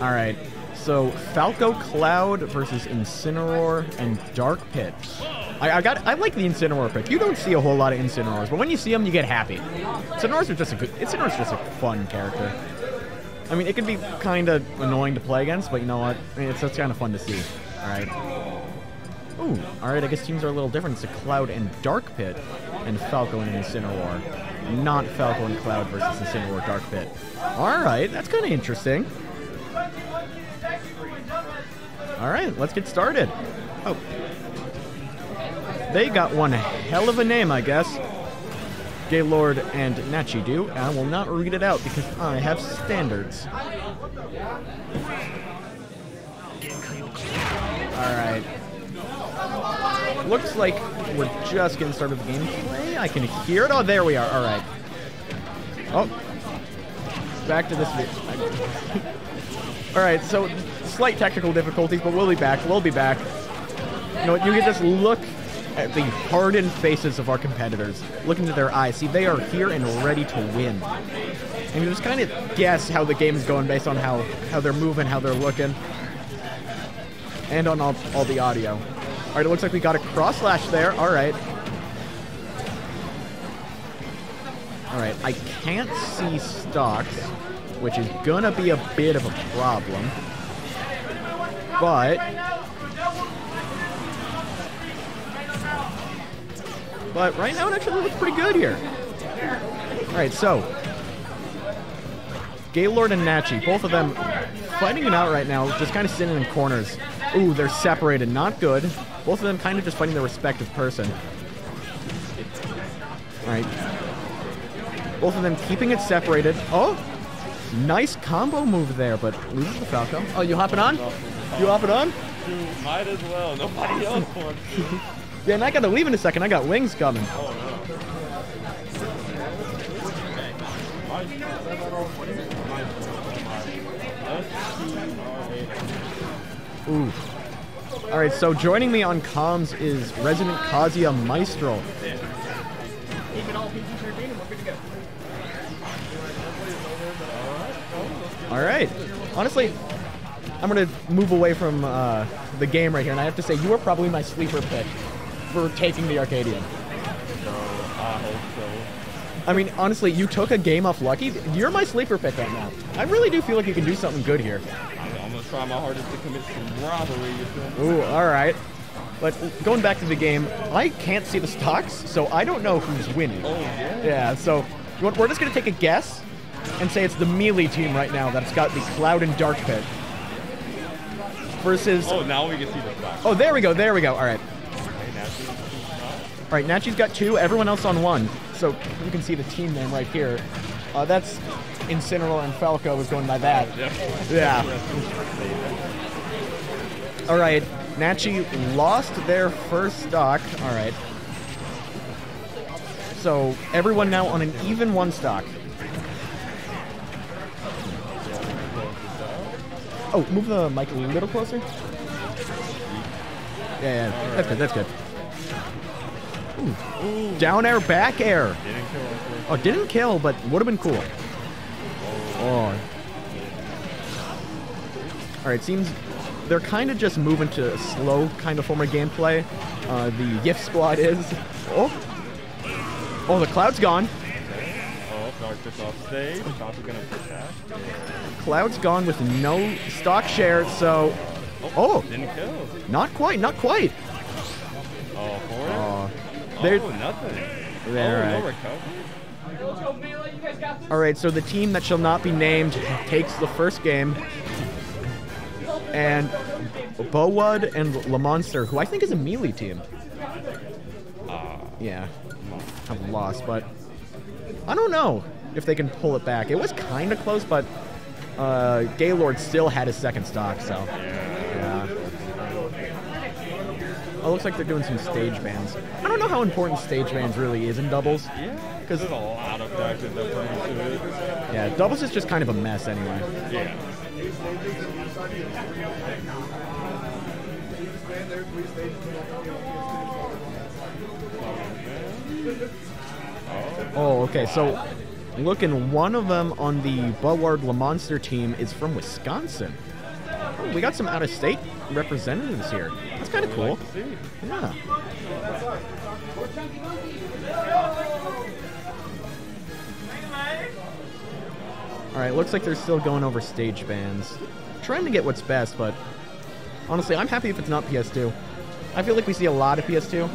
All right. So Falco Cloud versus Incineroar and Dark Pit. I, I got. I like the Incineroar pick. You don't see a whole lot of Incineroars, but when you see them, you get happy. Incineroars are just a good. Incineroar's just a fun character. I mean, it can be kind of annoying to play against, but you know what? I mean, it's kind of fun to see. All right. Ooh. All right. I guess teams are a little different. It's a Cloud and Dark Pit, and Falco and Incineroar, not Falco and Cloud versus Incineroar Dark Pit. All right. That's kind of interesting. All right, let's get started. Oh. They got one hell of a name, I guess. Gaylord and Nachi do. I will not read it out because I have standards. Alright. Looks like we're just getting started with the gameplay. I can hear it. Oh, there we are. Alright. Oh. Back to this. Alright, so slight technical difficulties, but we'll be back. We'll be back. You know what? You can just look at the hardened faces of our competitors. Look into their eyes. See, they are here and ready to win. And you just kind of guess how the game is going based on how, how they're moving, how they're looking. And on all, all the audio. All right, it looks like we got a cross slash there. All right. All right, I can't see stocks, which is gonna be a bit of a problem. But But right now it actually looks pretty good here. All right, so Gaylord and Nachi, both of them fighting it out right now, just kind of sitting in corners. Ooh, they're separated, not good. Both of them kind of just fighting their respective person. All right. Both of them keeping it separated. Oh, nice combo move there, but loses the Falco. Oh, you hopping on? You hopping on? Dude, might as well. Nobody else wants to. Yeah, and I gotta leave in a second. I got wings coming. Oh, no. Ooh. All right, so joining me on comms is Resident Kazuya Maestro. All right. Honestly, I'm gonna move away from uh, the game right here, and I have to say you are probably my sleeper pick for taking the Arcadian. I hope so. I mean, honestly, you took a game off Lucky. You're my sleeper pick right now. I really do feel like you can do something good here. I'm, I'm gonna try my hardest to commit some robbery. You feel me? Ooh, all right. But going back to the game, I can't see the stocks, so I don't know who's winning. Oh yeah. Yeah, so we're just gonna take a guess and say it's the melee team right now that's got the Cloud and Dark Pit versus. Oh, now we can see the stock. Oh, there we go. There we go. All right. Okay, now see the stock. All right, Nachi's got two, everyone else on one. So you can see the team name right here. Uh, that's Incineroar and Falco was going by that. Yeah. Yeah. All right, Nachi lost their first stock. All right. So everyone now on an even one stock. Oh, move the mic a little closer. Yeah, yeah, that's good. That's good. Ooh. Down air, back air. Oh, didn't kill, but would have been cool. Oh. All right, seems they're kind of just moving to a slow kind of form of gameplay. Uh, the Yif squad is. Oh. Oh, the cloud's gone. Oh, Dark just off stage. Falco's gonna push back. Cloud's gone with no stock share, so. Oh, Didn't kill. not quite, not quite. Oh, for it? Oh, Oh, there- nothing. There, oh, right. recovery. All right, so the team that shall not be named takes the first game. And Bowud and Lamonster, who I think is a melee team. Ah, Yeah, have lost, but I don't know if they can pull it back. It was kind of close, but uh, Gaylord still had his second stock, so yeah. Oh, looks like they're doing some stage bans. I don't know how important stage bans really is in doubles. yeah. 'Cause- there's a lot of factors that play into it. Yeah, doubles is just kind of a mess anyway. Yeah. Oh, Oh, okay. So looking, one of them on the Bullard Le Monster team is from Wisconsin. Oh, we got some out-of-state representatives here. That's kind of cool. Yeah. All right, looks like they're still going over stage bands. Trying to get what's best, but honestly, I'm happy if it's not PS2. I feel like we see a lot of PS2.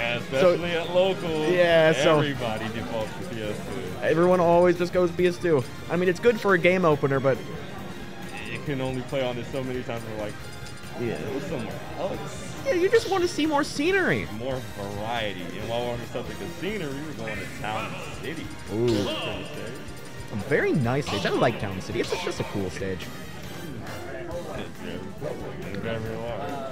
Yeah, especially at local. Yeah, so- everybody defaults to PS2. Everyone always just goes PS2. I mean, it's good for a game opener, but You can only play on it so many times. We're like, yeah, go somewhere else. yeah you just want to see more scenery. More variety. And while we're on the subject of scenery, we're going to town and city. Ooh. To the stage. A very nice stage. I like Town City. It's just a cool stage. It's very very large.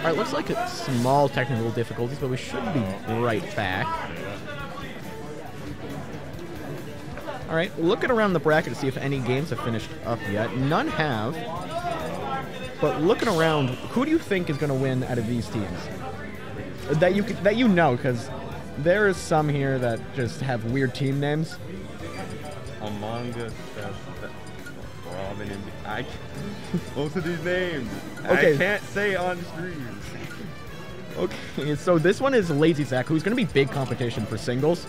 All right, looks like it's small technical difficulties, but we should be right back. All right, looking around the bracket to see if any games have finished up yet. None have. But looking around, who do you think is going to win out of these teams? That you that you know, because there is some here that just have weird team names. Among Us, that's, that's Robin and I. Both of these names. Okay. I can't say on stream. Okay, so this one is Lazy Zach, who's going to be big competition for singles.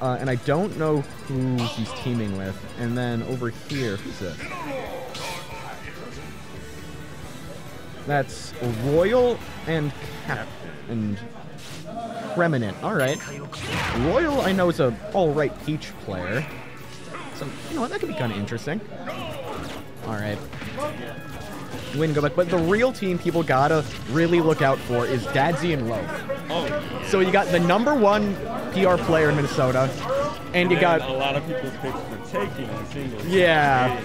Uh, and I don't know who he's teaming with. And then over here, who's this? That's Royal and Cap and Remnant. All right. Royal, I know, is a all right Peach player. So you know what? That could be kind of interesting. All right. Win, go back. But the real team people gotta really look out for is Dadzie and Loaf. Oh, So you got the number one PR player in Minnesota, and you got a lot of people's picks for taking singles. Yeah.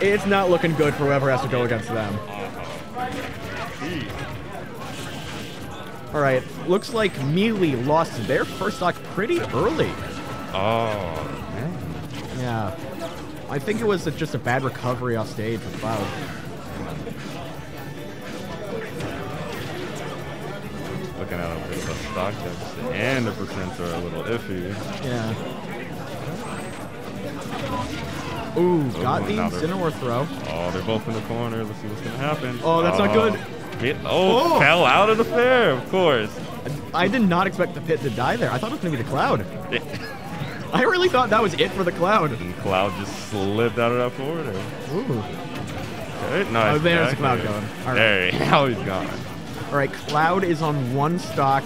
it's not looking good for whoever has to go against them. Uh-huh. All right, looks like Melee lost their first stock pretty early. Oh, man. Yeah, I think it was just a bad recovery off stage with Cloud. Looking at a bit of a stock deficit, and the percents are a little iffy. Yeah. Ooh, got the Incineroar throw. Oh, they're both in the corner. Let's see what's gonna happen. Oh, that's not oh. good. Hit, oh, Oh. fell out of the fair, of course. I did not expect the pit to die there. I thought it was gonna be the Cloud. I really thought that was it for the Cloud. and Cloud just slipped out of that forward. air. Ooh. Okay, nice. Oh, there's back Cloud going. All right. There, now he's gone. All right, Cloud is on one stock.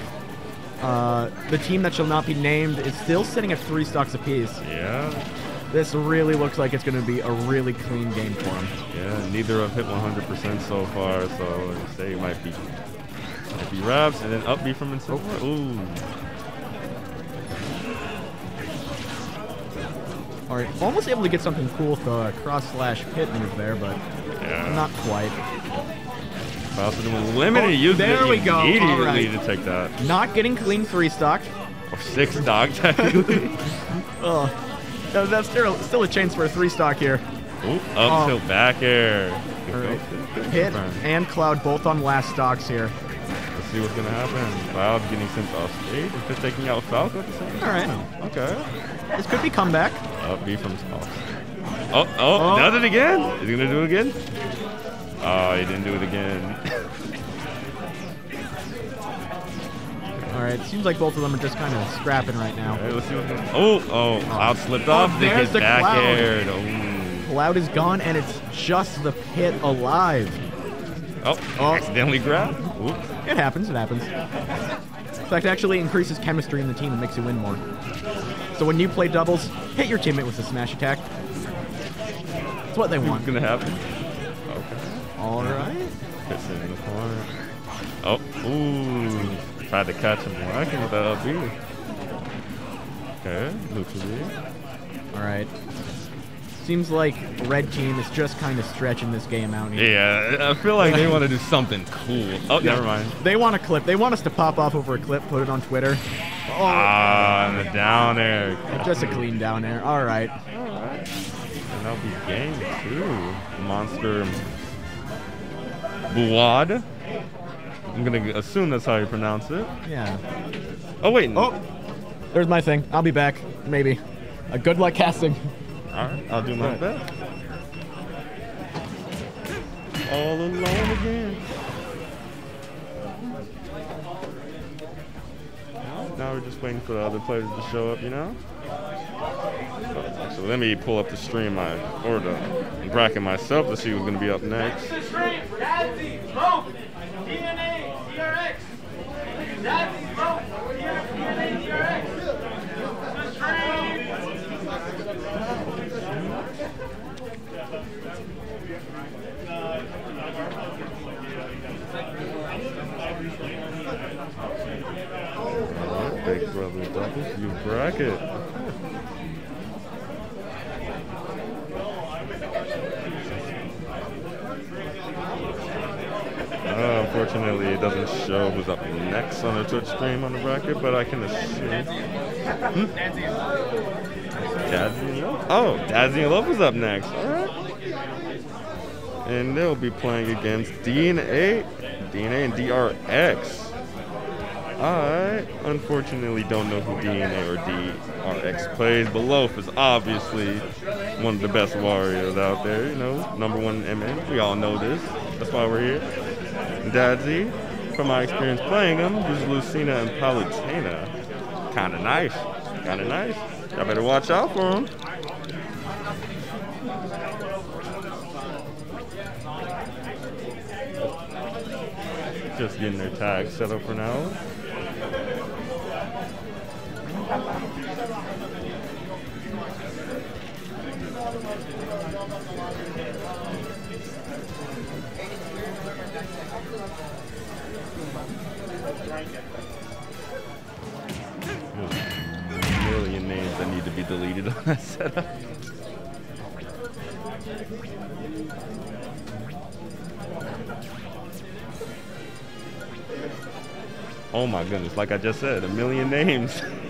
Uh, the team that shall not be named is still sitting at three stocks apiece. Yeah, This really looks like it's going to be a really clean game for him. yeah. Neither have hit 100% so far, so I say it might be, might be Raps, and then up B from inside. Ooh. All right, almost able to get something cool with the cross slash pit move there, but Yeah. not quite. Bowser limited. Oh, there we go. All immediately right. to take that. Not getting clean three stock. Or six dog technically. Oh, no, that's still, still a chance for a three stock here. Ooh, up Oh. tilt back air. Right, Pit and Cloud both on last stocks here. Let's see what's gonna happen. Cloud getting sent off stage. It taking out Falco at the same All right. Okay. This could be comeback. Up B from small. Oh, oh, Oh. does it again? Is he gonna do it again? Oh, he didn't do it again. All right, seems like both of them are just kind of scrapping right now. Let's see what's going oh, oh, oh, Cloud slipped off. Oh, they there's get the back Cloud. aired. Oh. Cloud is gone, and it's just the pit alive. Oh, Oh. accidentally grabbed. Oops. It happens, it happens. In fact, it actually increases chemistry in the team and makes you win more. So when you play doubles, hit your teammate with a smash attack. That's what they What's want. gonna happen? Okay. All right. Hits in the corner. Oh, ooh. Tried to catch him lacking with that up B. Okay, Lucha B. All right. Seems like red team is just kind of stretching this game out here. Yeah, I feel like they want to do something cool. Oh, never mind. They want a clip. They want us to pop off over a clip, put it on Twitter. Oh, Ah, and the down air. just a clean down air. All right. Alright. And that'll be game two. Monster Buad. I'm gonna assume that's how you pronounce it. Yeah. Oh wait. Oh, there's my thing. I'll be back. Maybe. A good luck casting. All right, I'll do my Right. best. All alone again. Now we're just waiting for the other players to show up, you know? So let me pull up the stream I or the bracket myself to see who's gonna be up next. Stream, Dadzie, Smoke, DNA, DRX. Dadzie, Smoke, DNA, DRX. The stream. Alright, Big Brother Doubles, bracket. Uh, unfortunately, it doesn't show who's up next on the Twitch stream on the bracket, but I can assume. Hmm? Dadzie and Love? Oh, Dadzie and Love is up next. Alright. And they'll be playing against DNA, DNA and DRX. I unfortunately don't know who DNA or DRX plays, but Loaf is obviously one of the best warriors out there. You know, number one MN. We all know this. That's why we're here. Dadzie, from my experience playing him, is Lucina and Palutena. Kinda nice. Kinda nice. Y'all better watch out for him. Just getting their tags set up for now. There's a million names that need to be deleted on that setup. Oh my goodness, like I just said, a million names.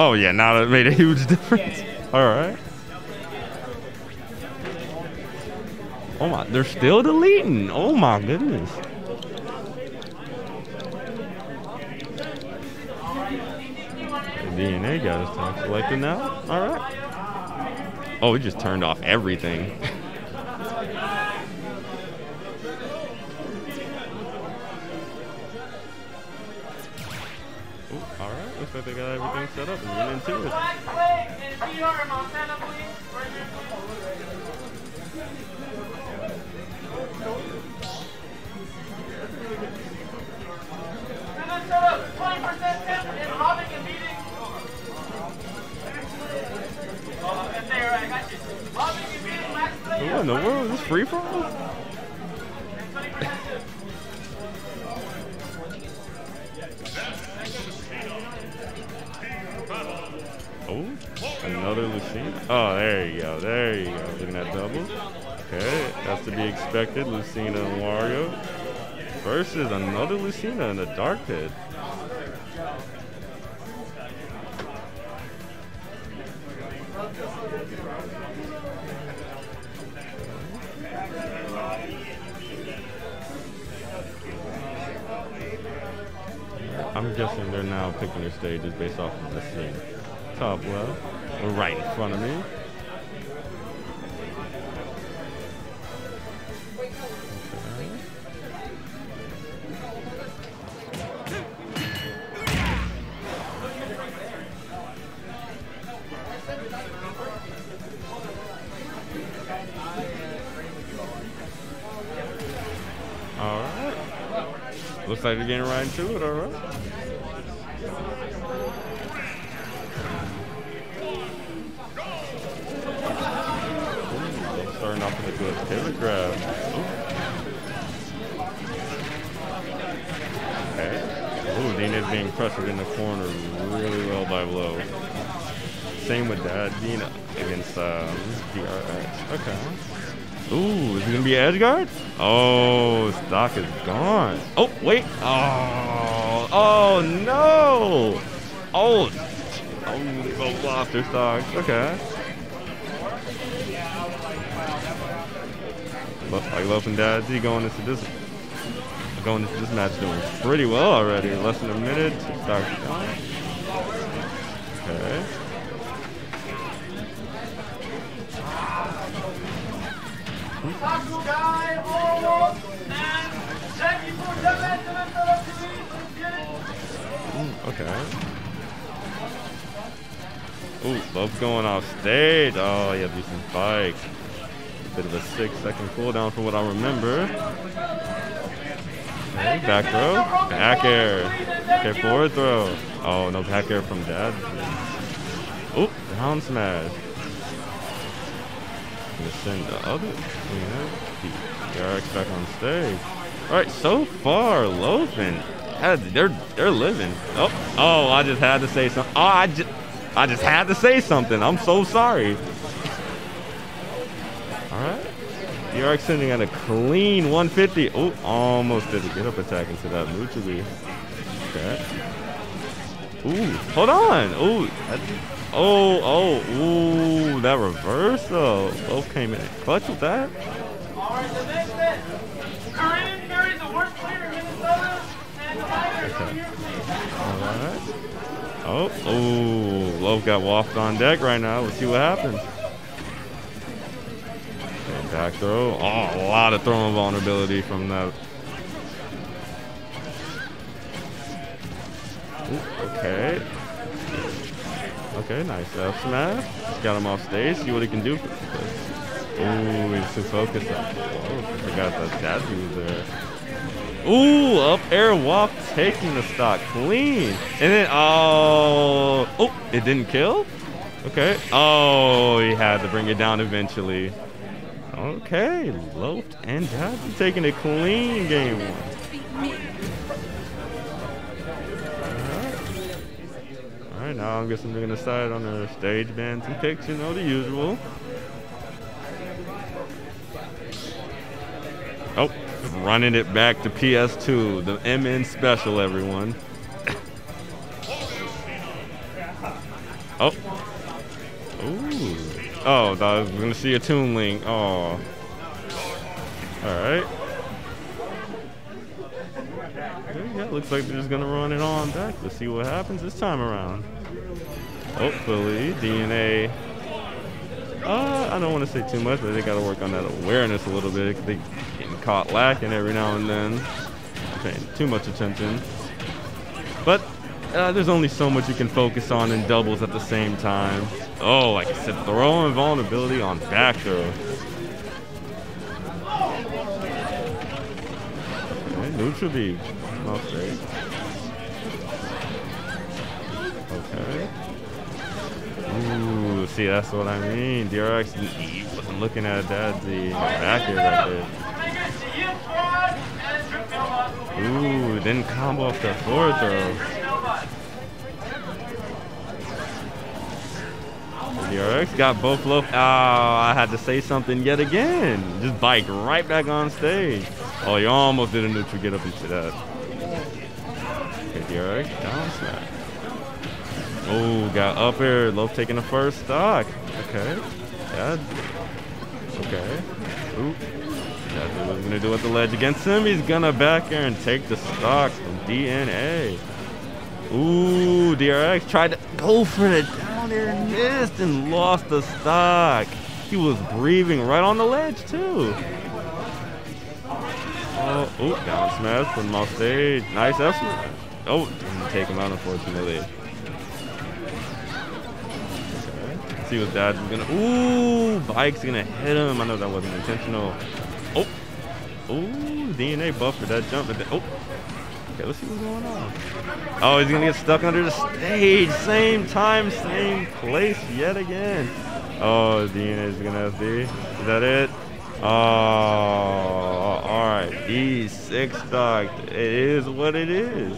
Oh yeah, now that made a huge difference. All right. Oh my, they're still deleting. Oh my goodness. DNA got his time selected now. All right. Oh, he just turned off everything. like they got everything set up and getting into it. In Montana, please. Right here, please. Finish set up. 20% tip and robbing and beating. That's there. I got you. Robbing and beating, max play. What in the world? Is this free for all? Another Lucina. Oh, there you go. There you go. Looking at doubles. Okay, that's to be expected. Lucina and Wario versus another Lucina in the Dark Pit. I'm guessing they're now picking their stages based off of the scene. Top left, right in front of me. All right. Looks like they're getting right into it. All right. Okay, the grab. Okay. Ooh, Dina's being pressured in the corner really well by Low. Same with that. Dina against um, DRX. Okay. Ooh, is it gonna be edge guard? Oh, stock is gone. Oh, wait. Oh, oh no. Oh, oh, lost their stocks. Okay. Like Loaf and Dad, going into this going into this match doing pretty well already. Less than a minute. Stocks gone. Okay. Taco guy, almost, and Jackie for the best of the Let's get it. Mm, okay. Ooh, Love's going off stage. Oh, yeah, some spike. Bit of a six second cooldown from what I remember. Okay, back throw. Back air. Okay, forward throw. Oh, no back air from Dad. Oop, down smash. Gonna send the other. Yeah, the RX back on stage. All right, so far, Loafin, they're they're living. Oh, oh, I just had to say something. Oh, I just I just had to say something. I'm so sorry. All right. DRX sending out a clean 150. Oh, almost did a get up attack into that Muchili. Okay. Ooh, hold on. Ooh, that, oh, oh, ooh, that reversal. Both came in clutch with that. All right, the next set. Korean Fury, the worst player in Minnesota, and the fighter from here. All right. Oh, oh, Love got waffed on deck right now. Let's see what happens. Back throw. Oh, a lot of throwing vulnerability from that. Okay. Okay, nice F smash. Just got him off stage. See what he can do. Ooh, he's too focused. Oh, I forgot that that was there. Ooh, up air walk taking the stock clean. And then, oh, oh, it didn't kill? Okay. Oh, he had to bring it down eventually. Okay, Loafed and Jazzy taking a clean game one. All right, now I'm guessing they're gonna decide on their stage bands and picks, you know, the usual. Oh, running it back to PS2, the MN special, everyone. oh. Oh, I was gonna see a Toon Link. Oh. Alright. Yeah, looks like they're just gonna run it on back. Let's see what happens this time around. Hopefully, DNA. Uh, I don't want to say too much, but they gotta work on that awareness a little bit. They getting caught lacking every now and then. Paying too much attention. But uh, there's only so much you can focus on in doubles at the same time. Oh, like I said, throwing vulnerability on back throw. Okay, neutral B. Oh, off stage. Okay. Ooh, see, that's what I mean. DRX wasn't looking at that the back here right there. Ooh, then combo off the forward throw. DRX got both low. Oh, ah, I had to say something yet again. Just bike right back on stage. Oh, you almost did a neutral get up into that. Okay, DRX down smash. Oh, got up air. Loaf taking the first stock. Okay. Yeah. Okay. Ooh. That's what he's gonna do with the ledge against him. He's gonna back air and take the stock from DNA. Ooh, DRX tried to go for the down air and missed and lost the stock. He was breathing right on the ledge too. Oh, ooh, down smash, him off stage. Nice F smash. Oh, didn't take him out unfortunately. Okay. See what dad's gonna. Ooh, bike's gonna hit him. I know that wasn't intentional. Oh, ooh, DNA buff for that jump. Oh, okay, let's see what's going on. Oh, he's gonna get stuck under the stage. Same time, same place yet again. Oh, DNA is gonna FD. Is that it? Oh, all right. He's six stocked. It is what it is.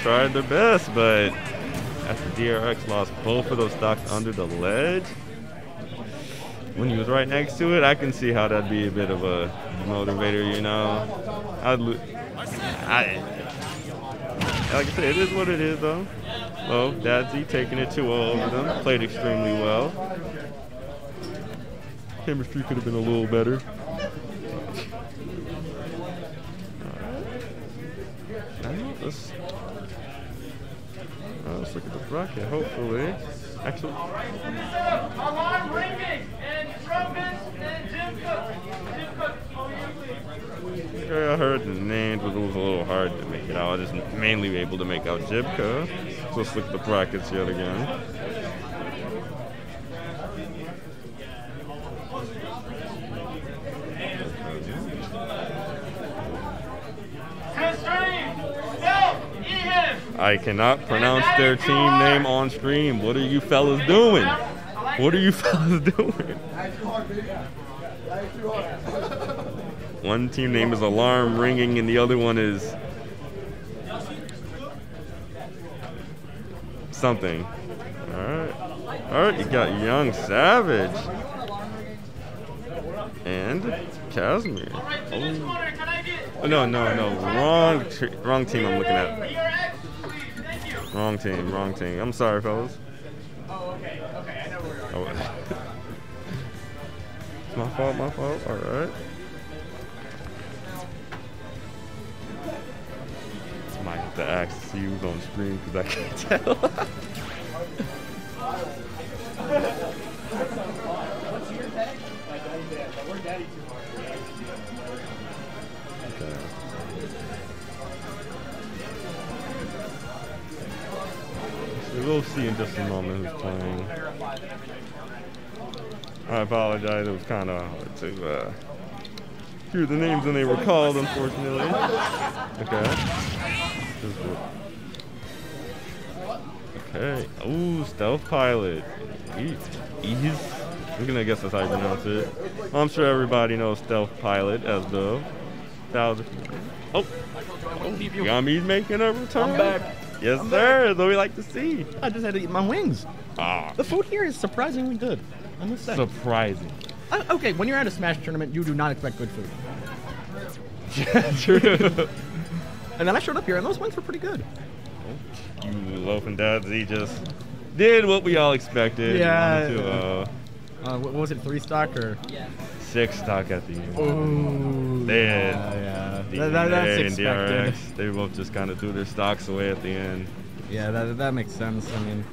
Tried their best, but after DRX lost both of those stocks under the ledge, when he was right next to it, I can see how that'd be a bit of a motivator, you know. I'd lo- I, like I said, it is what it is, though. Well, Dadzie taking it 2 over them. Played extremely well. Chemistry could have been a little better. Alright, let's, let's look at the bracket, hopefully. Actually, Alarm ringing and trumpets and Jim Cook. Jim Cook, over here, please. okay, I heard the names, but it was a little hard to make it out. I just mainly able to make out Jibka. So let's look at the brackets yet again. I cannot pronounce their team name on stream. What are you fellas doing? What are you fellas doing? One team name is Alarm Ringing and the other one is something. Alright. Alright, you got Young Savage. And Casimir. This corner, can I get Oh, no, no, no. Wrong, wrong team I'm looking at. DRX, please? Thank you. Wrong team, wrong team. I'm sorry, fellas. Oh, okay, okay, I know where you are. Oh, my fault, my fault. All right. Might have to ask see who's on screen because I can't tell. Okay. So we'll see in just a moment who's playing. I apologize. It was kind of hard to uh, the names when they were called, unfortunately. Okay. Okay. Ooh, stealth pilot. He- He's. I'm gonna guess that's how you pronounce it. I'm sure everybody knows stealth pilot as the thousand. Oh, Yami's making a return. I'm back. Yes, sir. That's what we like to see. I just had to eat my wings. Ah, The food here is surprisingly good. I must say. surprising. Uh, okay, when you're at a Smash tournament, you do not expect good food. True. And then I showed up here, and those wings were pretty good. you loafing dads, he just did what we all expected. Yeah. To, uh, Uh, what was it, three stock or? six stock at the end. Ooh. They had Yeah, yeah. That, that, that's and expected. DRX. They both just kind of threw their stocks away at the end. Yeah, that, that makes sense. I mean,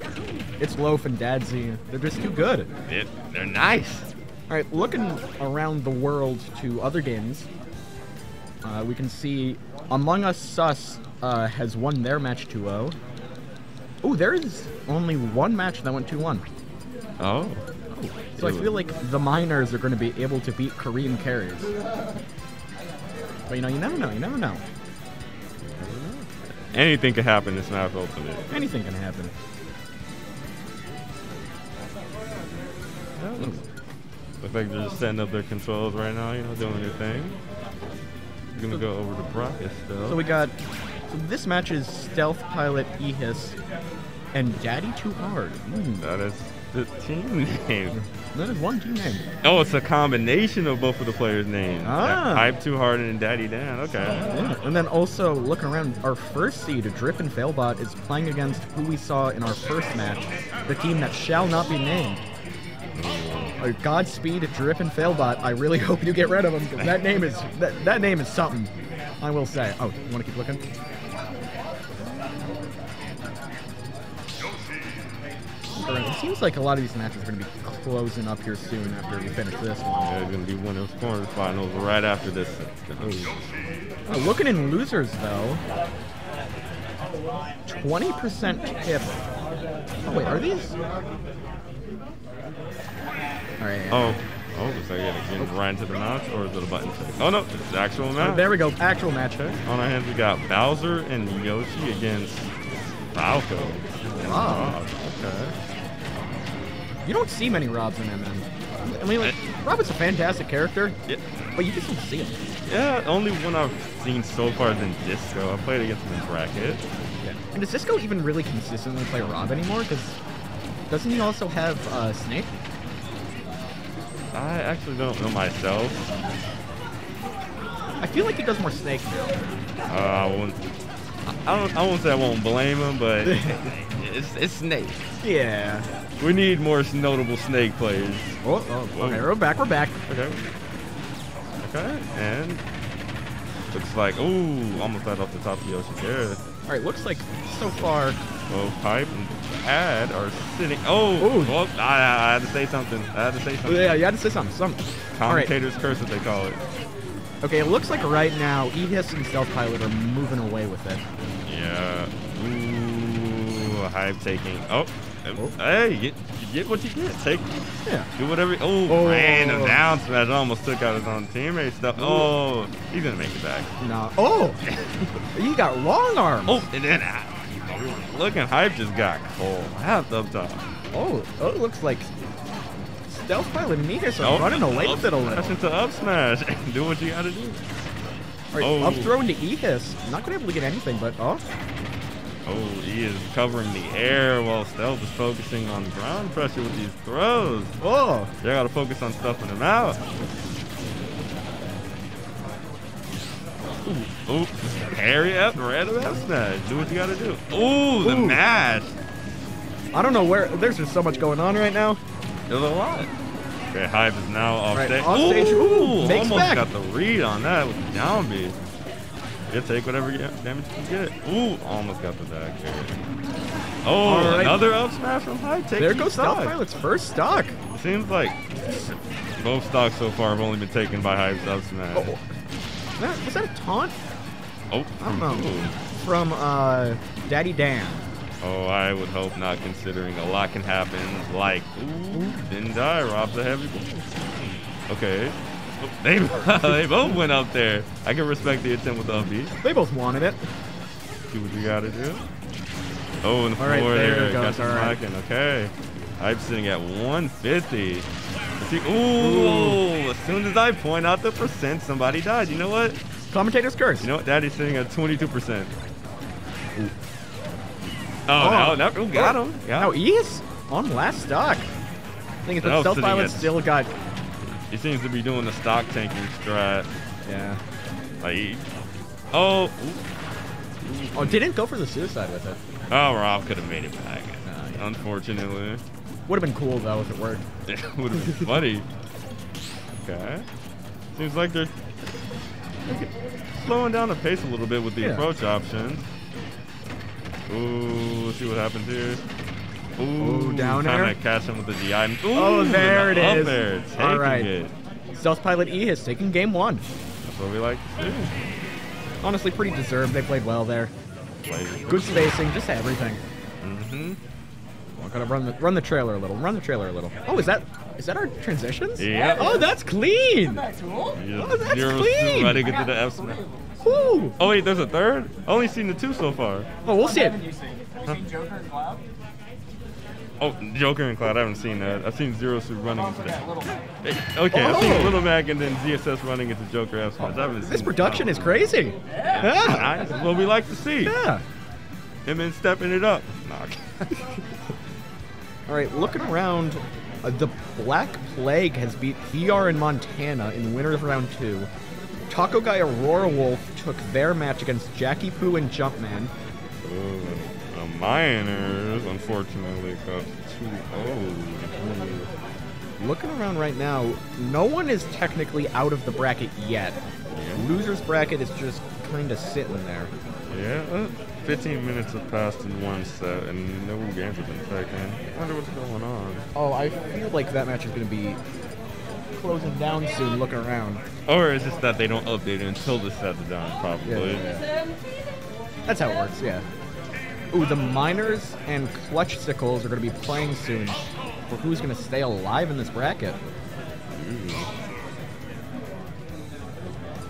it's Loaf and Dadzie. They're just too good. It, they're nice. All right, looking around the world to other games, uh, we can see Among Us Sus uh, has won their match 2-0. Oh, there is only one match that went 2-1. Oh. So I feel like the miners are going to be able to beat Korean carriers. But you know, you never know. You never know. Anything could happen in Smash Ultimate. Anything can happen. Looks like they're just setting up their controls right now, you know, doing their thing. We're gonna go over to bracket though. So we got. So this match is Stealth Pilot Ehis and Daddy Too Hard. Ooh, that is the team name. that is one team name. Oh, it's a combination of both of the players' names. Ah. Hype Too Hard and Daddy Dan. Okay. Yeah. And then also looking around, our first seed, Drip and Failbot, is playing against who we saw in our first match, the team that shall not be named. Uh, Godspeed, Drip and Failbot. I really hope you get rid of him because that name is that, that name is something. I will say. Oh, you want to keep looking? It seems like a lot of these matches are going to be closing up here soon after we finish this one. Yeah, it's gonna be one of those quarterfinals right after this. Uh, looking in losers though, 20% tip. Oh wait, are these? Oh, oh, is that getting right into the match, or is it a button check? Oh no, it's actual Uh, match. there we go. Actual match. On our hands, we got Bowser and Yoshi against Falco. Wow. Okay. You don't see many Robs in MM. I mean, like, Robin's a fantastic character, Yeah, but you just don't see him. yeah, only one I've seen so far is in Disco. I played against him in bracket. And does Disco even really consistently play Rob anymore? Because doesn't he also have uh, Snake? I actually don't know myself. I feel like he does more Snake now. Uh, I won't. I don't. I won't say I won't blame him, but it's it's Snake. Yeah. We need more notable Snake players. Oh, oh okay, we're back, we're back. Okay. Okay, and looks like ooh, almost right off the top of the ocean there. All right, looks like so far. Well, Pipe and Ad are sitting. Oh, Ooh. well, I, I had to say something. I had to say something. Yeah, you had to say something. something. All right. Commentator's curse, what they call it. Okay, it looks like right now Ehis and Stealth Pilot are moving away with it. Yeah. Ooh, hype taking. Oh, oh. hey, get, what you get. Take, Yeah. do whatever. Oh, Oh. random down smash. Almost took out his own teammate stuff. Oh, he's gonna make it back. No. Oh, he got long arms. Oh, and then ah, looking hype just got cold. Half up top. Oh, oh, it looks like Stealth Pilot Ehis are Oh, running away with it a Smash little. into up smash. do what you gotta do. All right, Oh. up throw into Ehis. Not gonna be able to get anything, but oh, Oh, he is covering the air while Stealth is focusing on ground pressure with these throws. oh. You gotta focus on stuffing him out. Ooh, ooh, parry up, random F smash. Do what you gotta do. Ooh, the Ooh. mash. I don't know where. There's just so much going on right now. There's a lot. Okay, Hive is now off Right, stage. off stage. Ooh, makes almost back. got the read on that with the down B. You take whatever damage you can get. Ooh, almost got the back here. Oh, right. another up smash from High Take There goes side. Pilot's first stock. Seems like both stocks so far have only been taken by Hive's up smash. Oh, that, was that a taunt Oh, I don't know. who? from uh, Daddy Dan? Oh, I would hope not, considering a lot can happen. Like, ooh, didn't die, robs a heavy. Okay. They, they both went up there. I can respect the attempt with the upbeat. They both wanted it. See what you gotta do. Oh, and the All right, floor there there. Got goes, you all right. Okay. I'm sitting at 150. See, ooh, as soon as I point out the percent, somebody died. You know what? Commentator's curse. You know what? Daddy's sitting at 22%. Oh, Oh. no, oh. no, ooh, got him. Got Now him. E's on last stock. I think That that was Stealth sitting Pilot still got. He seems to be doing the stock tanking strat. Yeah. Like, oh, ooh. Oh, didn't go for the suicide with it. oh, Rob could have made it back. Ah, yeah. Unfortunately, Would have been cool though if it worked. it would have been funny. Okay. Seems like they're slowing down the pace a little bit with the Yeah. approach options. Ooh, let's see what happens here. Ooh, Ooh, down trying air. to catch him with the DI. Ooh, Oh, there it up. There, All taking right. it. Stealth Pilot E has taken game one. That's what we like to see. Honestly, pretty deserved. They played well there. Players. Good spacing, just everything. Mm-hmm. I'm gonna run the run the trailer a little. Run the trailer a little. Oh, is that is that our transitions? Yeah. Oh, that's clean. Oh, that's Zero clean. ready to get to the F smash. Woo. Oh wait, there's a third? Only seen the two so far. Oh, we'll see it. Have you seen? Have you seen Joker and Cloud? Oh, Joker and Cloud, I haven't seen that. I've seen Zero Suit running into that. Okay, I've seen Oh. Little Mac and then ZSS running into Joker F smash. I haven't This seen production is crazy. Yeah. Nice. That's what we like to see. Yeah. Him and stepping it up. Nah. All right, looking around, uh, the Black Plague has beat PR in Montana in winners round two. Taco Guy Aurora Wolf took their match against Jackie Poo and Jumpman. Ooh, Miners, unfortunately, got too old. Looking around right now, no one is technically out of the bracket yet. Losers bracket is just kind of sitting there. Yeah, uh, 15 minutes have passed in one set and no games have been taken. I wonder what's going on. Oh, I feel like that match is going to be closing down soon. Looking around, Or is it that they don't update it until the set's done, probably? that's how it works. Yeah. Ooh, the Miners and Clutch Sickles are going to be playing soon for who's going to stay alive in this bracket.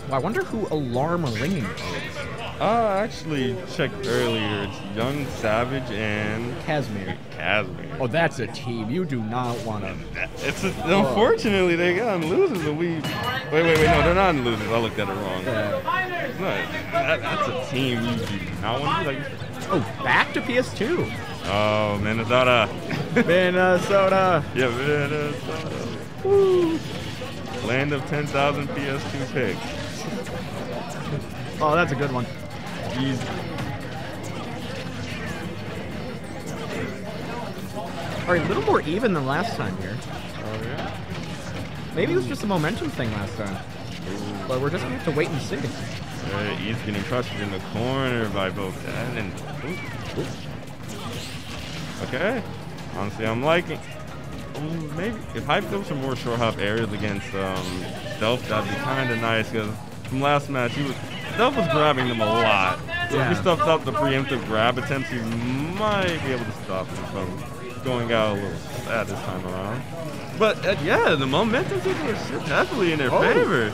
Well, I wonder who Alarm Ringing is. I actually checked earlier. It's Young Savage and Casimir. Casimir. Oh, that's a team you do not want to. It's a, unfortunately they got losers and we. Wait, wait, wait. No, they're not losers. I looked at it wrong. Uh, It's not, that, that's a team you do not want to be like. Oh, back to PS2. Oh, Minnesota. Minnesota. yeah, Minnesota. Woo. Land of 10,000 PS2 picks. Oh, that's a good one. Easy. All right, a little more even than last time here. Oh, yeah. Maybe it was just a momentum thing last time. But we're just gonna have to wait and see. He's getting pressured in the corner by both that and. ooh, ooh. Okay. Honestly, I'm liking. Ooh, maybe if Hype goes some more short hop areas against um, Stealth, that'd be kind of nice because from last match, he was Stealth was grabbing them a lot. So Yeah. if he stuffs up the preemptive grab attempts, he might be able to stop him from going out a little sad this time around. But uh, yeah, the momentum situation is definitely in their Oh. favor.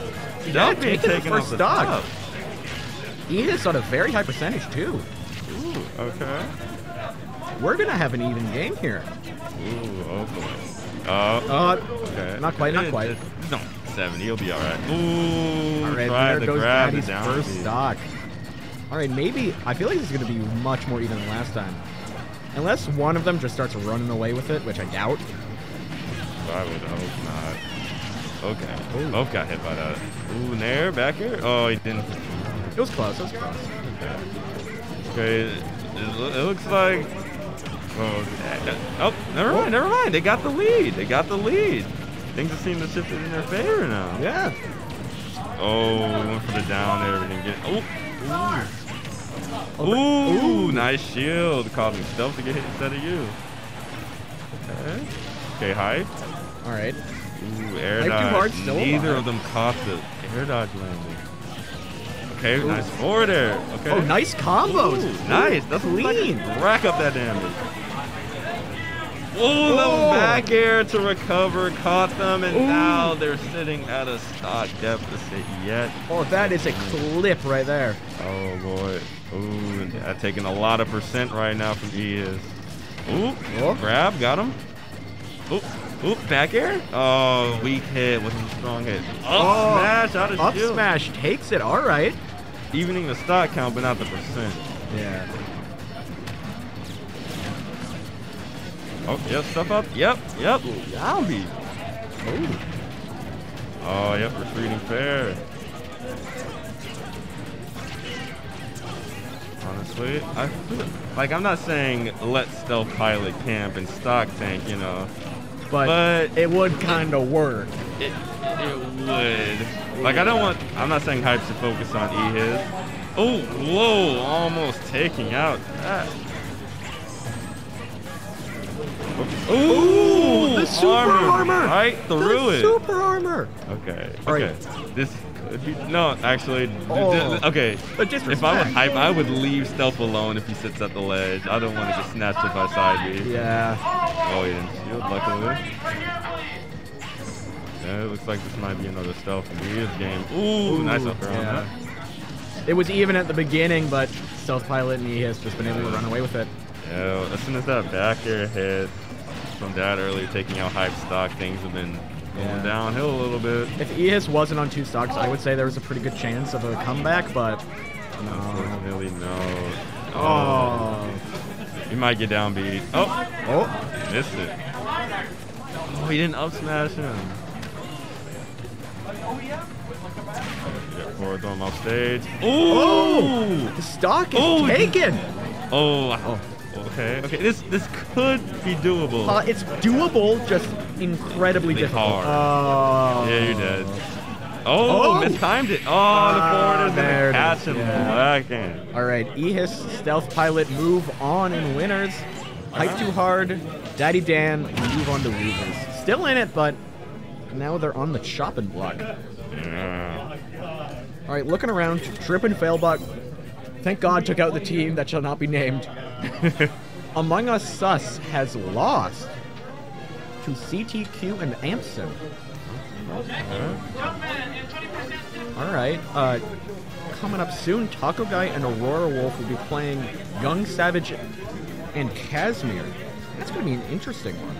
Yeah, Stealth being taken off the stock. top. Edith's on a very high percentage too. Ooh, okay. We're gonna have an even game here. Ooh, oh boy. Oh, Uh, okay. not quite, not quite. No, seven. He'll be all right. Ooh, all right, there to goes grab Daddy's the first beat. stock. All right, maybe I feel like this is gonna be much more even than last time, unless one of them just starts running away with it, which I doubt. I would hope not. Okay. Ooh. Both got hit by that. Ooh, Nair back here? Oh, he didn't. It was close. It was close. Okay, it, looks like. Oh, oh, never mind, never mind. They got the lead. They got the lead. Things have seemed to shift in their favor now. Yeah. Oh, we went for the down there. We didn't get. Oh. Oh, Ooh, Ooh. nice shield. Causing stealth to get hit instead of you. Okay. Okay, hype. All right. Ooh, air dodge. Neither alive. of them caught the air dodge landing. Okay, Ooh. nice forward air. Okay. Oh, nice combos. Ooh, nice. That's clean. Like, rack up that damage. Ooh, the Oh. back air to recover, caught them, and Ooh. now they're sitting at a stock deficit yet. Oh, that is a clip right there. Oh boy. Ooh, that's taking a lot of percent right now from E is. Ooh, Oh. grab, got him. Ooh, ooh, back air. Oh, weak hit, wasn't a strong hit. Up Oh, smash out of Up shield. smash takes it. All right. Evening the stock count, but not the percent. Yeah. Oh, yep, stuff up. Yep, yep. Zombie. Ooh. Oh, yep, retreating fair. Honestly, I feel like I'm not saying let stealth pilot camp and stock tank, you know. But, But- it would kind of work. It it would. Like I don't want. I'm not saying hype to focus on e his. Oh, whoa, almost taking out that. Ooh, the super armor. Right through The it. super armor. Okay. All right. Okay. This could be no. Actually, Oh. okay. If I disrespect. hype, I would leave stealth alone if he sits at the ledge. I don't want to get snatched up by side B. Yeah. Oh, he didn't shield, luckily. Yeah, it looks like this might be another stealth in his game. Ooh, nice up yeah. It was even at the beginning, but Stealth Pilot and he has just been able to run away with it. Yeah, as soon as that back air hit from that earlier taking out hype stock, things have been going Yeah. downhill a little bit. If Ehis wasn't on two stocks, I would say there was a pretty good chance of a comeback, but no. Unfortunately, no. Uh, oh. He might get downbeat. Oh, Oh. missed it. Oh, he didn't up smash him. Oh, yeah. Get forward him off stage. Oh! The stock is Oh, taken! Oh, oh, okay. Okay, this this could be doable. Uh, it's doable, just incredibly Really difficult. hard. Oh. yeah, you're dead. Oh, Oh! mistimed it. Oh, Ah, the forward is there gonna catch him yeah. All right, Ehis, Stealth Pilot, move on in winners. Hype too hard. Daddy Dan, move on to losers. Still in it, but now they're on the chopping block. Yeah. All right, looking around, Trip and Failbot. Thank God took out the team that shall not be named. Among Us Sus has lost to CTQ and Ampson. All right, uh, coming up soon. Taco Guy and Aurora Wolf will be playing Young Savage and Casimir. That's going to be an interesting one.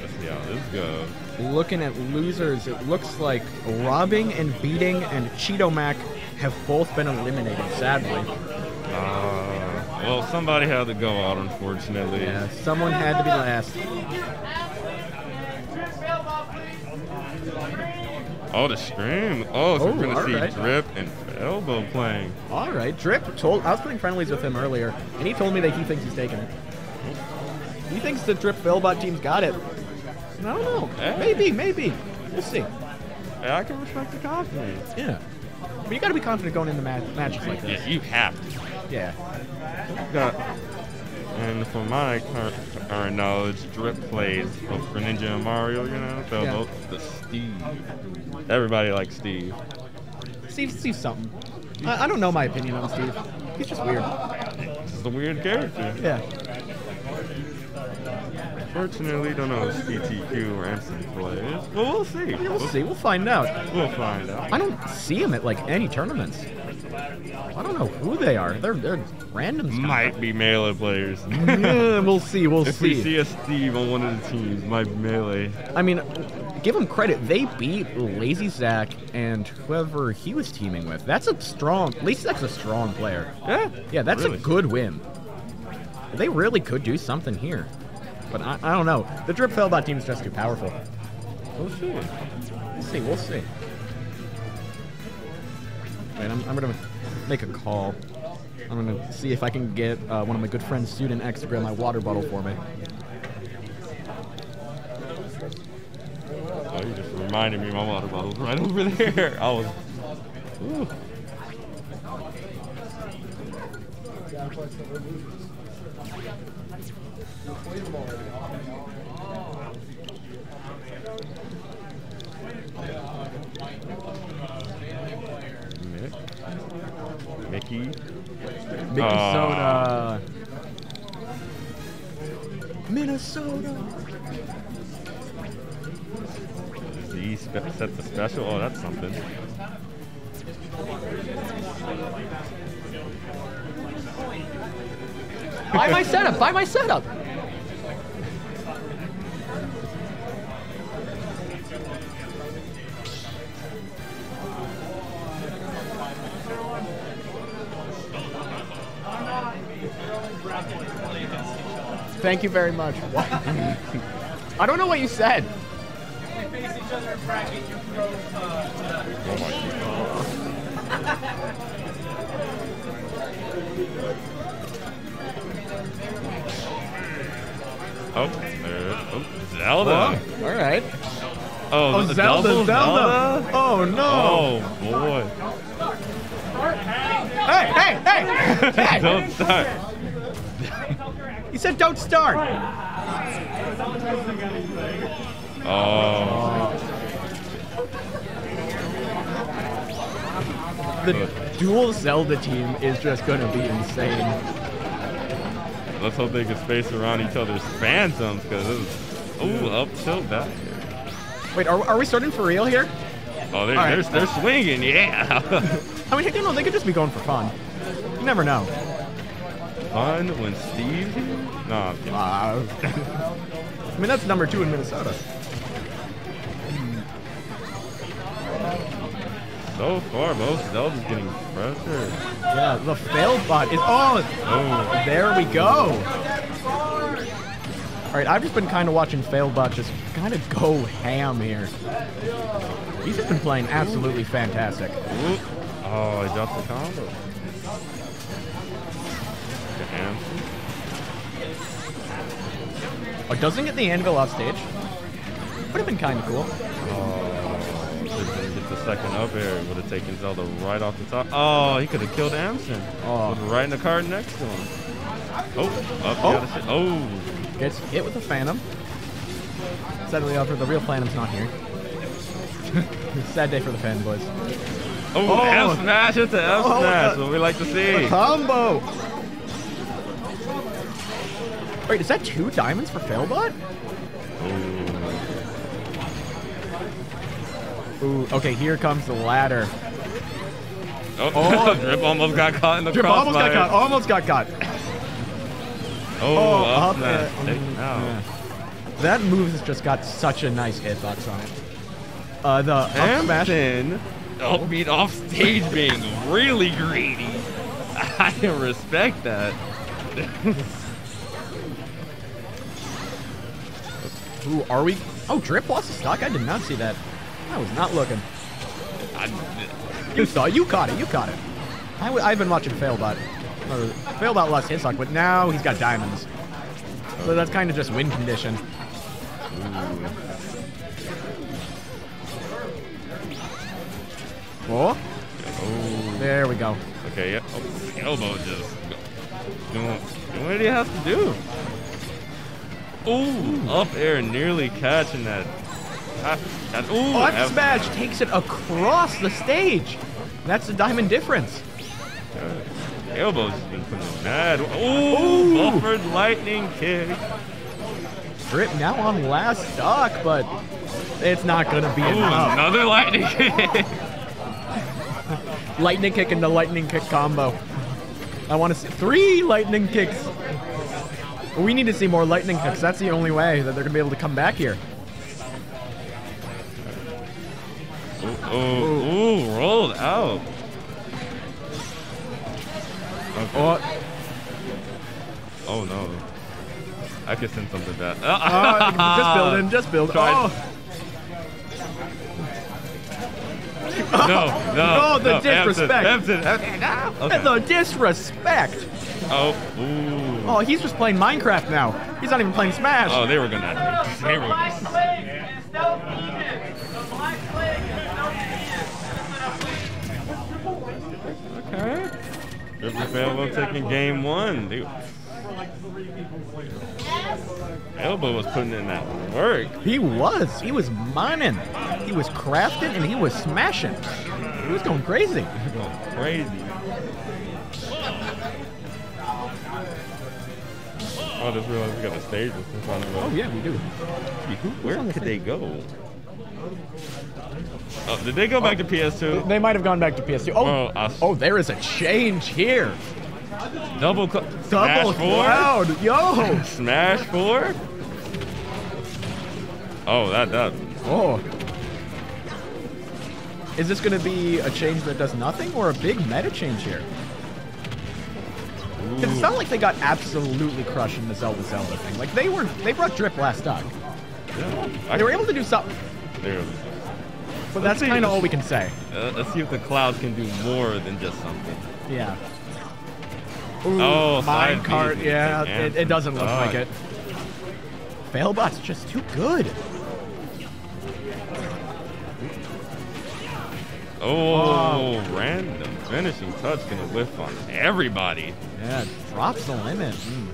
Let's see how this goes. Looking at losers, it looks like Robbing and Beating and Cheeto Mac have both been eliminated, sadly. Uh, well, somebody had to go out, unfortunately. Yeah, someone had to be last. Oh, the stream. Oh, so Oh, we're gonna see alright. Drip and Elbow playing. All right, Drip told I was playing friendlies with him earlier, and he told me that he thinks he's taking it. He thinks the Drip Failbot team's got it. I don't know. Eh? Maybe, maybe. We'll see. Hey, I can respect the confidence. Yeah. But you got to be confident going into ma- matches like this. Yeah, you have to. Yeah. Got, and for my current, knowledge, Drip plays both for Ninja and Mario, you know? So Yeah. both the Steve. Everybody likes Steve. Steve, Steve's something. I, I don't know my opinion on Steve. He's just weird. He's a weird character. Yeah. Fortunately, don't know if CTQ or Ensign plays. Well, we'll see. Yeah, we'll see. We'll find out. We'll find out. I don't see him at like any tournaments. I don't know who they are. They're they're random. Might be melee players. Yeah, we'll see. We'll if see. we see a Steve on one of the teams, might be melee. I mean, give him credit. They beat Lazy Zach and whoever he was teaming with. That's a strong. Lazy Zach's a strong player. Yeah. Yeah, that's really. a good win. They really could do something here. But I, I don't know. The Drip Failbot team is just too powerful. We'll see. We'll see. We'll see. Wait, I'm, I'm gonna make a call. I'm gonna see if I can get uh, one of my good friends, Student X, to grab my water bottle for me. Oh, you just reminded me my water bottle's right over there. I was. Ooh. Mick. Mickey. Mickey Aw. Soda. Minnesota. Z spe- set the special. Oh, that's something. Buy my setup. Buy my setup. Thank you very much. I don't know what you said. Oh my god. Oh, there. Oh, Zelda. All right. Oh, Oh, the Zelda, Zelda. Oh no. Oh boy. Hey, hey, hey! hey. Don't start. Said don't start. Oh. The dual Zelda team is just gonna be insane. Let's hope they can space around each other's phantoms because it was. Ooh, up tilt back. Wait, are, are we starting for real here? Oh, they're, right. they're, they're swinging, yeah. I mean, you know, they could just be going for fun. You never know. Fun when Steve's I'm. Uh, I mean, that's number two in Minnesota. so far, both Zelda's getting pressure. Yeah, the Failbot is. Oh, Oh, there we go. All right, I've just been kind of watching Failbot just kind of go ham here. He's just been playing absolutely fantastic. Ooh. Oh, he dropped the combo. Damn. Oh, doesn't get the anvil off stage. Would have been kind of cool. Oh, didn't get the second up air. Would have taken Zelda right off the top. Oh, he could have killed Amson. Oh. Right in the card next to him. Oh, up Oh. Oh. Gets hit with the Phantom. Sadly, Alfred, the real Phantom's not here. Sad day for the fanboys. Oh, Oh. F smash into F Oh, smash. what we like to see. Combo! Wait, is that two diamonds for Failbot? Ooh, okay, here comes the ladder. Oh, Oh. Drip almost got caught in the Drip almost got caught. Almost got caught. Oh, Oh, up, up smash. air. Yeah. That move has just got such a nice hitbox on it. Uh, the up smash. Hampton, upbeat off stage being really greedy. I can respect that. Ooh, are we? Oh, Drip lost a stock. I did not see that. I was not looking. You saw. You caught it. You caught it. I've been watching Failbot. Or Failbot lost his stock, but now he's got diamonds. So that's kind of just win condition. Oh, oh, there we go. okay, yeah. Oh, elbow just what he has to do. Ooh, up air nearly catching that. That- Ooh, Oh, F F- smash takes it across the stage. That's the diamond difference. Elbow's just been putting mad. Ooh, Ooh. buffered lightning kick. Drip now on last stock, but it's not gonna be Ooh, enough. another lightning kick. Lightning kick and the lightning kick combo. I want to see three lightning kicks. We need to see more lightning kicks. That's the only way that they're gonna be able to come back here. Ooh, ooh, ooh, rolled out. Okay. Oh, Oh no. I could send something bad. uh, just building, just building. Tried. Oh, No, no. Oh, the no, disrespect. Hampton, Hampton, Hampton. Okay. the disrespect. Oh, ooh. Oh, he's just playing Minecraft now. He's not even playing Smash. Oh, they were gonna. They were gonna. flag is still needed. The black flag is still needed. Okay. River Elbow taking game one. Dude. Elbow was putting in that work. He was. He was mining. He was crafting and he was smashing. He was going crazy. Going crazy. I just realized we got a stage in front of us. Oh yeah, we do. Where could they go? Oh, did they go back to PS2? They might have gone back to PS2. Oh, Oh, oh, there is a change here. Double cl- Double Smash four? cloud, yo. Smash four? Oh, that that. Oh. Is this going to be a change that does nothing or a big meta change here? 'Cause it's not like they got absolutely crushed in the Zelda Zelda thing. Like they were, they brought Drip last up. I, They were able to do something, there- but that's kind of all we can say. uh, let's see if the clouds can do more than just something. Yeah. Ooh, Oh, side mine cart. Yeah, it, it doesn't look fuck. like it. Failbot's just too good. Oh, random finishing touch gonna whiff on everybody. Yeah, drops the limit. Mm.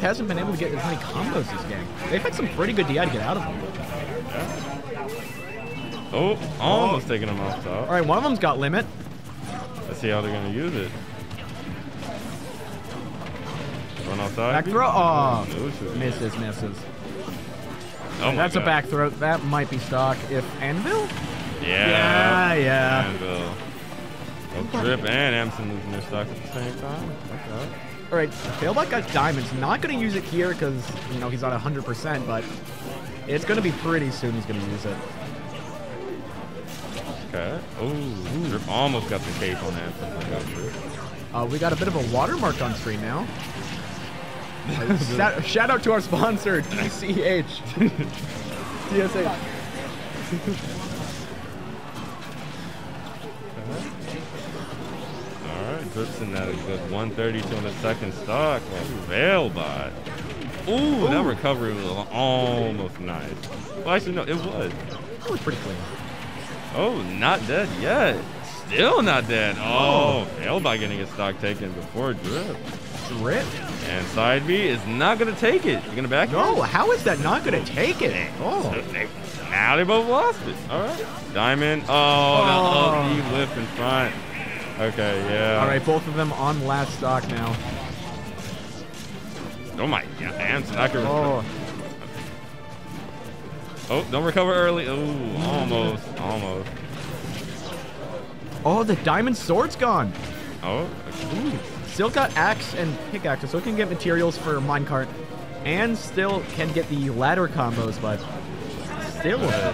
Hasn't been able to get as many combos this game. They've had some pretty good DI to get out of them. Oh, almost taking them off top. All right, one of them's got limit. Let's see how they're gonna use it. Run outside. Back throw. Oh, No, misses, misses. Oh That's a God. back throw. That might be stock. If Anvil? Yeah. Yeah, yeah. Uh, oh, Drip and Amson losing their stock at the same time. Okay. All right, Failbot got diamonds. Not going to use it here because, you know, he's on 100%, but it's going to be pretty soon he's going to use it. Okay. Oh, Drip almost got the cape on Amson. Uh, we got a bit of a watermark on screen now. Shout, shout out to our sponsor, DCH. DSH. All right, Drip's in that a good 132 in the second stock. Oh, Failbot. Ooh, that recovery was almost nice. Well, actually, no, it was. That was pretty clean. Oh, not dead yet. Still not dead. Oh, oh Failbot getting his stock taken before Drip. Drip. And side B is not going to take it. You're going to back No, how is that not going to take it? Oh. They- Now they both lost it. All right. Diamond. Oh, Oh. the up whip in front. Okay, yeah. All right, both of them on last stock now. Oh my god. I could Oh. Oh, don't recover early. Oh, almost, almost. Oh, the diamond sword's gone. Oh, ooh. Still got axe and pickaxe, so it can get materials for minecart, and still can get the ladder combos, but still, uh,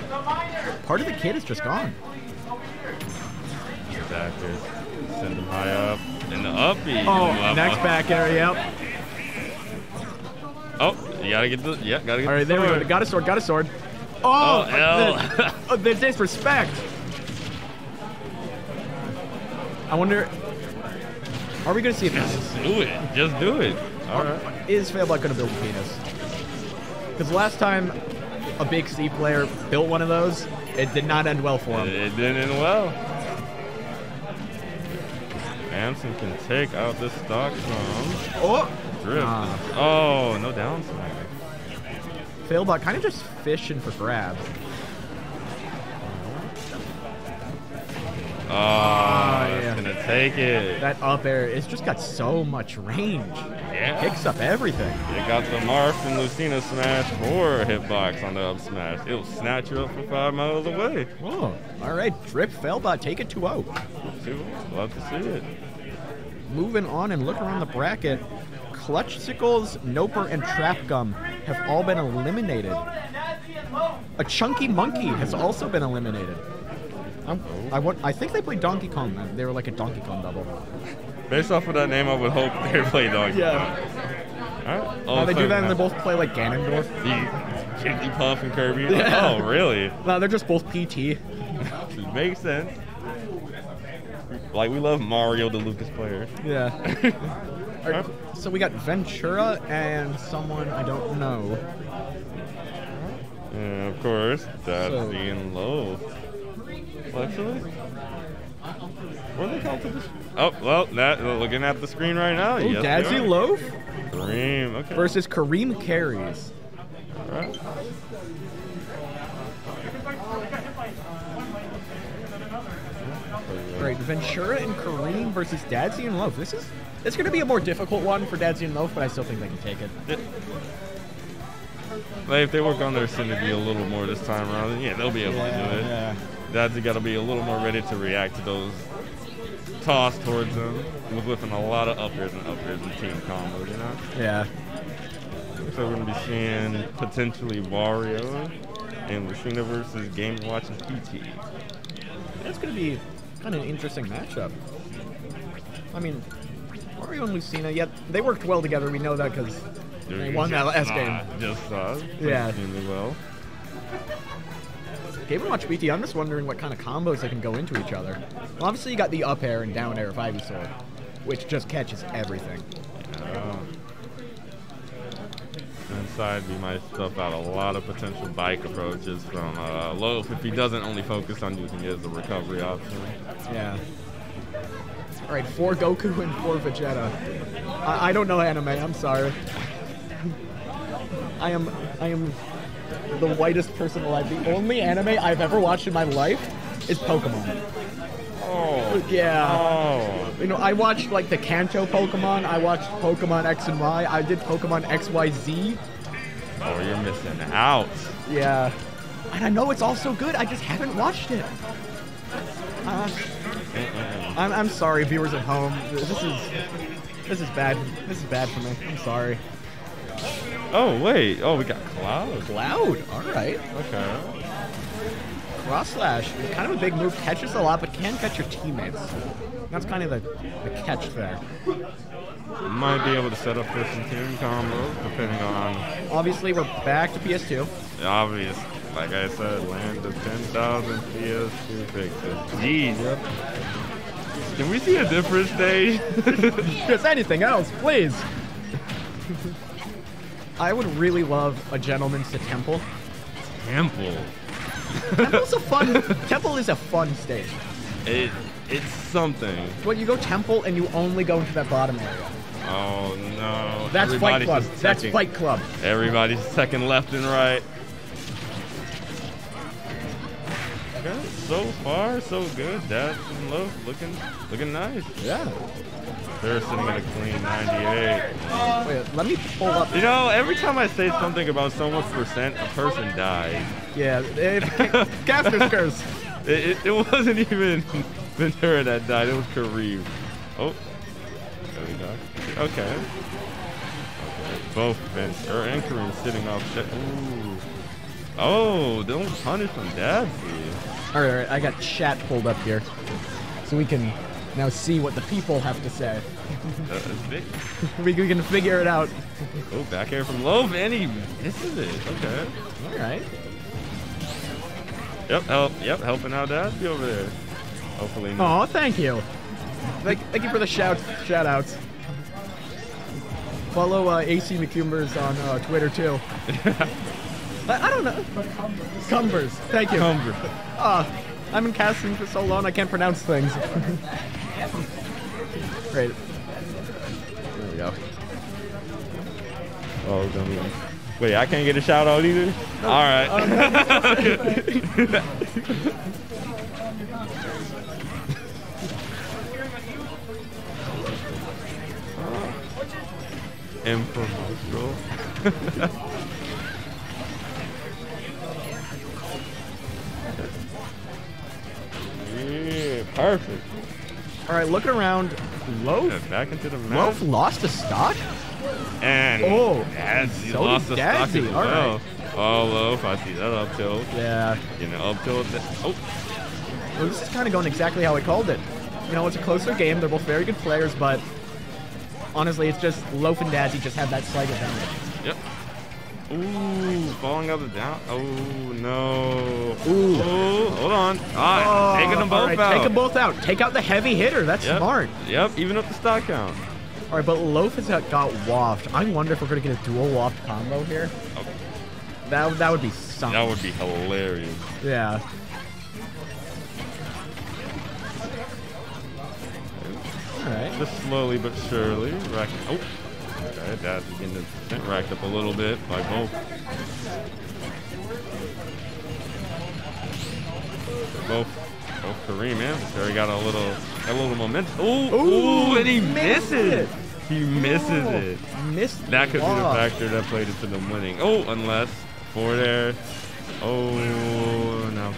part of the kit is just gone. Backers. Send him high up. And the uppy. Oh, Up, next up. back area. Yep. Oh, you gotta get the. Yeah, gotta get All right, the there we go. Got a sword. Got a sword. Oh, Oh, L. the- oh, the disrespect. I wonder. Are we gonna see if Just do it. Just do it. All right. is Failbot gonna build a penis? Because last time a big C player built one of those, it did not end well for him. it didn't end well. Anson can take out this stock from Oh, Drip. Ah. Oh, no down smack. Failbot kind of just fishing for grabs. Oh, Ah, yeah. gonna take it. That up air, it's just got so much range. yeah. Picks up everything. It got the Marth and Lucina smash for a hitbox on the up smash. It'll snatch you up from five miles away. Whoa. All right, Drip Failbot, take it 2-0. Too. Love to see it. Moving on and look around the bracket. Clutch Sickles, Noper, and Trap Gum have all been eliminated. A Chunky Monkey has also been eliminated. I'm, I, want, I think they played Donkey Kong. They were like a Donkey Kong double. Based off of that name, I would hope they play Donkey Yeah. Kong. All right. Oh, they do that and they both play like Ganondorf. The Jigglypuff and Kirby. Yeah. Oh, really? No, they're just both PT. Makes sense. Like we love Mario the Lucas player. Yeah. Right, so we got Ventura and someone I don't know. And of course, that's So- being low. Actually, what are they called to this? Oh, well, that looking at the screen right now. Oh, yes, are. Loaf Kareem. Okay. versus Kareem Carries. All right. All right, Ventura and Kareem versus Dadzie and Loaf. This is it's going to be a more difficult one for Dadzie and Loaf, but I still think they can take it. Yeah. Like, if they work on their synergy a little more this time around, then yeah, they'll be able to do it. yeah. Dad's got to be a little more ready to react to those toss towards them with whipping a lot of uppers and uppers and team combos, you know? Yeah. So we're going to be seeing potentially Wario and Lucina versus Game Watch and PT. That's going to be kind of an interesting matchup. I mean, Mario and Lucina, yeah, they worked well together. We know that because they won that last game. Just saw. Yeah. Extremely well. Game Watch BT, I'm just wondering what kind of combos they can go into each other. Well, obviously, you got the up air and down air of Ivysaur, which just catches everything. Yeah. Inside, we might stuff out a lot of potential bike approaches from uh, Loaf if he doesn't only focus on using it as a recovery option. Yeah. All right, four Goku and four Vegeta. I, I don't know anime. I'm sorry. I am I am the whitest person alive. The only anime I've ever watched in my life is Pokemon. Oh. Yeah. Oh. You know, I watched like the Kanto Pokemon. I watched Pokemon X and Y. I did Pokemon X Y Z. Oh, you're missing out. Yeah. And I know it's all so good. I just haven't watched it. Uh, I'm, I'm sorry, viewers at home. This is this is bad. This is bad for me. I'm sorry. Oh, wait. Oh, we got Cloud. Cloud. All right. Okay. Cross slash. is Kind of a big move. Catches a lot, but can catch your teammates. That's kind of the, the catch there. Might be able to set up for some team combos depending on Obviously, we're back to PS2. obvious. Like I said, land of 10,000 PS2 fixes. Jeez. Can we see a difference day? Just anything else, please. I would really love a gentleman's to temple. Temple. Temple's a fun. temple is a fun stage. It it's something. But you go temple and you only go into that bottom area. Oh no. That's Fight Club. That's. Fight Club. Everybody's second left and right. Okay, so far so good. Dad and Loaf looking looking nice. Yeah. They're sitting at a clean 98. Wait, let me pull up. You know, every time I say something about so much percent, a person dies. Yeah, it's Caster's curse. It, it, it wasn't even Ventura that died. It was Kareem. Oh. There we go. Okay. Okay. Both Ventura er, and Kareem sitting off. Ooh. Oh, don't punish from Dad's All right, all right, I got chat pulled up here, so we can now see what the people have to say. Big. We, we can figure it out. Oh, back air from and he misses it. Okay. All right. Yep, help. Yep, helping out Dad. Be over there. Hopefully. Oh, thank you. Thank, thank you for the shout shout outs. Follow uh, AC McCumbers on uh, Twitter too. I, I don't know. Cumbers. Thank you. Cumber. Uh, I've been casting for so long I can't pronounce things. Great. There we go. Oh, dummy. Wait, I can't get a shout out either? All right. Infomercial. yeah, perfect. All right, looking around. Loaf. Yeah, back into the map. Loaf lost a stock. And Oh, Dadzie so lost a stock Dadzie, as well. right. Oh, Loaf, I see that up tilt. Yeah. You know, up tilt. that- Oh, Well, this is kind of going exactly how I called it. You know, it's a closer game. They're both very good players, but honestly, it's just Loaf and Dadzie just have that slight advantage. yep. Ooh, falling out of the down. Oh, no. Ooh. Oh, hold on. Ah, Oh, taking them both all right, out. Take them both out. Take out the heavy hitter. That's Yep. smart. Yep, even up the stock count. All right, but Loaf has got, got waft. I wonder if we're gonna get a dual waft combo here. Oh, That that would be something. that would be hilarious. Yeah. All right. Just slowly but surely. Racking. Oh, okay, that's getting the percent racked up a little bit by both. Both, both Kareem and Terry got a little, got a little momentum. Ooh, Ooh, ooh, and he misses. it. He misses Oh, it. Missed That could be the factor that played into them winning. Oh, unless four there. Oh, no.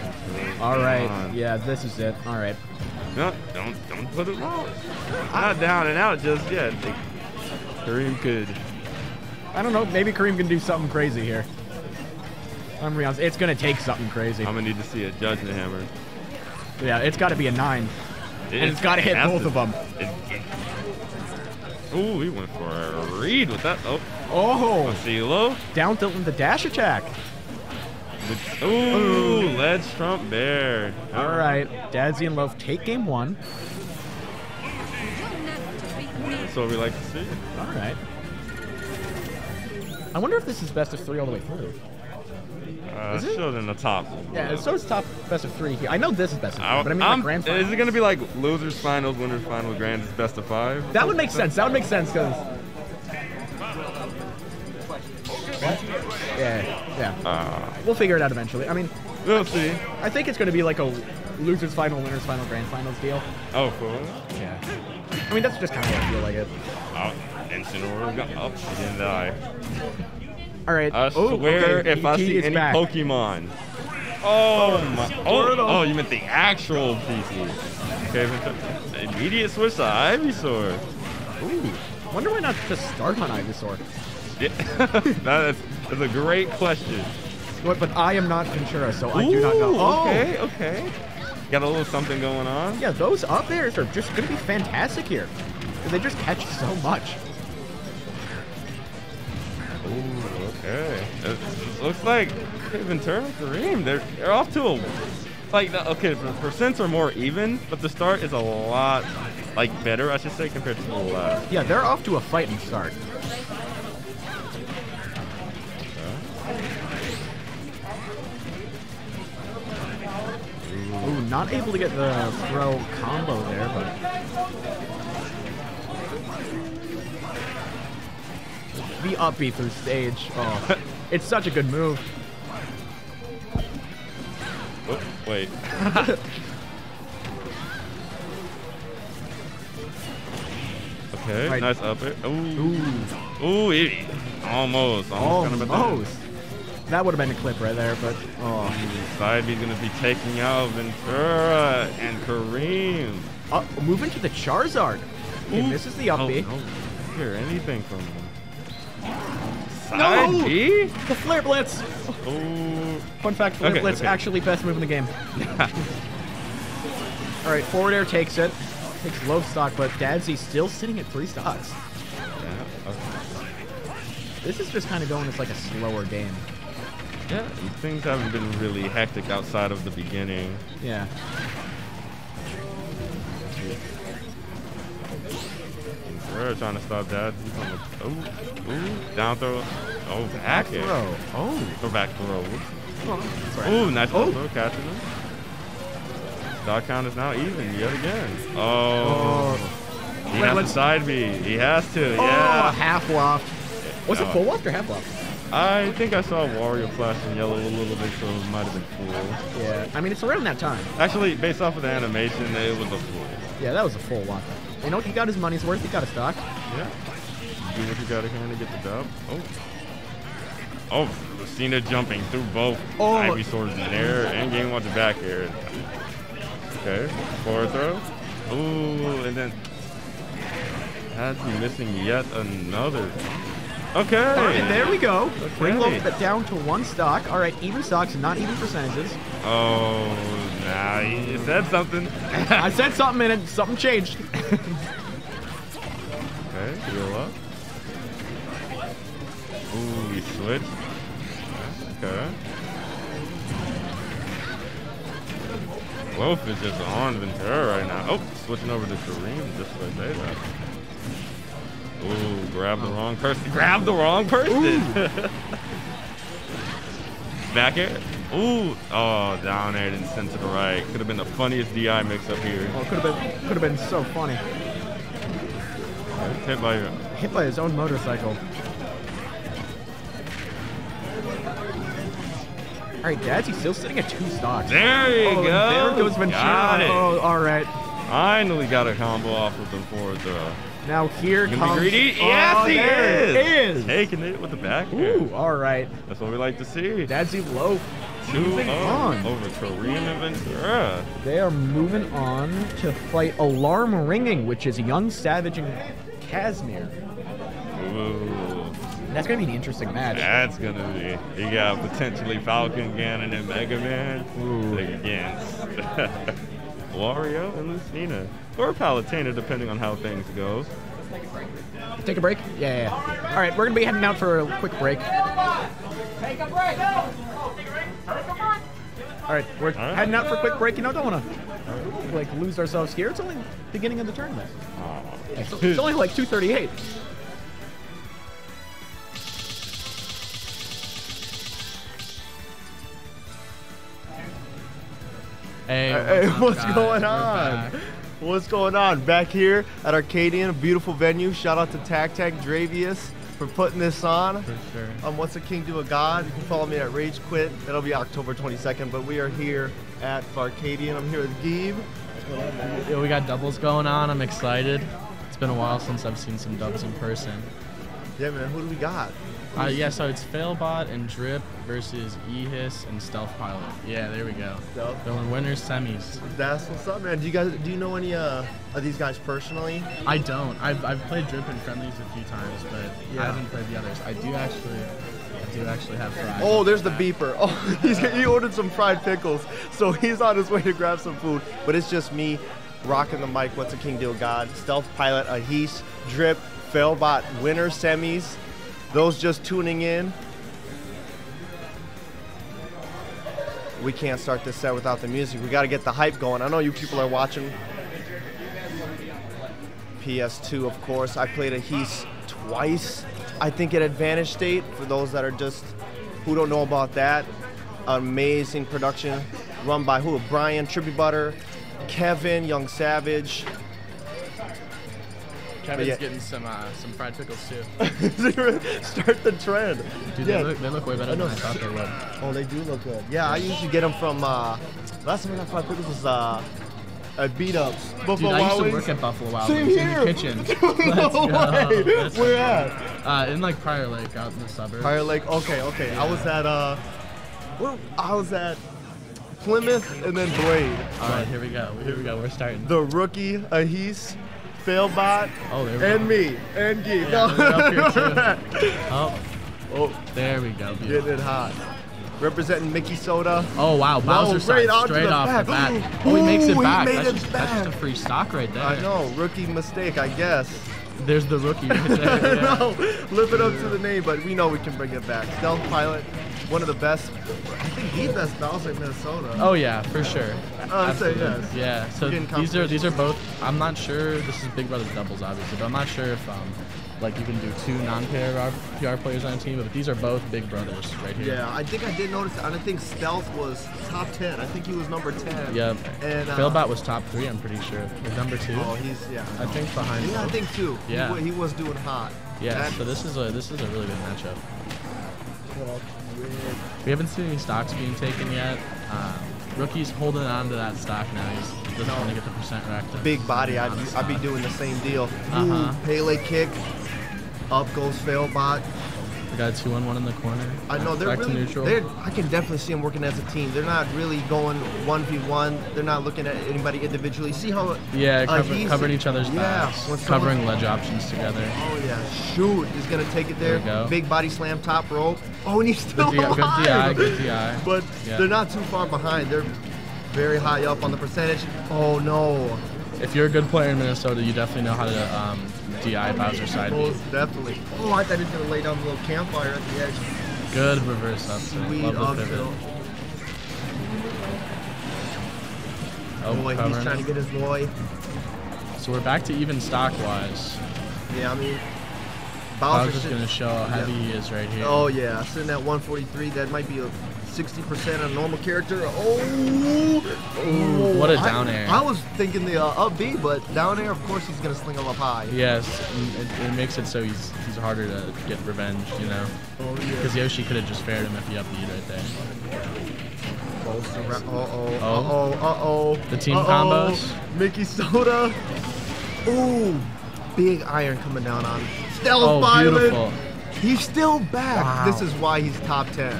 All Come right. on. Yeah, this is it. All right. No, don't don't put it out. Not down and out just yet. Kareem could. I don't know. Maybe Kareem can do something crazy here. I'm honest. It's gonna take something crazy. I'm gonna need to see a judgment hammer. Yeah, it's got to be a nine, and it's got to hit both of them. it- it- Ooh, he went for a read with that. Oh, Oh, CeeLo. down tilt with the dash attack. Ooh, ledge trump bear. All right, Dadzie and Loaf take game one. That's what we like to see. All right. I wonder if this is best of three all the way through. Uh, Is it? showed in the top. Yeah, so it's top best of three here. I know this is best of three, I, but I mean I'm- like grand is it gonna be like losers finals, winners finals, grand is best of five? That would make sense. That would make sense because. Yeah, yeah. Uh, We'll figure it out eventually. I mean, we'll see. I think it's going to be like a losers final, winners final, grand finals deal. Oh, cool. Yeah. I mean, that's just kind of what I feel like it. Oh, instant order got up. He didn't die. All right. I Oh, swear, okay, if I see any back. Pokemon. Oh, oh my! Oh, oh, you meant the actual PC. Okay, immediate switch to Ivysaur. Ooh. Wonder why not just start on Ivysaur. Yeah, that is, that's a great question. What? But I am not Ventura, so I do not know. Ooh, Oh. Okay, okay. Got a little something going on. Yeah, those up airs are just going to be fantastic here. Because They just catch so much. Ooh, okay. It, looks like Ventura and Kareem, they're, they're off to a like the, okay, the percents are more even, but the start is a lot like better, I should say, compared to the last. Yeah, they're off to a fighting start. Ooh, not able to get the throw combo there, but the upbeat through stage. Oh, it's such a good move. Oh, Wait. okay, Right. nice up it. Ooh. Ooh, it, almost. Almost. Almost. That would have been a clip right there, but oh. B's gonna be taking out Ventura and Kareem. Uh, moving to the Charizard. He Ooh. misses the up Oh, B. no. Didn't hear anything from him. Side No! B? The Flare Blitz. Ooh. Fun fact, Flare Okay, Blitz okay. actually best move in the game. All right, forward air takes it. Takes low stock, but Dadzie still sitting at three stocks. Yeah, okay. This is just kind of going as like a slower game. Yeah, things haven't been really hectic outside of the beginning. Yeah. We're trying to stop that. He's on the, ooh, ooh, down throw. Oh, back. Throw. Oh. Or back throw. Ooh, nice Oh. throw, catching him. Stock count is now even yet again. Oh. Oh. He Wait, has to side B. He has to, Oh, yeah. half loft. Was it Oh. full loft or half loft? I think I saw Wario flash in yellow a little bit, so it might have been full. Yeah. I mean, it's around that time. Actually, based off of the animation, it was a full. Yeah, that was a full loft. You know, he got his money's worth. He got a stock. Yeah. Do what you gotta kind of get the job. Oh. Oh, Lucina jumping through both Oh. Ivy swords in air and game watch back air. Okay, forward throw. Ooh, and then had to missing yet another. Okay. All right, there we go. Bring Okay. low down to one stock. All right, even stocks, not even percentages. Oh, nah, you said something. I said something and it, something changed. Okay, heal up. Ooh, we switched. Okay. Wolf is just on Ventura right now. Oh, switching over to Kareem just say that. Ooh, grab the oh. wrong person. Grab the wrong person. Back air. Ooh, oh, down air and sent to the right. Could have been the funniest DI mix up here. Oh, could have been could have been so funny. Hit by your Hit by his own motorcycle. All right, Dad's he's still sitting at two stocks. There you oh, go. There goes Ventura. Got it. Oh, all right. Finally got a combo off with the forward throw. Now here comes. greedy? Oh, yes, he is. it is. Taking it with the back. Ooh, all right. That's what we like to see. Dadzie low. Moving on. over Kareem and Ventura. They are moving on to fight Alarm Ringing, which is Young Savage and Casimir. Ooh, That's gonna be an interesting match. that's gonna be. You got potentially Falcon Ganon and Mega Man against Wario and Lucina. Or Palutena, depending on how things go. Take a break? Yeah, yeah, yeah. All right, we're gonna be heading out for a quick break. Take a break. No. Oh, take a break. Take a break. All right, we're right. heading out for a quick break. You know, don't want to like lose ourselves here. It's only the beginning of the tournament. It's, it's only like 2:38. Hey, Hey, what's guys? going We're on? What's going on? Back here at Arcadian, a beautiful venue. Shout out to Tac Tac Dravus for putting this on. For sure. Um, What's a King Do a God? You can follow me at Rage Quit. That'll be October 22nd. But we are here at Arcadian. I'm here with Geeb. Yeah, we got doubles going on. I'm excited. It's been a while since I've seen some dubs in person. Yeah, man. Who do we got? Uh, yeah, so it's Failbot and Drip versus Ehis and Stealth Pilot. Yeah, there we go. Stealth. Going winners semis. That's what's up, man. Do you guys do you know any uh, of these guys personally? I don't. I've, I've played Drip in friendlies a few times, but Yeah. I haven't played the others. I do actually, I do actually have fries. Oh, there's the beeper. Oh, he's, he ordered some fried pickles, so he's on his way to grab some food. But it's just me rocking the mic. What's a King Deal God? Stealth Pilot, Ahis, Drip, Failbot, winner semis. Those just tuning in. We can't start this set without the music. We got to get the hype going. I know you people are watching. PS2, of course. I played Ahis twice. I think at Advantage State. For those that are just who don't know about that, amazing production run by who? Brian, Trippy Butter, Kevin, Young Savage. Kevin's yeah. getting some uh, some fried pickles too. Start the trend. Dude, yeah. they, look, they look way better I than. I thought they would. Oh, they do look good. Yeah, I usually get them from. Uh, last time I got fried pickles was uh, at Beat up Buffalo Dude, I used Wild to work at Buffalo Wild Wings in the kitchen. no Let's go. way. Let's Where go. at? Uh, in like Prior Lake, out in the suburbs. Prior Lake. Okay, okay. I was at uh, where, I was at Plymouth and then Blaine. All right, here we go. Here we go. We're starting. The rookie Ahis, Failbot, Oh, there we and me and Geeb. Yeah, here, Oh, oh, there we go. getting it hot. Representing Mickey Soda. Oh wow, Bowser straight out to straight the off back. the bat. Oh, he makes Ooh, it he back. made that's, it just, that's just a free stock right there. I know, rookie mistake, I guess. There's the rookie right there. yeah. no, live it up to the name, but we know we can bring it back. Stealth Pilot, one of the best, I think the best Bowser in Minnesota. Oh yeah, for sure. I'd say yes. Yeah. So these are these are both. I'm not sure. This is Big Brother doubles, obviously, but I'm not sure if um, like you can do two non-PR PR players on a team. But these are both Big Brothers right here. Yeah, I think I did notice. And I think Stealth was top 10. I think he was number 10. Yep. And uh, Failbot was top three. I'm pretty sure. Number two. Oh, he's yeah. I think behind. Yeah, I think too. He Yeah. wa- He, was doing hot. Yeah. That- So this is a this is a really good matchup. We haven't seen any stocks being taken yet. Um, rookie's holding on to that stock now. He's doesn't want to get the percent racked. big body. I'd, be- I'd be doing the same deal. Uh-huh. Ooh, Pele kick. Up goes Failbot. We got a two on one in the corner. I know they're Back really. to neutral. They're, I can definitely see them working as a team. They're not really going one v one. They're not looking at anybody individually. See how? Yeah, uh, cover, he's- covering each other's yeah, backs, covering ledge options together. Oh yeah, shoot! He's gonna take it there. There. Big body slam, top rope. Oh, and he's still Good, D- good alive. DI, good DI. But Yeah. they're not too far behind. They're very high up on the percentage. Oh no! If you're a good player in Minnesota, you definitely know how to um, DI Bowser side. Most definitely. Oh, I thought he was gonna lay down a little campfire at the edge. Good reverse up. Sweet Love the up pivot. tilt. Oh, Boy, he's trying to get his boy. So we're back to even stock wise. Yeah, I mean, Bowser Bowser's should- gonna show how heavy he is right here. Oh yeah, sitting at 143. That might be a 60% on normal character. Oh, Ooh, what a I- down air. I, was thinking the uh, up B, but down air, of course, he's gonna sling him up high. Yes, it, it makes it so he's he's harder to get revenge, you know. Oh Because yeah. Yoshi could have just fared him if he up beat right there. Uh oh. Uh Oh. oh. Uh oh. The team combos. Mickey Soda. Ooh, big iron coming down on him. Stealth Oh. He's still back. Wow. This is why he's top 10.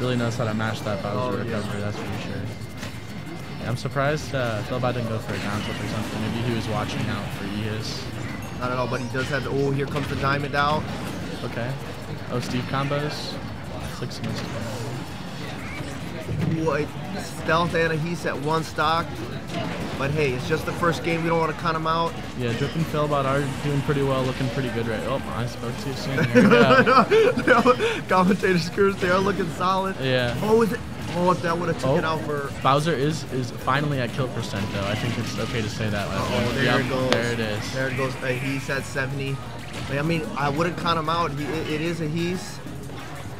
Really knows how to match that Bowser Oh, yeah. recovery, that's for sure. Yeah, I'm surprised uh, Failbot didn't go for a down flip or something. Maybe he was watching out for Ehis. Not at all, but he does have the. Oh, here comes the diamond out. Okay. Oh, Steve combos. Six missed. What? Stealth and a he's at one stock. But hey, it's just the first game. We don't want to count him out. Yeah, Drip and Failbot are doing pretty well, looking pretty good right. Oh, I spoke too soon. Go. Commentator screws. They are looking solid. Yeah. Oh, is it? Oh, if that would have taken Oh. out for. Bowser is is finally at kill percent though. I think it's okay to say that. Oh, there Yep, it goes. There it is. There it goes. Uh, he's at 70. I mean, I wouldn't count him out. He, it, it is a he's.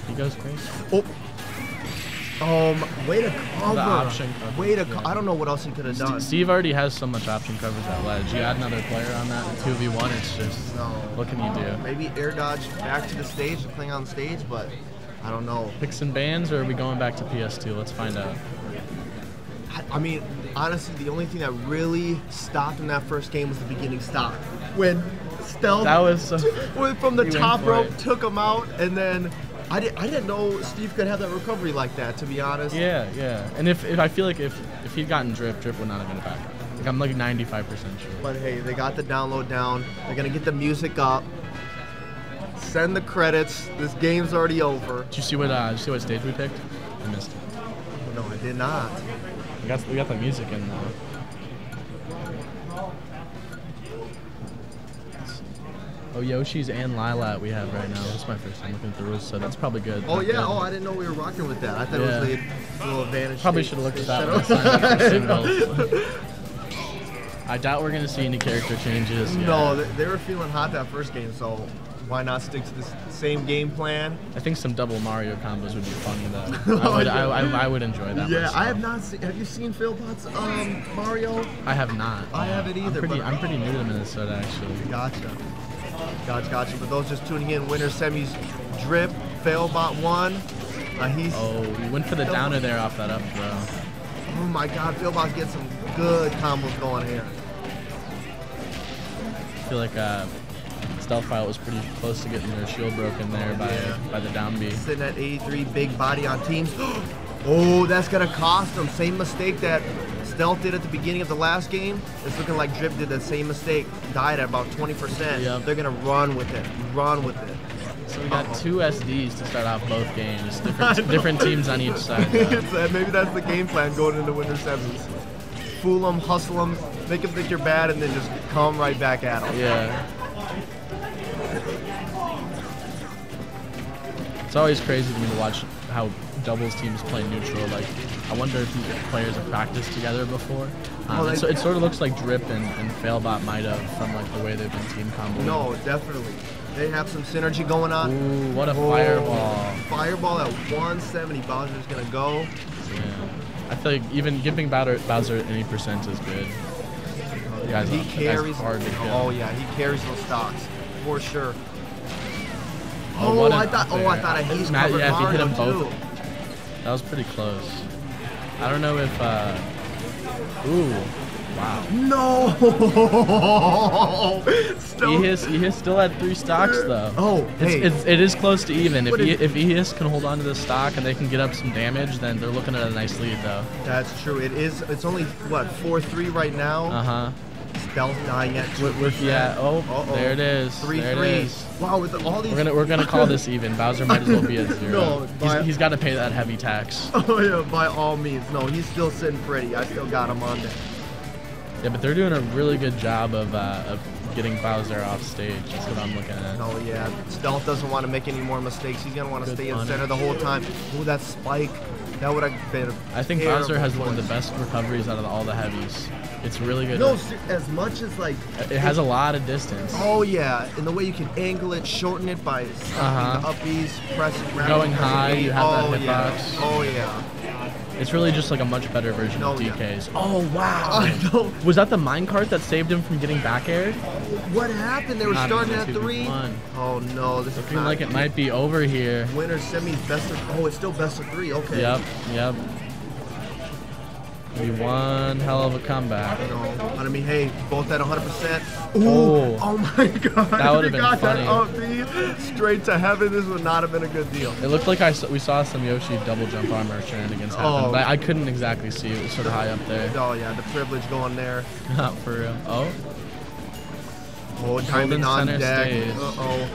He goes crazy. Oh. Um, way to cover. option cover, Way to. yeah. I don't know what else he could have done. Steve already has so much option coverage at ledge. You add another player on that two v one. It's just No. what can you do? Maybe air dodge back to the stage playing on stage, but I don't know. Picks and bans, or are we going back to PS2? Let's find out. I, I mean, honestly, the only thing that really stopped in that first game was the beginning stop. When Stealth That was so- from the top rope, it. took him out, and then I, did, I didn't know Steve could have that recovery like that, to be honest. Yeah, yeah. And if, if I feel like if if he'd gotten drip, drip would not have been a back. Like I'm like 95% sure. But hey, they got the download down. They're going to get the music up. Send the credits. This game's already over. Did you see what uh, did you see what stage we picked? I missed it. No, I did not. We got we got the music in now. Oh, Yoshi's and Lilat we have right now. That's my first time looking through, so that's probably good. Oh, yeah. good. Oh, I didn't know we were rocking with that. I thought Yeah. it was a little advantage. Probably should have looked at that I up. signed up. I doubt we're gonna see any character changes. No, Yeah. they, were feeling hot that first game, so Why not stick to the same game plan? I think some double Mario combos would be funny though. I Oh, would, yeah. I, I, I would enjoy that. yeah, myself. I have not seen. Have you seen Failbot's um, Mario? I have not. I haven't either, I'm pretty, but- I'm pretty new to Minnesota actually. Gotcha. Gotcha, gotcha. But those just tuning in, winner semis, Drip, Failbot won. Uh, he's, oh. he went for the downer there off that up throw. Oh my God, Failbot gets some good combos going here. I feel like uh, Stealth Pilot was pretty close to getting their shield broken there by Yeah. by the down B. Sitting at 83, big body on teams. Oh, that's gonna cost them. Same mistake that Stealth did at the beginning of the last game. It's looking like Drip did the same mistake. Died at about 20%. Yep. They're gonna run with it. Run with it. So we got Uh-oh. two SDs to start off both games. Different, different teams on each side. Uh, maybe that's the game plan going into winter sevens. Fool them, hustle them, make them think you're bad, and then just come right back at them. Yeah. It's always crazy to me to watch how doubles teams play neutral. Like, I wonder if these players have practiced together before. Um, Well, it, so, it sort of looks like Drip and, and Failbot might have from like the way they've been team comboing. No, definitely. They have some synergy going on. Ooh, what a Oh, fireball! Fireball at 170. Bowser's gonna go. Yeah. I feel like even giving Bowser, Bowser any percent is good. The guy's, he a- the guy's carries. to. Oh yeah, he carries those stocks for sure. Oh, Oh, I thought. Oh, I thought I he's Matt, yeah, if he hit them both, too. That was pretty close. I don't know if. uh Ooh, wow. No. Still- Ehis, Ehis still had three stocks though. Oh, it's, hey. it's, it is close to even. If e, if Ehis can hold on to the stock and they can get up some damage, then they're looking at a nice lead though. That's true. It is. It's only what four three right now. Uh huh. Stealth dying. With, with yeah. Oh, Uh-oh. there it is. Three there three. It is. Wow, with all these. We're gonna we're gonna call this even. Bowser might as well be at zero. No, he's, he's got to pay that heavy tax. Oh yeah, by all means. No, he's still sitting pretty. I still got him on there. Yeah, but they're doing a really good job of uh, of getting Bowser off stage. That's what I'm looking at. Oh yeah, Stealth doesn't want to make any more mistakes. He's gonna want to stay in center the whole time. Ooh, that spike. That would have been. I think Bowser has one of the best recoveries out of all the heavies. It's really good. No, as much as like. it has a lot of distance. Oh yeah, and the way you can angle it, shorten it by Uh-huh. the uppies, press, grab, Going high, you have that oh, yeah. Oh yeah. It's really just like a much better version of Oh, yeah. DK's. Oh wow! I know. Was that the minecart that saved him from getting back aired? What happened? They were Not starting at three. 2v1. Oh no, this is Looking not like it might be over here. Winner semis best of. Oh, it's still best of three. Okay. Yep, yep. Be one hell of a comeback. No, but I mean, hey, both at 100%. Oh. oh my God! That would've been got funny. That straight to heaven. This would not have been a good deal. It looked like I saw, we saw some Yoshi double jump armor shenanigans happen, Oh. but I couldn't exactly see. It was sort of high up there. Oh yeah, the privilege going there. Not for real. Oh, Oh, diamond on center deck. Uh oh.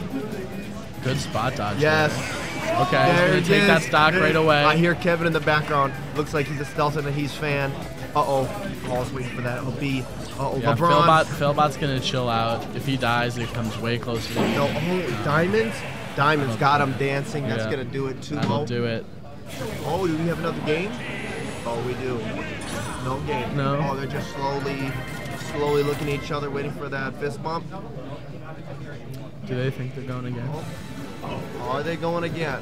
good spot dodge. Yes. there. Okay, There he's gonna take that stock right away. I hear Kevin in the background. Looks like he's a Stealth and a He's fan. Uh oh. Paul's waiting for that. Oh B. Uh oh. Yeah, LeBron. Failbot, Failbot's gonna chill out. If he dies, it comes way closer. To No. Oh, diamonds. Diamonds got him dancing. That's Yeah. gonna do it too. That'll low. do it. Oh, do we have another game? Oh, we do. No game. No. Oh, they're just slowly, slowly looking at each other, waiting for that fist bump. Do they think they're going again? Oh, are they going again?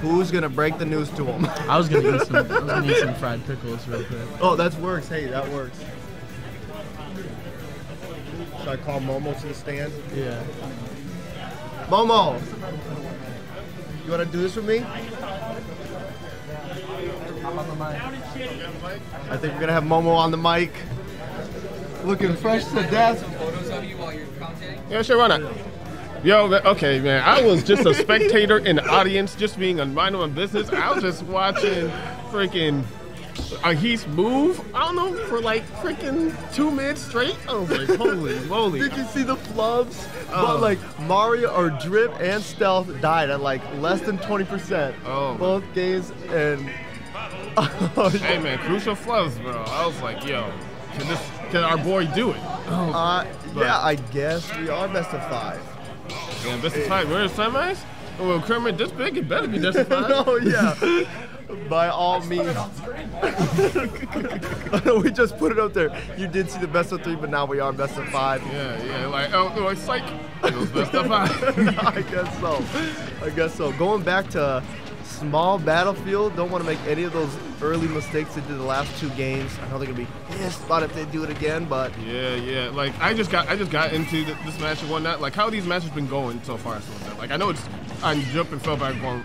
Who's gonna break the news to them? I was gonna eat some. I was gonna eat some fried pickles real quick. oh, that works. Hey, that works. Should I call Momo to the stand? Yeah. Momo, you wanna do this with me? I'm on the mic. I think we're gonna have Momo on the mic. Looking fresh to death. Yeah, sure, why not? Yo, okay, man. I was just a spectator in the audience, just being a mind my business. I was just watching freaking a Heath move. I don't know for like freaking two minutes straight. I was like, holy moly! Did you see the flubs? Oh. But like Mario or Drip and Stealth died at like less than 20%. Oh. Both games and. Hey, man, crucial flows, bro. I was like, yo, can this, can our boy do it? Uh, yeah, I guess we are best of five. Yeah, best of five. We're in semis. Well, Kermit this big, it better be best of five. no, yeah. By all means. we just put it up there. You did see the best of three, but now we are best of five. Yeah, yeah, like, oh, oh psych. It was best of five. I guess so. I guess so. Going back to small battlefield, don't want to make any of those early mistakes they did the last two games. I know they're gonna be pissed about if they do it again, but Yeah, yeah. Like I just got, I just got into th- this match and whatnot. Like how these matches been going so far? So like I know it's, I'm jumping fell back going,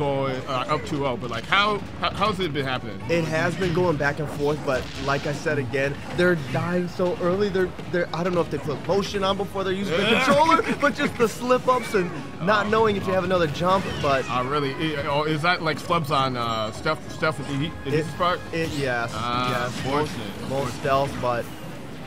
going uh, up 2-0, but like how, how, how's it been happening? it has been going back and forth. But like I said again, they're dying so early. They're, they're I don't know if they put motion on before they're using the controller, but just the slip ups and not knowing if you have another jump. But Uh, really? i- oh, is that like flubs on uh, Steph, Steph in it, this part? it yes, Ah, yes, most, most stealth, but.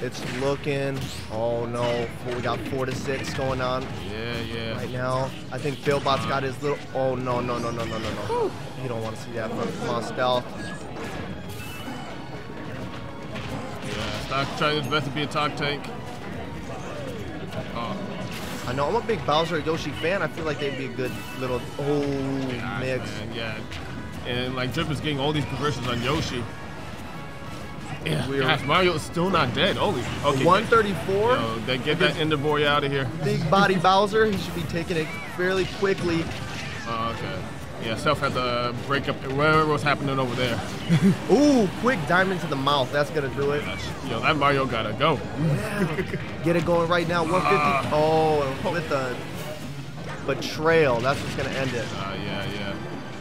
It's looking. Oh no! We got four to six going on. Yeah, yeah. right now. I think Failbot's got his little. Oh no no no no no no no! You don't want to see that from come on stealth. Yeah, Stock trying his best to be a talk tank. Oh, I know I'm a big Bowser Yoshi fan. I feel like they'd be a good little oh God, mix. man, yeah. And like Drip is getting all these conversions on Yoshi. Yeah, Weird. gosh, Mario is still not dead. Holy, okay. 134. Yo, they get that Ender Boy out of here. Big body Bowser. He should be taking it fairly quickly. Oh, okay. Yeah, Self had to break up whatever was happening over there. Ooh, quick diamond to the mouth. That's gonna do it. Yo, that Mario gotta go. Get it going right now. 150. Oh, with the betrayal. That's what's gonna end it. Uh, yeah, yeah.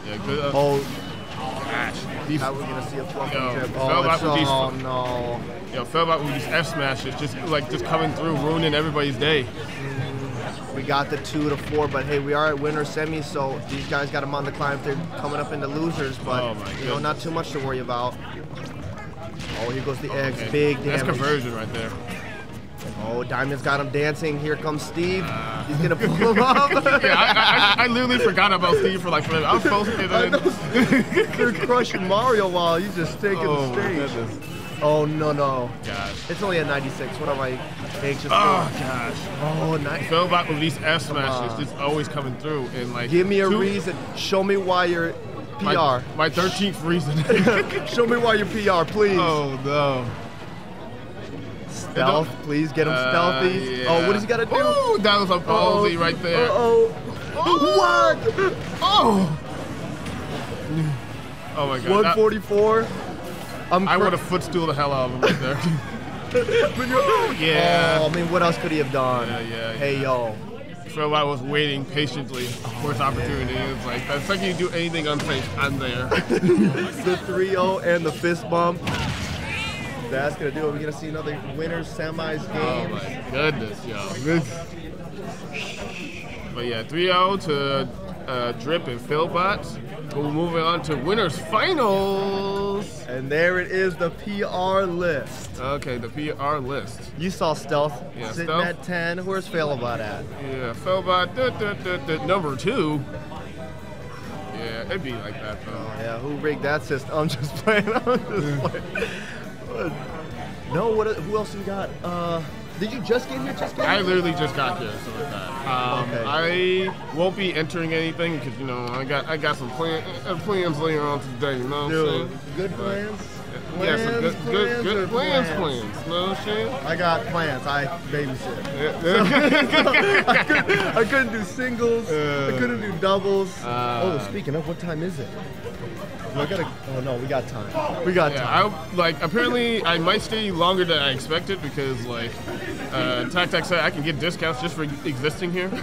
Yeah, good. Uh, Oh, gosh. These, now we're gonna see a fluffy Yo, drip. fell Oh, it's, with these- oh no. yo, fell back with these F smashes, just like just coming through, ruining everybody's day. Mm, we got the two to four, but hey, we are at winner semis, so these guys got them on the climb. They're coming up into losers, but Oh, you know, not too much to worry about. Oh, here goes the eggs, Okay. big That's conversion right there. Oh, Diamond's got him dancing. Here comes Steve. He's gonna pull him up. Yeah, I, I, I literally forgot about Steve for like forever. I was supposed to get I it. know. They're crushing Mario while he's just taking Oh, the stage. goodness. Oh no no! Gosh. It's only a 96. What am I anxious Oh for? Oh gosh. Oh, nice. Back with these F smashes, it's always coming through, and like. Give me a two- reason. Show me why you're PR. My, my 13th reason. Show me why you're PR, please. oh no. Stealth, please get him Uh, stealthy. yeah. Oh, what does he gotta do? Ooh, that was a ballsy right there. Uh-oh. What? Oh. Oh my god. 144. I'm I would have footstool the hell out of him right there. yeah. Oh, yeah. I mean, what else could he have done? Yeah, yeah, Hey, y'all. So I was waiting patiently for his opportunity. It's like the second you do anything unsafe, I'm there. The 3-0 and the fist bump. That's gonna do it. We're gonna see another winners semis Oh game. my goodness, yo. But yeah, 3-0 to uh, Drip and Failbot. We're moving on to winners finals. And there it is, the PR list. Okay, the PR list. You saw Stealth Yeah, sitting Stealth. at 10. Where's Failabot at? Yeah, Failbot, duh, duh, duh, duh, number two. Yeah, it'd be like that though. Oh, yeah, who rigged that system? I'm just playing. I'm just playing. No, what? Who else we got? Uh, did you just get here? Just get I literally just got here, so like that. Um, Okay. I won't be entering anything because you know I got I got some plan, uh, plans later on today. You know what I'm Dude, saying? good plans. yeah, some good, Plans, good, good plans, plans, plans. You know what I'm saying? I got plans. I babysit. Yeah. I, couldn't, I couldn't do singles. I Uh, couldn't do doubles. uh, oh, speaking of, what time is it? I gotta. Oh no, we got time. We got Yeah, time. I like apparently I might stay longer than I expected because like uh, Tac Tac said I can get discounts just for existing here.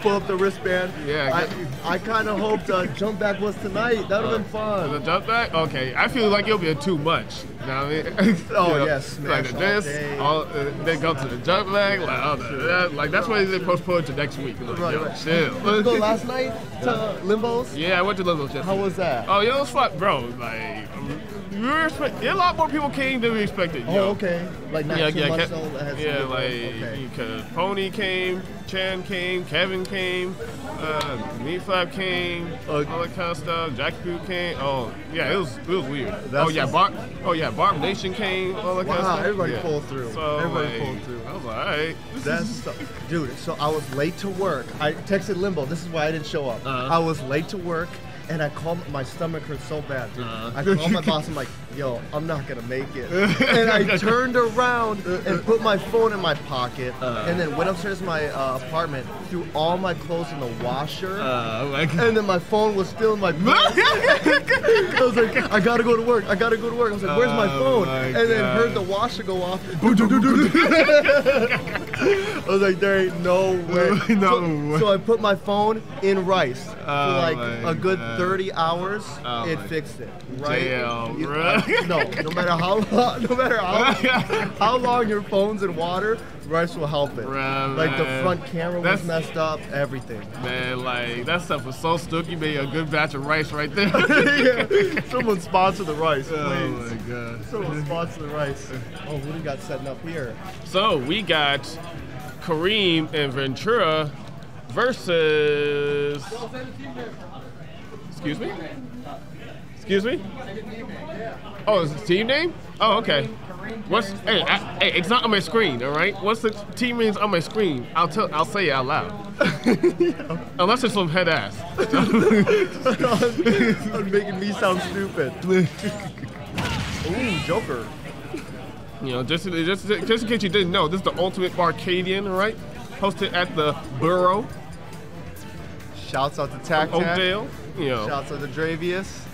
Pull up the wristband. Yeah, I, I kind of hoped uh, jump back was tonight. That would have been The fun. jump back? Okay, I feel like it'll be too much. You know what I mean? Oh, yes, like all this, all, uh, then go to the jump back, like all the, that, like that's why they postponed to next week. Like, Right, yo, right. chill. You go last night to Limbo's? Yeah, I went to Limbo's. Chester. How was that? Oh, yo, it was fun, bro. Like, were expect- a lot more people came than we expected. Oh, yo. okay. Like not Yeah, too yeah, much Ke- had yeah, like okay. Pony came, Chan came, Kevin came, uh, Meatflap came, Uh, all that kind of stuff. Jackie Poo came. Oh, yeah, it was it was weird. That's oh yeah, Barb. Oh yeah, Barb Nation came. All that kind of Wow, stuff. everybody yeah. pulled through. So, Everybody like, pulled through. I was like, all right. That's so, dude. So I was late to work. I texted Limbo. This is why I didn't show up. Uh-huh. I was late to work, and I called my stomach hurt so bad. Uh. I called my boss. I'm like, "Yo, I'm not gonna make it." and I turned around and put my phone in my pocket, Uh. and then went upstairs to my uh, apartment, threw all my clothes in the washer. Uh, like, and then my phone was still in my. I was like, I gotta go to work. I gotta go to work. I was like, where's my Oh phone? my and then God. heard the washer go off. I was like, there ain't no way. No so, way. so I put my phone in rice for Oh like my a good God. 30 hours. Oh it fixed it. Right? Damn, You-. I- no, no matter how long, no matter how, how long your phone's in water, rice will help it. Bruh, like the front camera was messed up, everything. man, like that stuff was so stoked. You made a good batch of rice right there. yeah. Someone sponsor the rice, please. oh my god. Someone sponsor the rice. Oh, oh what do we got setting up here? So we got Kareem and Ventura versus. Excuse me. Excuse me. Oh, it's team name? Oh, okay. What's hey, I, hey? It's not on my screen, all right. What's the team names on my screen? I'll tell. I'll say it out loud. Unless it's some head ass. You're making me sound stupid. Ooh, Joker. You know, just just just in case you didn't know, this is the ultimate Arcadian, all right? Hosted at the Burrow, Shouts out to Tac Tac. Oakdale. You know. Shouts out to Dravius.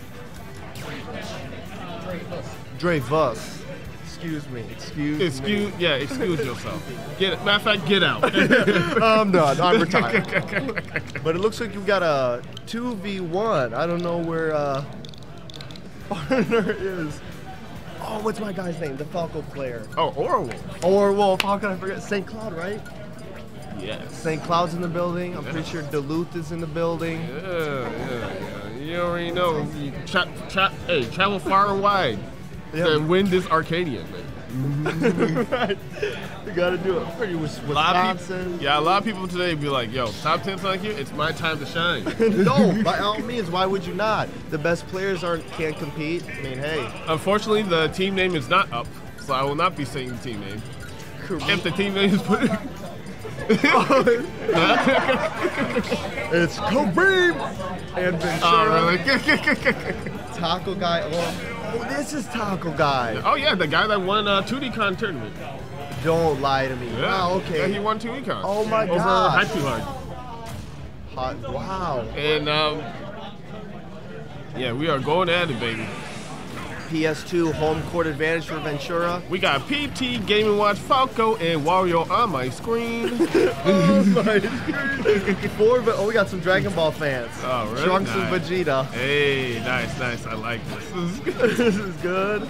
Dravus. Excuse me. Excuse, Excuse, yeah, excuse yourself. Get it. Matter of fact, get out. I'm done. I'm retired. but it looks like you got a 2v1. I don't know where uh, partner is. Oh, what's my guy's name? The Falco player. oh, Orwell. Or Wolf. How can I forget? St. Cloud, right? Yes. St. Cloud's in the building. I'm pretty sure Duluth is in the building. Yeah, yeah, yeah. You already know. You tra- tra- hey, travel far and wide to win this Arcadian, man. right. You gotta do it. Pretty Wis- A lot of Wisconsin. people, yeah, a lot of people today be like, "Yo, top ten like you, it's my time to shine." no, by all means, why would you not? The best players aren't can't compete. I mean, hey, Unfortunately, the team name is not up, so I will not be saying the team name. Correct. If the team name is put, it's Kareem and Ventura. oh, really? Taco guy. Oh, oh, this is Taco guy. oh yeah, the guy that won uh, 2D tournament. Don't lie to me. Yeah. Wow, okay. Yeah, he won 2D Oh my over gosh. Hype2Hard. Hot. Wow. And um, yeah, we are going at it, baby. PS2 home court advantage for Ventura. We got PT, Gaming Watch, Falco, and Wario on my screen. oh my Four, but oh, we got some Dragon Ball fans. Oh, really? Trunks Nice. and Vegeta. hey, nice, nice. I like this. this is good.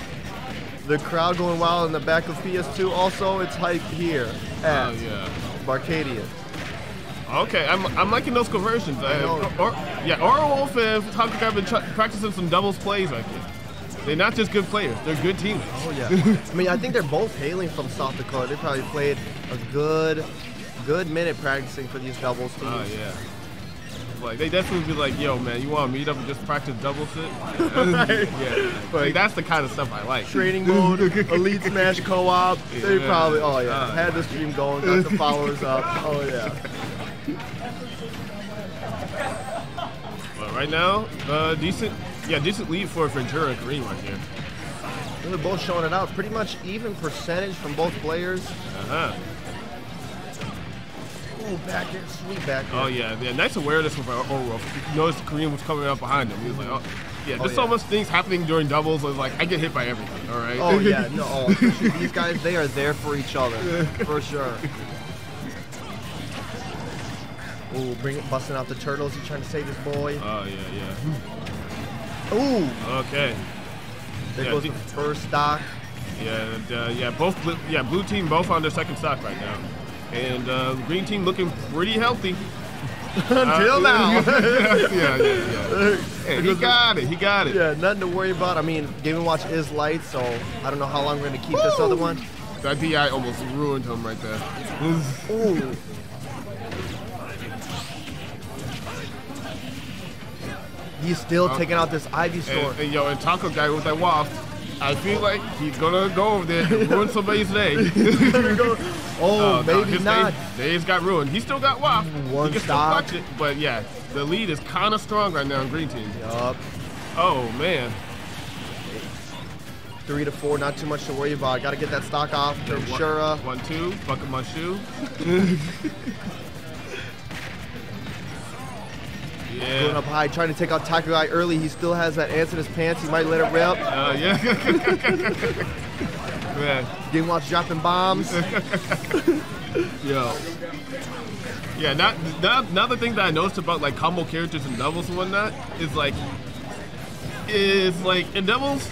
The crowd going wild in the back of PS2. Also, it's hype here at oh yeah. Barcadia. Okay, I'm, I'm liking those conversions. Uh, know. or, yeah, Oro Wolf and Taco have been practicing some doubles plays. I think they're not just good players; they're good teams. Oh yeah. I mean, I think they're both hailing from South Dakota. They probably played a good, good minute practicing for these doubles teams. Oh yeah. Like they definitely be like, "Yo, man, you want to meet up and just practice double sit?" yeah, like that's the kind of stuff I like. Training mode, Elite Smash Co-op. They probably, oh yeah, Uh. had the stream going, got the followers up. Oh yeah. But right now, uh, decent, yeah, decent lead for Ventura and Kareem right here. They're both showing it out. Pretty much even percentage from both players. Uh huh. Oh, back there, sweet back. Oh yeah, yeah. Nice awareness with our You noticed Kareem was coming up behind him. He was like, "Oh, yeah." There's Oh, so much things happening during doubles. I was like, I get hit by everything. All right. Oh yeah, no. Oh, especially these guys, they are there for each other, for sure. Ooh, bring it, busting out the turtles. You trying to save this boy? Oh yeah, yeah, Ooh. Okay. there Yeah, goes the- first stock. Yeah, and, uh, yeah. Both, blue, yeah, blue team both on their second stock right now, and uh, green team looking pretty healthy. Until now. yeah, yeah, yeah. Hey, he got it. He got it. yeah, nothing to worry about. I mean, Game & Watch is light, so I don't know how long we're gonna keep this other one. That DI almost ruined him right there. Ooh. He's still taking out this Ivy store. And, and yo, and Taco guy with that waft, I feel like he's gonna go over there and ruin somebody's day. oh, Uh, no, maybe his not. Days, days got ruined. He still got waft. One he stock. it, but yeah, the lead is kind of strong right now in green team. Yup. Oh man. Three to four, not too much to worry about. Got to get that stock off. One- Ventura. One, two. Buckle my shoe. Going up high, trying to take out Taco Guy early. He still has that ants in his pants. He might let it rip. Uh, yeah. Man, Game Watch dropping bombs. yo. Yeah, not, not, another thing that I noticed about like combo characters in devils and whatnot is like, is like in doubles,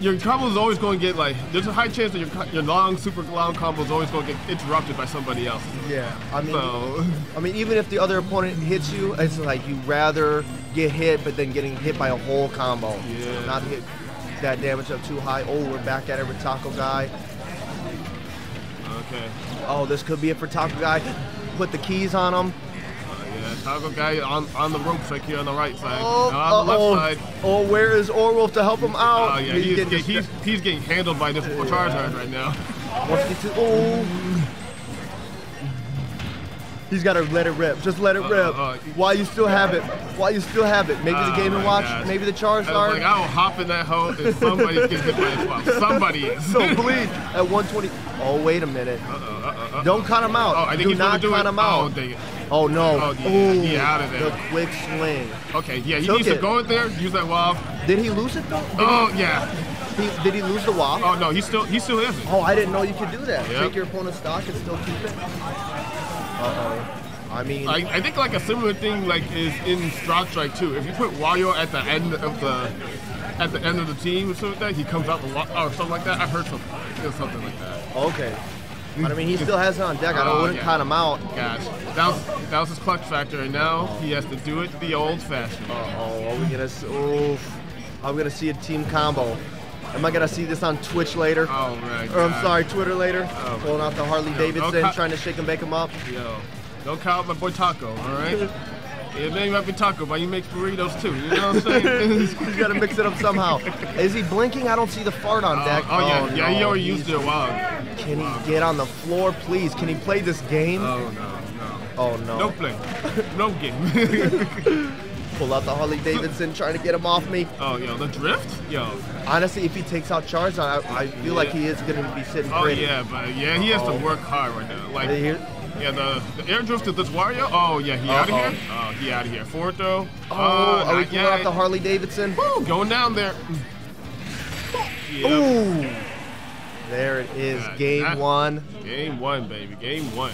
your combo is always going to get like, there's a high chance that your, your long, super long combo is always going to get interrupted by somebody else. Yeah. I mean, So, I mean, even if the other opponent hits you, it's like you rather get hit, but then getting hit by a whole combo. Yeah. Not hit that damage up too high. Oh, we're back at it with Taco Guy. okay. Oh, this could be it for Taco Guy. Put the keys on him. Yeah, Taco guy on, on the ropes right here on the right side. Oh, Now on the left oh, oh. side. Oh, where is Orwolf to help him out? Oh yeah, he's, getting he's, he's, he's getting handled by this Charizard right now. Wants to get oh. He's got to let it rip. Just let it Uh, rip. uh, While you still have it. While you still have it. Maybe the Oh Game and Watch. gosh. Maybe the I Charizard. like, I will hop in that hole and somebody's getting hit by a 12. Somebody is. so bleed at 120. Oh, wait a minute. Uh-oh. Don't cut him out. Oh, I think Do he's not gonna do cut it. him out. Oh. Oh, no. Oh, yeah, Ooh, he out of there. The quick swing. Okay, yeah, he Took needs it. to go in there, use that wall. Did he lose it though? Did, Oh yeah. he, did he lose the wall? Oh no, he still he still has it. Oh, I didn't know you could do that. Yep. Take your opponent's stock and still keep it. Uh oh. I mean, I, I think like a similar thing like is in Strike Strike too. If you put Wario at the end of the at the end of the team or something like that, he comes out the wa- or something like that. I heard something, something like that. okay. But I mean, he still has it on deck. I Oh, wouldn't yeah. count him out. Gosh, that was that was his clutch factor, and now he has to do it the old-fashioned. Oh, are we gonna? Oof. I'm gonna see a team combo. Am I gonna see this on Twitch later? Oh my god. Or I'm sorry, Twitter later. Oh. Pulling out the Harley Yo, Davidson, trying to shake and bake him up. Yo, don't count my boy Taco, all right? His name might be Taco, but he makes burritos too. You know what I'm saying? He's gotta mix it up somehow. Is he blinking? I don't see the fart on Oh, deck. oh, yeah, oh, yeah, he no, already used it a while. Can he get on the floor, please? Can he play this game? Oh no, no. oh no. No play. No game. Pull out the Harley Davidson, trying to get him off me. oh, yo, the drift? Yo. Honestly, if he takes out Charizard, I, I feel like he is gonna be sitting Oh, pretty. yeah, but yeah, he has Uh-oh. to work hard right now. Like, here. yeah, the, the air drift of this Wario. Oh, yeah, he out of here? Oh, he out of here. Forward throw. Oh, Uh, are we pulling out the Harley Davidson? Woo, going down there. Yeah. Ooh. There it is, God, game one. Game one, baby. Game one.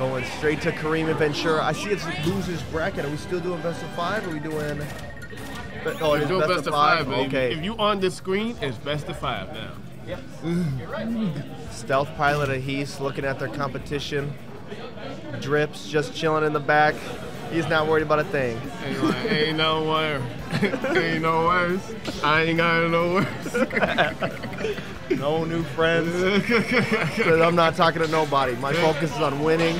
Going straight to Kareem and Ventura. I see it's losers bracket. Are we still doing best of five? Or are we doing? But, oh, it We're doing best of five, baby. Okay. If you on the screen, it's best of five now. Stealth pilot of Heath looking at their competition. Drips just chilling in the back. He's not worried about a thing. Ain't, like, ain't no worse. ain't no worse. I ain't got no worse. No new friends. 'Cause I'm not talking to nobody. My focus is on winning.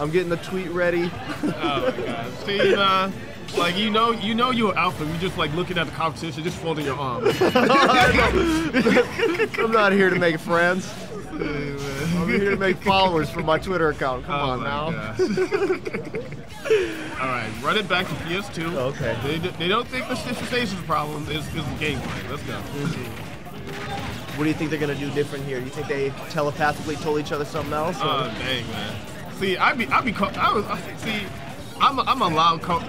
I'm getting the tweet ready. Oh my god. See, uh, like you know, you know you're alpha. You just like looking at the competition, just folding your arms. I'm not here to make friends. I'm here to make followers for my Twitter account. Come Oh on now. All right, run it back to PS2. Okay. They, they don't think the Stitcher Station's problem is, is the gameplay. Let's go. What do you think they're gonna do different here? Do you think they telepathically told each other something else? or- Oh dang man. See, I be I be call, I was I, see, I'm a, I'm a loud co-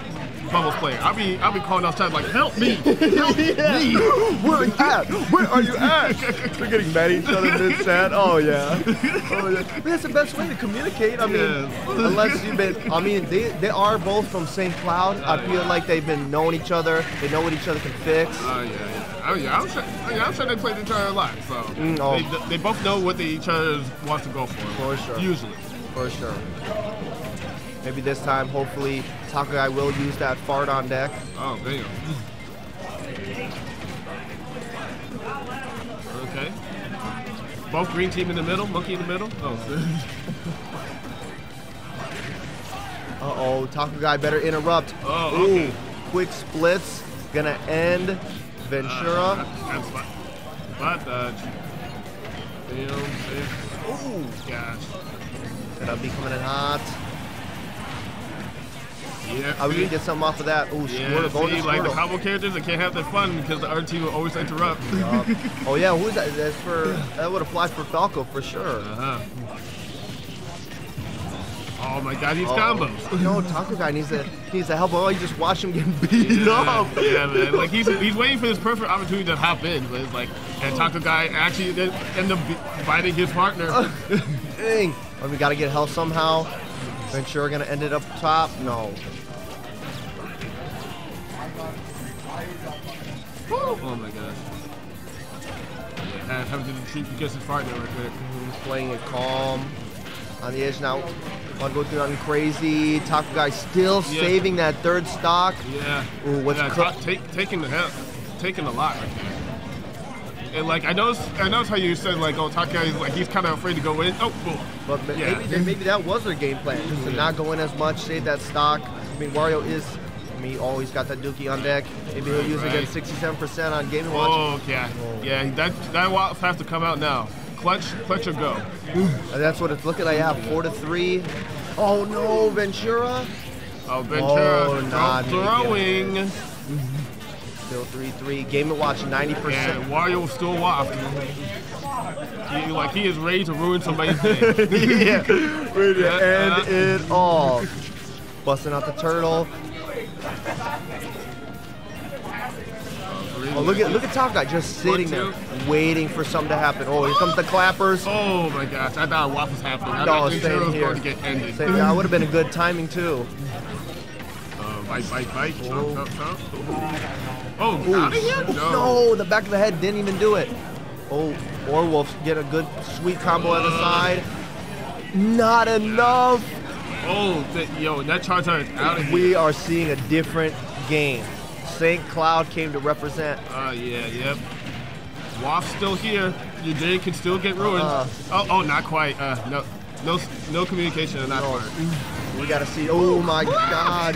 bubbles player. I be I be calling outside like help me, help me. Where are you at? Where are you at? They're getting mad at each other mid set. Oh yeah. Oh yeah. But that's the best way to communicate. I mean, unless you've been. I mean, they they are both from St. Cloud. I feel like they've been knowing each other. They know what each other can fix. Oh yeah, yeah. Oh yeah, I'm sure. oh, yeah, I'm sure they played each other a lot. So Mm, oh. they, they both know what they each other wants to go for. For sure. Usually. For sure. Maybe this time, hopefully, Taco Guy will use that fart on deck. Oh damn. Okay. Both green team in the middle, monkey in the middle. Oh. Uh oh, Taco Guy better interrupt. Oh, okay. Ooh, quick splits. Gonna end Ventura. Spot dodge. Damn. Ooh, Gosh. gonna be coming in hot. Yeah, Are we gonna get something off of that? Ooh, Yeah, Squirtle, see, to like the Squirtle. combo characters, they can't have their fun because the team will always interrupt. Oh yeah, who's that? That's for that would apply for Falco for sure. Uh-huh. Oh my god, these Oh. combos. No, Taco guy needs to needs to help. Oh, you just watch him get beat Yeah, up. yeah, man. Like he's he's waiting for this perfect opportunity to hop in, but it's like, and Taco guy actually end up biting his partner. Dang. Oh, we gotta get health somehow. Ventura gonna end it up top. No. oh my god. Yeah, having to treat because his partner right there. He's playing it calm. On the edge now. Want to go through nothing crazy. Taco guy still Yeah. saving that third stock. Yeah. Ooh, what's yeah, take, taking the hell, taking a lot right there. And like I know, I noticed how you said like, oh, Taka is like he's kind of afraid to go in. Oh, cool. But Yeah. maybe, maybe that was their game plan, just to not go in as much, save that stock. I mean, Wario is, I mean, always got that Dookie on deck. Maybe he'll use it Right. against 67% on Game Watch. Oh yeah, yeah. That that Wasp has to come out now. Clutch, clutch or go. And that's what it's looking like. Yeah, four to three. Oh no, Ventura. Oh, Ventura Oh, nah, throwing. Still three three. Game and Watch 90%. And Wario still waft. He, like he is ready to ruin somebody's day. yeah, ready to Yeah, end it all. Busting out the turtle. Oh, look at look at Top Guy just sitting there, waiting for something to happen. Oh, here comes the clappers. Oh my gosh, I thought Waft was happening. I No, thought same was here. going to get ended. Same, that would have been a good timing too. Uh, bite, bite, bite. Oh. Chomp, chomp, chomp. Oh, Ooh, out of here? No. no, the back of the head didn't even do it. Oh, Orwolf get a good sweet combo on the side. Not enough. Oh, that, yo, that Charizard is out of here. We are seeing a different game. St. Cloud came to represent. Uh, yeah, yep. Waft's still here. Your day can still get ruined. Uh. oh, oh, not quite. Uh, no, no, no communication on that No. part. We gotta see. Oh my God.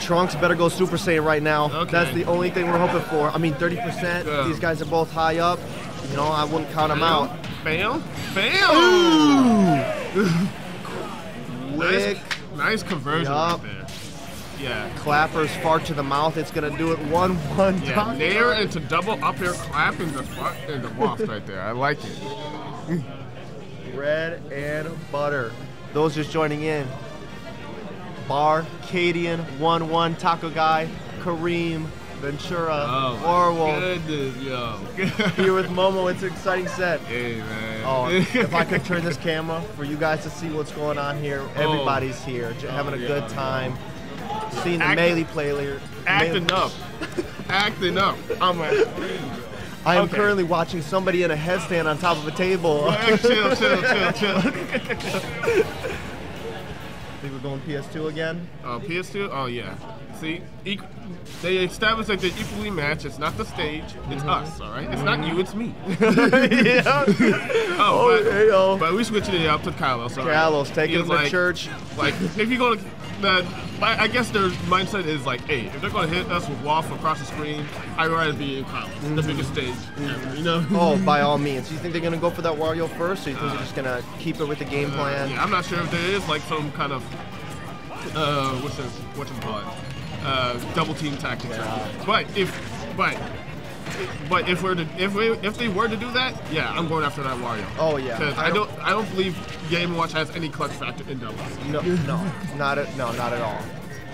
Trunks better go Super Saiyan right now. Okay. That's the only thing we're hoping for. I mean, 30%. Yeah. These guys are both high up. You know, I wouldn't count them out. Fail? Fail! Wick, Nice, nice conversion Yup. right there. Yeah. clappers far to the mouth. It's gonna do it one one Yeah, time. nair into double up air clap in the in the waft right there. I like it. Bread and butter. Those just joining in. Bar, Cadian, 1 1, Taco Guy, Kareem, Ventura, Oh, Orwell. goodness, yo. Here with Momo, it's an exciting set. hey, man. Oh, if I could turn this camera for you guys to see what's going on here, oh. everybody's here, having a Oh, good time. Seeing the Act- melee player. Acting melee- up. Acting up. I'm like, I am Okay. currently watching somebody in a headstand on top of a table. I chill, chill, chill, chill. think we're going PS2 again. Uh, PS2? Oh, yeah. See, equ- they established that they're equally matched. It's not the stage, it's Mm-hmm. us, all right? It's not you, it's me. yeah. Oh, Oh, but, hey, yo. but we switching it up to Kalos. all right? Carlos taking He him to like, church. Like, if you go to the, I guess their mindset is like, hey, if they're gonna hit us with waff across the screen, I'd rather be in Kalos, the biggest stage ever, you know? Oh, by all means. Do you think they're gonna go for that Wario first, or you think they're just gonna keep it with the game plan? Yeah, I'm not sure if there is like some kind of uh, what's this, what you call it, uh, double team tactics. right. But if, but, but if we're to, if we, if they were to do that, yeah, I'm going after that Wario. Oh yeah. Because I don't, I don't believe Game Watch has any clutch factor in doubles, No, no, not at no, not at all.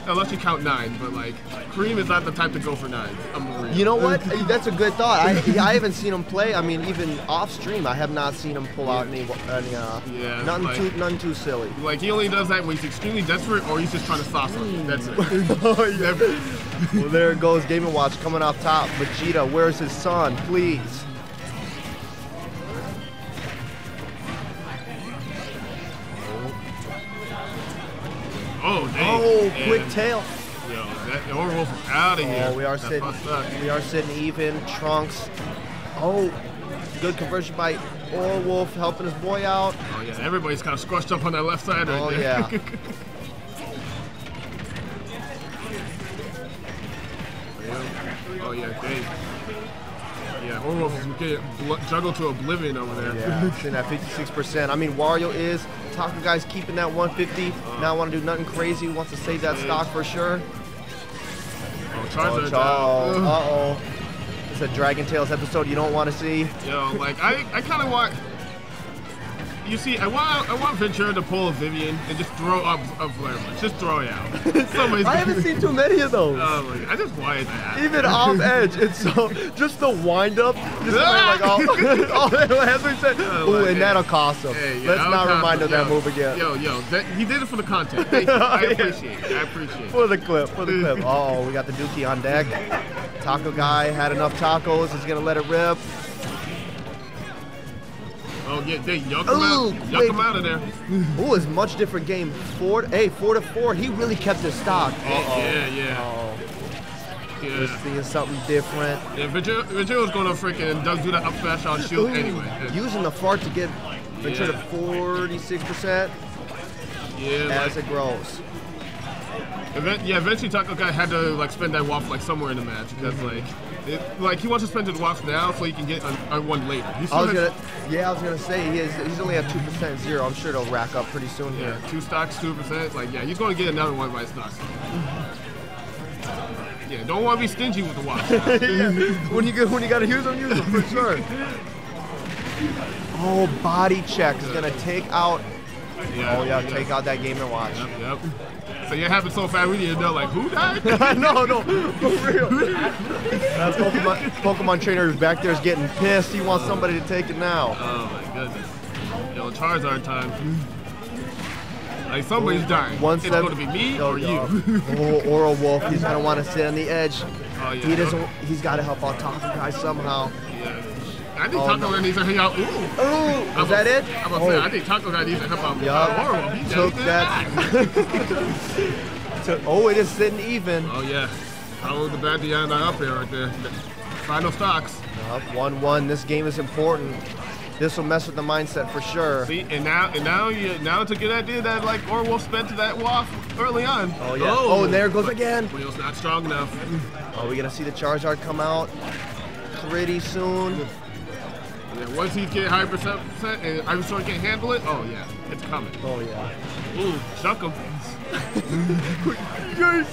Unless you count nine. But like, Kareem is not the type to go for nine. I'm. You know what? That's a good thought. I, I haven't seen him play. I mean, even off stream, I have not seen him pull out any, any uh, Yeah, nothing like- too, nothing too silly. Like he only does that when he's extremely desperate or he's just trying to sauce something. That's it. oh yeah. well, there it goes. Game and Watch coming off top. Vegeta, where's his son? Please. Oh, dang. Oh, And- quick tail. Yo, that Orwolf is out of oh, here. Oh, we are That's sitting. We are sitting even. Trunks. Oh, good conversion by Orwolf helping his boy out. Oh yeah, everybody's kind of squashed up on that left side right Oh, there. yeah. Yeah. Oh yeah, Dave. Yeah, Orwolf is getting juggled to oblivion over there. Yeah, sitting at 56%. I mean, Wario is Taco guy's keeping that 150. Not want to do nothing crazy. Wants to save that stock for sure. Oh, Oh, Charizard. Charles. Uh oh. It's a Dragon Tales episode you don't want to see. Yo, like I, I kind of want. You see, I want, I want Ventura to pull a Vivian and just throw up a flare Blitz. Just throw it out. Somebody's I haven't seen too many of those. Oh my I just wanted that. Even off edge, it's so just the wind up, just ah! like all, all as we said. Oh, Ooh, and God. that'll cost him. Hey, yeah, Let's not remind of that move again. Yo, yo, that, he did it for the content. Thank you. I appreciate it. I appreciate it. For the clip, for the clip. Oh, we got the Dookie on deck. Taco guy had enough tacos. He's gonna let it rip. Oh yeah, they yuck him Ooh, out. Yuck wait. him out of there. Ooh, it's much different game. Four, hey, four to four. He really kept his stock. Oh, yeah, yeah, Oh, we're seeing something different. Yeah, Ventura, Ventura's gonna freaking do the up smash on shield Ooh, anyway. Using the fart to get Ventura to Yeah. 46% yeah, as like, it grows. event, yeah, eventually Taco Guy had to like spend that waff like somewhere in the match because Mm-hmm. like, it, like he wants to spend his waff now so he can get on, on one later. I was gonna, yeah, I was gonna say he is, he's only at two percent zero. I'm sure it'll rack up pretty soon here. Two stocks, two percent. Like, yeah, he's going to get another one by stocks. Yeah, don't want to be stingy with the watch. when you go, when you gotta use them, use them for sure. Oh, body check is gonna take out. Yeah, Oh yeah, take out that game and watch. Yep, yep. So it happened so fast, we didn't know like who died. no, no, for real. That's Pokemon, Pokemon trainer is back there is getting pissed. He wants somebody to take it now. oh my goodness. Yo, Charizard time. Like somebody's dying. One it's seven- to be me Oh, or you. oh, or a wolf. He's gonna want to sit on the edge. Oh yeah. He doesn't. He's got to help out Taco guy somehow. Yeah. I think Oh, Taco no. Needs to hang uh, out. Ooh. Oh, is that it? I'm gonna say, I think Taco Guy needs to help uh, out. Yup. He Took that. Took- oh, it is sitting even. Oh yeah. Follow the bad Deanna up here right there. Final stocks. Up one one. This game is important. This will mess with the mindset for sure. See, and now, and now, you now to get that did that like Orwolf spent to that waft early on. Oh yeah. Oh, and there it goes again. Wheel's not strong enough. Oh, we gonna see the Charizard come out pretty soon. Yeah, once he get high percent and Ivysaur can handle it, oh yeah, it's coming. Oh yeah. Ooh, chuck him.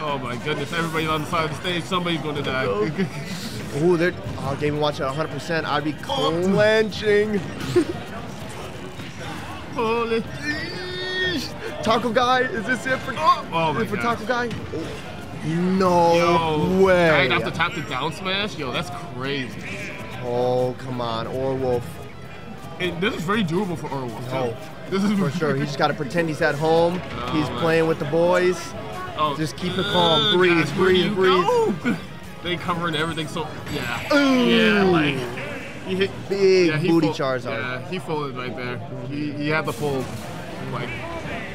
oh my goodness, everybody on the side of the stage, somebody's gonna die. Ooh, they're oh, Game Watch at 100%. I'd be clenching. Holy. Taco guy, is this it for, Oh, oh my for. Taco guy? No Yo, way. Right off the top, the down smash, yo, that's crazy. Oh, come on, Orwolf. And this is very doable for Orwolf. too. This is For sure. He just got to pretend he's at home. he's my- playing with the boys. Oh, Just keep it calm. uh, Breathe, gosh, breathe, breathe. go? they covering everything so yeah. Yeah, like he hit Big yeah, he booty full- Charizard. Yeah, he folded right there. He he had the full like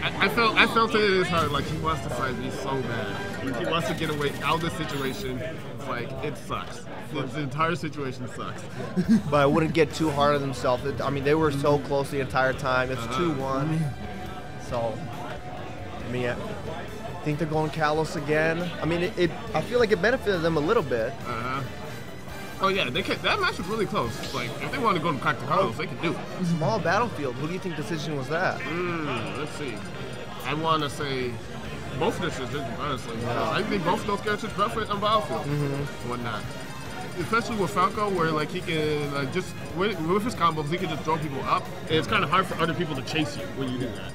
I, I felt I felt it in his heart like he wants to fight me so bad. He, he wants to get away out of this situation. It's like it sucks. The, the entire situation sucks. But I wouldn't get too hard on himself. It- I mean, they were so close the entire time. It's Uh-huh. 2 1. So, I mean, I think they're going Kalos again. I mean, it, it, I feel like it benefited them a little bit. Uh-huh. Oh yeah, they can, that match was really close. Like if they wanted to go to crack the Kalos, they could do it. Small battlefield. Who do you think the decision was that? Mm, let's see. I want to say both of honestly. I think both of those characters benefit on Battlefield Mm-hmm. whatnot. Especially with Falco, where like he can like just with, with his combos, he can just throw people up. And it's kind of hard for other people to chase you when you do that.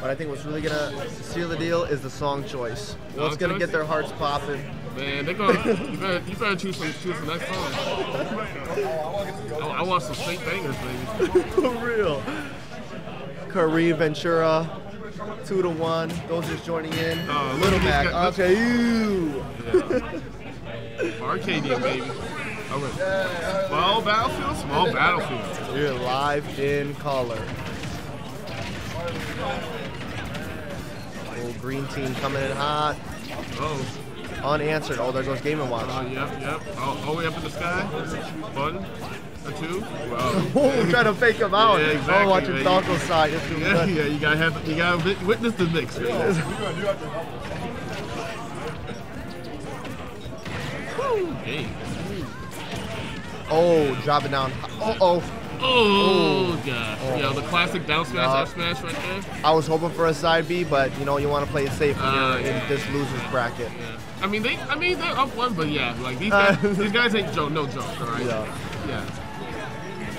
But I think what's really gonna seal the deal is the song choice. What's gonna get their hearts popping? Man, they gonna you better you better choose some choose the next song. I, I want some straight bangers, baby. For real. Kareem Ventura, two to one. Those just joining in. Oh, look Little Mac. these guys. Okay. Ew. Arcadia, baby. All right. Small battlefield, small battlefield. You're live in color. Oh, green team coming in hot. Oh. Unanswered. Oh, there goes Game Watch. Oh, yep, yep. All, all the way up in the sky. One, a two. Wow. Oh, trying to fake him out. Yeah, exactly, oh, watching man. Falco side. Yeah, good. yeah, you gotta have, you gotta witness the mix. Hey, Oh, drop it down. Oh, oh. Oh, gosh. Yeah, the classic down smash, Uh, up smash right there. I was hoping for a side B, but you know you want to play it safe when Uh, you're yeah. in this losers bracket. Yeah. I mean, they. I mean, they're up one, but yeah, like these Uh, guys. these guys ain't joke, no joke, all right? Yeah. Yeah.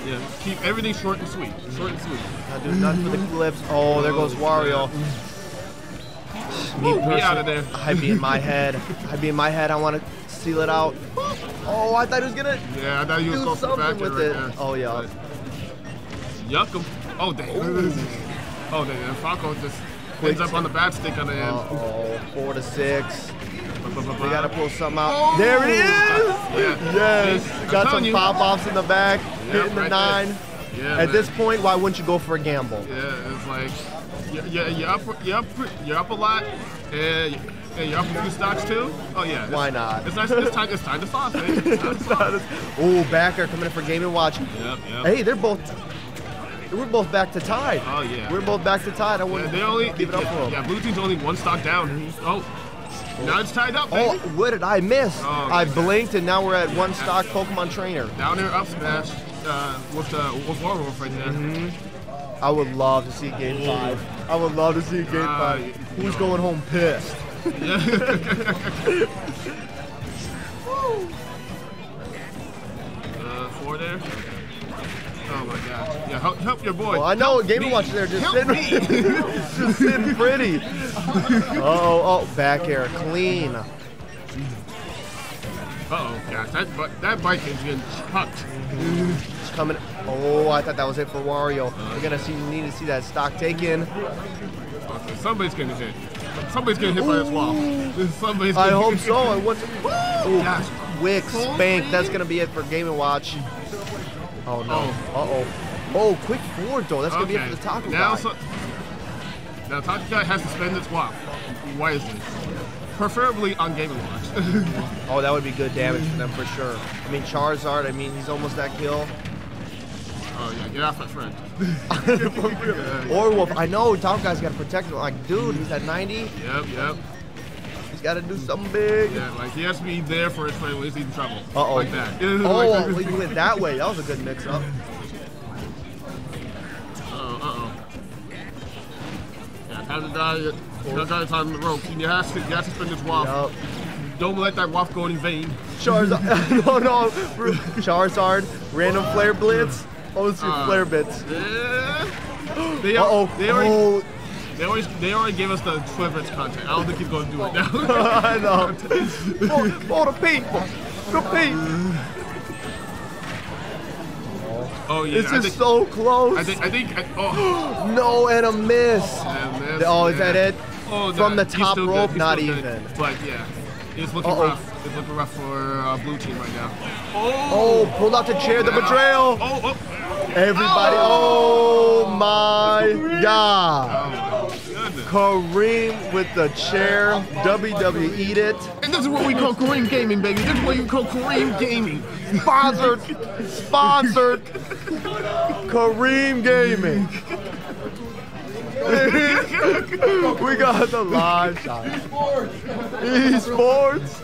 Yeah. Keep everything short and sweet. Short and sweet. I do nothing for the clips. Oh, there goes Wario. Me we out of there. I'd be in my head. I'd be in my head. I want to seal it out. Oh, I thought he was gonna Yeah, I thought you was do going for the back something with right it. there. Oh yeah. But Yuck 'em. Oh, dang. Oh, dang. And Falco just ends up on the bat stick on the end. Uh oh, four to six. We We gotta pull something out. Oh. There it is. Yeah. Yes. I'm Got some you. pop offs in the back. Yeah, hitting the right nine. there. Yeah, At man. this point, why wouldn't you go for a gamble? Yeah, it's like you're, you're, you're up, you're up, you're up a lot, and, and you're up a few stocks too. Oh yeah, Why not? It's, nice, it's time. It's time to sauce, man. It's time to sauce. oh, backer coming in for Game and Watch. Yep, yep. Hey, they're both. We're both back to tied. Oh yeah. We're both back to tied. I Yeah, wouldn't they only give it up for them. Yeah, blue team's only one stock down. Oh, now it's tied up, Oh, what did I miss? Oh, I blinked and now we're at one stock Pokemon trainer. Down there, up smash uh, with uh, with Orwolf right there. Mm-hmm. I would love to see game five. I would love to see game Ah, five. Who's going home pissed? Uh, four there. Oh my god. Yeah, help, help your boy. Well, I know Help Game me. Watch there just Help sitting, me. just sitting pretty. Oh, oh, back air, clean. Uh-oh, gosh, that, that bike is getting chucked. It's coming. Oh, I thought that was it for Wario. We're gonna see. Need to see that stock taken. Okay, somebody's getting hit. Somebody's getting hit by this wall. Somebody's I hope so. I want to. Oh, Gosh. Wick spank. That's gonna be it for Game and Watch. Oh no. Oh. Uh oh. Oh, quick forward though. That's gonna be it Okay, for the taco now, guy. so, now Taco Guy has to spend its WAP wisely. Preferably on Game & Watch. Oh, that would be good damage for them for sure. I mean, Charizard. I mean, he's almost that kill. oh yeah, get off my friend. Orwolf. I know Taco guy's got to protect him. Like, dude, he's at 90. Yep, yep. Got to do something big. Yeah, like he has to be there for his friend when he's in trouble. Uh oh. Like that. Oh, Like that. you went that way. That was a good mix up. Uh-oh, uh-oh. Yeah, time to die. Time to die on the ropes. And you have to, you have to spend this WAP. Yup. Don't let that WAP go in vain. Charizard. no, no. Charizard. Random flare blitz. Oh, see Uh, flare blitz. Yeah. They, Uh oh. they already Oh, They always they already gave us the Twibbits content. I don't think he's gonna do it now. I know. For, for the people. The people. oh yeah, This I is think, so close. I think I think I, oh no, and a miss. man, man, Oh, is that it? Oh, From the top good, rope, he's not good. even. But yeah, it's looking Uh-oh. rough. It's looking rough for uh, blue team right now. Oh, oh pulled out the chair, the betrayal. Oh, oh, Everybody, oh my God. oh. Kareem with the chair. WWE'd it. And this is what we call Kareem gaming, baby. This is what we call Kareem gaming. Sponsored. Sponsored. Kareem Gaming. We got the live shot. Esports.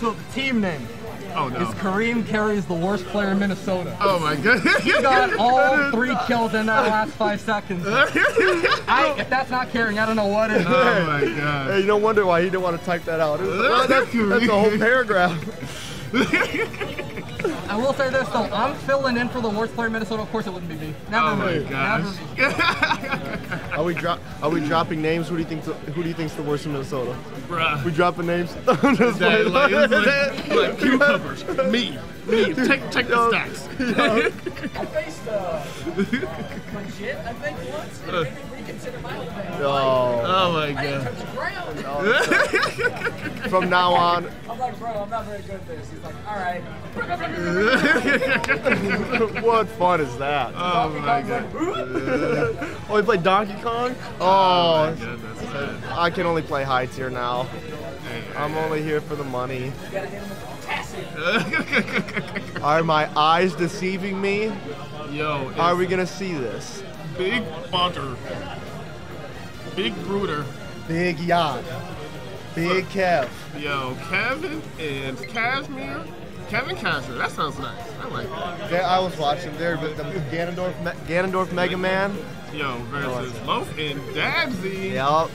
So the team name Oh is no. Kareem Carey is the worst player in Minnesota. Oh my goodness. He got all three kills in that last five seconds. I, if that's not caring, I don't know what is. Oh my god. Hey, no wonder why he didn't want to type that out. Was- well, that's, that's a whole paragraph. I will say this though, I'm filling in for the worst player in Minnesota. Of course, it wouldn't be me. Never Oh my me. gosh. Never me. Are we drop? Are we dropping names? Who do you think? Who do you think's the worst in Minnesota? Bruh. We dropping names? I'm just That, playing. like, it's like, like cucumbers. Me. Me. Take, take the Yo. stacks. I faced uh, legit, I think, once, Oh. Oh my god. touch the ground. From now on, I'm like, bro, I'm not very good at this. He's like, all right. what fun is that? Oh my god. Oh, we played Donkey Kong? Oh Oh, my I can only play high tier now. I'm only here for the money. Are my eyes deceiving me? Yo, Are we gonna see this? Big Butter. Big Brooder. Big yacht. Big Kev. Yo, Kevin and Cashmere Kevin Castro. That sounds nice. I like that. Yeah, I was watching there, but the Ganondorf, Ganondorf Mega Man. Yo, versus Loaf and Dadzie. Yup.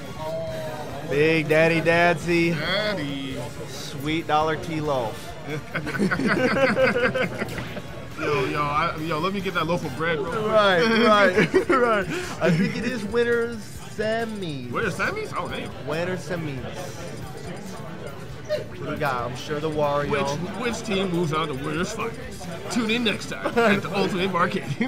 Big Daddy Dadzie. Daddy. Sweet Dollar T Loaf. Yo, yo, I, yo, let me get that loaf of bread. Quick. Right, right, right. I think it is winners semis. Where the semis? Oh, damn. Winner semis. What we got? I'm sure the Wario. Which which team moves on to winners finals? Tune in next time at the Ultimate Arcade.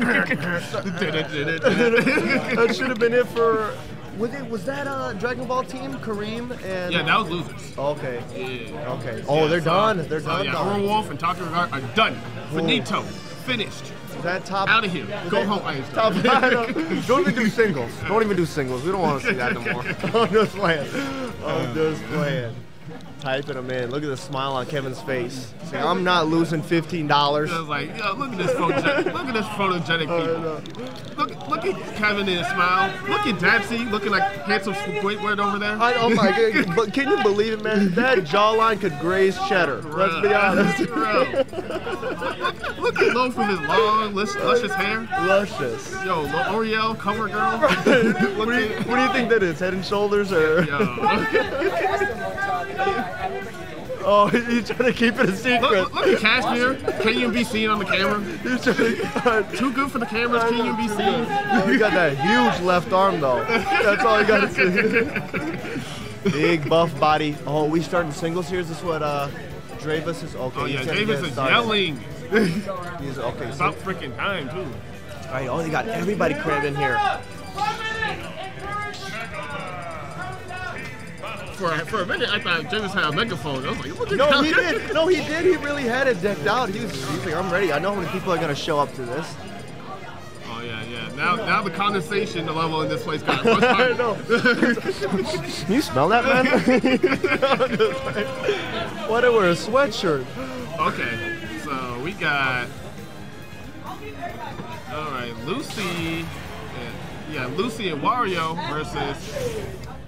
that should have been it for. Was it? Was that a Dragon Ball team? Kareem and. yeah, that was losers. Okay. Yeah. Okay. Oh, Yeah, they're so- done. They're so, done. Yeah, done. Wolf and Taka are done. Finito. Finished. Is that top? Out of here. Go home, Top Einstein. Don't even do singles. Don't even do singles. We don't want to see that no more. I'm just playing. I'm just playing. Typing them in. Look at the smile on Kevin's face. Say, I'm not losing fifteen dollars. Just like, yo, look at this photogenic, look at this photogenic oh, people. Look, look at Kevin in a smile. Look at Dadzie looking like handsome Squidward over there. I, oh my god! But can you believe it, man? That jawline could graze cheddar. Let's be honest. Look at Loaf with his long, luscious hair. Luscious. Yo, L'Oreal cover girl. what, do you, what do you think that is? Head and shoulders, or? Oh, he's trying to keep it a secret. Look, look at Cashmere. Can't even be seen on the camera. Too good for the cameras. Can't even be seen. Oh, you got that huge left arm though. That's all you got to see. Big buff body. Oh, we starting singles here. Is this what uh, Dravus is? Okay. Oh yeah, he's gonna Dravus get is started. yelling. He's okay. It's So, freaking time too. all right. Oh, you got everybody crammed in here. For a, for for a minute, I thought Dravus had a megaphone. I was like, look at No, how- he did. No, he did. He really had it decked out. He was, he was like, I'm ready. I know how many people are gonna show up to this. Oh yeah, yeah. Now, now the condensation the level in this place got much higher. I know. Can you smell that, man? Why do I wear a sweatshirt? Okay, so we got. All right, Lucy. and- Yeah, Lucy and Wario versus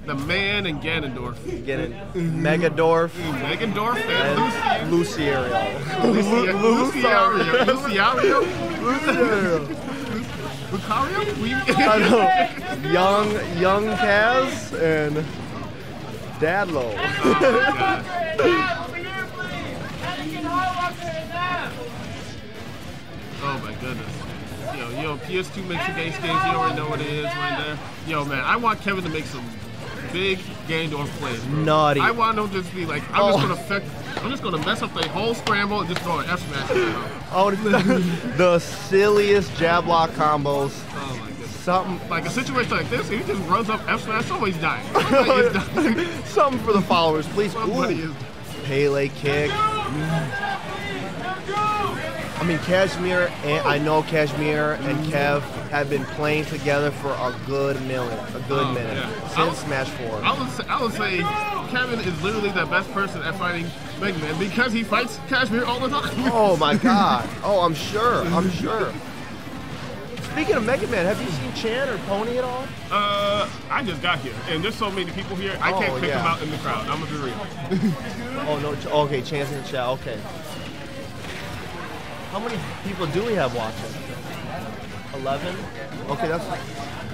the man and Ganondorf. Getting Megadorf Megadorf and and Lucy. Luciario. Lucy, Luciario. Luciario? Luciario. Lucario? We, I know. Young, young Kaz and Dadlo. Oh my goodness. Yo, yo, PS2 makes the games games, you already know what it is right there. Yo, man, I want Kevin to make some big Ganondorf plays, bro. Naughty. I want him to just be like, I'm Oh. just gonna affect, I'm just gonna mess up the whole scramble and just throw an F smash. Oh, the silliest jab lock combos. Oh my. Something, Like a situation like this, he just runs up F smash, somebody's dying. Somebody dying. something for the followers, please. Somebody Ooh, is. Pele kick. I mean, Kashmir, and I know Kashmir and Kev have been playing together for a good minute, a good Oh, minute yeah. since Smash Four. I would, say, I would say Kevin is literally the best person at fighting Mega Man because he fights Kashmir all the time. Oh my God! Oh, I'm sure. I'm sure. Speaking of Mega Man, have you seen Chan or Pony at all? Uh, I just got here, and there's so many people here. I can't Oh, pick yeah. them out in the crowd. I'm gonna be real. Oh no. Okay, Chan's in the chat. Okay. How many people do we have watching? Eleven. Okay, that's.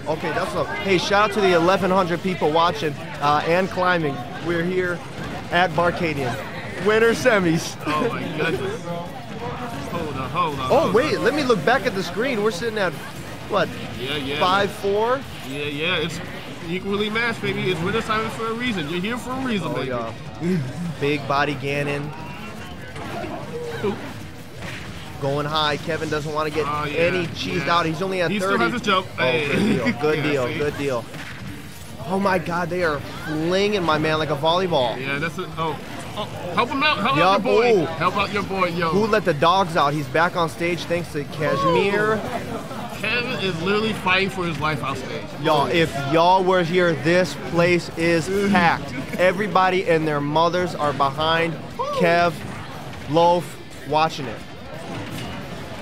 Okay, that's a. Hey, shout out to the 1,100 people watching uh, and climbing. We're here at Barcadian. Winter semis. Oh my goodness. Hold on, hold on. Oh hold wait, on. let me look back at the screen. We're sitting at what? Yeah, yeah. Five four. Yeah, yeah. It's equally matched, baby. It's winter time for a reason. You're here for a reason, Oh baby. yeah. Big body Ganon. Going high. Kevin doesn't want to get Oh, yeah, any cheesed yeah. out. He's only at He 30. still has his jump. Oh, Hey. good deal. Good Yeah, deal. see? Good deal. Oh my God, they are flinging my man like a volleyball. Yeah, that's it. Oh, oh, help him out. Help Yup, out your boy. oh. Help out your boy, yo. Who let the dogs out? He's back on stage thanks to Kashmir. Kevin is literally fighting for his life on stage. Y'all, if y'all were here, this place is packed. Everybody and their mothers are behind Kev, Loaf, watching it.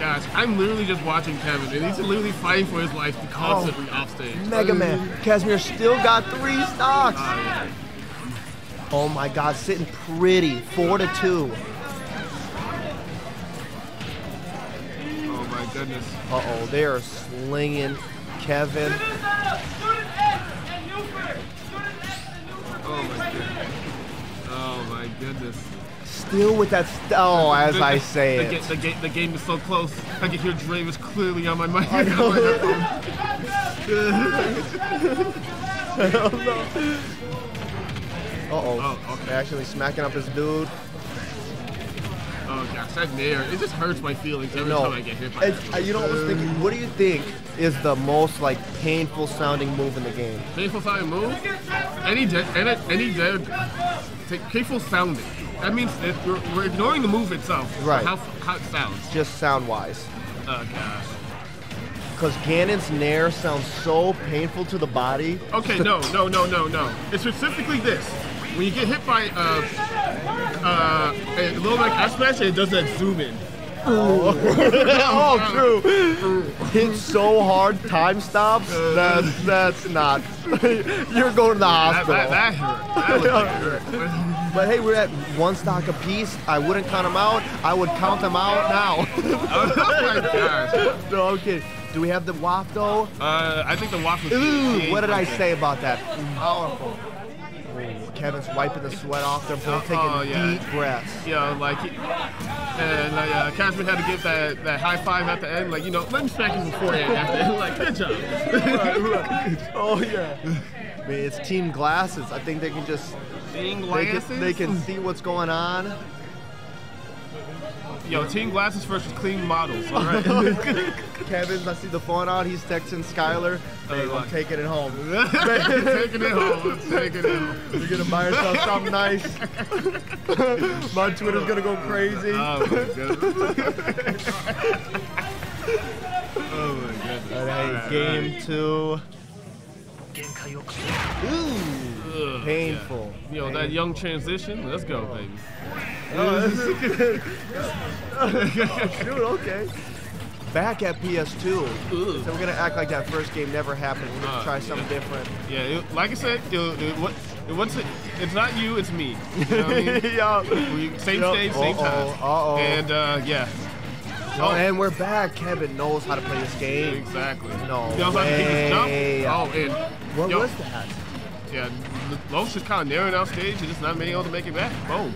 Guys, I'm literally just watching Kevin, and he's literally fighting for his life constantly off stage. Mega Man. Casimir still got three stocks. Oh, yeah. Oh my God, sitting pretty. Four to two. Oh my goodness. Uh oh, they are slinging Kevin. Student X, Student X, and Newford. Student X and Newford. Oh my goodness. Oh my goodness. Still with that. Oh, as The- I the- say the, it. ga- the, ga- the game is so close. I can hear Dravus clearly on my mic. Oh. Oh, okay. Actually smacking up his dude. oh gosh, that nair. It just hurts my feelings every No. time I get hit by that. uh, you know, what I was thinking, what do you think is the most like painful sounding move in the game? Painful sounding move? Any dead, any, any dead, take painful sounding. That means that we're, we're ignoring the move itself. Right. How, how it sounds. Just sound wise. Oh gosh. Because Ganon's Nair sounds so painful to the body. Okay, no, no, no, no, no. It's specifically this. When you get hit by uh, uh, a little like S smash, it does that zoom in. oh, true. Hit so hard, time stops. That's that's not. You're going to the hospital. that, that hurt. That hurt. But hey, we're at one stock apiece. I wouldn't count them out. I would count them out now. oh my gosh. no, I'm kidding. Do we have the though? Uh, I think the waffle. Ooh, what did I say about that? Powerful. Kevin's wiping the sweat off. They're both taking Oh, yeah. deep breaths. Yeah, like, and like, uh, Cashman had to give that, that high five at the end, like, you know, let me smack him beforehand after, like, good job. Oh yeah. I mean, it's Team Glasses. I think they can just Team they can, they can see what's going on. Yo, Team Glasses versus Clean Models, all right? Kevin's, I see the phone out. He's texting Skylar. Hey, I'm taking it home. taking it home, taking it home. You're gonna buy yourself something nice. My Twitter's gonna go oh, crazy. Oh my goodness. oh my goodness. Hey, Alright, game two. Ooh, painful. yeah. Yo, that young transition, let's go, baby. Oh, Dude, okay. Back at PS2. Ooh. So we're gonna act like that first game never happened. We're gonna Uh, try something different. Yeah, it, like I said, it, it, what, it, what's it, it's not you, it's me. You know what I mean? yeah. We, same Yep. stage, same time. Uh-oh, uh-oh. And uh, yeah. Oh, and we're back. Kevin knows how to play this game. Exactly. No You know how to take jump? way. Oh, and What yo, was that? Yeah, Lowe's just kind of narrowing out stage and just not being able to make it back. Boom.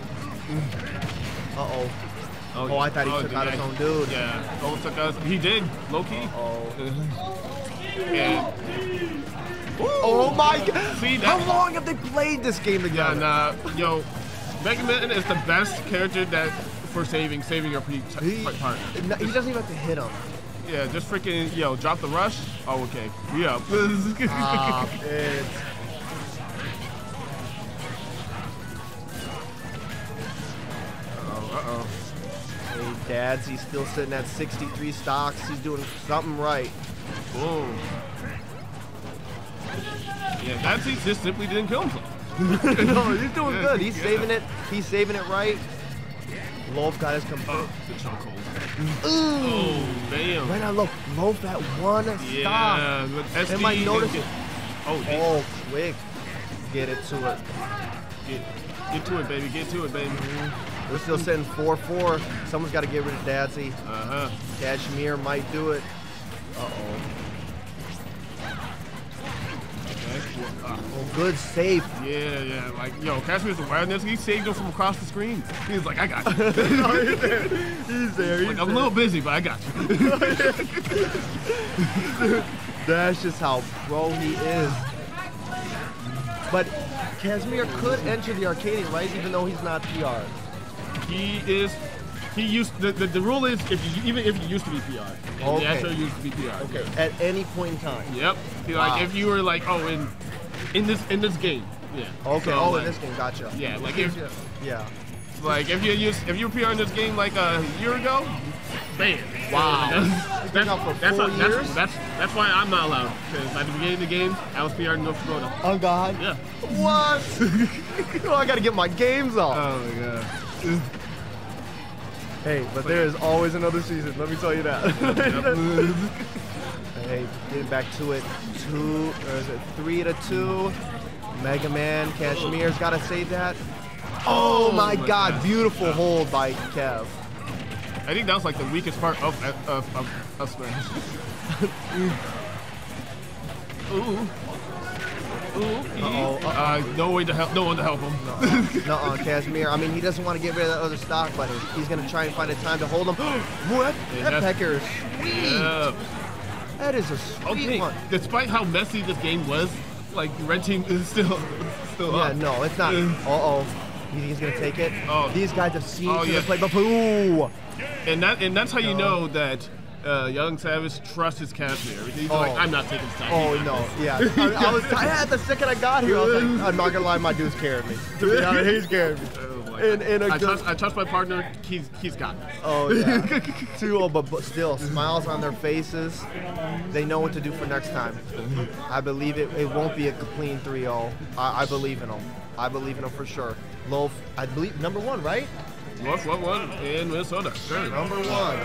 Uh oh. Oh, I thought he took out his own dude. Yeah, oh, took us. He did, low key. Oh. and Oh my god. See, How long have they played this game yeah, nah, yo, Mega Man is the best character that for saving saving your pre- He, partner. no, he doesn't even have to hit him. Yeah, just freaking yo, drop the rush. Oh, okay. Yeah. Stop it. uh oh. Hey, Dads, he's still sitting at 63 stocks. He's doing something right. Boom. Yeah, that's he just simply didn't kill himself. no, he's doing good. He's yeah. saving it. He's saving it right. Loaf got his complete. Oh, chokehold. Ooh. Oh, damn. Right now, look. Loaf at one stop. Yeah, but SD Am I didn't noticing? Oh, damn. Oh, quick. Get it to it. Get, get to it, baby. Get to it, baby. We're still sitting 4-4. Someone's got to get rid of Dadzie. Uh huh. Kashmir might do it. Uh-oh. Uh, Oh, good save. yeah, yeah. Like, yo, Cashmere's awareness, he saved him from across the screen. He was like, I got you. He's there. He's like, I'm a little busy, but I got you. That's just how pro he is. But Casimir could enter the Arcadian, right? Even though he's not PR. he is. He used the, the, the rule is if you even if you used to be PR, and Okay. the actual used to be PR. Okay. At any point in time. Yep. Wow. Like if you were like, oh, in in this in this game. Yeah. Okay. So, oh, like, in this game, gotcha. Yeah, like if Yeah. like if you used if you were PR in this game like a year ago, bam. Wow. That's He's been out for that's, four that's, that's that's why I'm not allowed because at the beginning of the game I was PR in North Dakota. Oh God. Yeah. What? oh, I gotta get my games off. Oh my god. Hey, but there is always another season. Let me tell you that. hey, getting back to it. Two, or is it three to two? Mega Man, Cashmere's gotta save that. Oh, oh my, my God, God. beautiful hold by Kev. I think that was like the weakest part of of of, of Smash. Ooh. Uh-oh, Uh, no way to help. No one to help him. Nuh-uh, Casimir. I mean, he doesn't want to get rid of that other stock, but he's going to try and find a time to hold him. what? Yeah, that pecker is sweet. Yeah. That is a sweet Okay. one. Despite how messy this game was, like red team is still still Yeah, up. no, it's not. Uh-oh. You think he's going to take it? Oh. These guys have seen Oh, oh, yeah. play before. Ooh. And that and that's how you know that uh, Young Savage trusts his Casimir. He's like, Oh. I'm not taking stock. Oh no, yeah. I, I was had the second I got here. I was like, I'm not gonna lie, my dude's carrying me. To be honest, he's carrying me. Oh my In, God. in a I trust I trust my partner. He's he's got me. oh yeah. Two, oh, but, but still, smiles on their faces. They know what to do for next time. I believe it. It won't be a clean 3-0. I, I believe in them. I believe in them for sure. Loaf, I believe number one, right? What what one in Minnesota? Sure. Number one.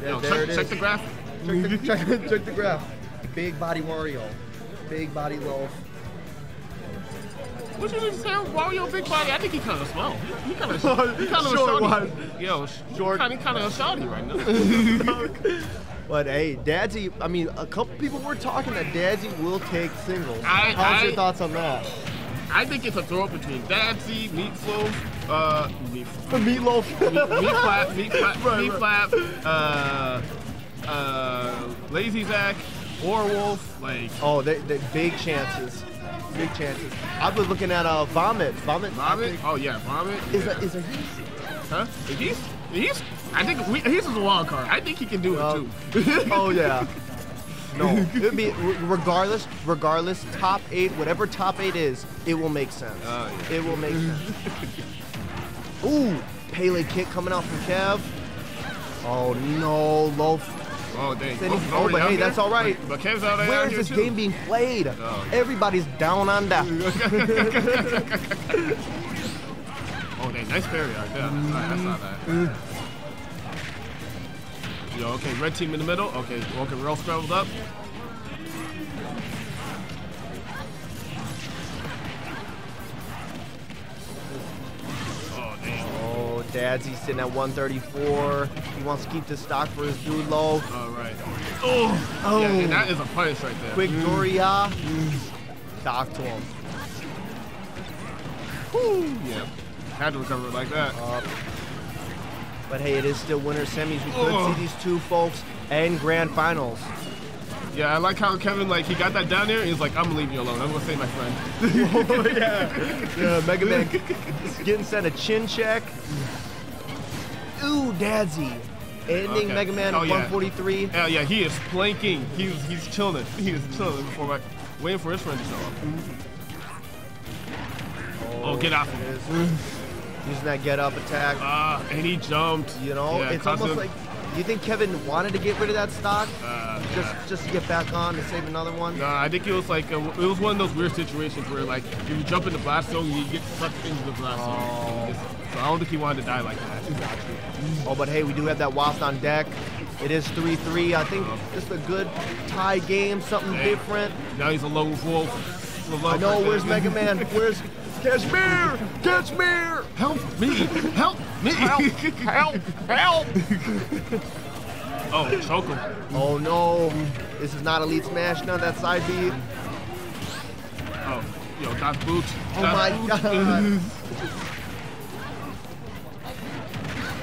There check, it is. check the graph. Check the, check, check the graph. Big body Wario. Big body Loaf. What you just say? Wario big body. I think he kind of small. He kind of he kind of Short a one. shorty. Yo, sh- Short. Kind of kind of a shawty right now. But hey, Dadzie, I mean, a couple people were talking that Dadzie will take singles. I- How's I- your thoughts on that? I think it's a throw between Dadzie, Meatloaf, uh, Meat, Meatloaf. meat, meat flap, meat flap, Right, meat right. flap, uh, uh, Lazy Zach, or Wolf. Like Oh, they, they big chances. Big chances. I've been looking at uh, Vomit. Vomit. Vomit. Oh yeah, Vomit. Is yeah. a is a he? Huh? He's he's. I think we, he's a wild card. I think he can do it Um, too. oh yeah. No, it'd be regardless. Regardless, top eight, whatever top eight is, it will make sense. Oh, yeah. It will make sense. Ooh, Pele kick coming out from Kev. Oh no, Loaf. Oh dang. Then he- oh, oh, oh, but hey, there? that's all right. But, but Kev's out there. Where out is this too. game being played? Oh. Everybody's down on that. Oh, dang, nice parry right there. I, I saw that. Mm-hmm. Yo, okay, red team in the middle. Okay, okay, we're all scrambled up. Oh, He's sitting at 134. He wants to keep the stock for his dude low. All right. Oh, Oh. Yeah, that is a punish right there. Quick mm. Doria. Dock to him. Yeah. Had to recover it like that. But hey, it is still winter semis. We could Oh. see these two folks and grand finals. Yeah, I like how Kevin, like, he got that down there he's like, I'm gonna leave you alone. I'm gonna save my friend. Oh, yeah. yeah, Mega Man getting sent a chin check. Ooh, Dadzie. Ending Okay. Mega Man Oh, 143. Yeah, yeah, he is planking. He's he's chilling. He is chilling before like waiting for his friend to show up. Oh, get off of It it. is. Using that get up attack. Ah, and he jumped. You know, Yeah, it's almost him- like. Do you think Kevin wanted to get rid of that stock Uh, just just to get back on to save another one? Nah, I think it was like a, it was one of those weird situations where like if you jump in the blast zone, you get sucked into the blast zone. Just- So I don't think he wanted to die like that. Oh, but hey, we do have that Waft on deck. It is 3-3. I think just a good tie game, something Hey. different. Now he's a lone wolf. I know, where's Mega Man? Where's Cashmere? Cashmere! Help me! Help me! Help! Help! oh, choke him. Oh no, this is not Elite Smash, none of that side beat. Oh, yo, that's boot. Oh That's my boot. god.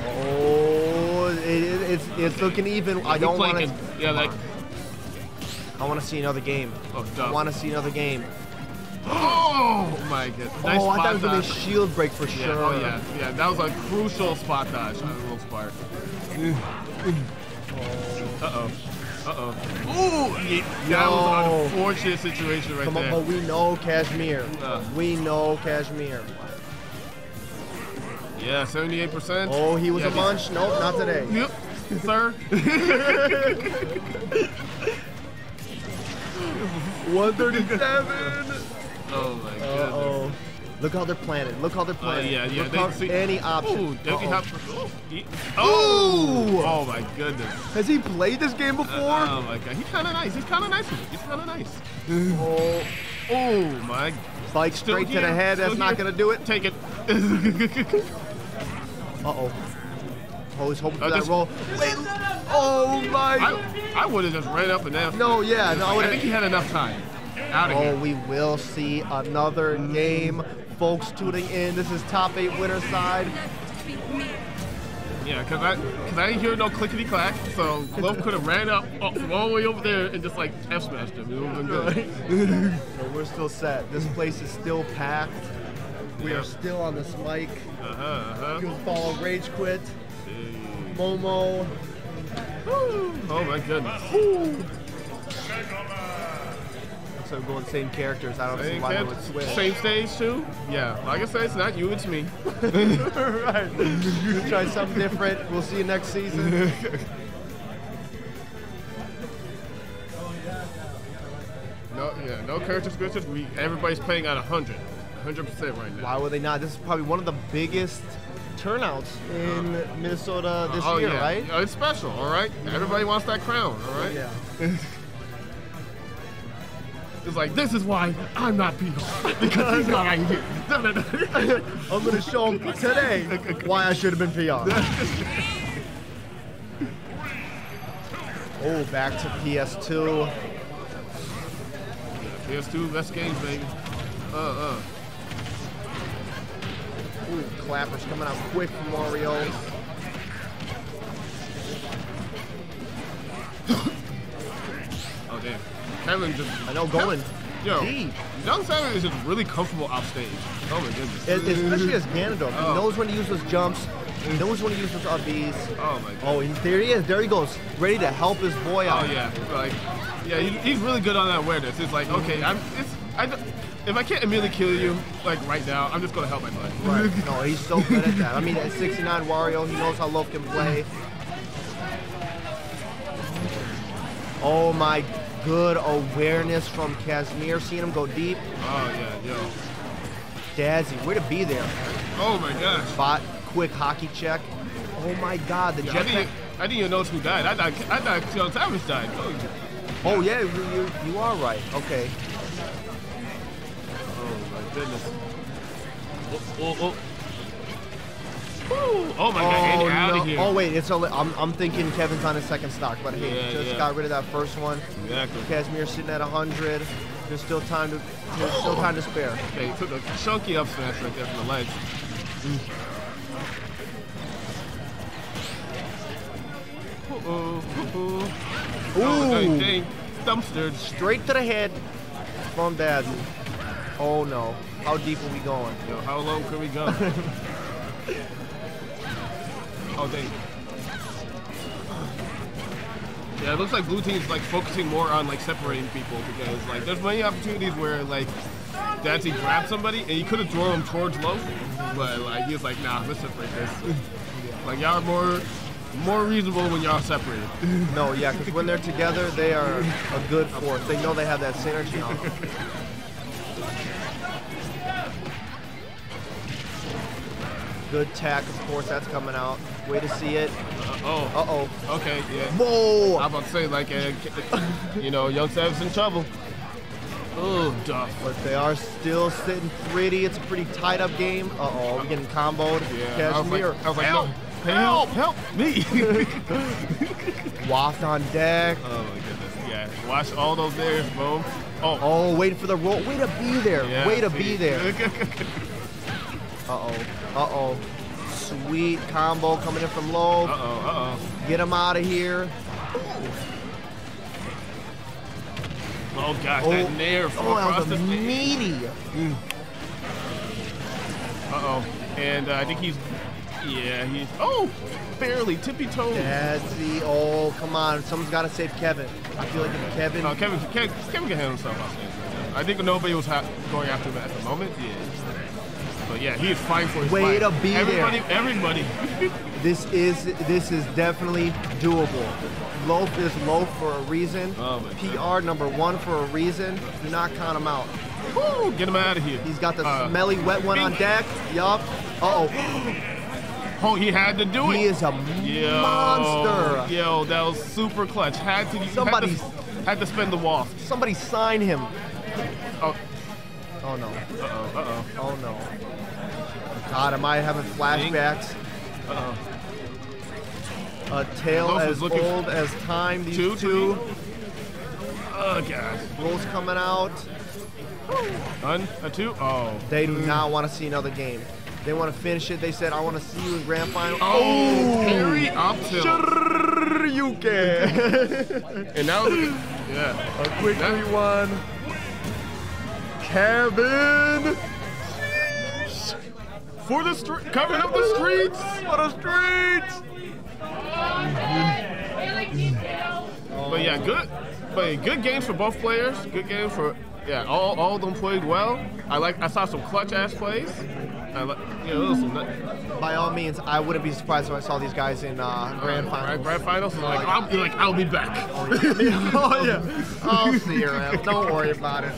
Oh, it, it- it's it's looking even. I don't want planking. to. Yeah, like. I want to see another game. Oh, I want to see another game. Oh my god. Nice oh, I thought it was gonna be a shield break for Yeah, sure. oh yeah, yeah. That was a crucial spot dodge on Little Spark. Uh oh. Uh oh. Ooh! Yeah, that was an No. unfortunate situation right Come on, there. but we know Kashmir. Uh. We know Kashmir. Yeah, 78%. Oh, he was Yeah, a munch. Nope, not today. Yep, sir. 137. Oh my Uh god. oh. Look how they're planted. Look how they're Uh, planted. yeah, yeah. Look they how see any option. Ooh. Hop. Oh, he- oh, oh my goodness. Has he played this game before? Oh my god, he's kind of nice. He's kind of nice. He's kind of nice. oh, Oh my. spike Still straight to the here, head. That's still not gonna do it. Take it. Uh oh. Always hoping for Uh, that roll. Wait, oh my. I, I would have just ran up and down. No, yeah, no, I I think he had enough time. Out of Oh, we will see another game. Folks tuning in. This is top eight winner side. Yeah, because I, cause I didn't hear no clickety clack, so Loaf could have ran up from all the way over there and just like F smashed him. It would have been good. We're still set. This place is still packed. We Yeah. are still on this mic. Uh huh. Uh-huh. Goofball Rage Quit. Momo. Oh my goodness. So we're going same characters. I don't see Same, why they would switch. same stage too? Yeah. Like I said, it's not you, it's me. right. We'll try something different. We'll see you next season. No, yeah, no character switches. We everybody's playing at 100, 100 percent right now. Why would they not? This is probably one of the biggest turnouts in uh-huh. Minnesota this oh year, yeah, right? It's special. All right, everybody wants that crown. All right. Yeah. It's like this is why I'm not PR because he's not out here. No, no, no. I'm gonna show him today why I should have been PR. oh, back to PS2. PS2 best games, baby. Uh uh. Ooh, clappers coming out quick from Mario. Oh damn. Kevin just. I know, going Yo, deep. Young Simon is just really comfortable off stage. Oh my goodness. Es- Especially as Ganondorf. He Oh. knows when to use those jumps. He knows when to use those up Bs. Oh my god. Oh, and there he is. There he goes. Ready to help his boy oh, out. Oh yeah, like yeah, he, he's really good on that awareness. It's like okay, I'm it's I if I can't immediately kill you like right now, I'm just gonna help my buddy. Right. No, he's so good at that. I mean, at 69 Wario, he knows how Loaf can play. Oh my good awareness from Casimir. Seeing him go deep. Oh yeah, yo. Dadzie, where to be there. Oh my gosh. Bot, quick hockey check. Oh my god, the Yeah, I jetpack. didn't I didn't even notice who died. I thought I thought Young Savage died. Oh, Oh yeah, you, you, you are right. Okay. oh my goodness. Oh, oh, oh. Oh my god, Oh, out no. of here. oh wait, it's only, I'm, I'm thinking Kevin's on his second stock, but hey, Yeah, just yeah. got rid of that first one. Exactly. Casimir sitting at 100. There's still time to there's still time to spare. Okay, he took a chunky up smash right there from the legs. Uh-oh, mm. uh-oh. Oh, dang, Ooh. dang. Dumpstered. Straight to the head from Dad. Oh no. How deep are we going? Yo, how low can we go? oh, dang. Yeah, it looks like blue team's like focusing more on like separating people because like there's many opportunities where like Dadzie grabbed somebody and he could have drawn him towards low, but like he was like, nah, let's separate this. like y'all are more more reasonable when y'all separated. No, yeah, because when they're together, they are a good force. They know they have that synergy on them. Good tack, of course, that's coming out. Way to see it. Uh, oh, Uh-oh. okay, yeah. Whoa! I'm about to say like, uh, you know, Young Savage in trouble. Oh, duff. But they are still sitting pretty. It's a pretty tied up game. Uh-oh, we're getting comboed. Yeah, I was like, I was like, help! no, help, help me. Waft on deck. oh my goodness, yeah. Watch all those there, boom. Oh, Oh, waiting for the roll. Way to be there. yeah, Way to see? be there. Uh-oh. Uh-oh. Sweet combo coming in from low. Uh-oh, uh-oh. Get him out of here. Oh gosh, Oh, that nair from oh, across that the was stage. meaty. Uh-oh. And uh, I think he's, yeah, he's, oh, barely, tippy toe. That's the, oh, come on. Someone's got to save Kevin. I feel like if Kevin, Uh, Kevin, Kevin, Kevin can handle himself. I think nobody was ha- going after him at the moment. Yeah. Yeah, he is fighting for his Way to be there. everybody, Everybody, this is this is definitely doable. Loaf is loaf for a reason. Oh, PR number one for a reason. Do not count him out. Woo, get him out of here. He's got the Uh, smelly wet one on deck. Yup. Uh-oh. Oh, he had to do it. He is a Yo, monster. Yo, that was super clutch. Had to, Somebody had to, had to spend the waft. Somebody sign him. Oh, Oh no. uh-oh, uh-oh, Oh no. God, am I having flashbacks? uh-oh. A tale as old as time. These Two, two. Oh god. Bulls coming out. One, a two. Oh. They do mm. not want to see another game. They want to finish it. They said, I want to see you in grand final. Oh, parry up tilt. you can. And now, yeah. A quick 3-1. Kevin For the street, covering up the streets. for the streets. But yeah, good. But good games for both players. Good games for yeah. All, all of them played well. I like. I saw some clutch ass plays. I like. You know, those some nut- By all means, I wouldn't be surprised if I saw these guys in uh, grand Right, finals. grand finals. and Like I'll be like I'll be back. oh yeah, I'll see her. Em. Don't worry about it.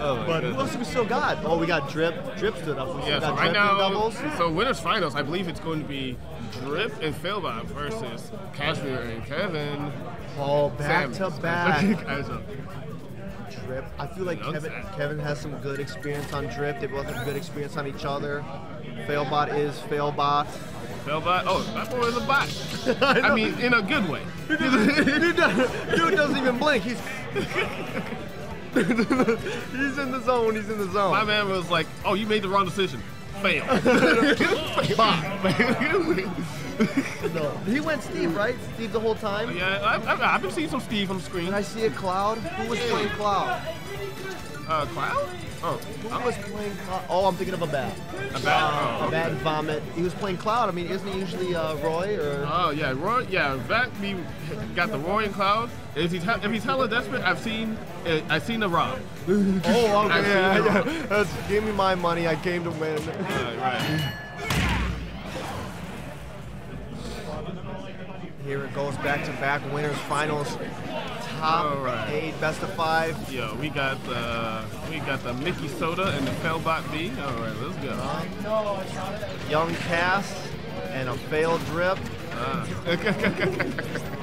Oh my But who else have we still got? Oh, we got Drip. Drip stood up. We still Yeah, so got right Drip in now, doubles. so winners finals, I believe it's going to be Drip and Failbot versus Cashmere and Kevin. Oh, back Sam. to back. Drip. I feel like Kevin, that. Kevin has some good experience on Drip. They both have good experience on each other. Failbot is Failbot. Failbot? oh, that boy is a bot. I mean, in a good way. Dude doesn't, dude doesn't even blink. He's he's in the zone. He's in the zone. My man was like, oh, you made the wrong decision. Fail. No. He went Steve, right? Steve the whole time. yeah, I've, I've, I've been seeing some Steve on screen. Did I see a cloud? Who was playing cloud? Uh, Cloud? Oh, Who was playing cloud? Oh, I'm thinking of a bat. a bad. A Oh, bat and vomit. He was playing cloud. I mean, isn't he usually uh, Roy or? oh yeah, Roy. Yeah, back me got the Roy and Cloud. If he's if he's hella desperate, I've seen uh, I've seen the Rob. Oh, okay. Yeah, yeah. That's, give me my money. I came to win. Right, right. Here it goes back to back winners finals. Top right. eight, best of five. Yo, we got the we got the Mickey Soda and the Failbot B. All right, let's go. Young Cass and a failed drip. Ah.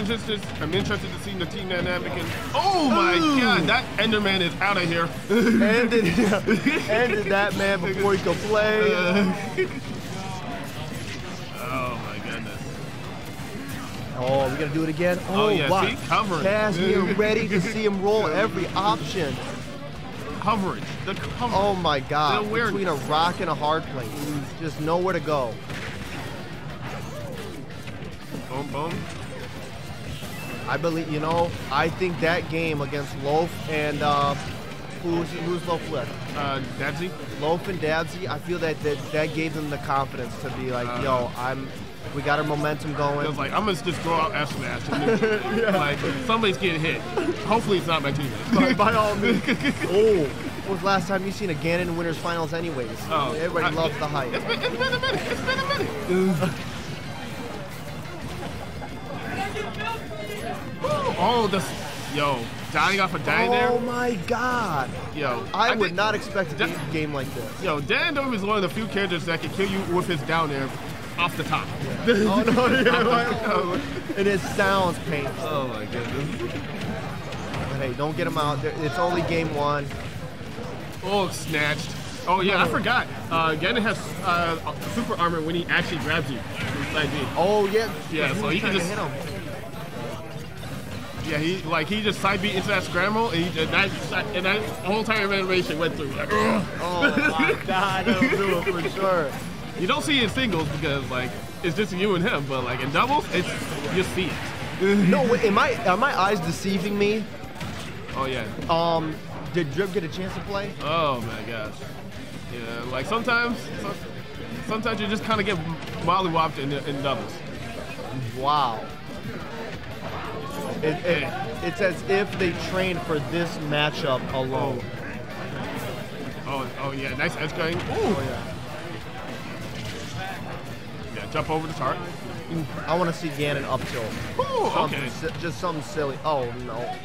interested. I'm interested to see the team dynamic. And oh my God, that Enderman is out of here. ended, ended that man before he could play. oh my goodness. Oh, we gonna do it again? Oh, oh, yeah, wow. see? Covering. Cass here ready to see him roll every option. Coverage. The coverage. Oh my God! Between a rock and a hard place, just nowhere to go. Boom, boom. I believe, you know, I think that game against Loaf and uh, who's who's Loaf with? Uh. Loaf and Dabsy. I feel that that, that gave them the confidence to be like, Uh, yo, I'm, we got our momentum It going. was like, I'm gonna just go out smash. And then, Like, somebody's getting hit. Hopefully, it's not my teammate. by all means. oh, when was the last time you seen a Ganon Winners Finals? Anyways, Oh, everybody I- loves the hype. It's been, it's been a minute. It's been a minute. Oh, this. Yo, dying off a dying Oh there. my God! Yo, I, would not expect a game, game like this. Yo, Dan Dome is one of the few characters that can kill you with his down air off the top. oh no! Yeah, and it sounds painful. Oh my goodness. But hey, don't get him out. It's only game one. Oh, snatched. Oh yeah, I forgot. Uh, Ganon has uh, super armor when he actually grabs you. Oh yeah. Yeah, so you can just- hit him. Yeah, he like he just side B into that scramble, and, he, and that and that whole entire animation went through. Like, ugh. Oh my God! That'll do it for sure. you don't see it in singles because like it's just you and him, but like in doubles, it's you see it. No, wait, am I are my eyes deceiving me? Oh yeah. Um, did Drip get a chance to play? Oh my gosh. Yeah, like sometimes, sometimes you just kind of get mollywopped in, in doubles. Wow. It, it, it's as if they trained for this matchup alone. Oh, oh, oh yeah, nice edge going. Ooh. Oh, yeah. Yeah, jump over the tart. I want to see Ganon up tilt. Ooh, Something okay. si- just something silly. Oh no.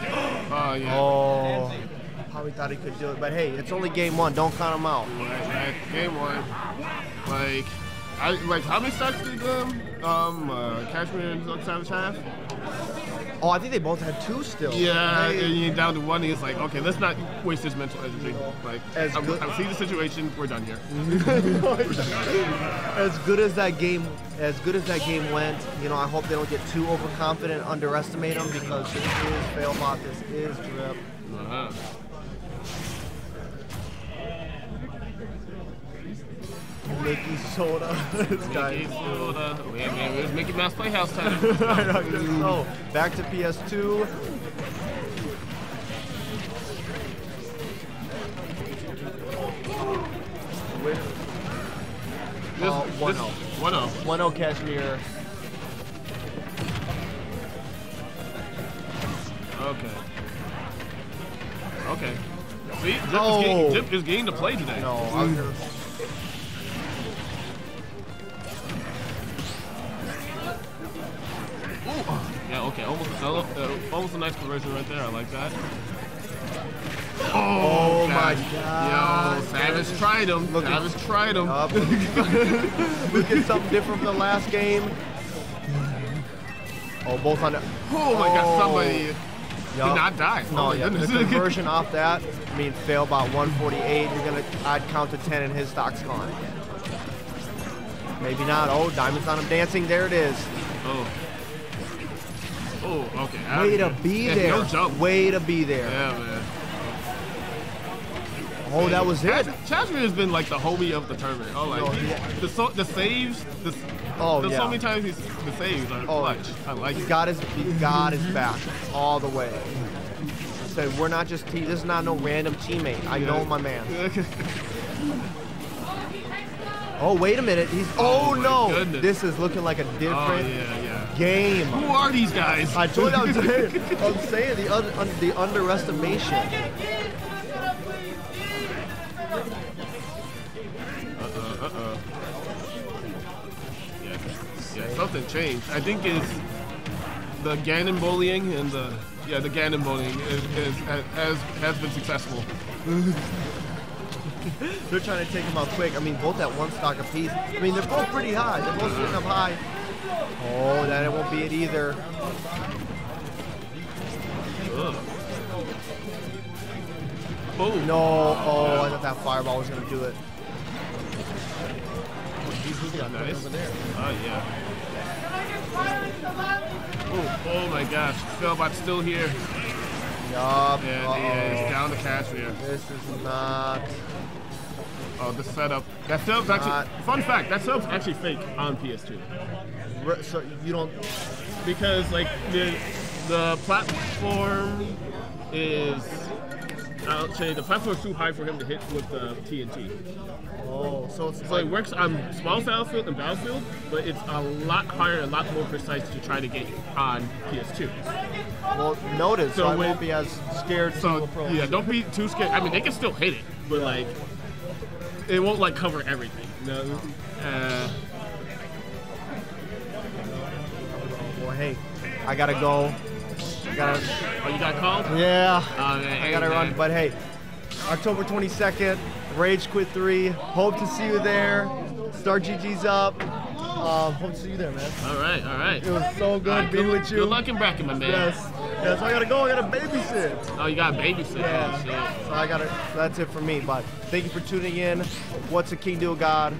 Oh yeah. Oh. Probably thought he could do it, but hey, it's only game one. Don't count him out. Game one. Like, I like how many stocks did um um uh, Cashmere and Silk Savage have? Oh, I think they both had two still. Yeah, They- and you're down to one. And it's like, okay, let's not waste this mental energy. Like, As I'm, good- I'm seeing the situation. We're done here. as good as that game, as good as that game went, you know, I hope they don't get too overconfident, underestimate them because this is Failbot, this is Drip. Uh-huh. Mickey Soda. this guy. Mickey Soda. Man, man, where's Mickey Mouse Playhouse time? I know, I so back to PS2. This, Uh, this, 1-0. 1-0. 1-0 Cashmere. Okay. Okay. See, Zip, Oh. is getting, is getting to play today. No, I. Yeah, okay, almost, uh, almost a nice conversion right there. I like that. Oh, my God. Yo, Savage tried him. Look at- tried him. Up. Look at something different from the last game. Oh, both on the. Oh my God, somebody Yup. did not die. No, oh yeah, the goodness. conversion off that, I mean, Failbot 148. You're gonna, I'd count to 10 and his stock's gone. Maybe not. Oh, diamonds on him dancing. There it is. oh. Oh, okay. Way to be Yeah, there. No jump. Way to be there. Yeah, man. Oh, that was it. Chasmere has been like the homie of the tournament. Oh, like No, he- yeah. the so, the saves, the, Oh, the yeah. so many times he's, the saves are Oh, clutch. I like He's it. got his, he's got his back all the way. Said we're not just te- this is not no random teammate. I know my man. Oh wait a minute, he's oh, Oh, no, goodness. this is looking like a oh different yeah, yeah. game. Who are these guys? I told you I'm saying, I'm saying the un, un, the underestimation. Uh-uh, uh-uh. Yeah, yeah, something changed. I think it's the Ganon bullying and the yeah the Ganon bullying is, is, has has been successful. They're trying to take him out quick. I mean, both at one stock apiece. I mean, they're both pretty high. They're both sitting up high. Oh, that it won't be it either. Ugh. Oh No, oh, I thought that fireball was gonna do it. nice. Oh yeah. Oh, oh my gosh, Failbot's still here. Yup. Yeah, uh-oh. he's down the Cashmere. This is not. Oh, the setup. That setup's actually. Not- Fun fact: that setup's actually fake on PS2 So you don't. because like the the platform is. I'll say the platform is too high for him to hit with the TNT. Oh, so it's So it works on small battlefield and battlefield, but it's a lot higher, a lot more precise to try to get on PS2. well notice so, So I when- won't be as scared So yeah, don't be too scared. I mean, they can still hit it, but like it won't like cover everything. No. Uh, Well, hey, I gotta go. I gotta. oh, you got called? Yeah. Man, I gotta run, but hey, October 22nd, Rage Quit 3. Hope to see you there. start.gg's up. Um, hope to see you there, man. All right, all right. It was so good right, being good, with you. Good luck in bracket, my man. Yes. Yes, I gotta go. I gotta babysit. Oh, you got a babysit. Yeah. Oh, shit. So I gotta. So that's it for me. But thank you for tuning in. What's a King Do God?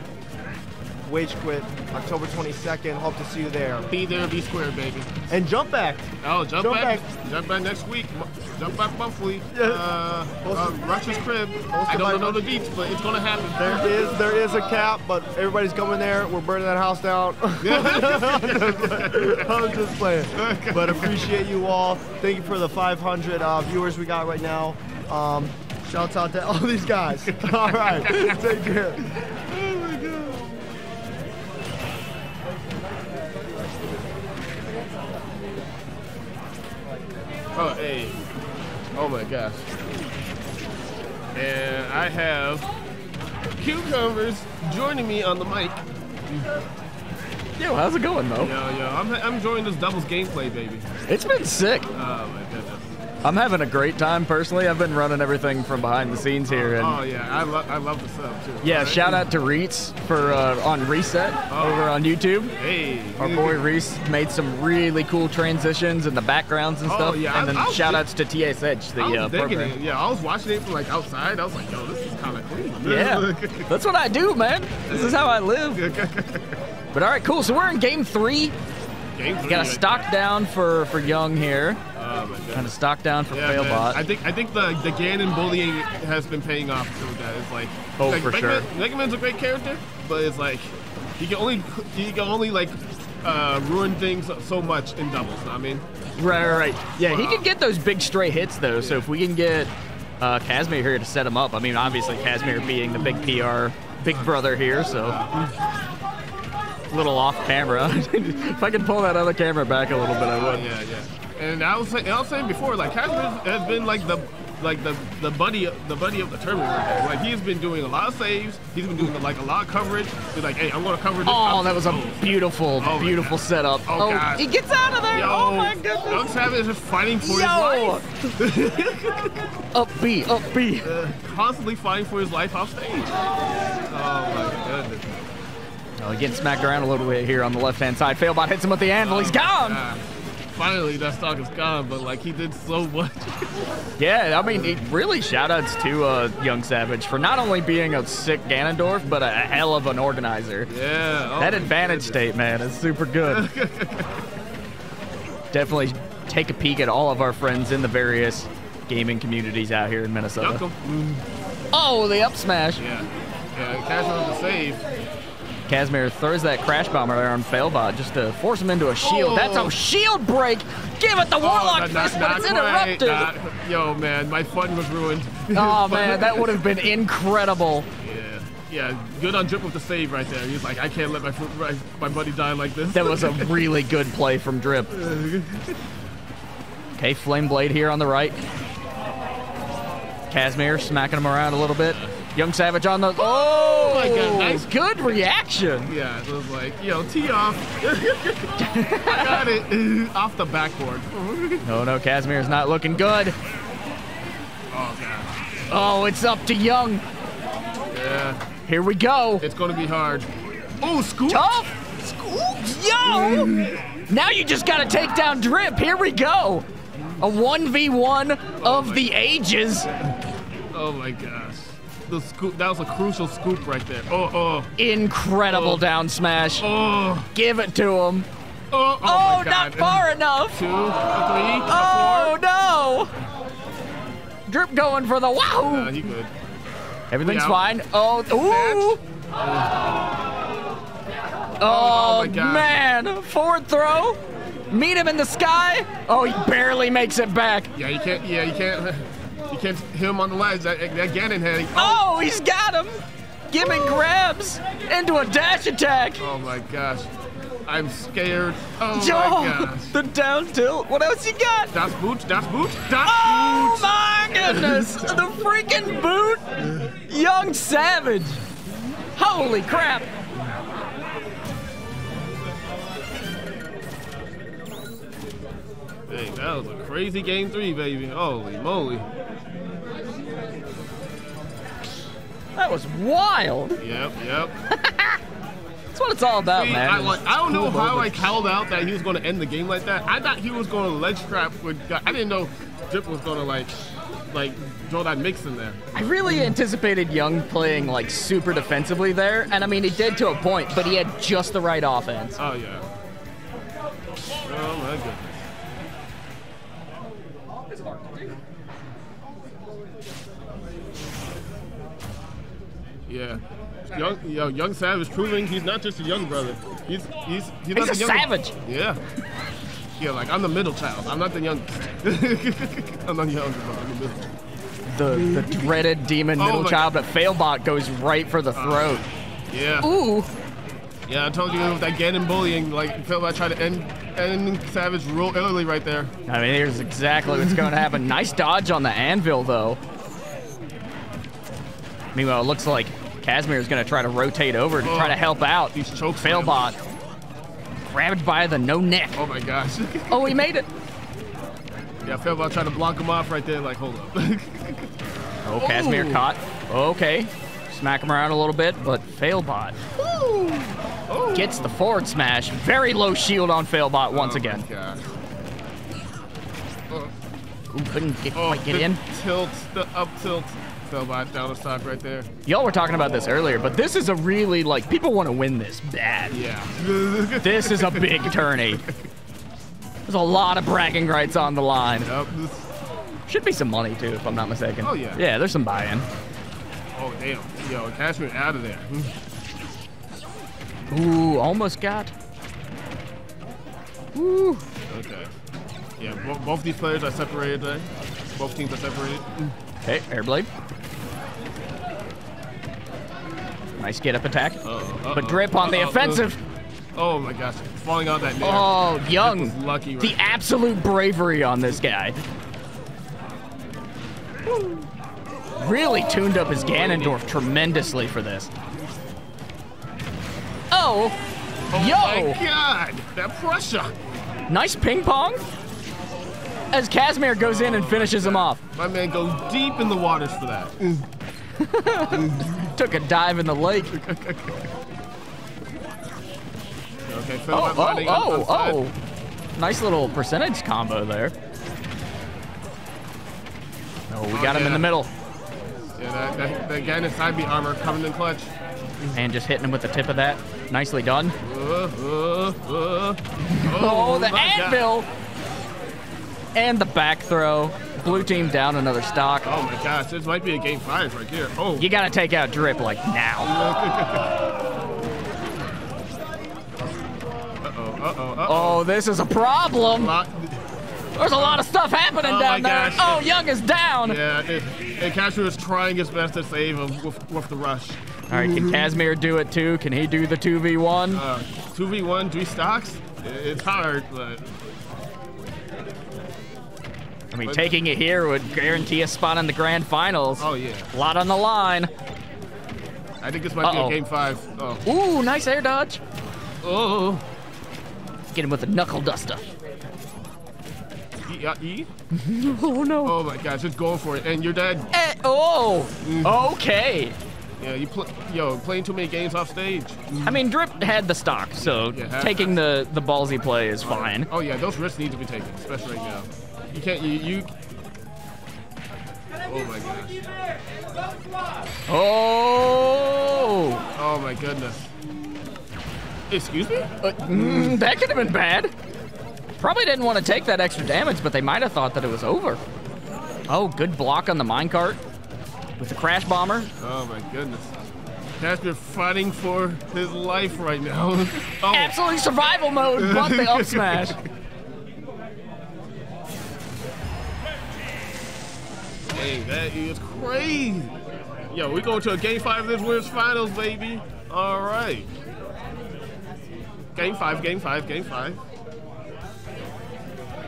Rage Quit, October 22nd. Hope to see you there. Be there, be square, baby. And jump back. Oh, jump, Jump back. back. Jump back next week. Jump back monthly. Yeah. Uh, uh, Rush's crib. I don't know the beats, but it's gonna happen. There is there is a cap, but everybody's coming there. We're burning that house down. I'm just playing. But appreciate you all. Thank you for the 500 uh, viewers we got right now. Um, shouts out to all these guys. All right, take care. Oh, hey. Oh my gosh. And I have McCumbers joining me on the mic. Yo, how's it going, though? Yo, yo, I'm, I'm enjoying this doubles gameplay, baby. It's been sick. Oh my goodness. I'm having a great time personally. I've been running everything from behind the scenes here, and Oh yeah, I love I love the sub too. yeah, Right? shout out to Reets for uh, on Reeset Oh. over on YouTube. Hey, Our boy Reese made some really cool transitions and the backgrounds and Oh, stuff. yeah, and then I- shout outs to TSH, the I was uh, program. it. Yeah, I was watching it from like outside. I was like, yo, this is kind of clean. Yeah, that's what I do, man. This is how I live. But all right, cool. So we're in game three. Game three. Got a stock down for for Young here. Oh. Kind of stock down for Yeah. Failbot. I think I think the the Ganon bullying has been paying off too. That it's like Oh, like, for Mega sure. Man, Mega Man's a great character, but it's like he can only he can only like uh, ruin things so much in doubles. know what I mean, Right, right, right. Yeah, he can get those big stray hits though. So if we can get uh, Casimir here to set him up, I mean, obviously Casimir being the big PR, big brother here, so a little off camera. if I could pull that other camera back a little bit, I would. yeah, yeah. And I was saying, I was saying before, like Casimir has been like the like the the buddy the buddy of the tournament. right there. Like he's been doing a lot of saves. He's been doing like a lot of coverage. He's like, hey, I'm gonna cover this. Oh, I'm- that was a oh. beautiful, Oh, beautiful setup. Oh, God. he gets out of there. Yo, oh my goodness. Young Savage is fighting for his life. up B, up B. Uh, constantly fighting for his life off stage. Oh my goodness. Oh, getting smacked around a little bit here on the left-hand side. Failbot hits him with the anvil. He's gone. Ah, finally, that stock is gone, but like he did so much. Yeah, I mean, it really shout-outs to uh, Young Savage for not only being a sick Ganondorf, but a, hell of an organizer. yeah. oh that advantage goodness. state, man, is super good. Definitely take a peek at all of our friends in the various gaming communities out here in Minnesota. Oh, the up smash. Yeah. Yeah, cash on the save. Casimir throws that crash bomber there on Failbot just to force him into a shield. That's Oh. a shield break. Give it the Warlock Oh, not- Fist, not- but it's interrupted. not- yo, man, my fun was ruined. Oh man, that would have been incredible. Yeah. Yeah, good on Drip with the save right there. He's like, I can't let my my, my buddy die like this. That was a really good play from Drip. Okay, Flame Blade here on the right. Casimir smacking him around a little bit. Young Savage on the. Oh, oh my God, nice. Good reaction. Yeah, it was like, yo, tee off. Got it off the backboard. No, no, Casimir's not looking good. Oh god. Oh, it's up to Young. Yeah, Here we go. it's gonna be hard. Oh, scoop. Tough. Scoop. Yo. Mm. Now you just gotta take down Drip. Here we go. A 1v1 of oh the ages. Oh my gosh. The scoop. That was a crucial scoop right there. Oh, oh, Incredible Oh. down smash. oh, Give it to him. oh, oh, Oh, not far enough. Two, three, Oh no! Drip going for the wow. Nah, he good. Everything's Yeah. fine. Oh, ooh. Oh, oh, God. man! Forward throw. Meet him in the sky. Oh, he barely makes it back. Yeah, you can't. Yeah, you can't. You can't hit him on the ledge. That, that Ganon had. Oh, Oh, he's got him. Gimmick grabs into a dash attack. oh my gosh. I'm scared. Oh Yo, my gosh. the down tilt. What else you got? Das Boot, Das Boot, Das Oh Boot. my goodness! the freaking boot! Young Savage! Holy crap! Hey, that was a crazy game three, baby. Holy moly. That was wild! Yep, yep. That's what it's all about, See, man. I, like, I don't know Cool how I moments. held out that he was going to end the game like that. I thought he was going to ledge trap with. I didn't know Drip was going to like, like throw that mix in there. I really anticipated Young playing like super defensively there, and I mean he did to a point, but he had just the right offense. Oh yeah. Oh my goodness. Yeah. Young, yo, young Savage proving he's not just a young brother. He's he's he's, not a the young- savage. Yeah. Yeah, like I'm the middle child. I'm not the young. I'm not the younger, but I'm the middle. The the dreaded demon Oh middle my- child, but Failbot goes right for the uh, throat. Yeah. Ooh! Yeah, I told you with that Ganon bullying, like Failbot tried to end end Savage real early right there. I mean, here's exactly what's going to happen. Nice dodge on the anvil, though. Meanwhile, it looks like Casimir is going to try to rotate over to try to help out. He's choke Failbot. Grabbed by the no neck. Oh my gosh. Oh, he made it. Yeah, Failbot trying to block him off right there. Like, hold up. Oh, Casimir Ooh. caught. Okay. Smack him around a little bit, but Failbot gets the forward smash. Very low shield on Failbot once Oh, again. Ooh, couldn't get, Oh, quite get the in. Tilt, the up tilt. Failbot down the stock right there. Y'all were talking about this earlier, but this is a really, like, people want to win this bad. Yeah. This is a big tourney. There's a lot of bragging rights on the line. Yep. Should be some money, too, if I'm not mistaken. Oh, yeah. Yeah, there's some buy-in. Oh, damn. Yo, Cashmere out of there. Ooh, almost got. Ooh. Okay. Yeah, both these players are separated. Both teams are separated. Okay, Airblade. Nice get up attack. Uh-oh, But uh-oh, Drip on uh, the uh-oh, offensive. Oh my gosh, falling on that nair. Oh, Young. lucky right The absolute bravery on this guy. Really tuned up his Ganondorf tremendously for this. Oh, Oh yo, my god, that pressure. nice ping pong. As Casimir goes in and finishes him off. My man goes deep in the waters for that. Mm. Took a dive in the lake. Okay, Oh, oh, oh, oh. Nice little percentage combo there. Oh, we Oh, got him in the middle. Yeah, that, that, that Ganon side B armor coming in clutch. And just hitting him with the tip of that. Nicely done. Uh, uh, uh. Oh, the my God. anvil! And the back throw. Blue team down another stock. Oh my gosh, this might be a game five right here. Oh. You gotta take out Drip like now. Uh-oh, uh-oh, uh-oh. Oh, this is a problem. There's a lot of stuff happening Oh down there. gosh. Oh, Young is down. Yeah, it, and Cashmere is trying his best to save him with, with the rush. All right, can Casimir do it too? Can he do the 2v1? Uh, 2v1, three stocks? It's hard, but I mean, taking it here would guarantee a spot in the grand finals. oh yeah. A lot on the line. I think this might Uh-oh. be a game five. Oh. Ooh, nice air dodge. Oh. Get him with a knuckle duster. E, uh, e? Oh no. Oh my gosh, just going for it. And you're dead. Eh, oh, okay. Yeah, you play, yo, playing too many games off stage. I mean, Drip had the stock, so Yeah, taking the, the ballsy play is fine. Oh yeah, those risks need to be taken, especially right now. You can't, you, you. Oh my gosh. Oh! Oh my goodness. Excuse me? Uh, mm, that could have been bad. Probably didn't want to take that extra damage, but they might have thought that it was over. Oh, good block on the minecart with the crash bomber. Oh my goodness. Has been fighting for his life right now. oh. Absolutely survival mode, but the up smash. Dang, that is crazy. Yo, we going to a game five of this Winners Finals, baby. All right. Game five, game five, game five.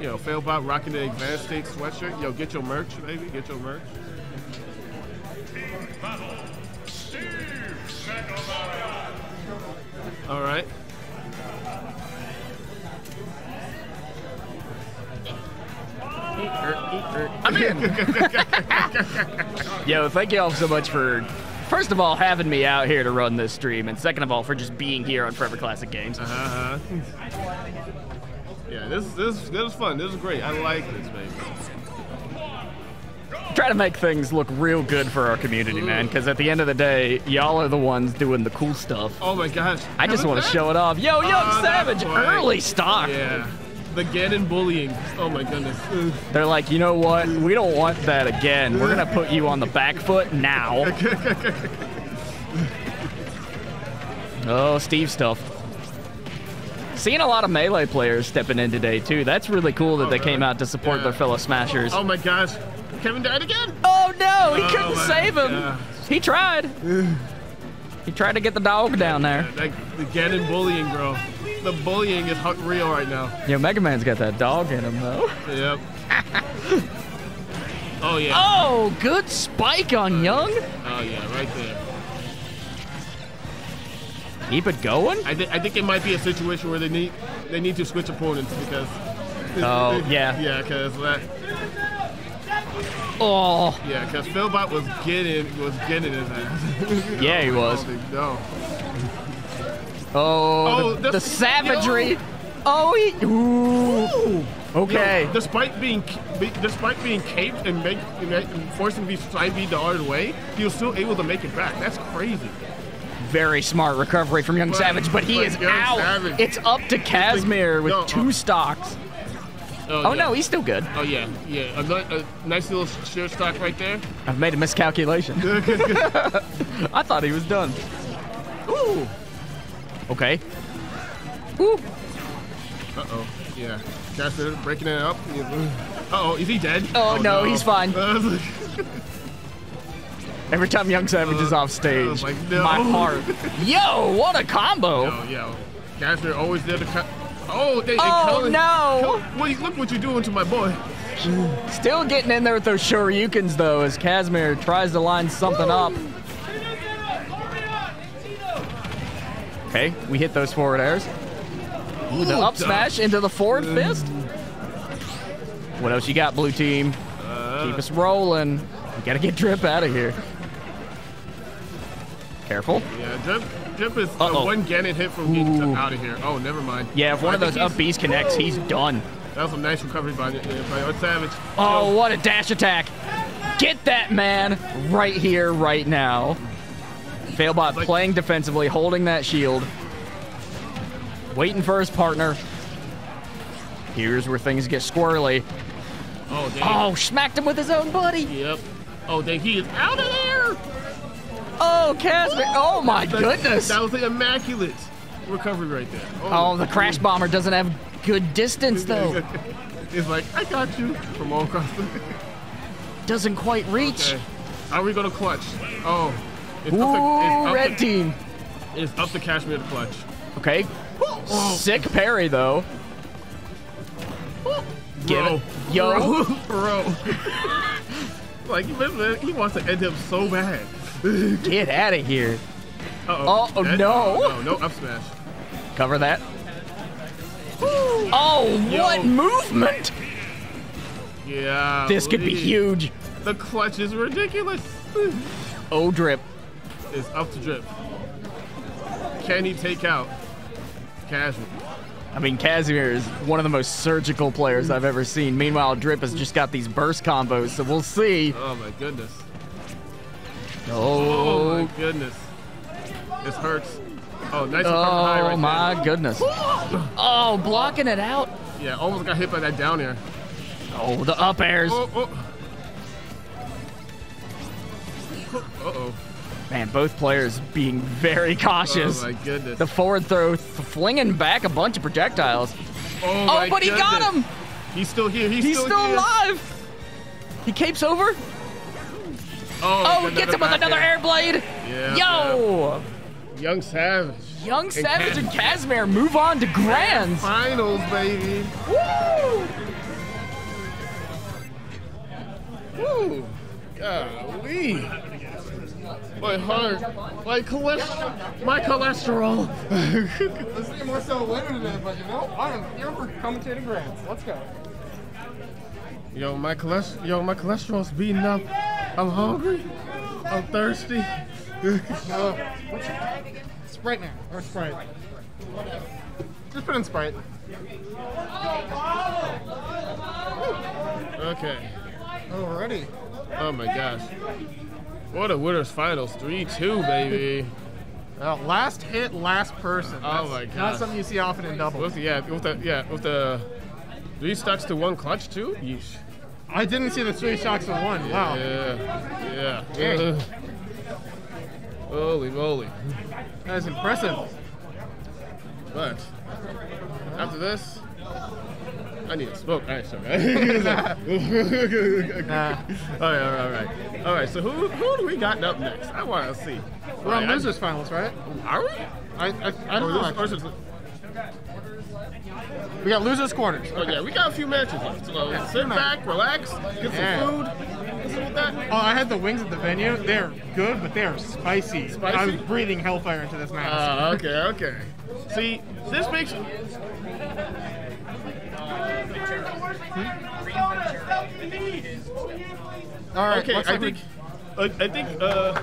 Yo, Failbot rocking the Advanced State sweatshirt. Yo, get your merch, baby. Get your merch. All right. I'm in. Yo, thank you all so much for, first of all, having me out here to run this stream, and second of all, for just being here on Forever Classic Games. Uh-huh. Yeah, this this this is fun. This is great. I like this, baby. Try to make things look real good for our community, man, because at the end of the day, y'all are the ones doing the cool stuff. Oh my gosh. I just want to show it off. Yo, Young that's Savage, early stock. Yeah. The Ganon bullying. Oh my goodness. They're like, you know what? We don't want that again. We're gonna put you on the back foot now. oh, Steve stuff. Seeing a lot of melee players stepping in today too. That's really cool that they came out to support Yeah. their fellow smashers. Oh my gosh. Kevin died again. Oh no, he Oh, couldn't my save him. God. He tried. he tried to get the dog down there. Like the Ganon bullying, bro. The bullying is real right now. Yo, Mega Man's got that dog in him though. Yep. oh yeah. Oh, good spike on Young. Oh yeah, right there. Keep it going. I, thi- I think it might be a situation where they need they need to switch opponents because Oh, yeah. Yeah, because that. Oh. Yeah, because Failbot was getting was getting his ass. Yeah, he was. No. Oh, Oh, the, the- the savagery. Oh, he. Ooh. Okay. Yo, despite being be- despite being caped and make and forcing to be side B the hard way, he was still able to make it back. That's crazy. Very smart recovery from Young But- Savage, but he but is Young out. Savage- It's up to Casimir with No, two uh, stocks. Oh, yeah. no, he's still good. Oh yeah, yeah. A, a nice little shirt stock right there. I've made a miscalculation. I thought he was done. Ooh. Okay. Ooh. Uh oh. Yeah. Caster breaking it up. Uh oh. Is he dead? Oh, no, he's fine. I Every time Young Savage is off stage, like, no. my heart. Yo, what a combo! yo, yo. Caster always there to cut. Oh, they, they Oh, Cullen- no. Cullen- look what you're doing to my boy. Still getting in there with those Shoryukens though, as Casimir tries to line something up. Okay, we hit those forward airs. Ooh, the up smash into the forward fist. What else you got, blue team? Keep us rolling. We gotta get Drip out of here. Careful. Yeah, Drip, Drip is uh, one Ganon hit from getting Ooh. out of here. Oh, never mind. Yeah, if one I of those up Bs connects, he's done. That was a nice recovery by, uh, by Savage. Oh, what a dash attack. Get that man right here, right now. Failbot Like- playing defensively, holding that shield. Waiting for his partner. Here's where things get squirrely. Oh, dang. Oh, smacked him with his own buddy. Yep. Oh, dang, he is out of there. Oh, Casimir. Oh, my That- goodness. That was an immaculate recovery right there. Oh, oh the Crash Bomber doesn't have good distance, though. It's like, I got you from all across the. Doesn't quite reach. Okay. Are we gonna clutch? Oh. It's Ooh, up to, red to, team. It's up to Kashmir to clutch. Okay. Sick parry, though. Give Bro. it. Yo. Bro. Bro. like, listen, he wants to end him so bad. Get out of here. Uh-oh. Oh, oh Dead? no. Oh, no, no up smash. Cover that. Oh, Yo. what movement! Yeah. This could be huge. The clutch is ridiculous. Oh, drip. It's up to drip. Can he take out Casual? I mean, Casimir is one of the most surgical players I've ever seen. Meanwhile, Drip has just got these burst combos, so we'll see. Oh my goodness. Oh Oh, my goodness. This hurts. Oh, nice recovery high oh right my goodness. Oh, blocking it out. Yeah, almost got hit by that down air. Oh, the up airs. Oh, oh. Uh-oh. Man, both players being very cautious. Oh my goodness. The forward throw flinging back a bunch of projectiles. Oh, Oh, but he got him. He's still here. He's, He's still here. alive. He capes over. Oh, Oh, gets him with another air. blade. Yeah, Yo, Young Savage. Young Savage and Casimir move on to grands. Finals, baby. Woo! Woo. Golly. My heart. My cholesterol. My cholesterol. Let's see more so winner today, but you know, I'm here for commentating grants. Let's go. Yo, my cholesterol. Yo, my cholesterol's beating up. I'm hungry. I'm thirsty. Uh, what's your tag again? Sprite now, or Sprite. Just put in Sprite. Okay. Alrighty. Oh my gosh. What a winners finals. 3-2, baby. Uh, last hit, last person. Oh That's my Not something you see often in doubles. With the, yeah, with the yeah, with the three stocks to one clutch too. Yeesh. I didn't see the three shocks to one. Wow. Yeah. Yeah. Holy moly. That is impressive. But after this, I need to smoke. All right, sorry. Nah. All right, all right, all right. All right. So who who do we got up next? I want to see. We're on I- losers finals, right? Are we? I I, I don't know. this- or actually. is it- We got losers quarters. Oh yeah, we got a few matches left. So Yeah, sit back, relax, get some food. Listen with that. Oh, I had the wings at the venue. They're good, but they are spicy. Spicy? I was breathing hellfire into this mask. Ah, okay, okay. See, this makes All right. Okay, I think, I, I think, uh,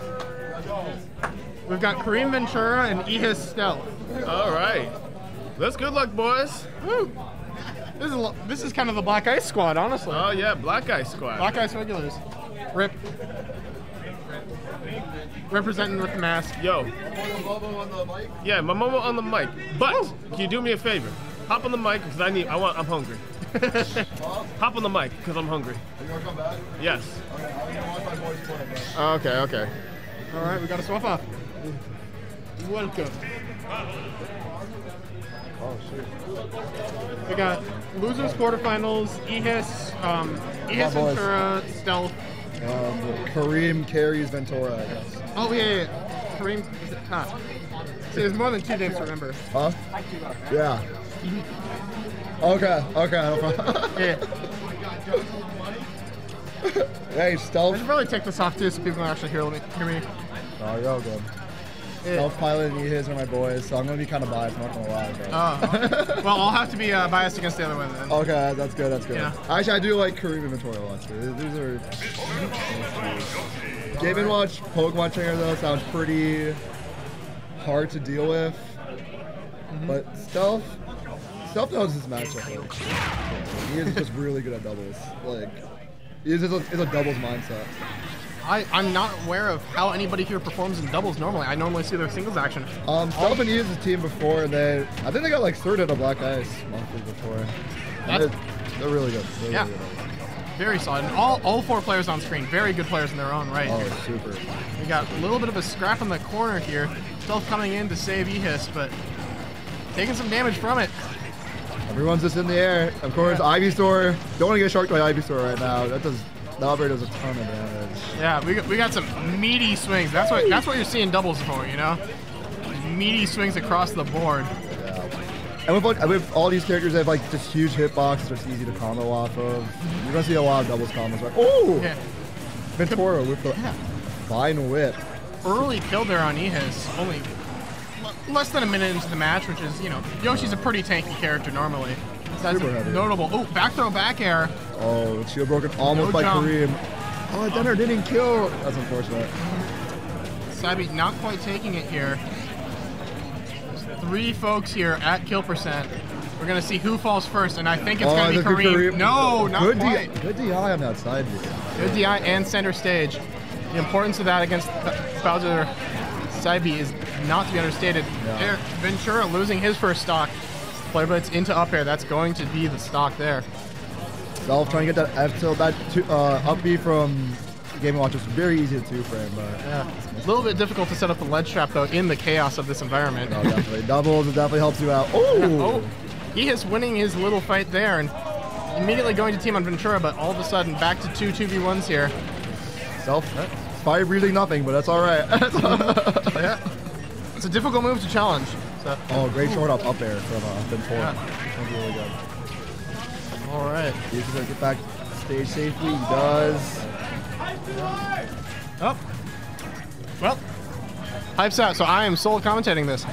we've got Kareem Ventura and Ehis Stealth. all right. That's good luck, boys. Woo. This is a this is kind of the Black Ice Squad, honestly. Oh yeah, Black Ice Squad. Black Ice regulars. Rip. Representing with the mask. Yo. Yeah, my mama on the mic. But can you do me a favor? Hop on the mic because I need. I want. I'm hungry. Hop on the mic because I'm hungry. You going back? Yes. Okay, okay. All right, we got to swap off. Welcome. Oh shit. We got losers quarterfinals, Ehis, um, Ehis boys. Ventura, Stealth. Um, Kareem carries Ventura, I guess. Oh yeah, yeah, yeah. Kareem. Is it, huh. See, there's more than two names to remember. Huh? Yeah. Okay, okay. no problem. Yeah. hey, I stealth. should probably take this off too, so people can actually hear me. Hear me. Oh, you're all good. Stealth Pilot and his are my boys, so I'm gonna be kind of biased. I'm not gonna lie. But. Oh. well, I'll have to be uh, biased against the other one then. Okay, that's good. That's good. Yeah. Actually, I do like Kareem and Ventura a lot too. These are. Game and Watch Pokemon Trainer though sounds pretty hard to deal with, Mm-hmm. but Stealth, Stealth knows his matchup. Like, he is just really good at doubles. Like, he is, is, a, is a doubles mindset. I, I'm not aware of how anybody here performs in doubles normally. I normally see their singles action. Um, Stealth and he team before, and they, I think they got like third at a Black Ice monthly before. They're, they're really good. They're Yeah. really good. Very solid. And all, all four players on screen, very good players in their own right. Oh, super. We got a little bit of a scrap in the corner here. Stealth coming in to save Ehis, but taking some damage from it. Everyone's just in the air. Of course, Ivysaur. Don't want to get sharked by Ivysaur right now. That does. Operator does a ton of damage. Yeah, we got, we got some meaty swings. That's what that's what you're seeing doubles for, you know? Meaty swings across the board. Yeah. And with, with all these characters, they have like just huge hitboxes. It's easy to combo off of. You're gonna see a lot of doubles combos. Like, oh, Yeah. Ventura with the vine whip. Early kill there on Ehis. Only less than a minute into the match, which is, you know, Yoshi's a pretty tanky character normally. That's Super heavy. notable. Oh, back throw, back air. Oh, shield broken almost No by jump. Kareem. Oh, Denner didn't kill. That's unfortunate. Sabi not quite taking it here. There's three folks here at kill percent. We're gonna see who falls first, and I think it's oh, gonna be could Kareem. No, not good quite. DI, good DI on that side here. Good DI and center stage. The importance of that against Bowser Saibi is not to be understated. No. Ventura losing his first stock. Flare blitz into up air. That's going to be the stock there. Self trying to get that F so that two, uh, up B from Game Watch was very easy to two frame, but Yeah. A little bit difficult to set up the ledge trap though in the chaos of this environment. no, definitely doubles. It definitely helps you out. Oh, Oh, he is winning his little fight there and immediately going to team on Ventura, but all of a sudden back to two 2v1s here. self fire breathing nothing, but that's all right. Yeah. It's a difficult move to challenge. So, oh, great short up up air from uh, Ventura. Yeah. That really good. all right. He's gonna get back stage safely. He does. Oh. Well, hypes out. So I am sole commentating this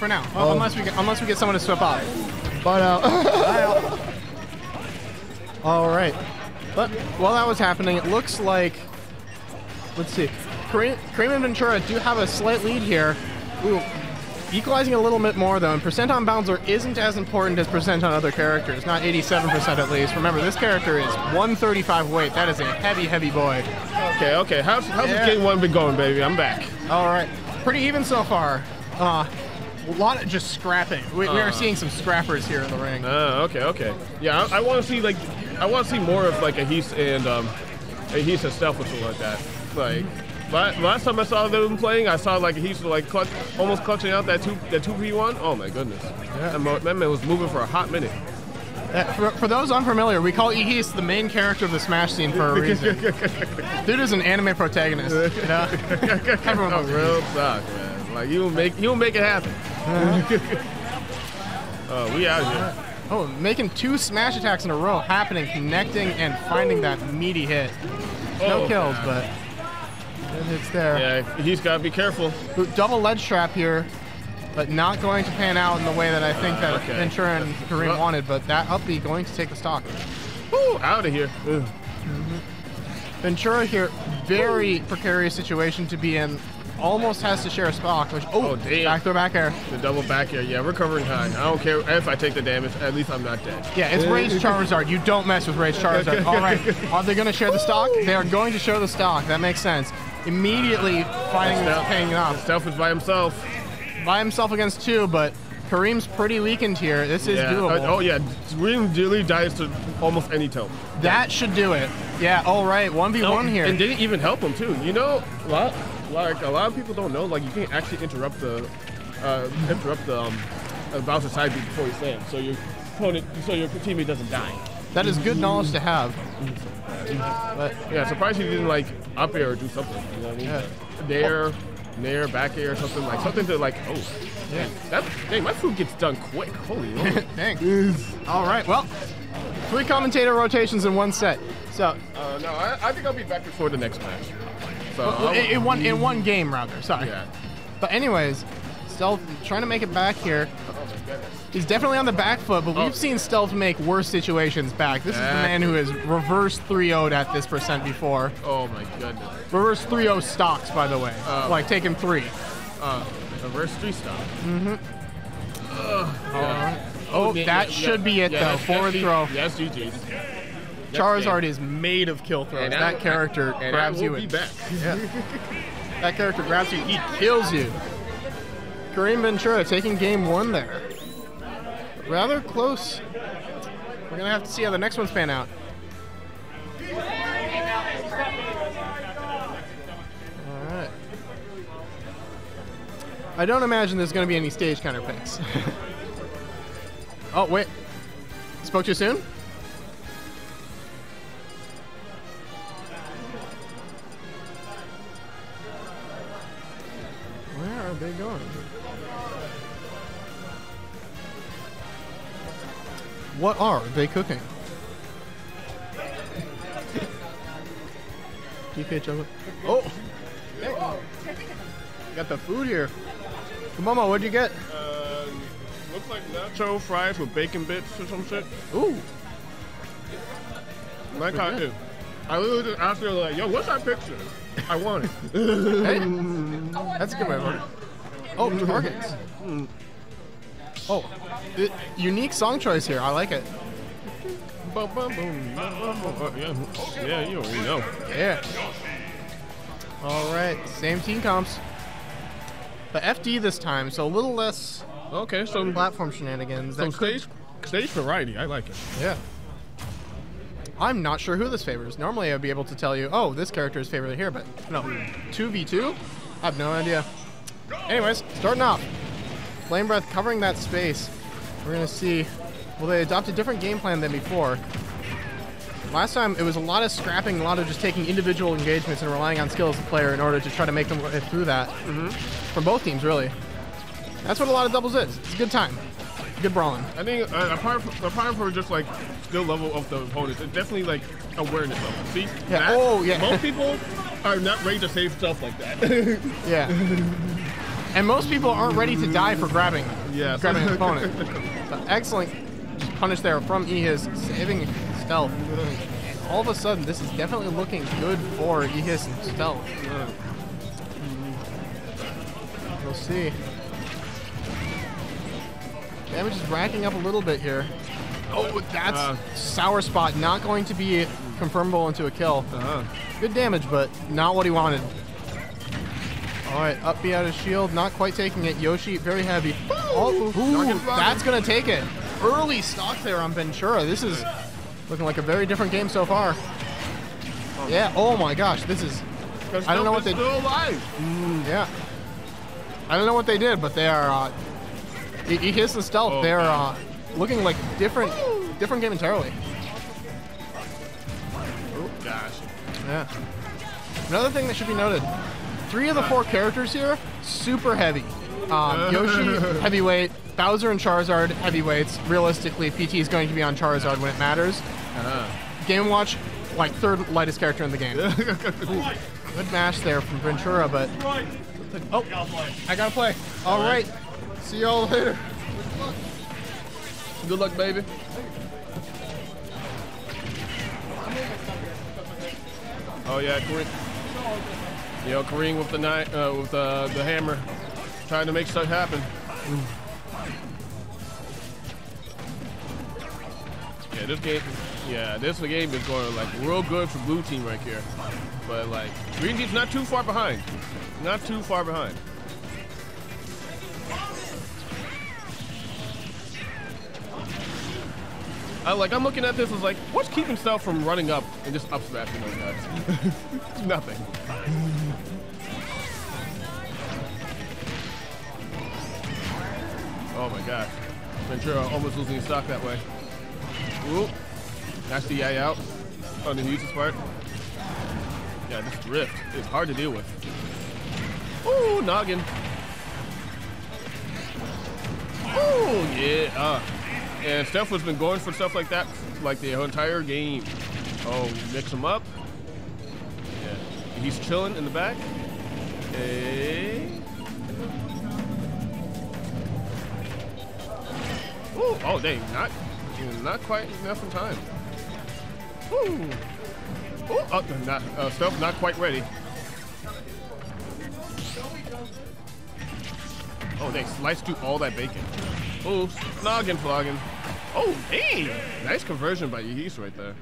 for now, Well, Oh. unless we get, unless we get someone to swap off. Bye now. All right. But while that was happening, it looks like let's see, Kareem, Kareem and Ventura do have a slight lead here. Ooh, equalizing a little bit more though, and percent on Bowser isn't as important as percent on other characters. Not 87% at least. Remember, this character is 135 weight. That is a heavy, heavy boy. Okay, okay. How's, how's Yeah. this game one been going, baby? I'm back. All right, pretty even so far. Uh, a lot of just scrapping. We, we are Uh. seeing some scrappers here in the ring. Oh, okay, okay. Yeah, I, I want to see like, I want to see more of like a Ehis and um, Ehis and stuff or something like that. Like, last time I saw them playing, I saw like Ehis like clutch, almost clutching out that two, that two v one. Oh my goodness, that, that man was moving for a hot minute. Uh, for, for those unfamiliar, we call Ehis the main character of the Smash scene for a reason. Dude is an anime protagonist. You know? Everyone real talk, man. Like you will make, you will make it happen. oh, we out here. Oh, making two smash attacks in a row, happening, connecting, and finding that meaty hit. No Oh, kills, man. but it hits there. Yeah, he's got to be careful. Double ledge trap here, but not going to pan out in the way that I think that okay. Ventura and Kareem Well- wanted. But that up B going to take the stock. Woo, out of here. Ugh. Ventura here, very precarious situation to be in. Almost has to share a stock. Which, oh, Oh, damn. back throw back air. The double back here. Yeah, we're covering high. I don't care if I take the damage. At least I'm not dead. Yeah, it's Rage Charizard. You don't mess with Rage Charizard. All right. Are they going to share the stock? They are going to share the stock. That makes sense. Immediately finding this paying off. Stealth is by himself. By himself against two, but Kareem's pretty weakened here. This is yeah. doable. uh, oh yeah, Green really dies to almost any tone. That should do it. Yeah, all right. 1v1 Oh, here. And didn't even help him too. You know, a lot, like a lot of people don't know, like you can actually interrupt the, uh, interrupt the um, Bowser side B before you slam, so your opponent, so your teammate doesn't die. That is good knowledge to have. But yeah, surprised he didn't like up air or do something. You know what I mean? Yeah. Nair, nair, back air, or something like something to like. Oh, Yeah. that dang, my food gets done quick. Holy. Dang. All right. Well, three commentator rotations in one set. So Uh, no, I, I think I'll be back before the next match. So Well, in one in one game rather. Sorry. Yeah. But anyways, still trying to make it back here. He's definitely on the back foot, but Oh. we've seen Stealth make worse situations back. This is the man who has reverse 3 0'd at this percent before. Oh my goodness. Reverse 3 0 stocks, by the way. Oh. like taking three. Uh, reverse three stop. Mm-hmm. Yeah. Oh, yeah, that yeah, should be it, Yeah, though. that's- Forward throw. Yes, GG's. Charizard is made of kill throws. And that, that- character and grabs that you will and back. Yeah. that character grabs you, he kills you. Kareem Ventura taking game one there. Rather close. We're gonna have to see how the next ones pan out. All right. I don't imagine there's gonna be any stage counter picks. oh wait, spoke too soon. Where are they going? What are they cooking? DK chocolate. Oh! Got the food here. Momo, what'd you get? Uh, looks like nacho fries with bacon bits or some shit. Ooh. Like I do. I literally just asked her like, "Yo, what's that picture? I want it." Hey, that's a good way of it. Oh, targets. Oh, i- unique song choice here. I like it. Uh, yeah, you already know. Yeah. All right, same team comps. But FD this time, so a little less Okay, so platform shenanigans. so stage stage variety. I like it. Yeah. I'm not sure who this favors. Normally, I'd be able to tell you, oh, this character is favored here, but no. 2v2? I have no idea. Anyways, starting off. Flame Breath covering that space. We're going to see, will they adopt a different game plan than before? Last time, it was a lot of scrapping, a lot of just taking individual engagements and relying on skill as a player in order to try to make them through that. From both teams, really. That's what a lot of doubles is. It's a good time. Good brawling. I think uh, apart from, apart from just like skill level of the opponents, it's definitely like awareness level. See? Yeah, That- oh, yeah. Most people are not ready to save stuff like that. Yeah. and most people aren't ready to die for grabbing Yes. grabbing an opponent. So excellent punish there from Ehis, saving stealth. All of a sudden, this is definitely looking good for Ehis and stealth. We'll see. Damage is racking up a little bit here. Oh, that's Uh. sour spot. Not going to be confirmable into a kill. uh-huh. Good damage, but not what he wanted. All right, up B out of shield, not quite taking it. Yoshi, very heavy. Oh, ooh, that's gonna take it. Early stock there on Ventura. This is looking like a very different game so far. Yeah. Oh my gosh, this is. I don't know what they. Still alive. Mm, yeah. I don't know what they did, but they are. Uh, he, he hits the stealth. Oh, They're uh, looking like different, different game entirely. Oh gosh. Yeah. Another thing that should be noted: three of the four characters here, super heavy. Um, Yoshi, heavyweight. Bowser and Charizard, heavyweights. Realistically, PT is going to be on Charizard when it matters. Uh-huh. Game Watch, like third lightest character in the game. Good mash there from Ventura, but oh, I gotta play. All right, see y'all later. Good luck, baby. Oh yeah, Kareem. Yo, Kareem with the knife, uh, with uh, the hammer, trying to make stuff happen. Yeah, this game, yeah, this game is going like real good for blue team right here. But like, green team's not too far behind. Not too far behind. I like, I'm looking at this as like, what's keeping Stealth from running up and just up smashing those guys? Nothing. Oh my gosh. Ventura almost losing his stock that way. Ooh. That's the eye out on the Hughes' part. Yeah, this drift is hard to deal with. Ooh, noggin. Ooh, yeah. Uh, and Steph has been going for stuff like that like the entire game. Oh, mix him up. Yeah. He's chilling in the back. Okay. Ooh, oh, dang, not, not quite enough in time. Ooh. Ooh, oh, not, uh, Steph not quite ready. Oh, they sliced through all that bacon. Oh, noggin flogging. Oh, dang! Nice conversion by Ehis right there.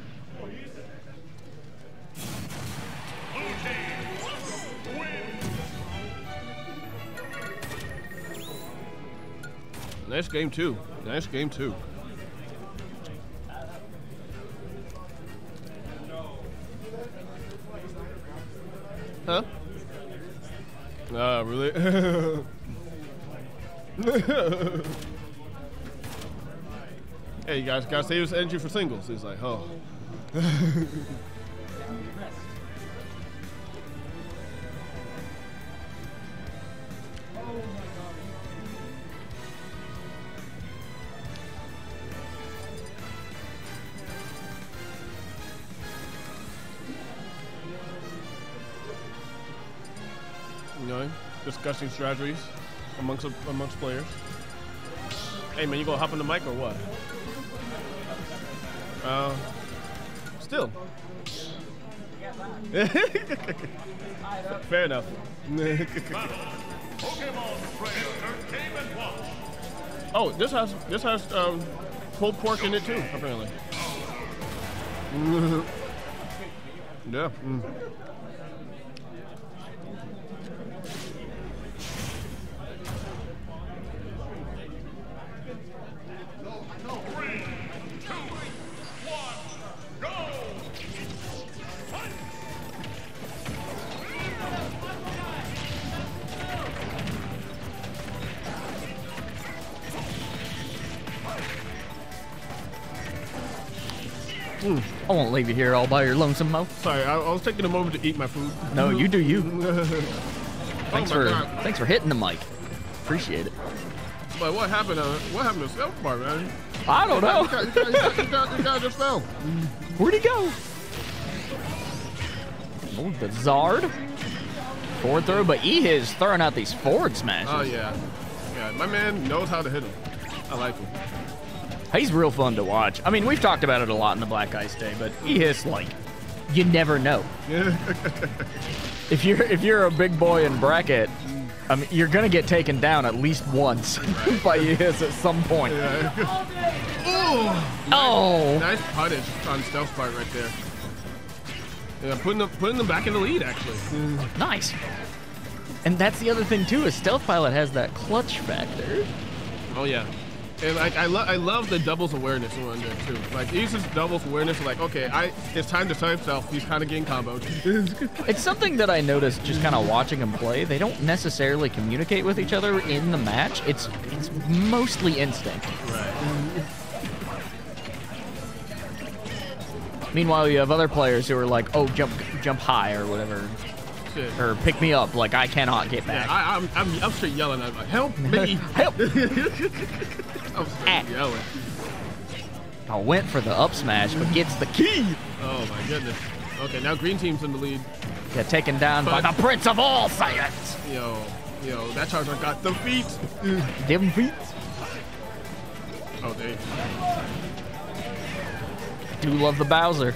Nice game too. Nice game too. Huh? Ah, really? hey, you guys gotta save us energy for singles. He's like, oh. discussing strategies amongst amongst players. Hey man, you gonna hop on the mic or what? Uh, still. Fair enough. oh, this has this has um, pulled pork in it too, apparently. yeah. mm. I leave you here all by your lonesome, Mo. Sorry, I, I was taking a moment to eat my food. No, you do you. Thanks Oh for God. thanks for hitting the mic. Appreciate it. But what happened? Uh, what happened to Self Bar, man? I don't know. Guys, just fell. Where'd he go? Oh, the Zard. Forward throw, but E is throwing out these forward smashes. Oh yeah, yeah. My man knows how to hit him. I like him. He's real fun to watch. I mean, we've talked about it a lot in the Black Ice Day, but he is like, you never know. If you're if you're a big boy in bracket, I mean, you're gonna get taken down at least once by Ehis at some point. Oh. Nice punish on Stealth's part right there. Yeah, putting them putting them back in the lead actually. Nice. And that's the other thing too is Stealth Pilot has that clutch factor. Oh yeah. And like I love I love the doubles awareness around there too. Like he's just doubles awareness like okay, I it's time to save himself. He's kind of getting comboed. It's something that I noticed just kind of watching them play. They don't necessarily communicate with each other in the match. It's it's mostly instinct. right. Meanwhile, you have other players who are like, "Oh, jump jump high" or whatever, Shit. or pick me up. Like I cannot get Yeah, back. I, I'm, I'm I'm straight yelling. I'm like, help me, Help! I'm Ah. yelling. I went for the up smash, but gets the key. Oh my goodness. Okay, now green team's in the lead. Get taken down by the Prince of all Science. Yo, yo, that Charizard got the feet. Dim feet. Oh, they. Do love the Bowser.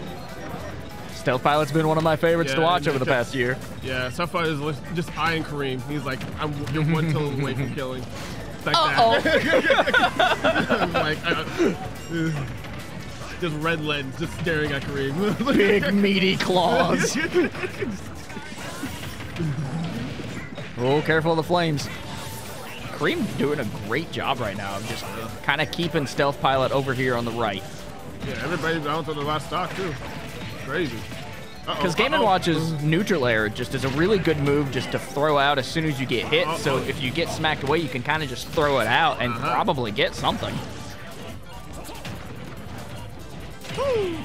Stealth Pilot's been one of my favorites to watch over the yeah. past year. Yeah, Sapphire is li- just eyeing Kareem. He's like, I'm you're one kill away from killing. It's like that. like, uh, just red lens, just staring at Kareem. Big meaty claws. Oh, careful of the flames. Kareem doing a great job right now of just kind of keeping Stealth Pilot over here on the right. yeah, everybody down to the last stock too. Crazy. Because Game & uh-oh. Watch's neutral air just is a really good move just to throw out as soon as you get hit. So if you get smacked away, you can kind of just throw it out and Uh-huh. probably get something.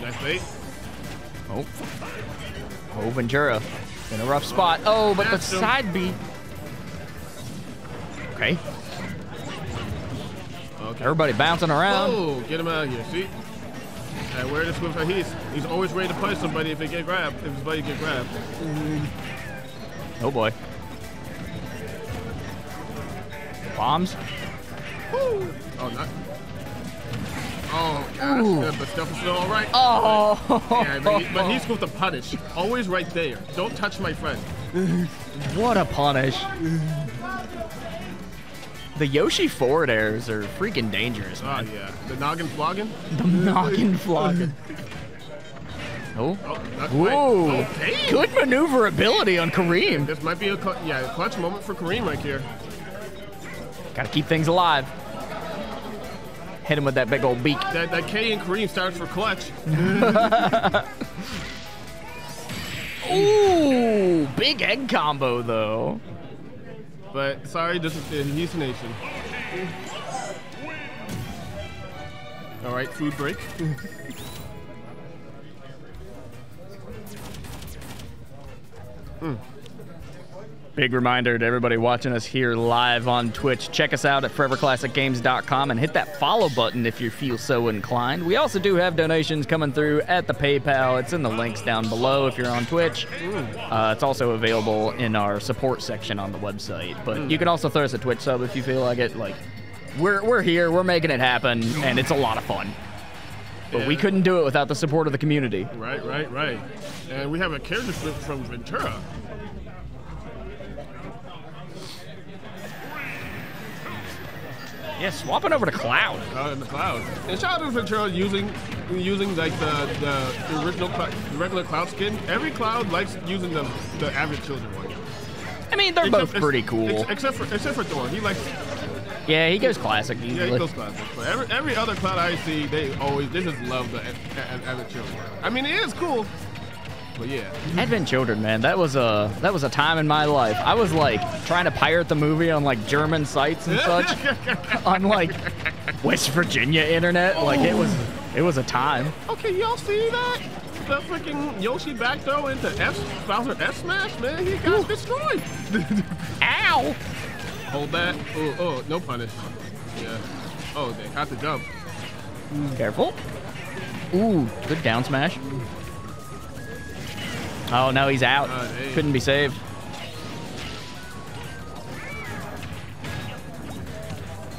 Nice bait. Oh. Oh, Ventura. In a rough spot. Oh, but the side B. Okay. Okay. Everybody bouncing around. Oh, get him out of here. See? Hey, where this with He's He's always ready to punch somebody if they get grabbed. If his buddy get grabbed. Oh boy. Bombs. Oh, not. Oh, gosh. Yeah, but stuff is still all right. Oh. Yeah, but, he, but he's supposed to punish. Always right there. Don't touch my friend. What a punish. The Yoshi forward airs are freaking dangerous, Oh, man. yeah. The noggin flogging. The noggin flogging. Oh. Oh. oh Whoa. Oh. Good maneuverability on Kareem. This might be a cl- yeah a clutch moment for Kareem right here. Gotta keep things alive. Hit him with that big old beak. That, that K and Kareem starts for clutch. Ooh, big egg combo though. But sorry, this is the Houston Nation. All right, food break. Mm. Big reminder to everybody watching us here live on Twitch. Check us out at foreverclassicgames.com and hit that follow button if you feel so inclined. We also do have donations coming through at the PayPal. It's in the links down below if you're on Twitch. Uh, it's also available in our support section on the website. But you can also throw us a Twitch sub if you feel like it. Like we're we're here, we're making it happen, and it's a lot of fun. But we couldn't do it without the support of the community. Right, right, right. And we have a character flip from Ventura. Yeah, swapping over to Cloud. Uh, in the cloud. And shout out to Ventura using using like the the original the regular cloud skin. Every cloud likes using the the Advent Children one. I mean, they're Except- both pretty cool. ex- except for except for Thorn, he likes Yeah, he goes classic yeah he goes classic. But every every other cloud I see, they always they just love the Advent Children. I mean, it is cool, but yeah. Advent Children, man, that was a that was a time in my life. I was like trying to pirate the movie on like German sites and such, on like West Virginia internet. Like it was it was a time. Okay, y'all see that? The freaking Yoshi back throw into F Bowser F smash, man. He got destroyed. Ow! Hold that. Oh, oh, no punish. Yeah. Oh, they got the jump. Careful. Ooh, good down smash. Oh no, he's out. Dang. Couldn't be saved.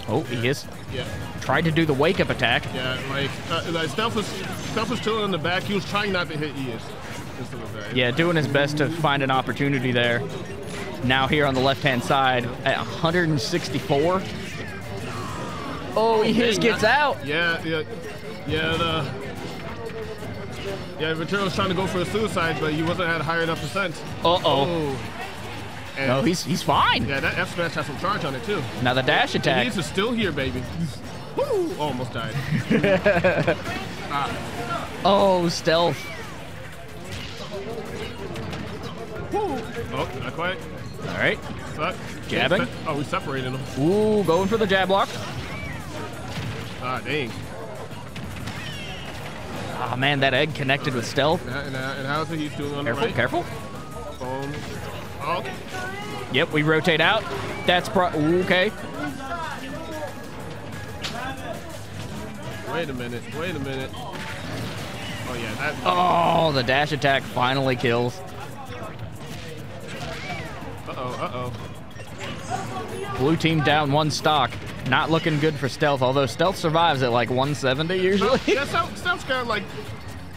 Oh, he is. Yeah. Tried to do the wake up attack. Yeah, like, uh, like Stealth was, Stealth was chilling in the back. He was trying not to hit ES. Instead of that. Yeah, doing his best to find an opportunity there. Now here on the left-hand side at 164. Oh, he Dang, gets out. Yeah, yeah, yeah. The, yeah, Ventura was trying to go for a suicide, but he wasn't at a high enough percent. Uh-oh. Oh. And- No, he's he's fine. Yeah, that F smash has some charge on it too. Now the dash And attack. He's is still here, baby. Woo! Almost died. ah. Oh, stealth. Woo! Oh, not quite. All right. Suck. Jabbing. Oh, we separated him. Ooh, going for the jab block. Ah, dang. Ah, man, that egg connected with stealth. And, and, how's he's doing on Careful, the right? careful. Boom. Oh, Yep, we rotate out. That's pro. ooh, okay. wait a minute. Wait a minute. Oh, yeah, that. Oh, the dash attack finally kills. Uh-oh, uh-oh. Blue team down one stock. Not looking good for stealth, although stealth survives at like 170 usually. yeah, Stealth, Stealth's got like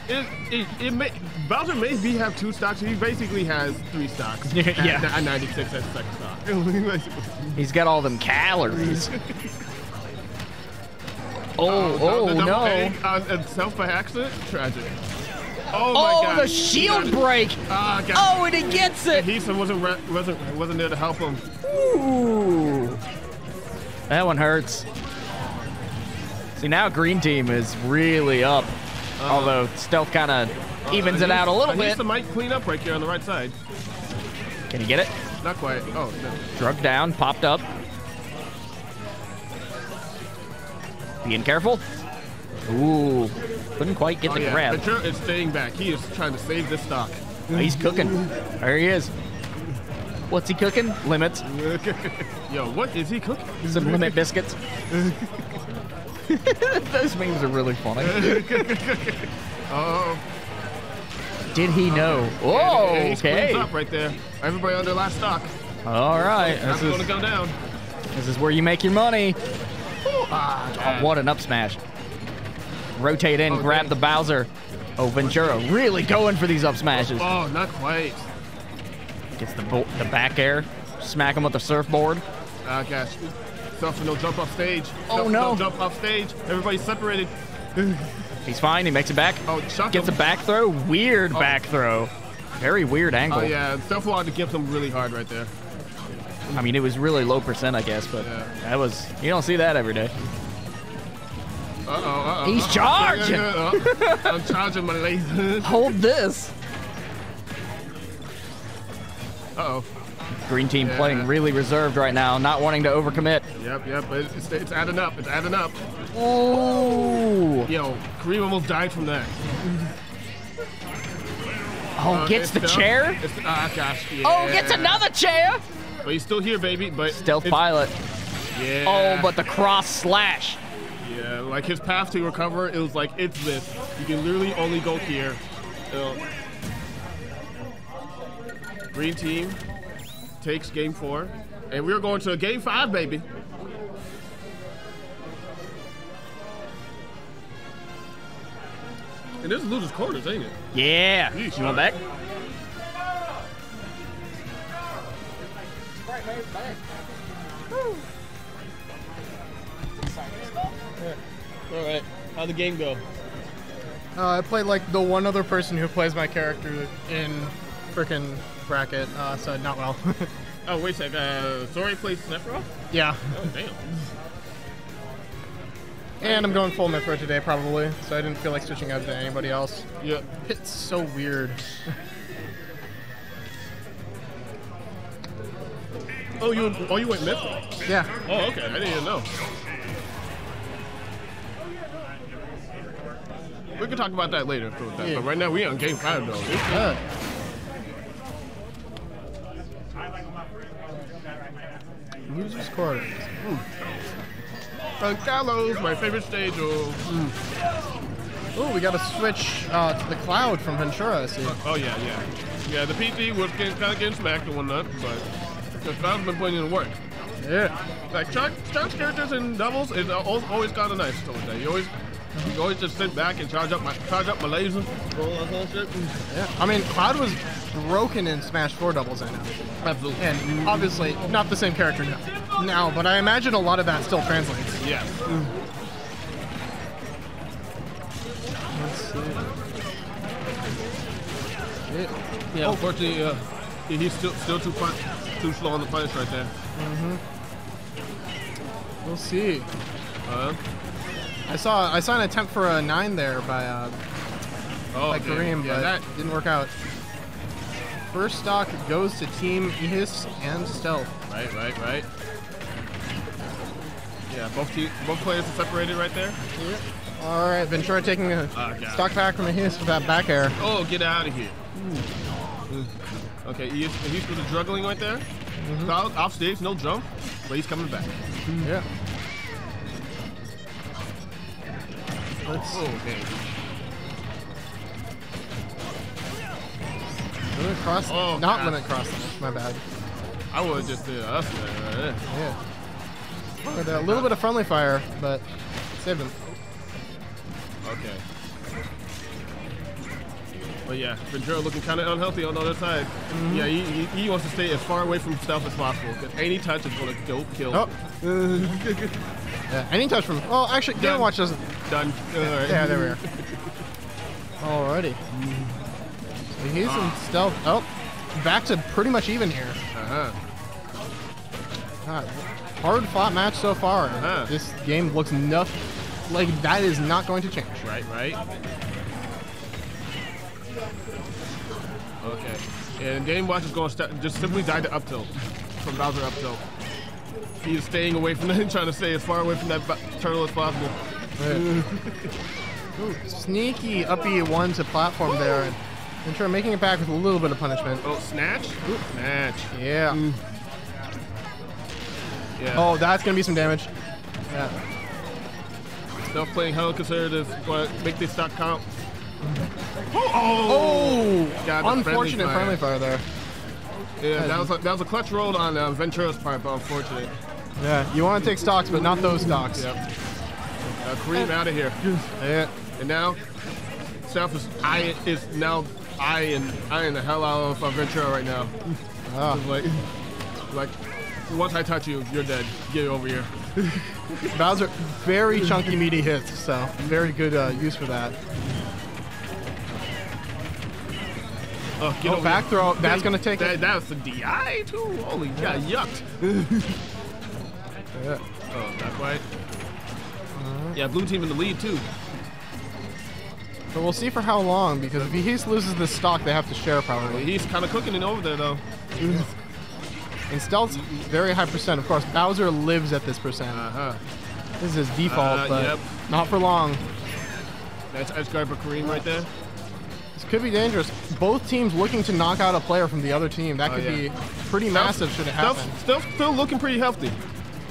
It, it, it may, Bowser may be have two stocks. He basically has three stocks. Yeah. At, at 96 as second stock. He's got all them calories. Oh, oh, the double no. A, uh, and self by accident? Tragic. Oh, my Oh, God. the shield break. Ah, Oh, and he gets it. Heath wasn't, re- wasn't, wasn't there to help him. Ooh. That one hurts. See, now green team is really up. Uh-huh. Although stealth kind of uh, evens it out a little bit. Heath might clean up right here on the right side. Can you get it? Not quite. Oh, no. Drug down, popped up. Being careful. Ooh. Couldn't quite get oh, the yeah. grab. Staying back. He is trying to save this stock. He's cooking. There he is. What's he cooking? Limits. Yo, what is he cooking? Some limit biscuits. Those memes are really funny. Oh. Did he know? Oh, he squeezed okay. up right there. Everybody on their last stock. All right. This going to is, go down. this is where you make your money. Ah, Oh, what an up smash. Rotate in, Oh, grab dang. the Bowser. Oh, Ventura really going for these up smashes. Oh, not quite. Gets the bo- the back air. Smack him with the surfboard. Ah, gosh. Self no jump off stage. Oh, no. jump off stage. Everybody's separated. He's fine. He makes it back. Oh, chuck Gets a back throw. Weird Oh. back throw. Very weird angle. Oh, yeah. Self wanted to give them really hard right there. I mean, it was really low percent, I guess, but Yeah. that was you don't see that every day. Uh-oh, uh-oh. He's uh-oh. charging. Uh-oh. I'm charging my laser. Hold this. Uh-oh. Green team Yeah. playing really reserved right now, not wanting to overcommit. Yep, yep. but It's, it's adding up. It's adding up. Ooh. Yo, Kareem almost died from that. Oh, Uh, gets the still- chair. Ah, gosh. Yeah. Oh, gets another chair. But he's still here, baby. But Stealth pilot. Yeah. Oh, but the cross slash. Yeah, like his path to recover, it was like, it's this. You can literally only go here. Uh, green team takes game four. And we're going to game five, baby. And this is losers quarters, ain't it? Yeah. Yeesh. You want back? All right. How'd the game go? Uh, I played like the one other person who plays my character in frickin' bracket, uh, so not well. Oh, wait a sec. Uh, Sorry plays Sephiroth? yeah. Oh, damn. And I'm going full Mythra today probably, so I didn't feel like switching out to anybody else. Yeah. It's so weird. Oh, you oh you went Mythic? Yeah. Oh, okay. I didn't even know. We can talk about that later. that, Yeah. But right now we on game five though. This- Uh, losers quarters. Uh, Gallows, my favorite stage. Oh, Oh, we got to switch uh, to the cloud from Ventura. I see. oh yeah, yeah, yeah. The PT was getting, kind of getting smacked and whatnot, but the Cloud's been putting in work. Yeah. Like Chuck, Chuck's characters in doubles is always kind of nice. So that you always, always just sit back and charge up my charge up my laser, all that whole shit. Yeah. I mean, Cloud was broken in Smash 4 doubles, I know. Absolutely. And obviously, not the same character now, now, but I imagine a lot of that still translates. Yeah. Let's see. Yeah, unfortunately, uh, he- he's still still too punch, too slow on the punch right there. Mhm. We'll see. Uh, I saw I saw an attempt for a nine there by uh, oh, by Kareem, yeah, but that didn't work out. First stock goes to Team Ehis and Stealth. right, right, right. Yeah, both te- both players are separated right there. Yep. All right, Ventura taking a Ah, stock back from Ehis with that back air. Oh, get out of here. Mm. Okay, he's he's with the juggling right there. Cloud off stage, no jump, but he's coming back. Yeah. Let's Oh, okay. limit cross. Oh, not God. limit cross. My bad. I would have just did us there, right. Yeah. But a little bit of friendly fire, but saved him. Okay. But yeah, Ventura looking kind of unhealthy on the other side. Yeah, he, he, he wants to stay as far away from stealth as possible because any touch is going to go kill. Oh. Yeah, any touch from. Well, actually, Game Done. Watch doesn't. Done. All right. Yeah, there we are. Alrighty. So he's in stealth. Oh, back to pretty much even here. Uh-huh. God, hard fought match so far. Uh-huh. This game looks nothing like that is not going to change. Right, right. Okay. And Game Watch is going to st- just simply die to up tilt from Bowser up tilt. He is staying away from that, trying to stay as far away from that turtle as possible. Ooh, sneaky uppy one to platform there, and Ventura making it back with a little bit of punishment. Oh, snatch? Ooh, snatch. Yeah. Mm. Yeah. Oh, that's gonna be some damage. Yeah. Still playing hella conservative, but make this stock count. Oh, Got the unfortunate friendly fire. fire there. Yeah, that was a, that was a clutch roll on uh, Ventura's part, but unfortunate. Yeah, you want to take stocks, but not those stocks. Yep. Uh, Kareem out of here. Yeah. And now, Self is I is now eyeing eyeing the hell out of uh, Ventura right now. Ah. Like, like, once I touch you, you're dead. Get over here. Bowser, very chunky, meaty hits, so very good uh, use for that. Oh, get Oh, over back here. throw. That's gonna take that, it. That's the DI too. Holy yeah, yucked. Yeah. Oh, that's right. Uh-huh. Yeah, blue team in the lead too. But we'll see for how long, because if he loses this stock, they have to share probably. He's kind of cooking it over there though. And Stealth's very high percent. Of course, Bowser lives at this percent. Uh huh. This is his default, Uh, but yep. not for long. That's edge guard for Kareem right there. This could be dangerous. Both teams looking to knock out a player from the other team. That Oh, could yeah. be pretty massive should it happen. Stealth, still looking pretty healthy.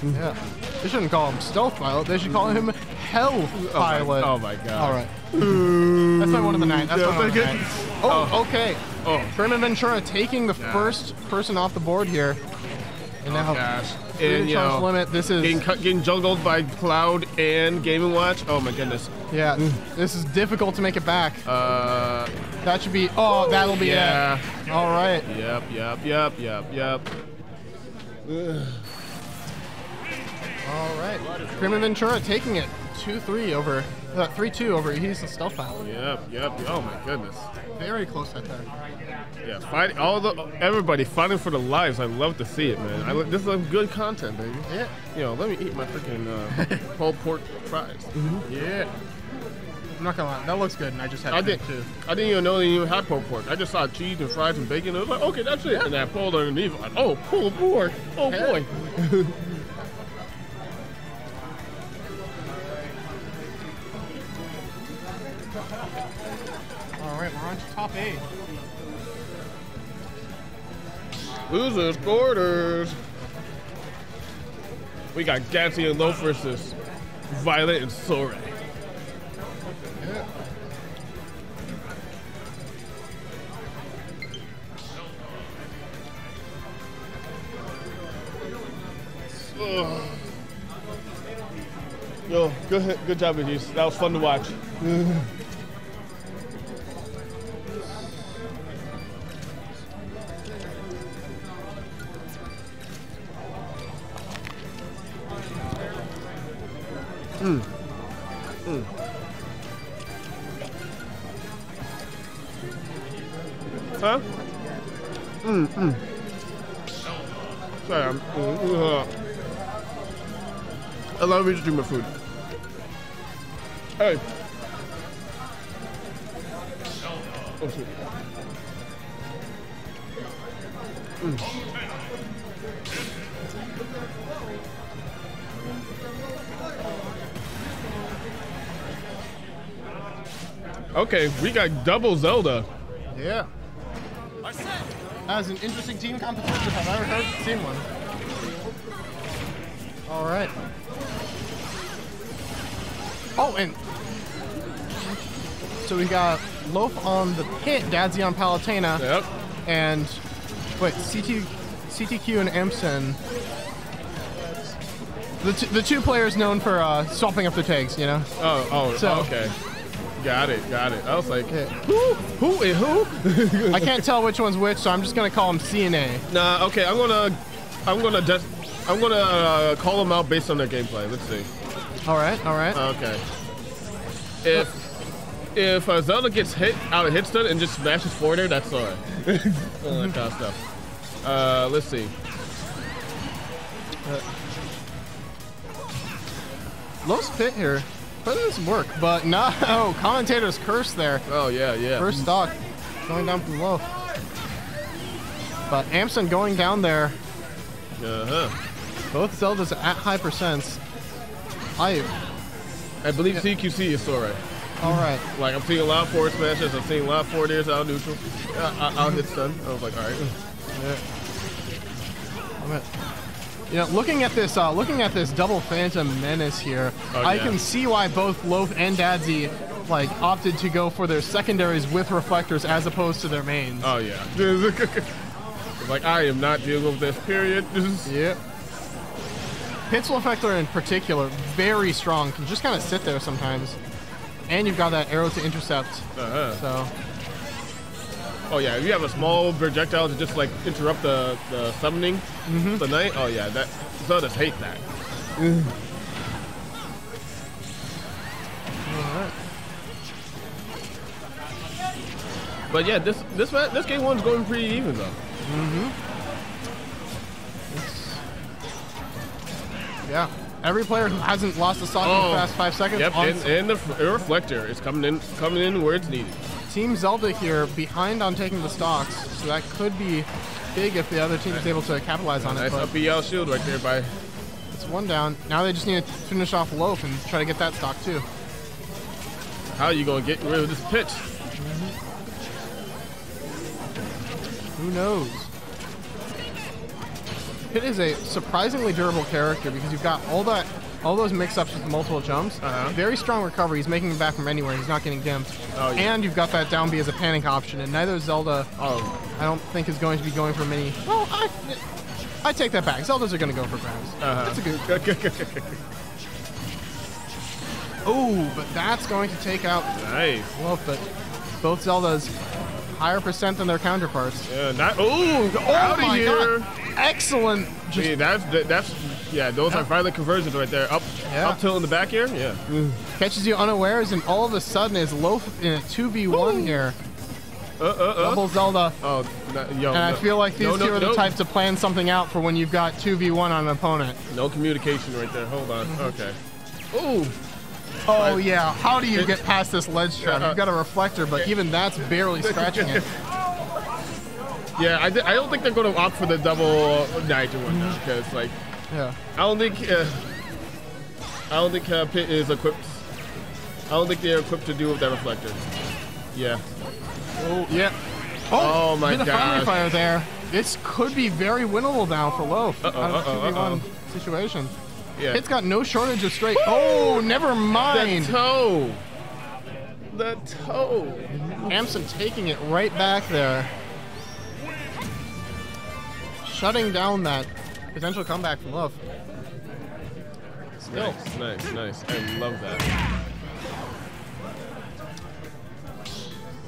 Yeah. They shouldn't call him Stealth Pilot. They should call him Hell oh Pilot. oh my God. All right. That's my one of the night. That's Yeah, my one of the night. you. Oh. oh, okay. Oh. Freeman Ventura taking the first person off the board here. And now, oh, Gosh. And you know, limit. This is getting cut, getting juggled by Cloud and Game and Watch. Oh my goodness. yeah. This is difficult to make it back. Uh, That should be. Oh, that'll be yeah. it. All right. Yep, yep, yep, yep, yep. All right. Freeman Ventura taking it 2-3 over. Uh, 3-2 over. He's the Stealth Pilot. Yep, yep. Oh my goodness. Very close right there. Yeah, fighting all the everybody fighting for the lives. I love to see it, man. I, this is some good content, baby. Yeah. You know, let me eat my freaking uh, pulled pork fries. Yeah. I'm not gonna lie, that looks good, and I just had I did. two. I didn't even know they even had pulled pork. I just saw cheese and fries and bacon. It was like, okay, that's it. And I pulled underneath. Like, oh, pulled pork. Oh boy. All right, we're on to top eight. Losers quarters. We got Dadzie and Loaf versus Violet and Sore. Ugh. Yo, good, good job, Idris. That was fun to watch. Mm. Mm. Huh? Mm, mm. Sorry, I'm. Uh, allow me to do my food. Hey. Oh, shit. Mm. Okay, we got double Zelda. Yeah. That was an interesting team competition I've ever heard seen one. All right. Oh, and so we got Loaf on the pit, Dadzie on Palutena. Yep. And wait, CT, CTQ and Empson. The, t- the two players known for uh, swapping up their tags, you know? Oh, oh, So- okay. Got it, got it. I was like, who, who, and who? I can't tell which one's which, so I'm just gonna call him C and A. Nah, okay, I'm gonna, I'm gonna just, I'm gonna uh, call them out based on their gameplay. Let's see. All right, all right. Okay. If if uh, Zelda gets hit out of hit stun and just smashes forward there, that's alright. All that kind of stuff. Uh, let's see. Low spit here. Putting in some work, but no, commentator's curse there. Oh yeah, yeah. First stock going down from low. But Amson going down there. Uh huh. Both Zeldas at high percents. I I believe CQC is alright. all right. Like I'm seeing a lot of forward smashes. I'm seeing a lot of forward airs out of neutral. Uh, out- out hit stun. I was like, all right. I'm at- You know, looking at this, uh, looking at this double Phantom Menace here, Oh, I yeah. can see why both Loaf and Dadzie like opted to go for their secondaries with reflectors as opposed to their mains. Oh yeah. Like I am not dealing with this. Period. Yep. Pixel Effector in particular, very strong. Can just kind of sit there sometimes. And you've got that arrow to intercept. Uh-huh. So, Oh yeah, if you have a small projectile to just like interrupt the, the summoning Mm-hmm. the night, oh yeah, that Zeldas hate that. alright. But yeah, this this this game one's going pretty even though. Yeah. Every player who hasn't lost a sock in the past five seconds Oh. Yep, and, and the reflector is coming in coming in where it's needed. Team Zelda here behind on taking the stocks, so that could be big if the other team is able to capitalize on it. Nice But up BL shield right there by it's one down. Now they just need to finish off Loaf and try to get that stock too. how are you gonna get rid of this pitch? Who knows? Pit is a surprisingly durable character because you've got all that, all those mix-ups with multiple jumps. Uh-huh. Very strong recovery. He's making it back from anywhere. He's not getting gimped. Oh, yeah. And you've got that down B as a panic option, and neither Zelda, Oh, I don't think, is going to be going for many. Well, I, I take that back. Zeldas are going to go for grabs. uh-huh. That's a good. Oh, but that's going to take out nice. Wolf. But both Zeldas higher percent than their counterparts. Yeah, not oh, out of my here. God. Excellent. Just Yeah, that's that- that's yeah. Those are violent conversions right there. Up, Yeah. up tilt in the back here. Yeah. catches you unawares, and all of a sudden is Loaf in a 2v1 here. Uh, uh, uh. Double Zelda. Oh, no, yo. And I feel like these no, two are the no. type to plan something out for when you've got 2v1 on an opponent. No communication right there. Hold on. Okay. Ooh. Oh, yeah. How do you get past this ledge trap? Uh, You've got a reflector, but even that's barely scratching it. Yeah, I, I don't think they're going to opt for the double knight one because like Yeah. I don't think uh, I don't think uh, Pit is equipped. I don't think they're equipped to deal with that reflector. Yeah. Oh, yeah. Oh, my bit of friendly gosh. fire there. This could be very winnable now for Loaf. Uh-oh, out of uh-oh, 2v1 uh-oh. situation. Yeah. It's got no shortage of straight. Oh, never mind. the mind. toe. The toe. Amson taking it right back there. Shutting down that potential comeback from Love. Still. Nice, nice, nice. I love that.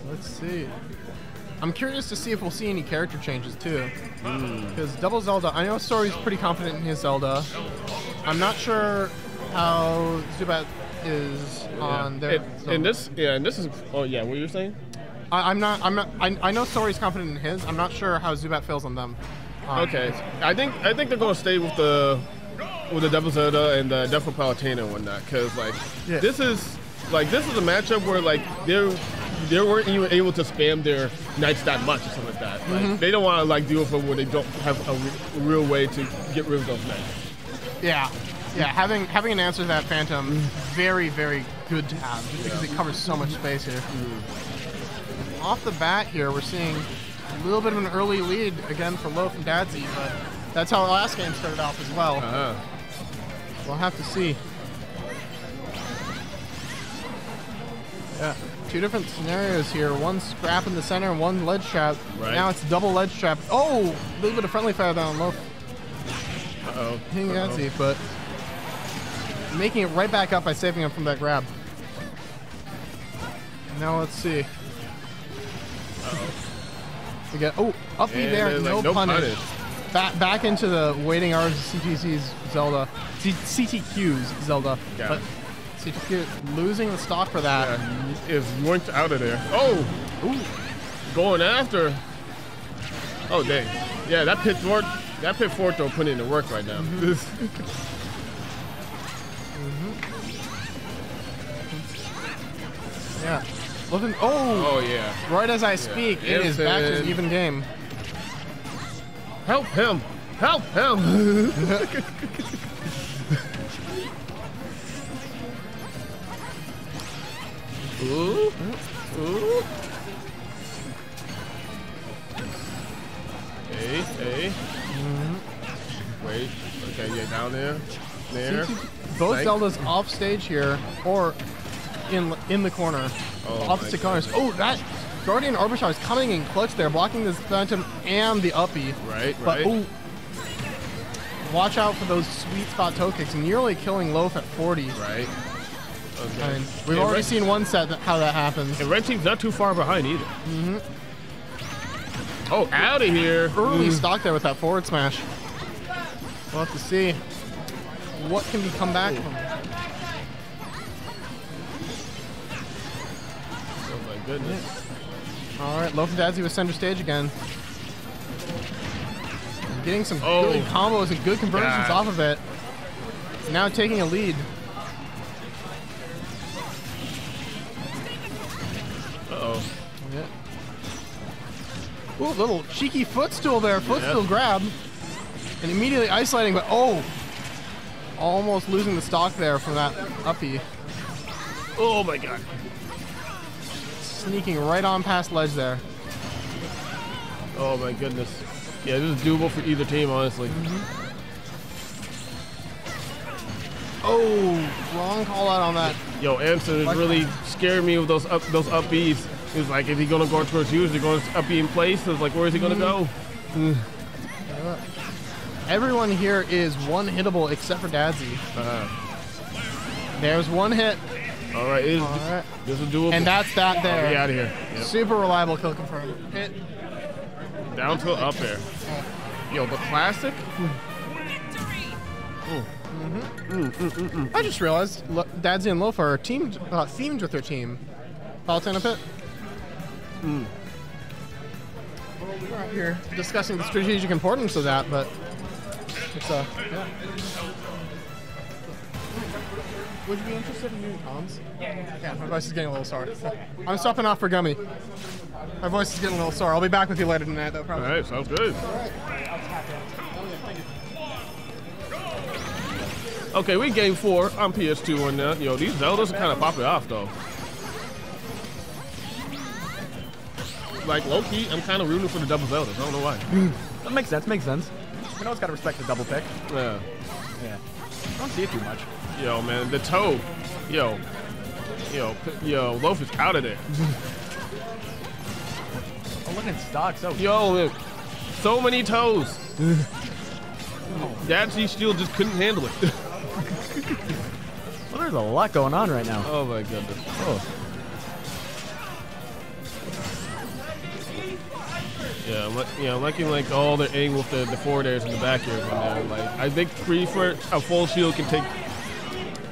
Let's see. I'm curious to see if we'll see any character changes too. Hmm. Because Double Zelda, I know Story's pretty confident in his Zelda. I'm not sure how Zubat is on their. And, and this, yeah, and this is. Oh yeah, what you were saying? I, I'm not. I'm not. I, I know Story's confident in his. I'm not sure how Zubat feels on them. Um, Okay, I think I think they're gonna stay with the with the Devil Zelda and the Devil Palutena and whatnot, cause like Yeah. this is like this is a matchup where like they're they weren't even able to spam their knights that much or something like that. Like, Mhm. They don't want to like deal with it when they don't have a, re- real way to get rid of those knights. Yeah, yeah. Having having an answer to that Phantom, very very good to have, just because it covers so much space here. Off the bat here, we're seeing a little bit of an early lead again for Loaf and Dadzie, but that's how the last game started off as well. Uh-huh. We'll have to see. Yeah, two different scenarios here. One scrap in the center and one ledge trap. Right. Now it's double ledge trap. Oh, a little bit of friendly fire down low. Uh oh. Hitting Yancey, but making it right back up by saving him from that grab. Now let's see. We get oh up And there, no, like, no punish. punish. Back back into the waiting hours of CTC's Zelda, C- CTQ's Zelda, Yeah. but CTQ losing the stock for that. Is yoinked out of there. Oh, Ooh. going after. Oh dang. Yeah, that pit forward, that pit forward throw putting in the work right now. Mm-hmm. Mm-hmm. Yeah. Looking, oh, oh yeah. right as I speak, it is back to an even game. Help him! Help him! Ooh. Ooh. Hey, hey. Wait. Okay, yeah, down there. There. Both Psych. Zeldas off stage here, or in in the corner, Oh, opposite corners. Oh, that Guardian Orbitar is coming in clutch there, blocking this Phantom and the uppy. Right, But right. oh, watch out for those sweet spot toe kicks, nearly killing Loaf at 40. Right. Okay. I mean, we've already Red- seen one set that, how that happens. And Red Team's not too far behind either. hmm Oh, out of here. Early Mm. stock there with that forward smash. We'll have to see what can be come back from. Oh my goodness. All right, Loaf and Dadzie with center stage again. Getting some Oh. good combos and good conversions God. off of it. Now taking a lead. Uh-oh. Yeah. Ooh, little cheeky footstool there, footstool Yep. grab. And immediately isolating, but oh! Almost losing the stock there from that uppy. Oh my god. Sneaking right on past ledge there. Oh my goodness. Yeah, this is doable for either team, honestly. Mm-hmm. Oh, wrong call out on that. Yo, Anson is really scaring me with those up those up Bs. It's like, is he gonna go towards you? Is he going up in place? It's like, where is he gonna go? Mm. Everyone here is one hittable except for Dadzie. Uh, uh-huh. There's one hit. all right, is, All right. this is doable. And that's that there. Oh, get out of here. Yep. Super reliable kill confirmed. Hit. Down to up there. Oh. Yo, the classic. Mm-hmm. Mm, mm, I just realized Dadzie and Loaf are teamed, uh, themed with their team. Palatine Pit. Hmm. We're out here discussing the strategic importance of that, but it's uh, yeah. Would you be interested in doing comms? Yeah, my voice is getting a little sore. I'm stopping off for gummy. My voice is getting a little sore. I'll be back with you later tonight, though, All probably. right, sounds good. Okay, we game four on PS2 on that. Yo, these Zeldas are kind of popping off though. Like low key, I'm kind of rooting for the double Zeldas. I don't know why. That makes sense. Makes sense. You know, it's got to respect the double pick. Yeah. Yeah. I don't see it too much. Yo, man, the toe. Yo. Yo, yo, Loaf is out of there. Oh, look at stock. So Yo, look. So many toes. Dad's Steel just couldn't handle it. well, there's a lot going on right now. Oh my goodness. Oh. Yeah, I'm li- yeah, I'm like all the angle with the, the forward airs in the back here. Right now. Like I think three for a full shield can take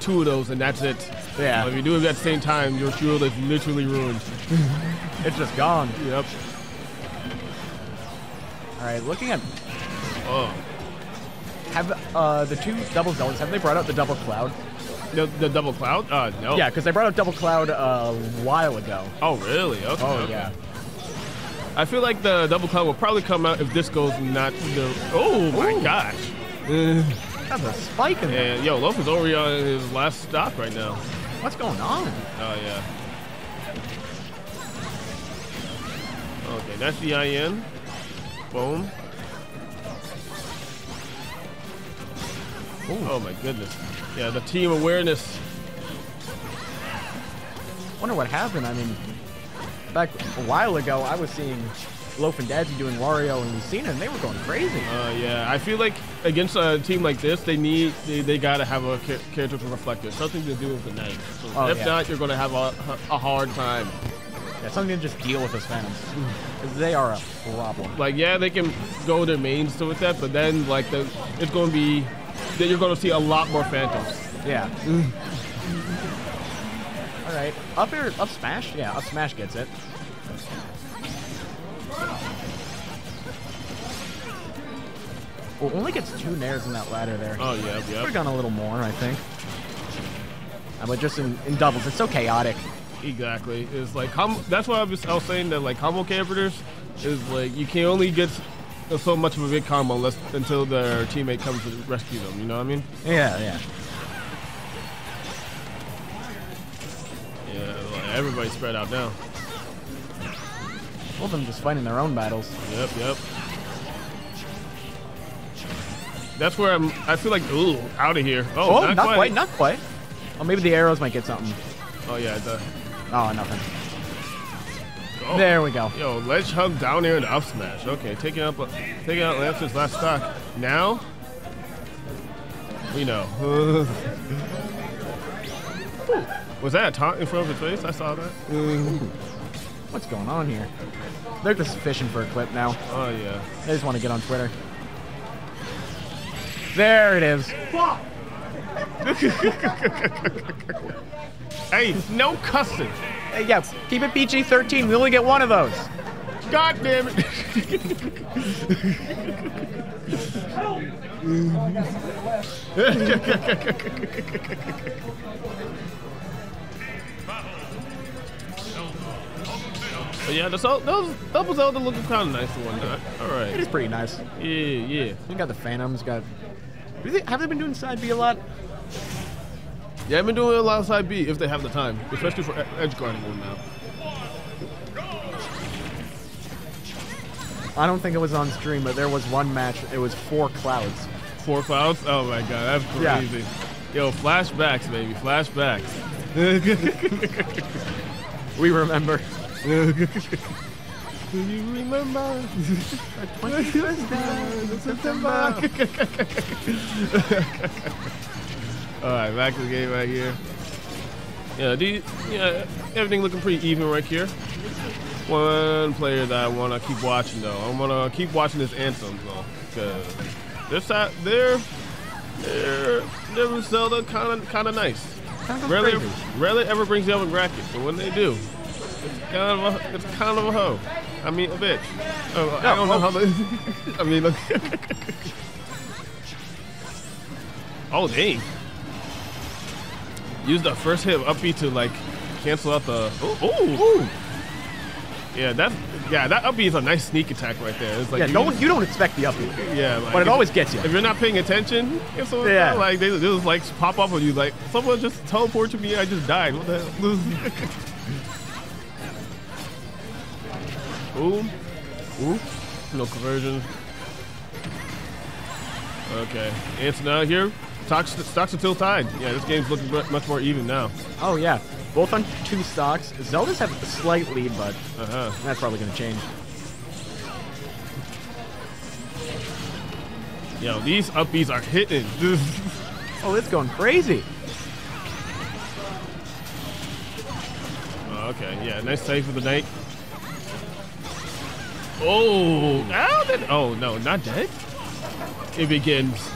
two of those and that's it. Yeah. But if you do it at the same time, your shield is literally ruined. It's just gone. Yep. All right, looking at Oh. have uh, the two double Zeldas have they brought out the double cloud? The, the double cloud? Uh, no. Yeah, because they brought out double cloud uh, a while ago. Oh, really? Okay. Oh yeah. I feel like the double cloud will probably come out if this goes not to the. Oh my Ooh. gosh. Uh, that's a spike in there. And yo, Loaf is already on his last stop right now. What's going on? Oh yeah. Okay, that's the IN. Boom. Oh my goodness. Yeah, the team awareness. Wonder what happened. I mean, back a while ago, I was seeing Loaf and Daddy doing Wario and Lucina, and they were going crazy. Uh, yeah, I feel like against a team like this, they need they, they gotta have a cha- character to reflect it, something to do with the night. So Oh, if yeah. not, you're gonna have a, a hard time. Yeah, something to just deal with those fans, Because they are a problem. Like, yeah, they can go their mains to with that, but then like the it's going to be that you're going to see a lot more phantoms. Yeah. All right. Up air, up smash? Yeah, up smash gets it. Well, only gets two nairs in that ladder there. Oh yeah, Could yeah. have gone a little more, I think. Uh, but just in, in doubles, it's so chaotic. Exactly. It's like com- that's why I was, I was saying that like combo campers is like you can only get so much of a big combo unless until their teammate comes to rescue them. You know what I mean? Yeah, yeah. Everybody's spread out now. Both of them just fighting their own battles. Yep, yep. That's where I'm. I feel like ooh, out of here. Oh, Oh, not, quite. not quite. Oh, maybe the arrows might get something. Oh yeah, the. Oh, nothing. Oh. There we go. Yo, ledge hug down there and up smash. Okay, taking up, taking out Lance's last stock. Now, we know. Ooh, Was that a taunt in front of his face? I saw that. Mm-hmm. What's going on here? They're just fishing for a clip now. Oh yeah. They just want to get on Twitter. There it is. Hey, no cussing. Hey, yeah, keep it PG-13. We only get one of those. God damn it. But yeah, those, those double Zelda looking kind of nice and whatnot. All right. It is pretty nice. Yeah, yeah. We got the Phantoms. Got. Have they been doing side B a lot? Yeah, I've been doing a lot of side B if they have the time, especially for edge guarding one now. I don't think it was on stream, but there was one match. It was four clouds. Four clouds? Oh my god, that's crazy. Yeah. crazy. Yo, flashbacks, baby, flashbacks. We remember. Do you remember? September. All right, back to the game right here. Yeah, the, yeah, everything looking pretty even right here. One player that I want to keep watching though. I want to keep watching this anthem though, because this side, their their their Zelda kind of kind of nice. Rarely, rarely ever brings you up in brackets, but when they do, it's kind of a, it's kind of a hoe. I mean, a bitch. Oh, I don't know oh. how they. I mean, look. oh dang! Use the first hit of up B to like cancel out the. Oh, ooh. Yeah, that yeah that up B is a nice sneak attack right there. It's like yeah, you no, you don't expect the up B. yeah, like, but it if- always gets you. If you're not paying attention, if someone Yeah. like they, they just like pop up on you, like someone just teleport to me, I just died. What the hell? Ooh, ooh, no conversion. Okay, it's now here. Stocks, stocks are still tied. Yeah, this game's looking much more even now. Oh yeah, both on two stocks. Zelda's have a slight lead, but Uh huh. that's probably gonna change. Yo, these up Bs are hitting. Oh, it's going crazy. Okay, yeah, nice save for the night. Oh, oh no, not dead. It begins.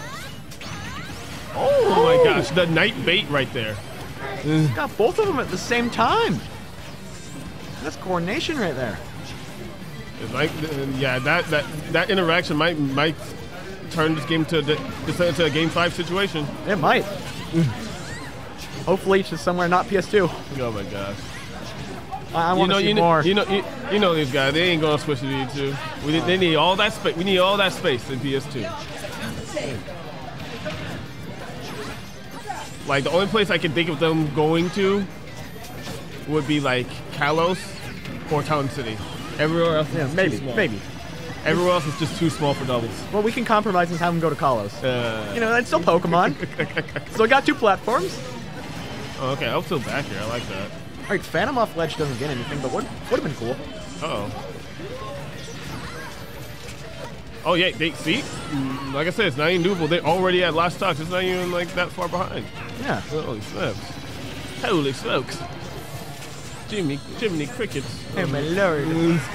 Oh my oh. gosh, the night bait right there. Got both of them at the same time. That's coordination right there. It's like, yeah, that that that interaction might might turn this game to this into a game five situation. It might. Hopefully, to somewhere not PS2. Oh my gosh. I, I you want know, to see you know, more. you know, you, you know these guys. They ain't gonna switch to PS2. We need, they need all that space. We need all that space in PS2. Like the only place I can think of them going to would be like Kalos or Town City. Everywhere else, is yeah, just maybe, too small. maybe. Everywhere else is just too small for doubles. Well, we can compromise and have them go to Kalos. Uh, You know, that's still Pokemon. so we got two platforms. oh, okay, I'm still back here. I like that. All right, Phantom off ledge doesn't get anything, but would would have been cool. Uh oh. Oh yeah, they see. Like I said, it's not even doable. They're already at last stocks. It's not even like that far behind. Yeah. Holy smokes! Holy smokes! Jimmy, Jiminy Crickets. Oh my lord.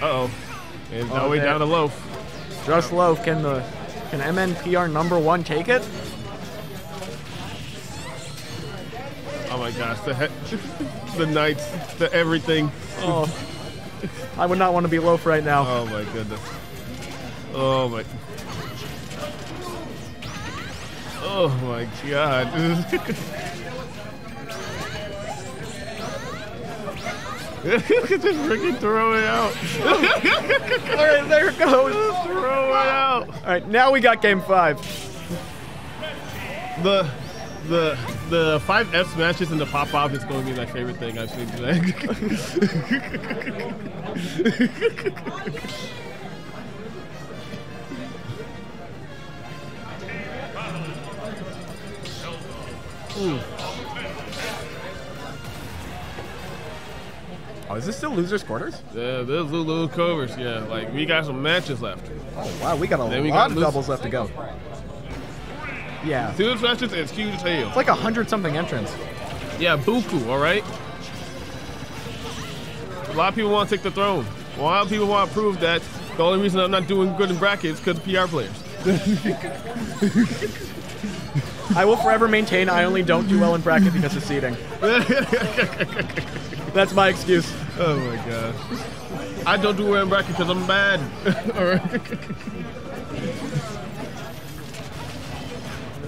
Uh oh. And all the way down to loaf. Just loaf. Can the can MNPR number one take it? Oh my gosh, the he- the knights, the everything. Oh, I would not want to be loaf right now. Oh my goodness. Oh my. Oh my god. Just freaking throw it out. All right, there it goes. throw it out. All right, now we got game five. The the the five F smashes and the pop off is going to be my favorite thing I've seen today. Oh, is this still losers quarters? yeah, there's little, little covers. Yeah, like we got some matches left. Oh wow, we got a Then we lot got of doubles left to go. Yeah, Two smashes and huge tail. it's like a hundred something entrance. Yeah, Buku, all right? A lot of people want to take the throne. A lot of people want to prove that the only reason I'm not doing good in brackets is because of PR players. I will forever maintain I only don't do well in bracket because of seeding. That's my excuse. Oh my gosh. I don't do well in bracket because I'm bad.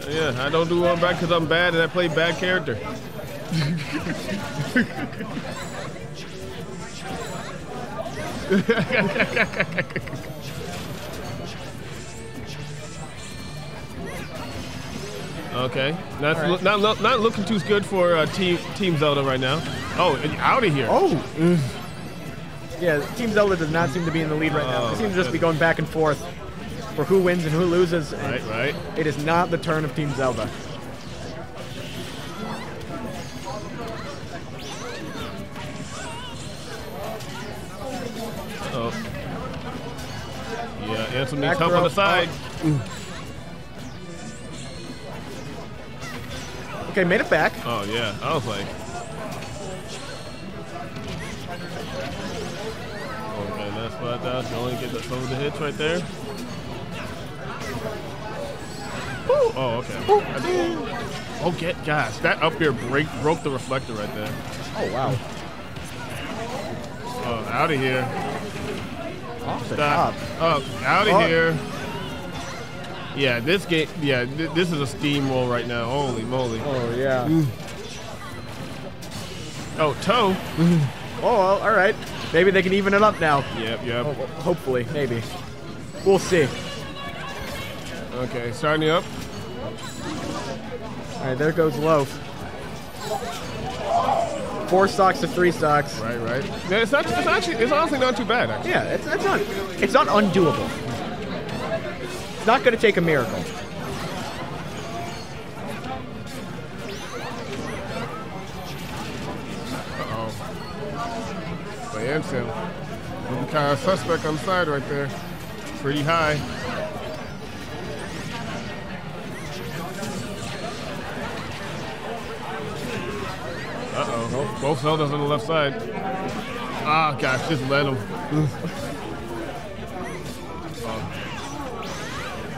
yeah, I don't do one bracket because I'm bad and I play bad character. Okay, not right. not lo- not looking too good for uh, team Team Zelda right now. Oh, out of here! Oh. Yeah, Team Zelda does not seem to be in the lead right now. Oh, They seem to just be going back and forth for who wins and who loses. And Right, right. It is not the turn of Team Zelda. Oh. Yeah, Ansel needs help on the side. Oh. Okay, made it back. Oh yeah, I was like. Oh, okay, that's what that. You only get the, some of the hits right there. Oh, okay. Oh, get gosh, that up here break broke the reflector right there. Oh, wow. Uh, oh, out of here. Off the Stop. top. Oh, out of Oh. here. Yeah, this game. Yeah, th- this is a steamroll right now. Holy moly. Oh, yeah. Oh, toe. Oh, well, all right. Maybe they can even it up now. Yep, yep. Oh, hopefully, maybe. We'll see. Okay, starting you up. All right, there goes Loaf. Four stocks to three stocks. Right, right. Yeah, it's not. It's actually. It's honestly not too bad. Actually. Yeah, it's, it's not. It's not undoable. It's not going to take a miracle. Uh-oh. But Anson, looking kind of suspect on the side right there. Pretty high. Uh-oh. Both Zeldas on the left side. Ah, gosh, just let them.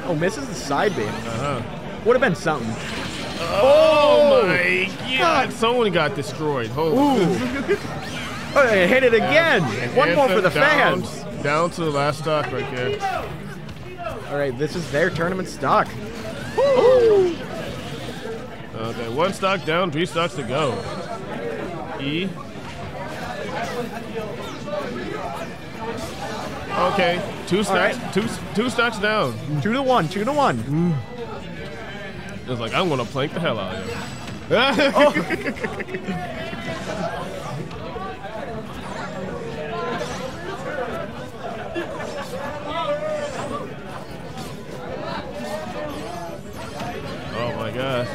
Oh, misses the side B. Uh-huh. Would have been something. Oh, my God. Someone got destroyed. Holy. Oh, they hit it again. One more for the Down- fans. Down to the last stock right there. All right, this is their tournament stock. Okay, one stock down, three stocks to go. E. Okay, two stocks, right. two two stocks down. Two to one. Two to one. It's like I'm gonna plank the hell out of you. oh my gosh!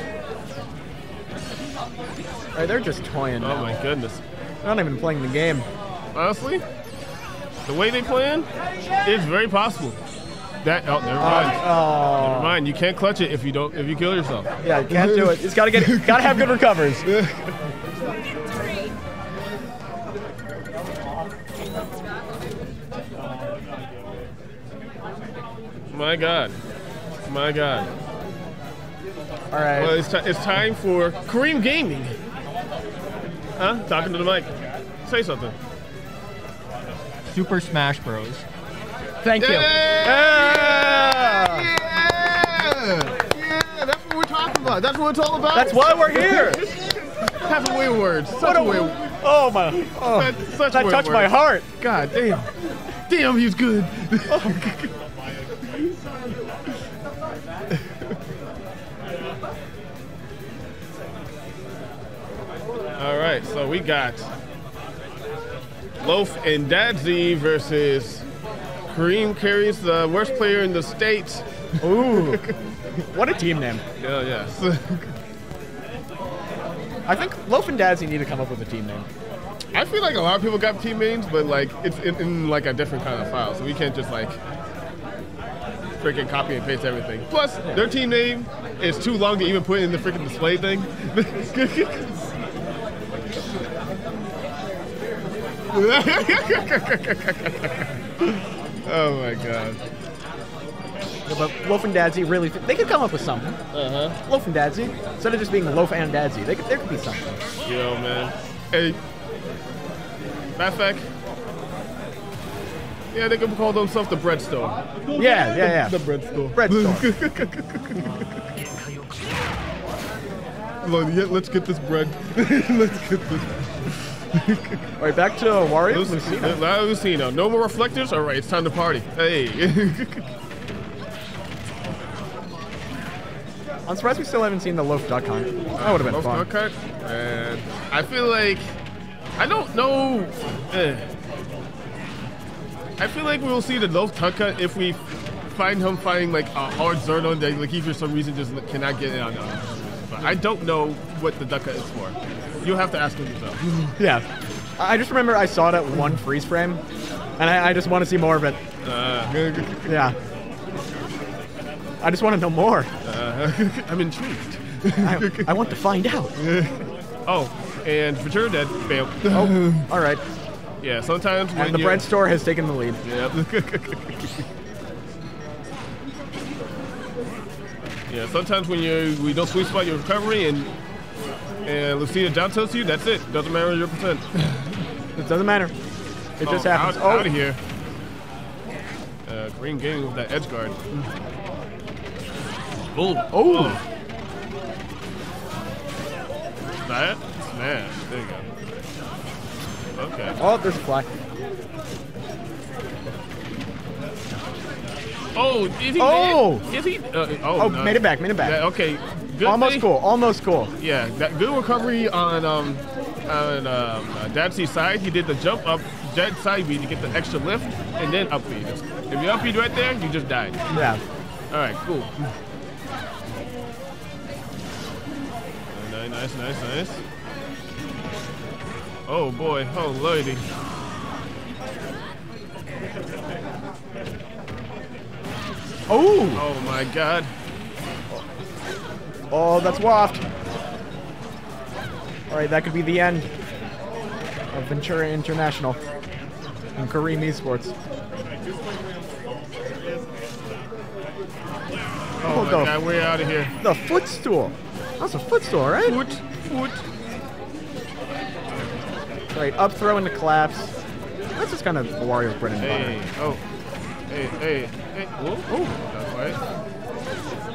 All right, they're just toying Oh now. my goodness! They're not even playing the game. Honestly, the way they playing, it's very possible. That oh, never mind. Uh, oh, Never mind. You can't clutch it if you don't if you kill yourself. yeah, you can't do it. It's got to get. Got to have good recovers. My God. My God. All right. Well, it's, it's time for Kareem Gaming. Huh? Talking to the mic. Say something. Super Smash Bros. Thank you. Yeah! Yeah, Yeah! that's what we're talking about. That's what it's all about. That's why we're here. That's weird words. Such What a- weird. Oh my! Oh, Such, such that weird touched my heart. God damn. Damn, he's good. Oh, All right, so we got Loaf and Dadzie versus Kareem carries the uh, worst player in the state. Ooh, what a team name! Yeah, yes. I think Loaf and Dadzie need to come up with a team name. I feel like a lot of people got team names, but like it's in, in like a different kind of file, so we can't just like freaking copy and paste everything. Plus, their team name is too long to even put in the freaking display thing. oh my god. Yeah, but Loaf and Dadzie really, they could come up with something. Uh huh. Loaf and Dadzie, instead of just being Loaf and Dadzie, they could, there could be something. Yo, man. Hey. Matter of fact, yeah, they could call themselves the breadstone. Yeah, yeah, yeah. The breadstone. Breadstone. Look, yeah, let's get this bread. let's get this. All right, back to Wario. Luc- Lucina. uh, Lucino. No more reflectors? All right, it's time to party. Hey. I'm surprised we still haven't seen the Loaf Duck Hunt. That would have been Most fun. cut. And I feel like I don't know. eh. I feel like we will see the Loaf Tucka if we find him finding like a hard Zerno that like he for some reason just cannot get it on. on. But I don't know what the Ducka is for. You'll have to ask him yourself. Yeah. I just remember I saw it at one freeze frame, and I, I just want to see more of it. Uh, Yeah. I just want to know more. uh, I'm intrigued. I, I want to find out. Oh, and for sure that fail. Oh, all right. Yeah, sometimes when And the bread store has taken the lead. Yep. Yeah, sometimes when you we don't sweet spot your recovery and and Lucina down tilts you, that's it. Doesn't matter your percent. It doesn't matter. It just Oh, happens. Out, oh, out of here. Uh, green gaming with that edge guard. Oh, Oh. That smash. There you go. Okay. Oh, there's a fly. Oh, is he? Oh! dead? Is he? Uh, oh, Oh, no. made it back, made it back. Yeah, okay. Good Almost thing- cool. Almost cool. Yeah, that good recovery on um on um, uh, side. He did the jump up jet side B to get the extra lift and then up B. If you up B right there, you just died. Yeah. All right, cool. Nice, nice, nice, nice. Oh boy, oh lordy. Oh. Oh my god. Oh, that's waft. All right, that could be the end of Ventura International and Kareem Esports. Oh my the- god, we're out of here. The footstool. That's a footstool, right? Foot, foot. All right, up throw into collapse. That's just kind of bread and butter. Hey, oh. Hey, hey, hey. Whoa, oh, not quite.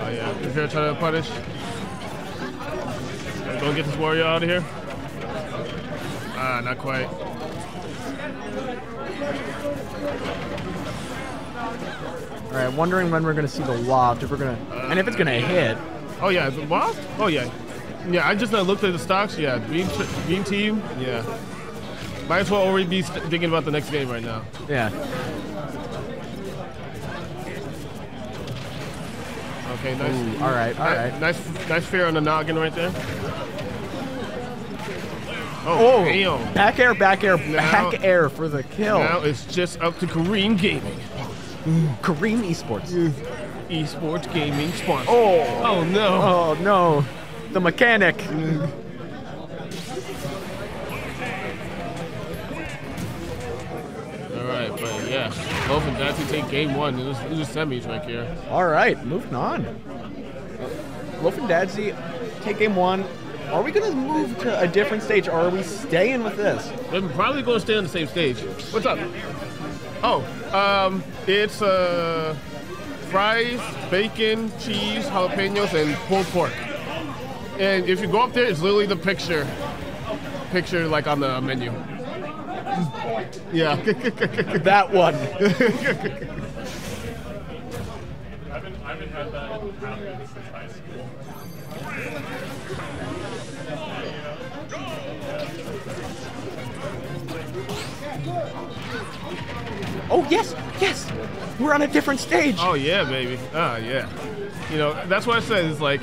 Oh yeah, if you're trying to punish. Gotta Go get this warrior out of here. Ah, not quite. All right, wondering when we're gonna see the loft, if we're gonna, and if it's gonna hit. Oh yeah, the Wasp? Oh yeah. Yeah, I just uh, looked at the stocks. Yeah, green, green team. Yeah. Might as well already be thinking about the next game right now. Yeah. Okay, nice. Ooh, all right, all right. Nice, nice fair on the noggin right there. Oh, oh, damn. back air, back air, Now- back air for the kill. Now it's just up to Kareem Gaming. Kareem Esports. Esports gaming sponsor. Oh. Oh no. Oh no. The mechanic. Mm. But yeah, Loaf and Dadzie take game one. It was, it was semis right here. All right, moving on. Loaf and Dadzie take game one. Are we going to move to a different stage, or are we staying with this? We're probably going to stay on the same stage. What's up? Oh, um, it's uh, fries, bacon, cheese, jalapenos, and pulled pork. And if you go up there, it's literally the picture, picture like on the menu. Yeah. that one. Oh yes, yes, we're on a different stage. Oh yeah, baby. Ah yeah. You know that's what I said. It's like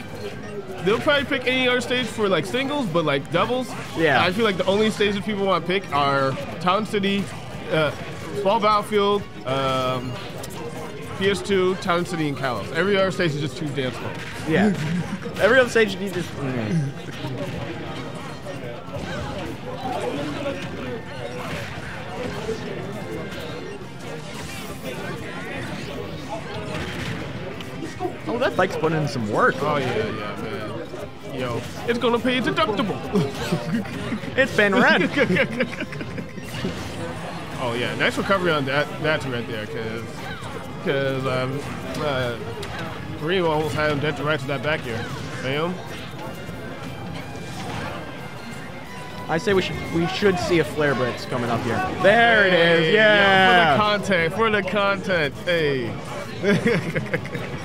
they'll probably pick any other stage for like singles, but like doubles. Yeah. I feel like the only stages people want to pick are Town City, uh, Small Battlefield, um, PS2, Town City, and Kalos. Every other stage is just too damn slow. Yeah. Every other stage you just. mm. Oh, that bike's putting in some work. Oh yeah, yeah, man. Yo, it's gonna pay its deductible. it's been red. oh yeah, nice recovery on that that's right there, cause cause um uh, Kareem almost had him dead to right to that back here. Bam. I say we should we should see a flare blitz coming up here. There it is. Hey, Yeah. yo, for the content, for the content. Hey.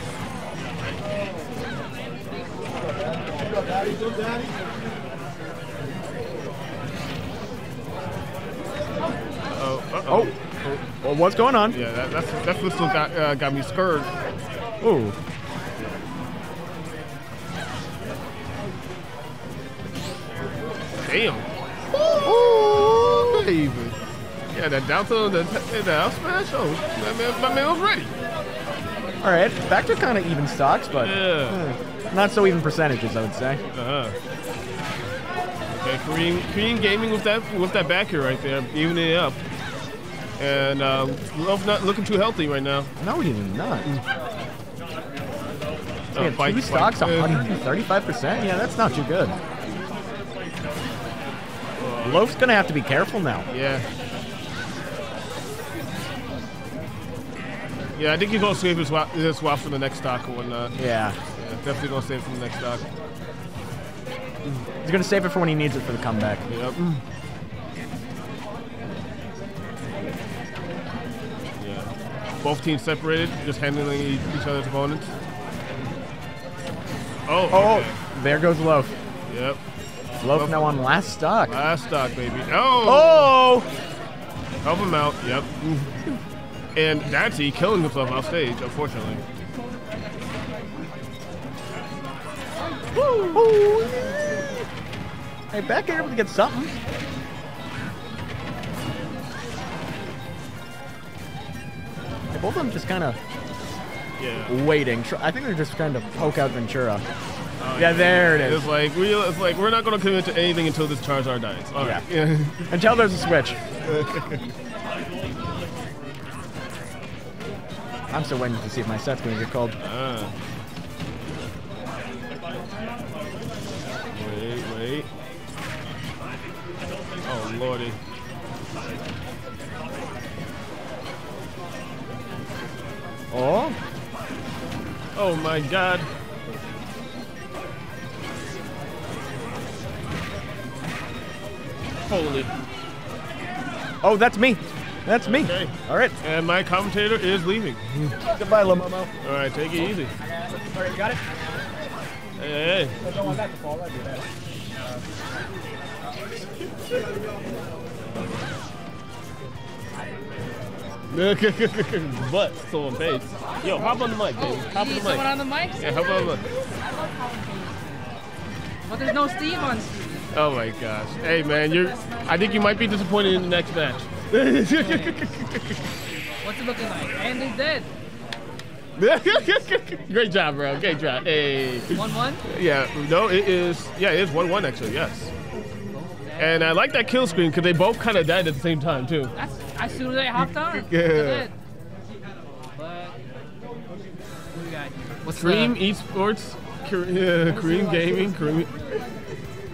Oh, uh-oh. Well, what's going on? Yeah, that, that's that's what still got uh, got me scared. Ooh. Damn. Ooh, baby. Yeah, that down to the, the out smash. Oh, my man, my man was ready. All right, back to kind of even stocks, but Yeah. eh, not so even percentages, I would say. Uh huh. Okay, Korean Korean gaming with that with that back here right there, evening it up. And uh, not looking too healthy right now. No, he did not. Oh, Yeah, bike- two stocks, uh, bike- 135%. Yeah, that's not too good. Uh, Loaf's gonna have to be careful now. Yeah. Yeah, I think he's gonna save his his swap for the next stock or whatnot. Yeah. Yeah, definitely gonna save it for the next stock. He's gonna save it for when he needs it for the comeback. Yep. Yeah. Both teams separated, just handling each other's opponents. Oh. Oh, okay. there goes Loaf. Yep. Loaf now on last stock. Last stock, baby. Oh. Oh! Help him out. Yep. And Dadzie killing himself off stage, unfortunately. Hey, back here, able to get something. Hey, both of them just kind of Yeah. waiting. I think they're just trying to poke out Ventura. Oh, yeah, there it is. It's like we, it's like we're not gonna commit to anything until this Charizard dies. All right. Yeah. Until there's a switch. I'm still waiting to see if my set's going to get called. Ah. Lordy. Oh. Oh my god. Holy. Oh, that's me. That's me. Okay. All right. And my commentator is leaving. Goodbye, Llomomo. All right, take it easy. All right, you got it? Hey, hey. I don't want that to fall. I'd do that. but still on pace. Yo, hop on the mic, baby. Hop on the mic. someone on the mic? Yeah, hop on the mic. But there's no Steve on Steve. Oh my gosh. Hey man, you're I think you might be disappointed in the next match. What's it looking like? And he's dead. Great job, bro. Great job. Hey. 1-1? Yeah, no, it is yeah, it is 1-1 actually, yes. And I like that kill screen because they both kind of died at the same time too. That's as soon as I hopped on. Yeah. That's it. But what we? What's Cream the, Esports, Cre- yeah, Cream Gaming, Cream.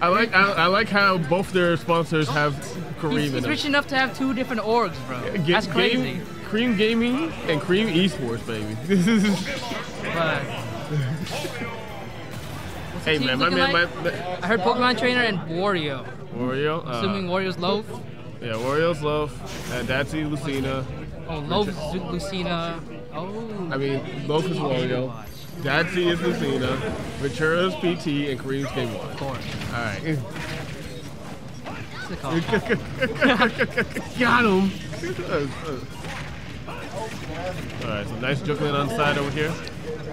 I like I, I like how both their sponsors have Kareem He's, in he's them. rich enough to have two different orgs, bro. Ga- That's crazy. Game, Cream Gaming and Cream Esports, baby. But hey teams man, my man, like? my, I heard Pokemon Trainer and Wario. Wario. Uh, Assuming Wario's low. Yeah, Wario's Loaf, and Dadzie Lucina. Oh, low Lucina. Oh. I mean, Loaf is Wario. Dadzie is Lucina. Ventura's PT, and Kareem's Game One. Of course. All right. What's it called? Got him. All right, so nice juggling on the side over here.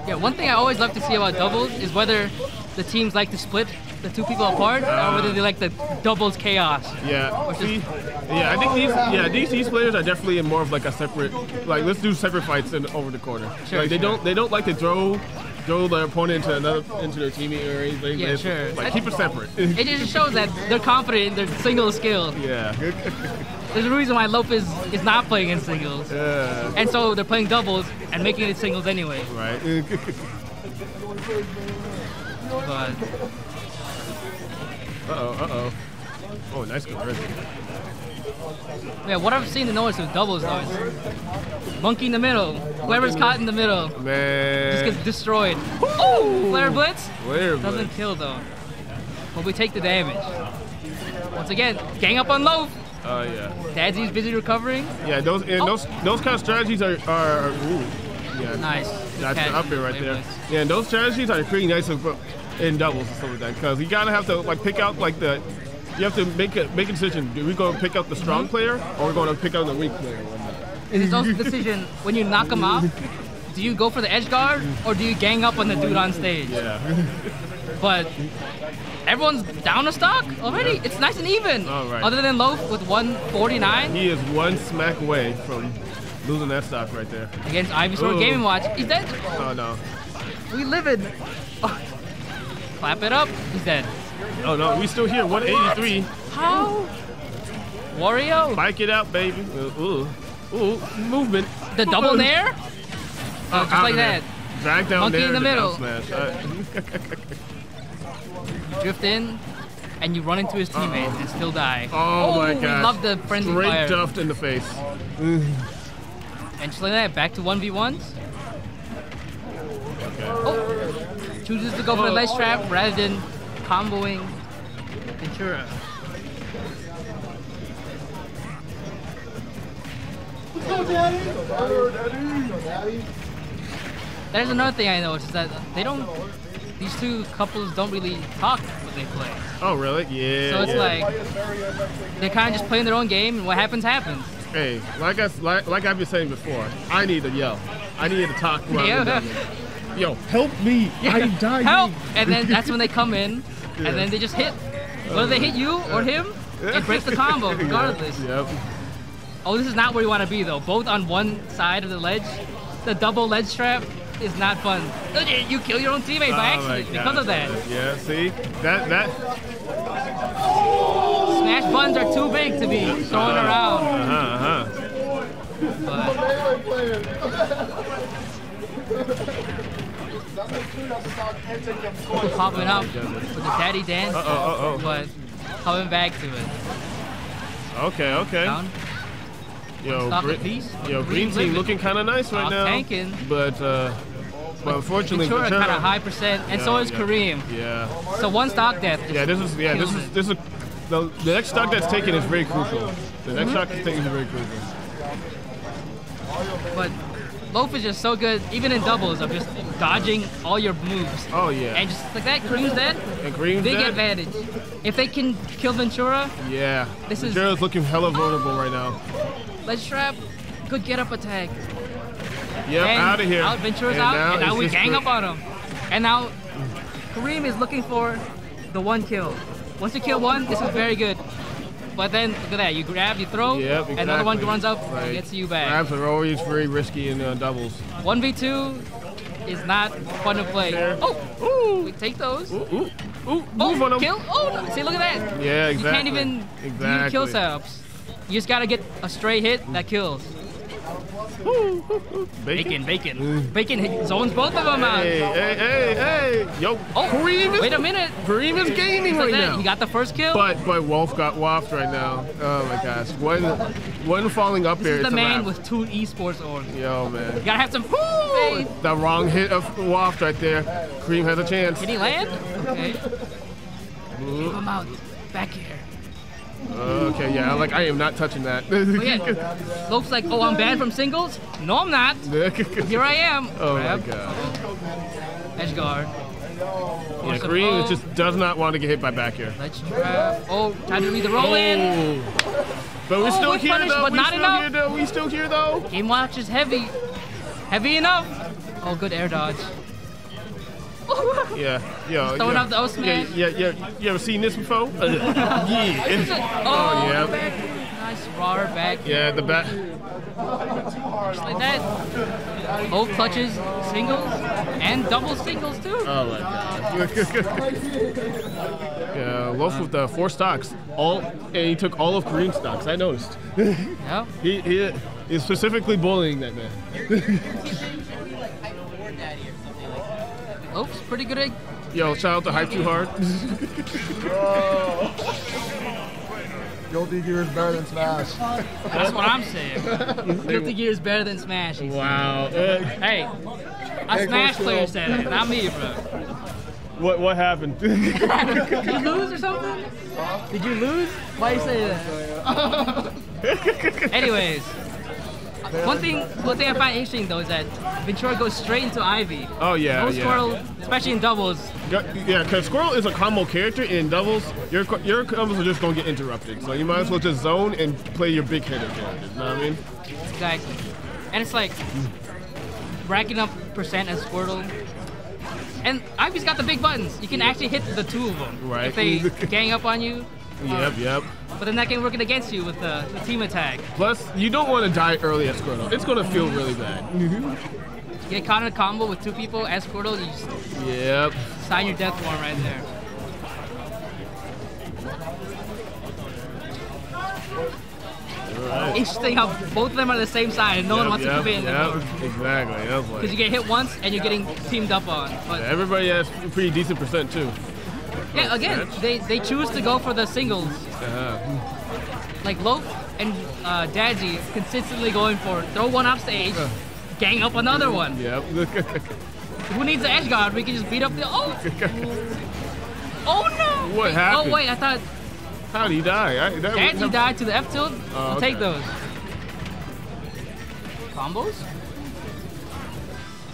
Yeah, one thing I always love to see about doubles is whether the teams like to split the two people apart or uh, whether they like the doubles chaos. Yeah. See, is, yeah, I think these yeah these these players are definitely in more of like a separate like let's do separate fights in, over the corner. Sure, like they sure. don't they don't like to throw throw their opponent into another into their teammate or anything. Yeah, They- sure. Like keep it separate. it just shows that they're confident in their single skill. yeah. There's a reason why Lopez is not playing in singles. Yeah. And so they're playing doubles and making it singles anyway. Right. But Uh oh. Uh oh. Oh, nice conversion. yeah, what I've seen the notice with doubles though is monkey in the middle. Whoever's caught in the middle Man. just gets destroyed. Oh, flare blitz Flare doesn't kill though. But we take the damage. Once again, gang up on Loaf. Oh yeah. Dadzie's busy recovering. Yeah. Those and those those kind of strategies are are. ooh. Yeah. Nice. That's the up there right there. Yeah, and those strategies are pretty nice in- doubles and stuff like that because you gotta have to like pick out like the. You have to make a make a decision. Do we go pick out the strong Mm-hmm. player or we're going to pick out the weak player? Night? It's also a decision when you knock him off. Do you go for the edge guard or do you gang up on the dude on stage? Yeah. But everyone's down a stock already. Yeah. It's nice and even. All right. Other than Loaf with 149 He is one smack away from losing that stock right there. against Ivysaur Ooh. Gaming Watch. He's dead. Oh no. We live in. Clap it up. He's dead. Oh no, we still here. 183. How? Wario. Bike it out, baby. Uh, Ooh, ooh, movement. The double nair? Oh, just like that. Drag down Monkey there. in the and middle. Uh, Drift in, and you run into his teammate and still die. oh, my god. love the frenzy Straight fire. duffed in the face. And just like that, back to 1v1s. Oh! Chooses to go for the Oh. ledge trap rather than comboing Ventura. There's another thing I noticed is that they don't, these two couples don't really talk when they play. Oh really? Yeah. So it's yeah. like, they're kind of just playing their own game and what happens, happens. Hey, like I like, like I've been saying before, I need to yell. I need to talk. Yeah. Yo, help me! I'm. Help! And then that's when they come in, and then they just hit. Whether they hit you or him, it breaks the combo regardless. Yep. Oh, this is not where you want to be though. Both on one side of the ledge. The double ledge trap is not fun. You kill your own teammate by Oh my accident because of that. Yeah. See that that. Smash buttons are too big to be throwing around. Uh huh. People popping up with the daddy dance, Uh-oh, uh-oh. but coming back to it. Okay. Okay. Down. Yo, gre- yo, Green green team living. looking kind of nice right Off now. tanking. But uh, but unfortunately, Ventura Ventura- kind of high percent, and so is yeah. Kareem. Yeah. So one stock death. Yeah, this is yeah, this is this is the, the next stock that's taken is very crucial. The next Mhm. stock that's taken is very crucial. But Loaf is just so good, even in doubles, of just dodging all your moves. Oh yeah. And just like that, Kareem's dead. And Kareem's Big dead? advantage. If they can kill Ventura, Yeah. This is- Ventura's looking hella vulnerable right now. let's trap. Good get up attack. Yep, And out of here. Ventura's And out, now and now we gang up on him. And now Kareem is looking for the one kill. Once you kill one, this is very good. But then look at that, you grab, you throw, Yep, exactly. another one runs up, gets you back. Grabs are always very risky in uh, doubles. 1v2 is not fun to play. Oh, ooh, we take those. Ooh, ooh, ooh, Oh, move on 'em. kill. Oh, no. see, look at that. Yeah, exactly. You can't even Exactly. kill setups. You just gotta get a stray hit that kills. Bacon, bacon. Bacon zones both of them out. Uh. Hey, hey, hey, hey! Yo, Oh, Kareem is wait a minute. Kareem is gaining right now. He got the first kill. But but Wolf got waffed right now. Oh my gosh, one one falling up this here. is the man with two esports orbs. Yo man, You gotta have some faith. the wrong hit of waft right there. Kareem has a chance. Can he land? Okay. Leave him out. Back here. Okay, yeah, like I am not touching that. Oh, yeah. Lope's like, oh, I'm banned from singles? No, I'm not. Here I am. Oh my Grab. god. Edge guard. Yeah, Force a Kareem just does not want to get hit by back here. Let's trap. Oh, time to read the roll in. Oh. But we're Oh, still here punish, though. but we not still enough. here though. We still here though. Game watch is heavy. Heavy enough. Oh, good air dodge. Yeah, yo. throwing yeah. out the O smash. Yeah, yeah, yeah. You ever seen this before? Uh, yeah. Oh, Oh, yeah. back. Nice raw back. Yeah, the back. Just like that. Both clutches, singles, and double singles too. Oh my god. yeah, Loaf with the four stocks. All and he took all of Kareem's stocks. I noticed. Yeah. He he is specifically bullying that man. Oops, pretty good at Yo, shout out to Hype2Hard. Guilty Gear is better than Smash. That's what I'm saying. Guilty Gear is better than Smash. he. Wow. Uh, Hey, a Hey, Smash Coach player Phil. said it, not me, bro. what what happened? Did you lose or something? Did you lose? Why you say that? Anyways, one thing, one thing I find interesting though is that Ventura goes straight into Ivy. Oh yeah, no yeah. Squirtle, especially in doubles. Go- Yeah, because Squirtle is a combo character in doubles. Your your combos are just gonna get interrupted, so you might as well just zone and play your big hitter characters. You know what I mean? Exactly. And it's like racking up percent as Squirtle. And Ivy's got the big buttons. You can actually hit the two of them. Right. If they gang up on you. Yep, yep. But then that can work it against you with the, the team attack. Plus, you don't want to die early at Squirtle. It's gonna feel really bad. Mm-hmm. Get caught in a combo with two people as Squirtle, you just Yep. sign your death warrant right there. Alright. Interesting how both of them are the same side and no one wants yep, to come in Yep, exactly. Because like, you get hit once and you're getting teamed up on. But yeah, everybody has pretty decent percent too. Yeah, again, they, they choose to go for the singles. Uh-huh. Like Loaf and uh, Dadzie consistently going for throw one off stage, gang up another one. Yep. Who needs the edge guard? We can just beat up the. Oh! Oh no! What happened? Oh wait, I thought How did he die? I, that Dadzie died to the F tilt. Oh, I'll take those. Combos?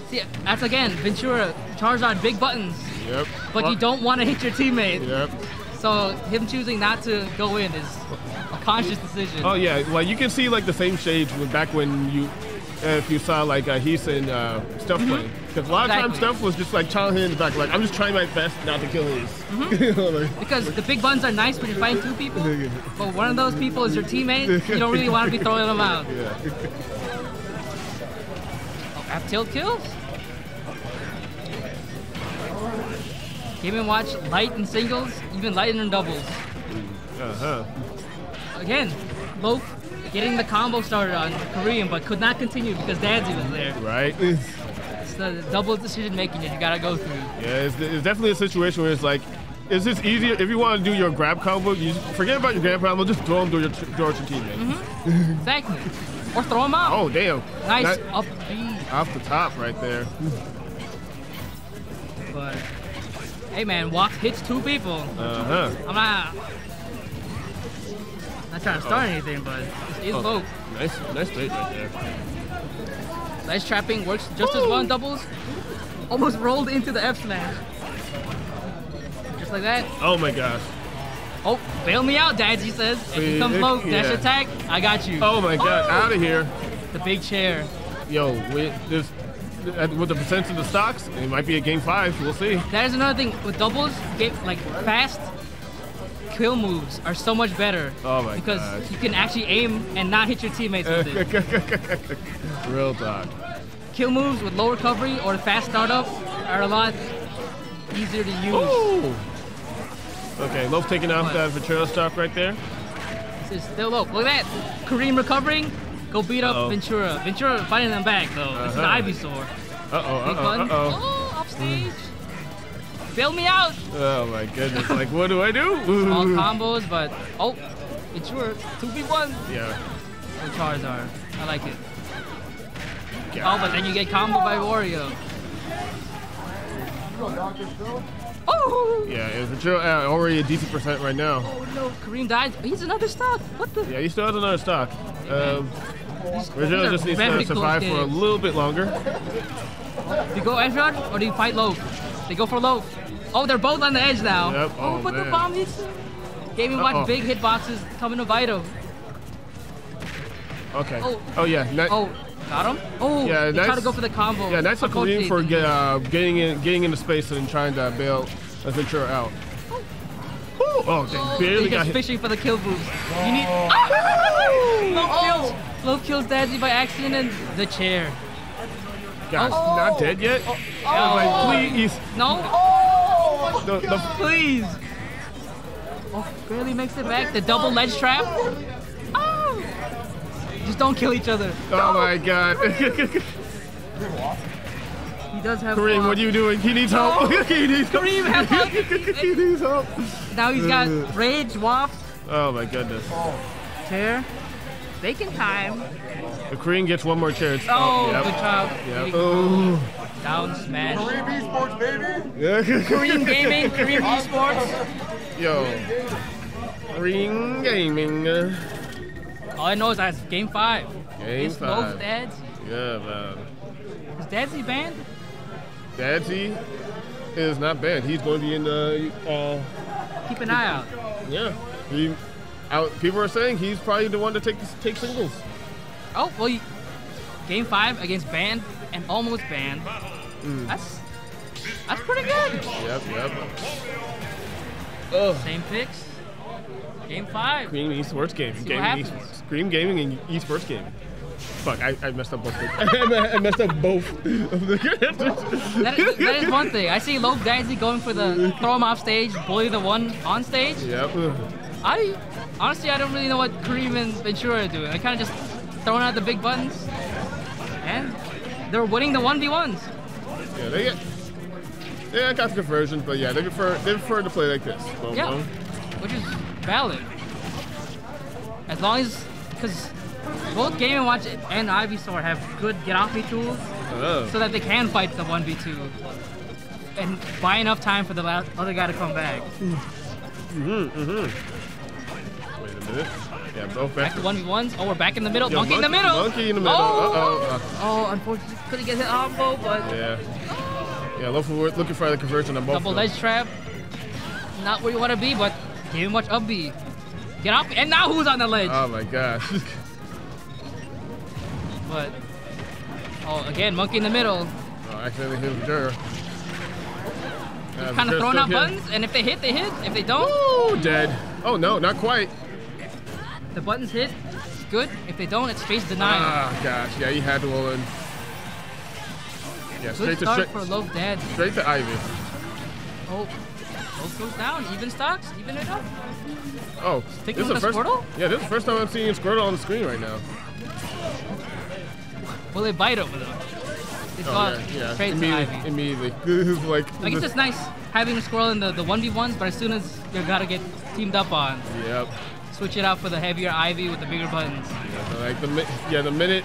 See, that's again, Ventura, Charizard, big buttons, Yep. but you don't want to hit your teammate. Yep. So him choosing not to go in is a conscious decision. Oh yeah, like you can see like the same shades when, back when you, if you saw like uh, Heath and uh, Stuff playing, because a lot of times. Stuff was just like chilling in the back, like I'm just trying my best not to kill these. Mm-hmm. Like, Because the big buttons are nice when you're fighting two people, but one of those people is your teammate. You don't really want to be throwing them out. yeah. Oh, F tilt kills. Game and watch light in singles, even light in doubles. Uh huh. Again, Loaf getting the combo started on Kareem, but could not continue because Dadzie was there. Right. It's the double decision making that you gotta go through. Yeah, it's, it's definitely a situation where it's like, it's just easier if you want to do your grab combo. You just forget about your grab combo, just throw them through your, through your teammate. Exactly. Or throw them out. Oh damn! Nice That- up B. off the top right there. But hey man, walk hits two people. Uh huh. I'm not not trying to start anything, but it's, it's Oh, Loaf. Nice, nice bait right there. Nice trapping works just as well in doubles. Almost rolled into the F smash. Just like that. Oh my gosh. Oh, bail me out, Dadzie says. And See, he comes low, dash yeah. attack. I got you. Oh my god, out of here. The big chair. Yo, with this with the percent of the stocks, it might be a game five. We'll see. That is another thing with doubles. Get like fast kill moves are so much better. Oh my because gosh. you can actually aim and not hit your teammates with it. Real talk. Kill moves with low recovery or fast startup are a lot easier to use. Ooh. Okay, Loaf taking off that Ventura stock right there. is still low. Look at that. Kareem recovering. Go beat up Uh-oh. Ventura. Ventura fighting them back though. This is Uh-huh. Ivysaur. Uh-oh, uh-oh, uh-oh. Oh, off stage. Bail me out. Oh my goodness! Like, what do I do? All combos, but oh, Ventura two v one. Yeah. Oh, Charizard. I like it. Oh, but then you get combo by Wario. Oh! Yeah, it's a chill, uh, already a decent percent right now. Oh no, Kareem died. He's another stock. What the? Yeah, he still has another stock. Um, Regina just needs to survive for a little bit longer. Do you go edge guard or do you fight low? They go for low. Oh, they're both on the edge now. Yep. Oh, Oh, but the man. bomb hits him. Gaming Watch Uh-oh. big hitboxes coming to bite him. Okay. Oh. Oh, yeah. Oh, got him? Oh, yeah, he nice- to go for the combo. Yeah, nice Coach for get, uh, getting in, getting into space and trying to bail a Ventura out. Woo! Oh, they Oh, barely they're got hit. fishing for the kill boost. You need. Ah! Low kills. Low kills Daddy by accident and the chair. Gosh, Oh. not dead yet? Oh. Like, oh. please. No. The, the, Please. Oh, barely makes it back. The double ledge trap. Oh. Just don't kill each other. oh my god. He does have. Kareem, block. what are you doing? He needs help. he needs help. Kareem, help he needs help. Now he's got rage, waft, Oh my goodness. chair, bacon time. The Kareem gets one more chance. Oh, yep. good job. Yep. Oh. Down smash. Kareem Esports, baby. Yeah. Kareem Gaming, Kareem Esports. Yo. Kareem Gaming. All I know is that's game five. Game it's five. both dads. Yeah, man. Is Dadzie banned? Dadzie is not banned. He's going to be in the. Uh, Keep an eye out. yeah. He, out, people are saying he's probably the one to take take singles. Oh, well, you, game five against banned and almost banned. Mm. That's that's pretty good. Yep, yep. Same picks. Game five. Kareem Esports Gaming. See what Gaming happens. Esports. Kareem Gaming and Esports game. Fuck, I, I messed up both. I messed up both. of the That, is- that is one thing. I see Low Dadzie going for the throw him off stage, bully the one on stage. Yep. I honestly I don't really know what Kareem and Ventura are doing. They're kind of just throwing out the big buttons, and they're winning the one v ones. Yeah, they get. Yeah, I got the conversions, but yeah, they prefer they prefer to play like this. Boom, Yeah, boom. which is valid. As long as, because both Game and Watch and Ivysaur have good get off me tools, Oh. so that they can fight the one v two, and buy enough time for the other guy to come back. Mm-hmm, mm-hmm. Wait a. Yeah, both Back back. to one v ones. Oh, we're back in the middle. Yo, monkey, in the middle. monkey in the middle. Oh, Uh-oh. oh, unfortunately couldn't get hit combo, but Yeah. Yeah, look for, looking for the conversion on both. double ledge trap. Not where you want to be, but Game and Watch up B. Get up, and now who's on the ledge? Oh my gosh. But oh, again, monkey in the middle. oh, accidentally hit Ventura. Uh, kind of throwing out here. buttons, and if they hit, they hit. If they don't, Oh, dead. Oh no, not quite. The buttons hit. It's good. If they don't, it's face denial. Ah, gosh. Yeah, he had to roll in. Yeah, good straight to straight, for Low Dad. straight to Ivy. Oh, both goes down. Even stocks. Even it up. Oh, Sticking this is the first. Squirtle? Yeah, this is the first time I'm seeing Squirtle on the screen right now. Will they bite over them? It's Oh, gone yeah, yeah. straight to immediately, Ivy. immediately. This is like. Like it's just nice having a Squirtle in the the one v ones, but as soon as you gotta get teamed up on, Yep. Switch it out for the heavier Ivy with the bigger buttons. Yeah, so like the mi- yeah the minute.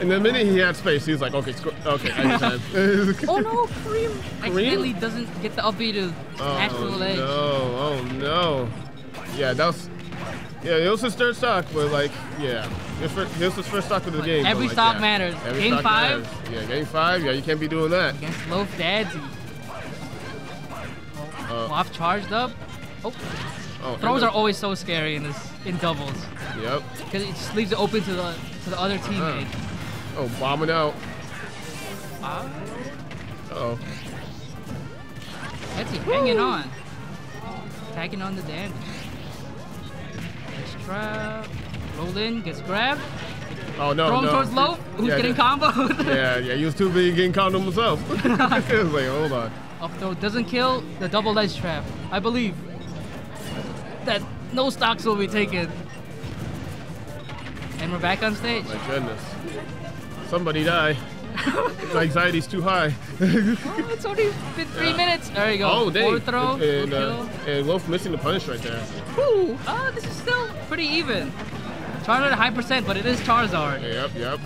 And the minute he had space, he was like, okay, squ- okay, I understand. oh no, Kareem accidentally doesn't get the up B to Oh actual edge. no! Oh no! Yeah, that was. Yeah, it was his third stock, but like, yeah, it was, it was his first stock of the game. every like, stock yeah, matters. every Game stock five? matters. Yeah, game five. Yeah, you can't be doing that. Against Loaf Daddy. Uh, Waft charged up. Oh, oh, throws are always so scary in this in doubles Yep. because it just leaves it open to the to the other teammate. Uh-huh. Oh, bombing out. Uh-huh. Wow. Oh. That's hanging on. Tagging on the damage. Nice trap. Roll in, gets grabbed. Oh no! Throw him no. towards Loaf, who's Yeah, getting comboed. yeah, yeah, he was too big getting condom himself. it was like, hold on. Up throw doesn't kill the double ledge trap. I believe that no stocks will be taken. And we're back on stage. My goodness. Somebody die. My anxiety's too high. Oh, it's only been three minutes. There you go. Oh, dang. Throw. And, uh, and Wolf missing the punish right there. kill. Woo! Oh, this is still pretty even. Charizard high percent, but it is Charizard. Yep, yep.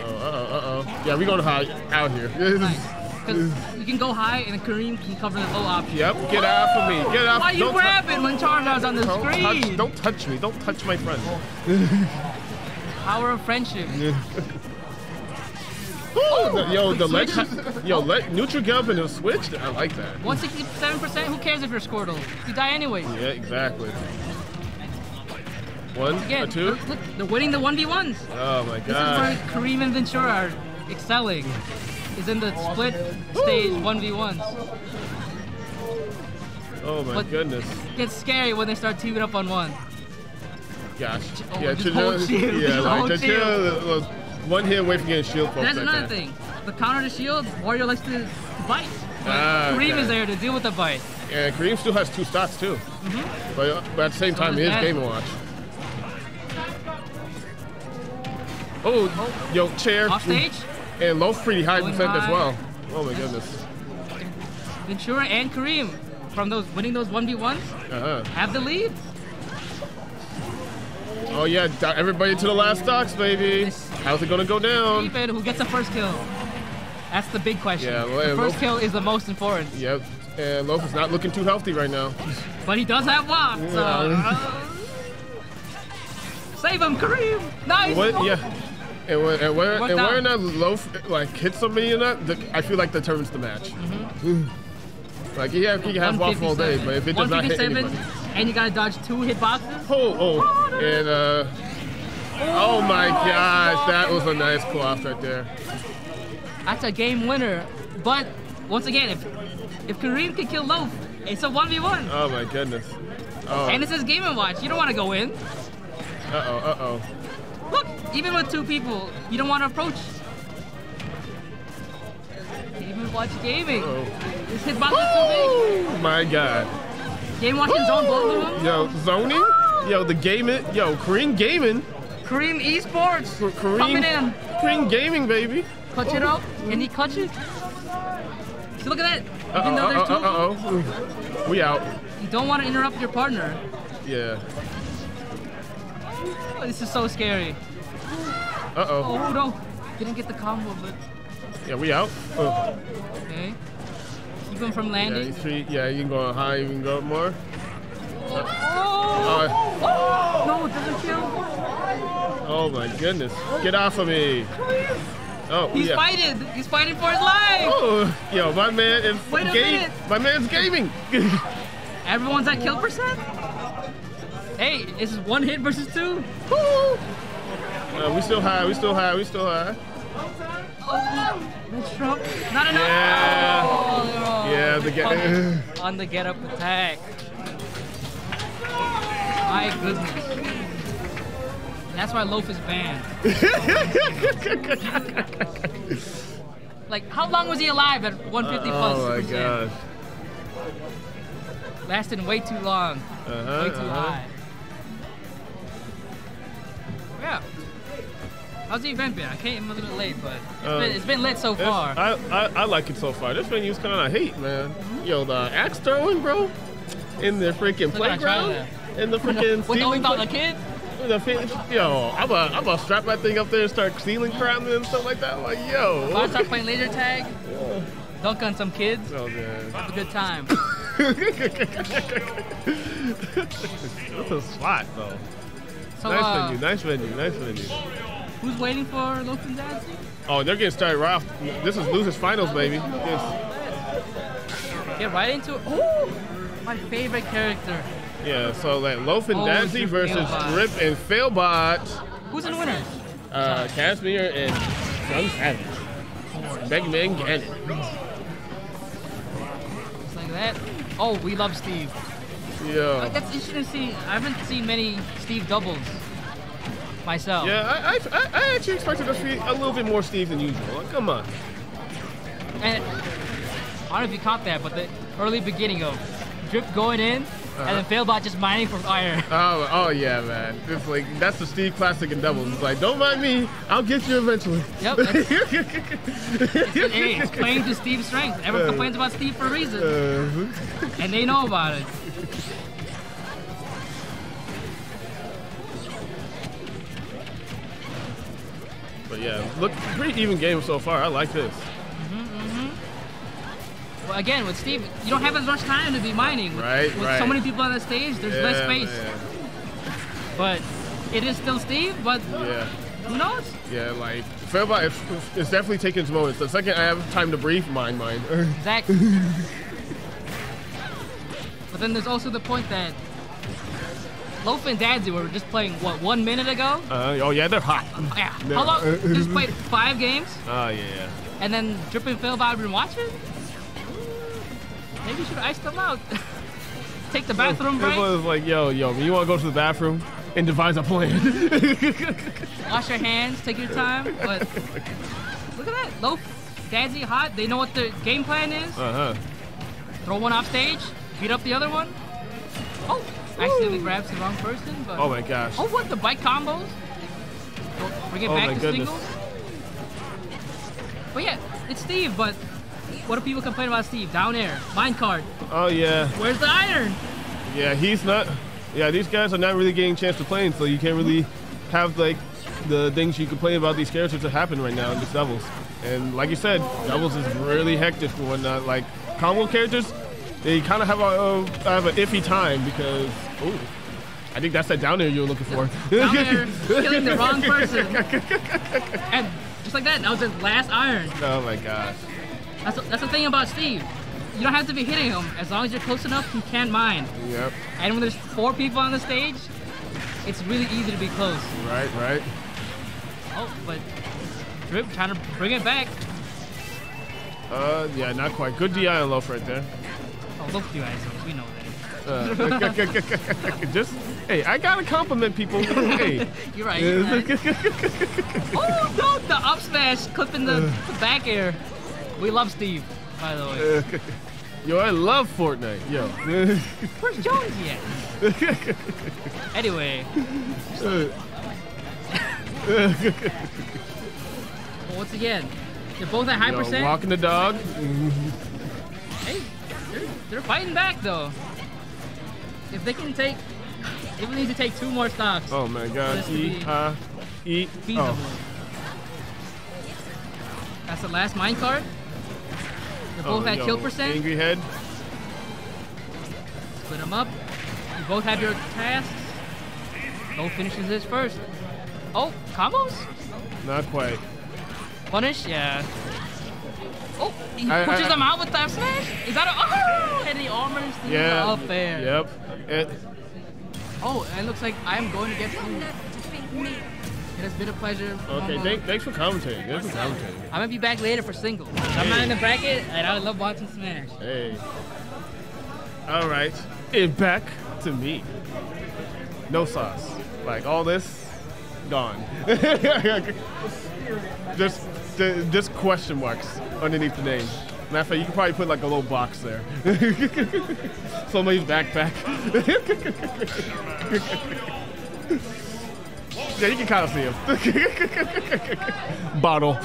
Uh-oh, uh-oh, uh-oh. Yeah, we going high out here. Because you can go high and Kareem can cover the low option. Yep, get out of me. Get out. Why you don't grabbing when Charizard's on the don't screen? touch, don't touch me. Don't touch my friend. Power of friendship. The- yo, the let, yo, let neutral and switch. I like that. 167%, who cares if you're Squirtle? You die anyway. Yeah, exactly. One, Again, a two. look, look, they're winning the 1v1s. Oh my god. This is where. Kareem and Ventura are excelling. Is in the split stage 1v1s. Oh my But- goodness. Gets scary when they start teaming up on one. Gosh. Oh, yeah, just chill- hold shield, yeah, like hold the shield. chill was one hit away from getting shield That's like another that. thing. The counter to shield, Wario likes to bite. Ah, Kareem okay. is there to deal with the bite. And Kareem still has two stocks too. Mm-hmm. But, uh, but at the same So time, does it is that. Game & Watch. Oh, yo, chair. Off stage? And Loaf pretty high Going percent as well. Oh my goodness. Ventura and Kareem, from those winning those 1v1s, Uh-huh. have the lead. Oh yeah, everybody to the last stocks, baby. How's it gonna go down? Who gets the first kill? That's the big question. Yeah, well, the first kill is the most important. Yep. And Loaf is not looking too healthy right now. But he does have block, so. Uh, save him, Kareem! Nice! What? Yeah. And when and when, and when that loaf like hit somebody in that, the, I feel like determines the match. Mm-hmm. like have, he can have waffle all day, but if it does not hit 157, anybody. and you gotta dodge two hitboxes. Oh, oh, and uh, oh my gosh, that was a nice off right there. That's a game winner. But once again, if if Kareem can kill Loaf, it's a 1v1. Oh my goodness. Oh. And this is Game & Watch. You don't want to go in. Uh oh, uh oh. Look, even with two people, you don't want to approach. Game & Watch Gaming. This hitbox is too Oh my god. Game Watch can zone both of them. Yo, zoning? Yo, the gaming. Yo, Kareem Gaming. Kareem Esports Kareem, coming in. Kareem Gaming, baby. Clutch it up, and he clutches. See, look at that. Uh Even though oh, there's uh two oh, of them, uh oh. We out. you don't want to interrupt your partner. Yeah. Oh, this is so scary. Uh oh. Oh no, didn't get the combo, but Yeah, we out. Oh. okay. Keep him from Yeah, landing. you see, yeah, you can go high, you can go more. Oh, Uh, oh, no, it doesn't kill. oh my goodness. Get off of me. Oh, He's yeah. fighting. He's fighting for his life. Oh, yo, my man is Wait a minute. My man's gaming. Everyone's at kill percent. Hey, it's one hit versus two. Uh, we still high, we still high, we still high. Trump. Not enough. Yeah. Oh, Yeah, the get. on the get up attack. My goodness. That's why Loaf is banned. like, how long was he alive at 150 plus? oh my gosh. Lasting way too long. Uh-huh, way too uh-huh. high. Yeah. How's the event been? I came a little bit late, but it's, Uh, been, it's been lit so far. I, I, I like it so far. This venue's kind of hate, man. Yo, the axe throwing, bro, in the freaking playground, in the freaking With without the kid? the fi- yo, I'm a, I'm a strap my thing up there and start ceiling crowning and stuff like that. I'm like, yo. If I start playing laser tag, dunk on some kids, Oh man. have a good time. That's a slot though. So, nice uh, venue, nice venue, nice venue. Who's waiting for Loaf and Dadzie? Oh, they're getting started right off. This is losers finals, baby. Yes. Get right into it. Oh, my favorite character. Yeah, so like Loaf and Oh, versus. Drip and Failbot. Who's in the winner? Uh, Casimir and Young Savage. Mega Man Ganon. Just like that. Oh, we love Steve. Yeah. Like, that's interesting to see. I haven't seen many Steve doubles myself. Yeah, I, I, I- actually expected to see a little bit more Steve than usual. Like, come on. And I don't know if you caught that, but the early beginning of Drip going in and then Failbot just mining for iron. Oh, oh yeah, man. It's like that's the Steve classic in doubles. It's like, don't mind me, I'll get you eventually. Yep. That's, hey, it's playing to Steve's strength. Everyone complains about Steve for a reason, Uh, and they know about it. But yeah, look, pretty even game so far. I like this. Mhm. Mhm. Well, again, with Steve, you don't have as much time to be mining. With, Right, With right. so many people on the stage, there's less Yeah, space. man. But it is still Steve. But Yeah. who knows? Yeah, like Fairby, it's, it's definitely taking its moments. The second I have time to breathe, mine, mine. Exactly. but then there's also the point that Loaf and Dadzie were just playing what one minute ago. Uh, oh yeah, they're hot. Yeah. No. How long? just played five games, Oh yeah. and then Dripping and Failbot have been watching. Maybe you should ice them out. Take the bathroom It break. was like, yo, yo, you want to go to the bathroom and devise a plan? Wash your hands, take your time. But look at that. Loaf, Dadzie, hot. They know what the game plan is. uh huh. Throw one off stage, beat up the other one. Oh, accidentally grabs the wrong person. But Oh my gosh. Oh, what the bike combos? Bring it Oh back to goodness. singles. But yeah, it's Steve. But what do people complain about Steve? Down air, minecart. Oh yeah. Where's the iron? Yeah, he's not. Yeah, these guys are not really getting a chance to play, so you can't really have like the things you complain about these characters that happen right now in these doubles. And like you said, doubles is really hectic for whatnot. Like combo characters, they kind of have a uh, have an iffy time because oh, I think that's that down there you were looking for. Down killing the wrong person. And just like that, that was his last iron. oh my gosh. That's that's the thing about Steve. You don't have to be hitting him. As long as you're close enough, he can't mind. Yep. And when there's four people on the stage, it's really easy to be close. Right. Right. Oh, but Drip trying to bring it back. Uh, yeah, not quite. Good DI on Loaf right there. Look you guys, we know Uh, just hey, I gotta compliment people. Hey, You're right, you're right. oh no, the up smash clipping the, the back air. We love Steve, by the way. Yo, I love Fortnite. Yo. Where's Jonesy at? Anyway. Well, once again, they're both at high percent. walking the dog. Hey, they're, fighting back though. If they can take, they will need to take two more stocks. Oh my God. E, uh, E. feasible. Oh. That's the last minecart. They're both Oh, at yo, kill percent. Angry head. Split them up. You both have your tasks. Go finishes this first. Oh, combos? Not quite. Punish? Yeah. Oh, he I- pushes I- them out with that smash? Is that a. Oh! And he armors the Yeah. up there. Yep. It, Oh, it looks like I'm going to get food. It has been a pleasure. okay. Momo. Thank, thanks for commentating. Thanks for commentating. I'm gonna be back later for singles. I'm not in the bracket, and I love watching Smash. Hey. All right. It back to me. No sauce. Like all this, gone. just, ju- just question marks underneath the name. Matter of fact, you can probably put like a little box there. Somebody's backpack. yeah, you can kind of see him. Bottle.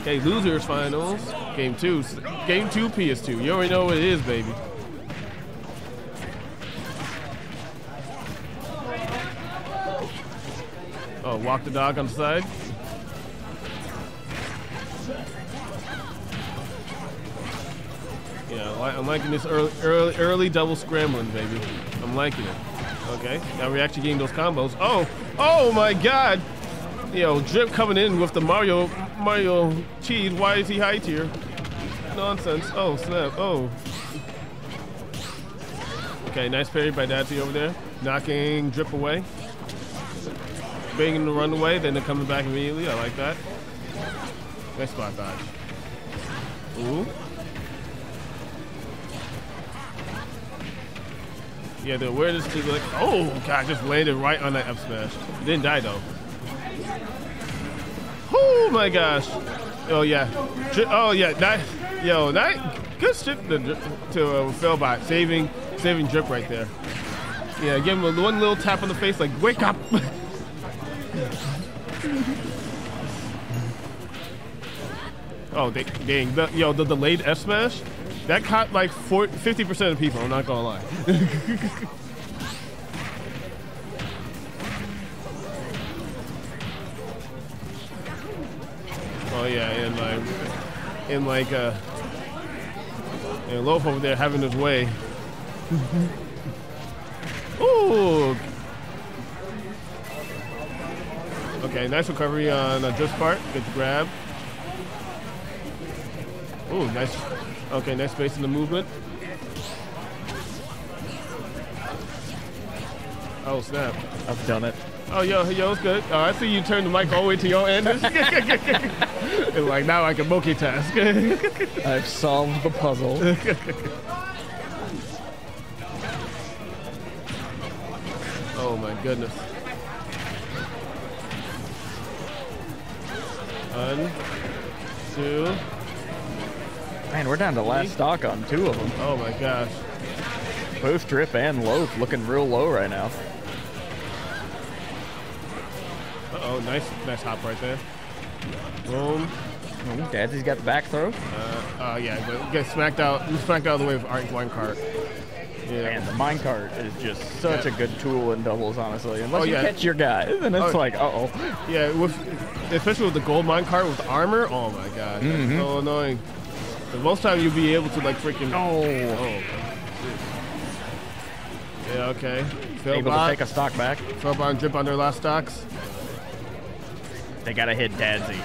okay, losers finals. Game two. Game two PS2. You already know what it is, baby. Oh, walk the dog on the side. Yeah, I'm liking this early, early, early double scrambling, baby. I'm liking it. Okay, now we're actually getting those combos. Oh, oh my God! Yo, Drip coming in with the Mario, Mario cheese. Why is he high tier? Nonsense. Oh snap. Oh. Okay, nice parry by Dadzie over there, knocking Drip away. Banging the run away, then they're coming back immediately. I like that. Nice spot dodge. Ooh. Yeah, the awareness to like, oh god, just landed right on that up smash. Didn't die though. Oh my gosh. Oh yeah. Oh yeah. That, yo, that good strip to, to uh, Failbot, saving saving drip right there. Yeah, give him one little tap on the face, like wake up. oh da- dang, the, yo, the delayed F smash, that caught like 50 percent of people. I'm not gonna lie. Oh yeah, and like, and like, uh, and Loaf over there having his way. Ooh. Okay, nice recovery on uh, Drip's part. Good grab. Ooh, nice. Okay, nice space in the movement. Oh snap! I've done it. Oh, yo, yo, it's good. Oh, I see you turn the mic all the way to your end. it's like now I can multitask. I've solved the puzzle. oh my goodness. One, two. Man, we're down to last stock on two of them. Oh my gosh. Both Drip and Loaf looking real low right now. Uh oh, nice, nice hop right there. Boom. Oh, Dadzie's got the back throw. Uh, uh yeah, get smacked out, smacked out of the way of Art Wine Cart. Yeah. Man, the minecart is just such Yeah. a good tool in doubles, honestly. Unless Oh, you yeah. catch your guy, then it's Oh. like, uh oh. Yeah, with especially with the gold mine cart with armor. Oh my god, that's Mhm. so annoying. 'Cause most time you'll be able to like freaking. Oh. Yeah. Okay. Phil Able bot, to take a stock back. Failbot and drip on their last stocks. They gotta hit Dadzie.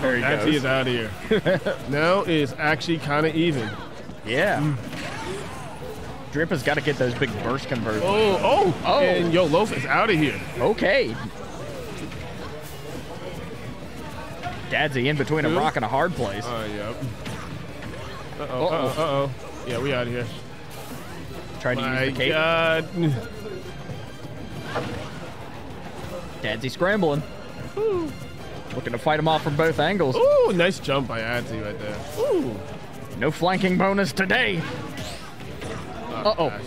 There he Dadzie goes. is out of here. now is actually kind of even. Yeah. Drip has got to get those big burst conversions. Oh, oh, Oh. And yo, Loaf is out of here. Okay. Dadzie in between a rock and a hard place. Oh, yep. Uh oh, uh oh, uh oh. Yeah, we out of here. Trying to My use the cape. God. Dadzie scrambling. Looking to fight him off from both angles. Ooh, nice jump by Adzi right there. Ooh. No flanking bonus today. Uh oh. gosh.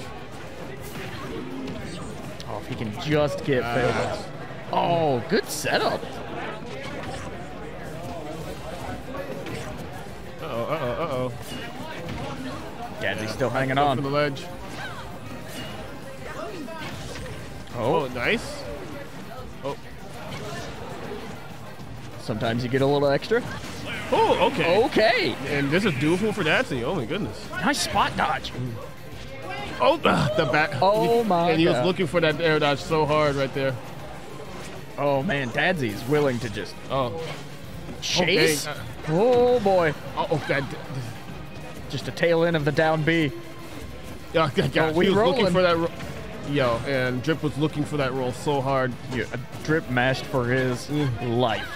Oh, if he can just get Ah. failed. Oh, good setup. Uh oh, uh oh, uh oh. Dadzie's still hanging on. from the ledge. Oh, Oh, nice. Oh, sometimes you get a little extra. oh, okay. Okay. And this is doable for Dadzie. Oh my goodness. Nice spot dodge. Oh, ah, the back. Oh, my And he was looking for that air dodge so hard right there. Oh man, Dadzie's willing to just Oh. chase. Okay. Oh boy, Oh, oh that. just a tail end of the down B. Yeah, yeah, yeah. we he was looking rolling. for that. Ro- Yo, and Drip was looking for that roll so hard. Yeah, drip mashed for his life.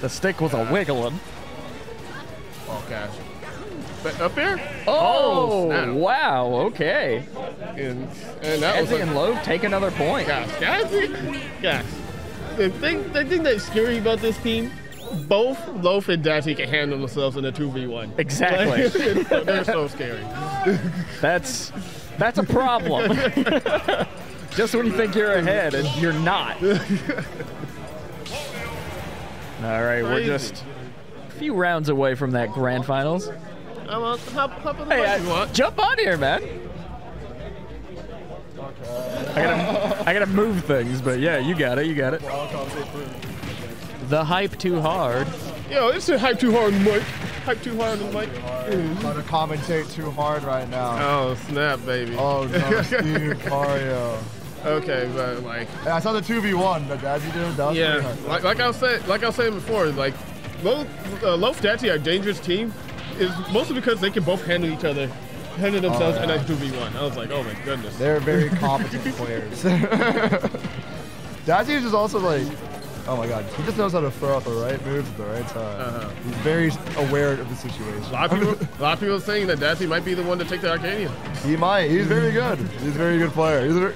The stick was a wiggling. Oh gosh. But up there? Oh, snap. wow. Okay. And, and that was like, and Loaf take another point. Gosh, Dadzie. Gosh. The thing, the thing that's scary about this team, both Loaf and Dadzie can handle themselves in a two v one. Exactly. They're so scary. That's that's a problem. Just when you think you're ahead and you're not. All right, we're just a few rounds away from that grand finals. I'm on, hop, hop on the Hey, mic if you want. jump on here, man. I gotta, I gotta move things, but yeah, you got it, you got it. The Hype2Hard. Yo, it's a Hype2Hard, Mike. Hype2Hard on the mic. Trying to commentate too hard right now. Oh snap, baby. Oh no, Steve Mario. Okay, but like, Hey, I saw the 2v1 that Daddy did. That yeah, like, like I was saying, like I was saying before, like, Loaf, uh, Loaf Dadzie, our dangerous team, is mostly because they can both handle each other, handle themselves Oh, yeah. in a two v one. I was like, oh my goodness. They're very competent players. Daddy is just also like, oh my god, he just knows how to throw out the right moves at the right time. Uh-huh. He's very aware of the situation. A lot of people, a lot of people are saying that Dadzie might be the one to take the Arcadian. He might. He's very good. He's a very good player. He's a very,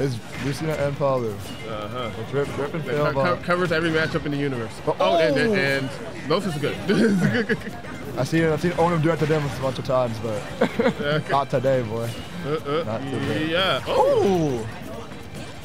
Is Lucina and Palu. Uh-huh. And fail co- co- covers every matchup in the universe. But- oh, and, oh! and, and Los is good. I seen I've seen Onum do it to them a bunch of times, but not today, boy. Uh, uh, Not today. yeah. Oh!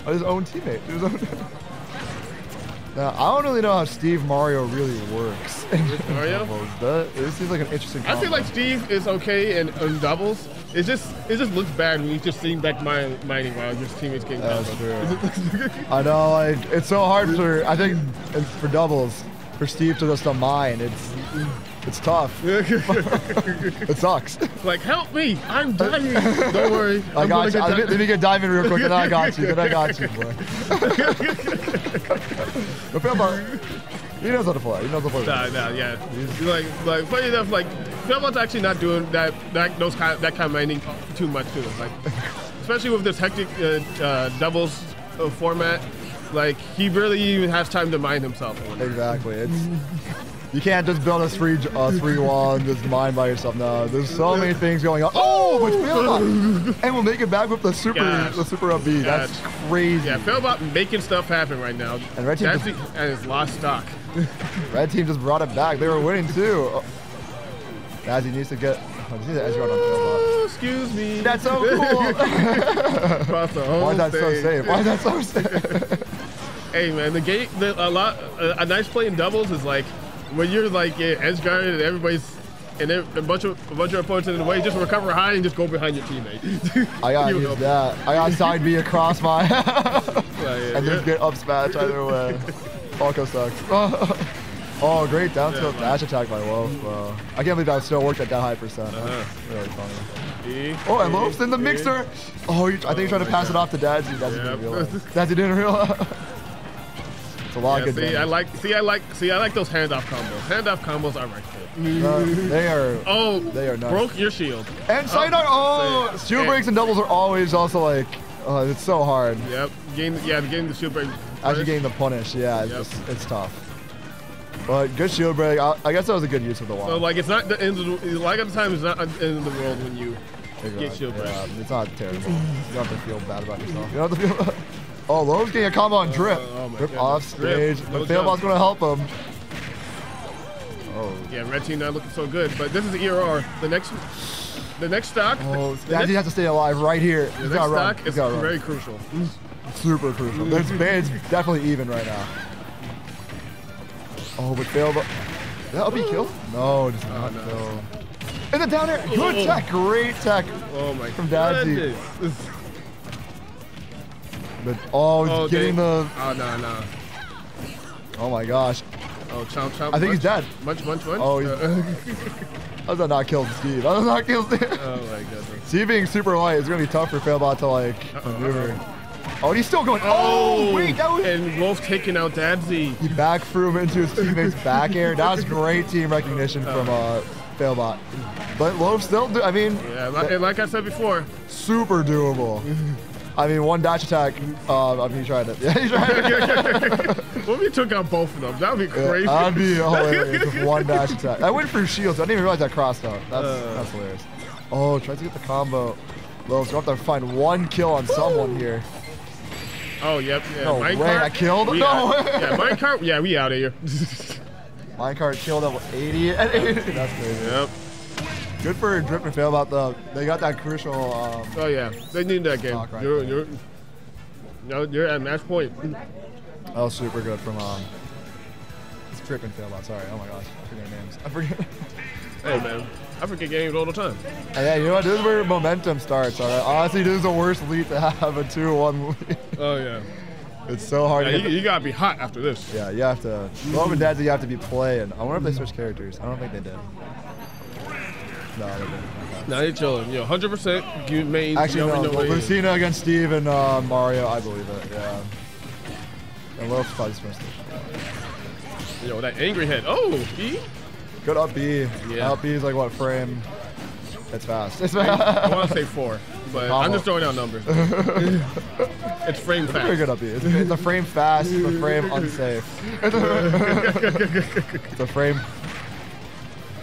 Oh, his own teammate. His own now, I don't really know how Steve Mario really works. Mario? That, it seems like an interesting I feel like Steve is okay in, in doubles. It just it just looks bad when you just sitting back mine, mining while your teammates getting That's true. I know, like, it's so hard for, I think, it's for doubles, for Steve to just mine. It's, it's tough. it sucks. like, help me! I'm dying. Don't worry. I I'm got you. get I- di- Let me get diamond real quick, and I got you. Then I got you, boy. But Phil he knows how to play. He knows how to play. Nah, nah, yeah. Like, like funny enough, like Failbot's actually not doing that, that those kind, that kind of mining too much to him. Like, especially with this hectic uh, uh, doubles uh, format, like he barely even has time to mine himself. Exactly. It's you can't just build a three uh, three wall and just mine by yourself. No, there's so many things going on. Oh, but Failbot, and we'll make it back with the super Gosh. the super up B. That's crazy. Yeah, Failbot making stuff happen right now. And Red Team That's just- the- and it's lost stock. Red team just brought it back. They were winning too. Oh. Needs to get. Oh, he needs to edge guard on Failbot. Oh, excuse me. That's so cool. Across the whole Why is that so safe? Why is that so safe? Hey man, the game, the, a lot, a, a nice play in doubles is like when you're like yeah, edge guarded and everybody's and then a bunch of a bunch of opponents in the way, just recover high and just go behind your teammate. I gotta You that. I got side B across my. yeah, and just yeah. get up smash either way. Falco sucks. oh, great down tilt dash attack by Wolf. Wow. I can't believe that still worked at that high percent. That's Uh-huh. really funny. E, Oh, and E, Loaf's in the E. mixer. Oh, I think he's trying to pass it off to Dadzie. Dadzie Yep. didn't realize. Dadzie didn't realize. It's a lot Yeah, of good see, I like, see, I like, see, I like those handoff combos. Handoff combos are right there. Uh, they are. Oh, They are nuts. broke your shield. And sidearm. Oh, say- shield breaks and doubles are always also like. Oh, it's so hard. Yep, gain, yeah, getting the shield break. Actually first. getting the punish, yeah, it's, Yep. just, it's tough. But good shield break. I, I guess that was a good use of the wall. So like, it's not the end of the, like at the time, it's not the end of the world when you get shield break. Yeah, it's not terrible. You don't have to feel bad about yourself. You don't have to feel. oh, Lowe's getting a combo on Drip. oh, oh my Drip goodness. off Drip, stage. no but Failbot's going to help him. Oh. Yeah, red team not looking so good, but this is the ERR. The next, the next stock. Oh, the Daddy next, has to stay alive right here. the He's next got to stock He's is got to run. very crucial. Super crucial. There's, it's definitely even right now. Oh, but Failbot. That'll be killed? No, it does not oh, no. kill. And the down air. Good Oh. tech. Great tech. Oh my From Dadzie. But, oh, Oh, getting they- the. Oh no no. Oh my gosh. Oh chomp chomp. I think he's dead. Munch munch munch. Oh, he's- Uh, How does that not kill Steve? How does that not kill Steve? oh my goodness. Steve being super light is going to be tough for Failbot to, like, Uh-oh, maneuver. uh-oh. Oh, he's still going. Oh, wait, that was. And Wolf taking out Dadzie. He back threw him into his teammate's back air. That was great team recognition from uh, Failbot. But Loaf still, do, I mean, Yeah, like, like I said before, super doable. I mean, one dash attack. Uh, I mean, he tried it. Yeah, he tried it. what if you took out both of them? That would be crazy. Yeah, that'd be hilarious one dash attack. I went for shields. I didn't even realize that crossed out. That's, Uh. that's hilarious. Oh, tries to get the combo. Going to have to find one kill on someone here. Oh, yep. Yeah, No way, I killed? we No out-. Yeah, minecart. Yeah, we out of here. Minecart killed at 80 and 80. That's crazy. Yep. Good for Drip and Failbot the. They got that crucial. Um, Oh yeah, they need that game. Right you're, you're, no, you're at match point. that was super good from. Um, it's Drip and Failbot. Sorry. Oh my gosh. I forget names. I forget. Hey man, I forget games all the time. Yeah, you know what? This is where momentum starts. All right. Honestly, this is the worst lead to have a 2-1 lead. Oh yeah. It's so hard. Yeah, to you, get you gotta be hot after this. yeah, you have to. Mom and Dad's, you have to be playing. I wonder if they switched characters. I don't think they did. No, didn't. Now they chilling. Yo, 100%. You made. Actually, no. already know what it is. Lucina against Steve and uh, Mario. I believe it. Yeah. And Loaf's probably supposed to. Yo, that angry head. Oh, E. Good up B. Yeah. Up B is like what frame? It's fast. It's I fast. want to say four, but I'm just throwing out numbers. it's frame It's fast. very good up B. It's, it's a frame fast, it's a frame unsafe. It's it's a frame.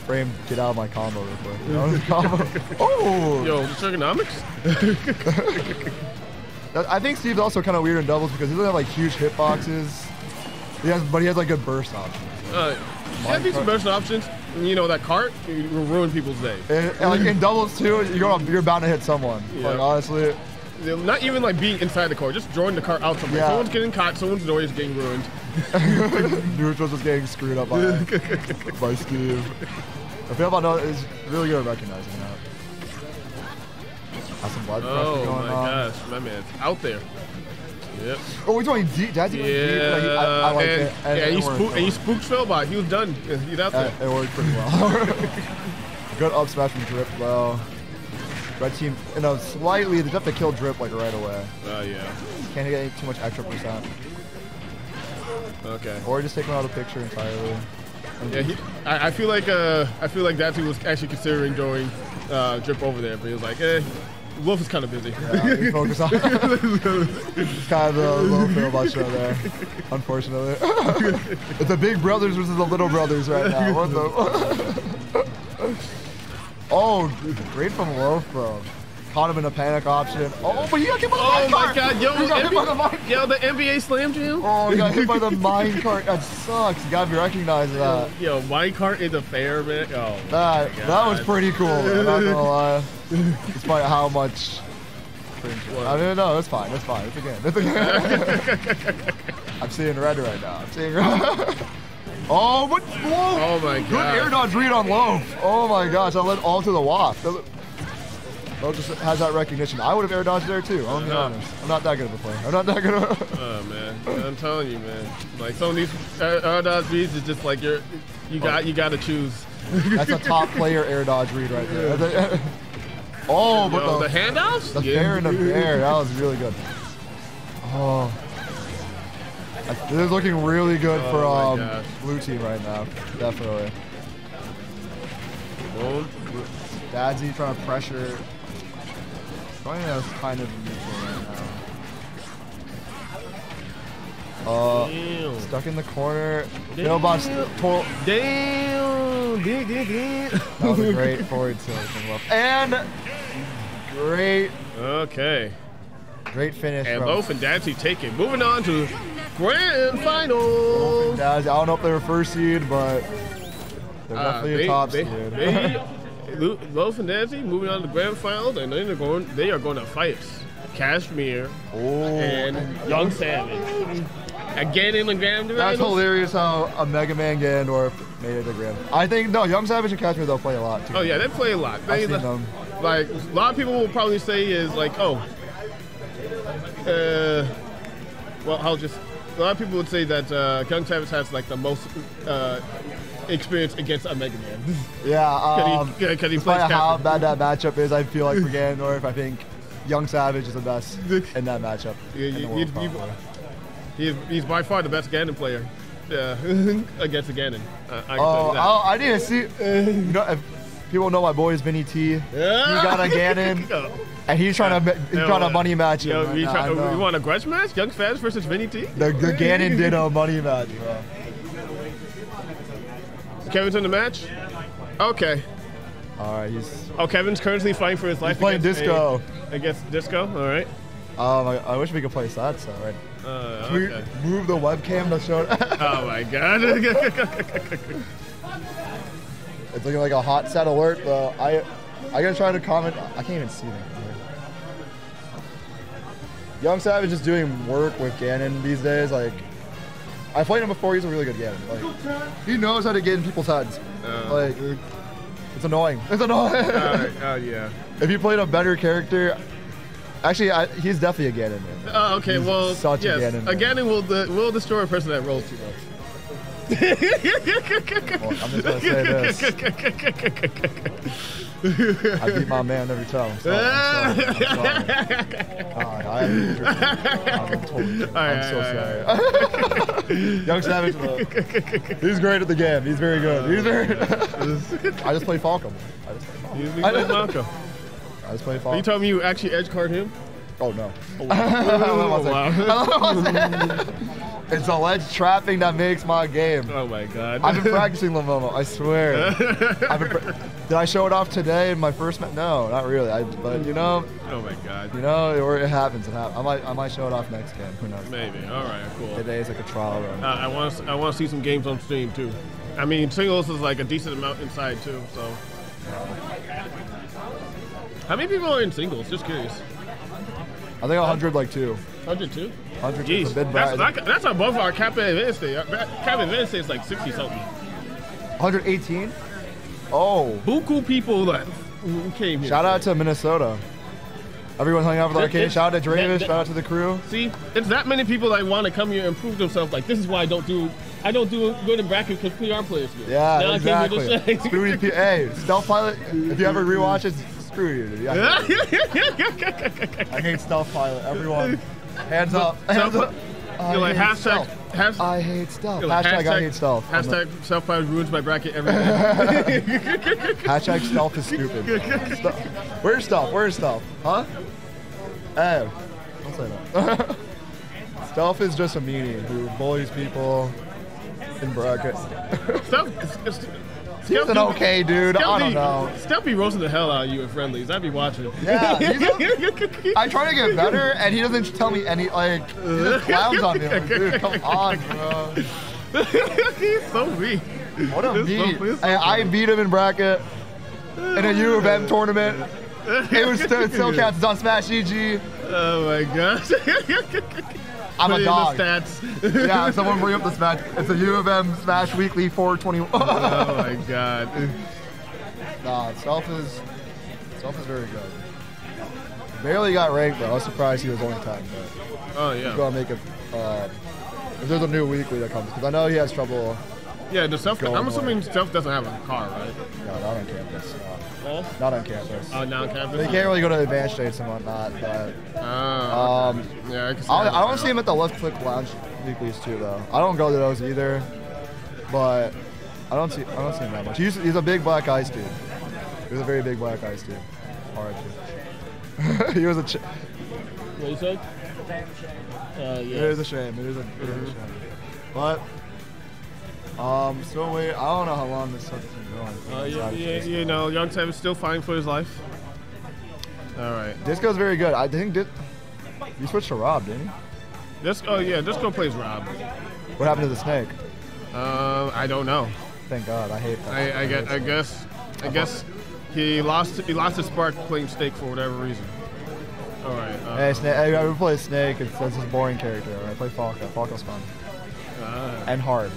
Frame, get out of my combo real quick. You know, combo. Oh! Yo, just trigonomics. I think Steve's also kind of weird in doubles because he doesn't have like huge hitboxes. He has, but he has like good burst options. Uh, yeah, decent burst options. You know that cart it will ruin people's day. And, and, like in doubles too, you're you're bound to hit someone. Yeah. Like honestly, Not even like being inside the car, just drawing the car out somewhere. Yeah. Someone's getting caught, someone's door is getting ruined. Neutral's just getting screwed up by by Steve. I feel about no is really good at recognizing that. Has some blood pressure Oh going my gosh, my man's out there. Yep. Oh, we're doing deep. Dad's Yeah, going deep. Like, I, I like and, it. yeah, it he, spook, and he spooked Failbot. He was done. He's out there. Uh, it worked pretty well. Good up smash from Drip though. Red team, you know, slightly, they just have to kill Drip like right away. Oh yeah. Can't get too much extra percent. Okay. Or just take him out of the picture entirely. Yeah, he, I, I feel like uh, I feel like Datu was actually considering going uh, Drip over there, but he was like, eh, Wolf is kind of busy. Yeah, focus on it's kind of a little Failbot show there, unfortunately. it's the big brothers versus the little brothers right now. What the? oh, great from Loaf though. Caught him in a panic option. Oh, but he got hit by the Oh mine my. God, yo, he got hit by the NBA, mine. yo, the NBA Slam Jam. Oh, he got hit by the mine cart. That sucks. You gotta be recognized that. Yo, my cart is a fair man. Oh, that that was pretty cool. I'm not gonna lie. Despite how much. cringe it was. I mean, no, it's fine. It's fine. It's a game. It's a game. I'm seeing red right now. I'm seeing red. oh, but Loaf. Oh my God. Good air dodge read on Loaf. Oh my gosh, I led all to the waft. Just has that recognition. I would have air dodged there too. I'm gonna honest. I'm not that good of a player. I'm not that good of a. Oh man, I'm telling you, man. Like some of these uh, uh, dodge beats is just like you're, you got, you got to choose. That's a top player air dodge read right there. oh, but Yo, the, the handoffs? The Yeah. fair and the bair. That was really good. Oh. This is looking really good Oh for um, gosh. blue team right now. Definitely. Boom. Dadzie trying to pressure. Going as kind of neutral right now. Uh, Damn. stuck in the corner. Failbot's total. Damn. That was a great forward tilt from Loaf. And great, Okay. great finish And Loaf and Dadzie take it. Moving on to grand final. I don't know if they were first seed, but they're Uh, definitely they- a top they- seed. they- Lo- Loaf and Dadzie moving on to the grand finals, and then they're going. They are going to fight us. Kashmir and Young Savage again in the grand finals. That's hilarious how a Mega Man Ganondorf made it to Grand. I think no, Young Savage and Kashmir they'll play a lot too. Oh yeah, they play a lot. I've They, seen them. Like a lot of people will probably say is like, oh, uh, well, I'll just. A lot of people would say that uh, Young Savage has like the most uh, experience against a Mega Man. Yeah, um, Cause he- yeah, 'cause he plays how bad that matchup is, I feel like for Ganondorf, I think Young Savage is the best in that matchup. Yeah, in the world, you- you- He's, he's by far the best Ganon player. Yeah, against a Ganon. Uh, I can Oh, oh, I didn't see. You know, if people know my boy is Vinny T. Yeah. He got a Ganon, and he's trying to he's Yo, trying to uh, money match him. Yo, right you, try, you want a grudge match? Young Faz versus Vinny T? the, the Ganon did a money match, bro. Kevin's in the match? Okay. All right, he's. Oh, Kevin's currently fighting for his life. playing Disco. A, against Disco, all right. Um, I, I wish we could play that so right. Uh, Can we move the webcam to show? oh my god. It's looking like a hot set alert, though. I, I gotta try to comment. I can't even see them. Young Savage is doing work with Ganon these days. Like, I played him before. He's a really good Ganon. Like, he knows how to get in people's heads. Uh, like, it's annoying. It's annoying. uh, uh, yeah. if you played a better character, actually, I, he's definitely a Ganon. Man. Oh, okay, He's well, such yes, a Ganon. man. a Ganon will, de- will destroy a person that rolls too much. Well, I'm just gonna say this. I beat my man every time. I'm sorry. I'm sorry. I'm sorry. I am, totally, I'm so sorry. Young Savage, uh, he's great at the game. He's very good. He's very. I just played Falcom. I just played Falcom. You- I just- Malcolm. I just played Are you Falcom. telling me you actually edge guard him? Oh no. Oh, wow. Second. It's alleged trapping that makes my game. Oh my god. I've been practicing Llomomo, I swear. I've been pra- Did I show it off today in my first match? No, not really. I, but you know, Oh my god. you know, it, it happens. It happens. I might, I might show it off next game. Who knows? Maybe. All right. Cool. Today is like a trial run. Uh, I want to. I want to see some games on stream too. I mean, singles is like a decent amount inside too. So. How many people are in singles? Just curious. I think 100 like two. 102? 100 Jeez, is a bit that's, that, that's above our Kappa Advanced Day. Our Kappa Day is like 60 something. 118. Oh. Buku people that came here. Shout out to Minnesota. Everyone hung out with It- Arcade. it- Shout out to Dravus. that- that- Shout out to the crew. See, it's that many people that want to come here and prove themselves. Like this is why I don't do. I don't do good in bracket because PR players do. Yeah, now exactly. I came here to say. Hey, Stealth Pilot. If you ever rewatch it, screw you, dude. Yeah. I hate Stealth Pilot. Everyone, hands up. Hands up. I You're like hate hashtag. stealth. Has, I hate stealth. you're like, Hashtag, I hate stealth. I'm Hashtag self pilot ruins my bracket every day. Hashtag stealth is stupid. Ste- Where's stealth? Where's stealth? Huh? Hey, don't say that. stealth is just a meanie who bullies people in bracket. Stealth, it's, it's, He's an okay dude. I don't know. Be roasting the hell out of you in friendlies. I'd be watching. Yeah, a- I try to get better, and he doesn't tell me any like clowns on. Like, dude, come on, bro. He's so weak. What a It's beat! it's so I, I beat him in bracket in a U of M tournament. It was still, it still counts. It's on Smash GG. Oh my gosh. I'm Put a it in the dog. stats. yeah, someone bring up the Smash. It's a U of M Smash Weekly 421. oh my god. Nah, Self is Self is very good. Barely got ranked though. I was surprised he was only 10. But Oh yeah. he's gonna make it. Uh, if there's a new weekly that comes, because I know he has trouble. Yeah, the self. I'm assuming self doesn't have a car, right? No, not on campus. Uh, Oh. not on campus. Oh, now on campus. They can't really go to advanced states and whatnot, but Ah, um, yeah, I I, don't see him at the left click lounge weeklies too, though. I don't go to those either, but I don't see I don't see him that much. He's, he's a big black ice dude. He's a very big black ice dude. RIP. he was a. Ch- What you said? Uh, It yeah. is a shame. It is a, it is a shame. But um, still wait. I don't know how long this stuff has been going. Uh, yeah, yeah, you know, Young Sam is still fighting for his life. All right. Disco's very good. I think Dis- you switched to R.O.B., didn't you? This, oh yeah, Disco plays Rob. What happened to the snake? Um, I don't know. Thank God. I hate that. I, I, guess, I guess, I guess he lost, he lost his spark playing Snake for whatever reason. All right. Uh, Hey, Snake. I would play Snake. It's, it's a boring character. I play Falco. Falco's fun ah. and hard.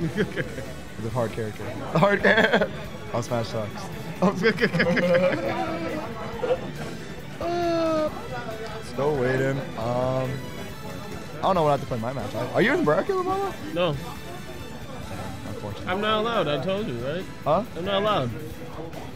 He's a hard character. Hard character. Oh, Smash sucks. Still waiting. Um, I don't know when I have to play my match. Are you in bracket, Llomomo? no, Unfortunately. I'm not allowed. I told you, right? Huh? I'm not allowed.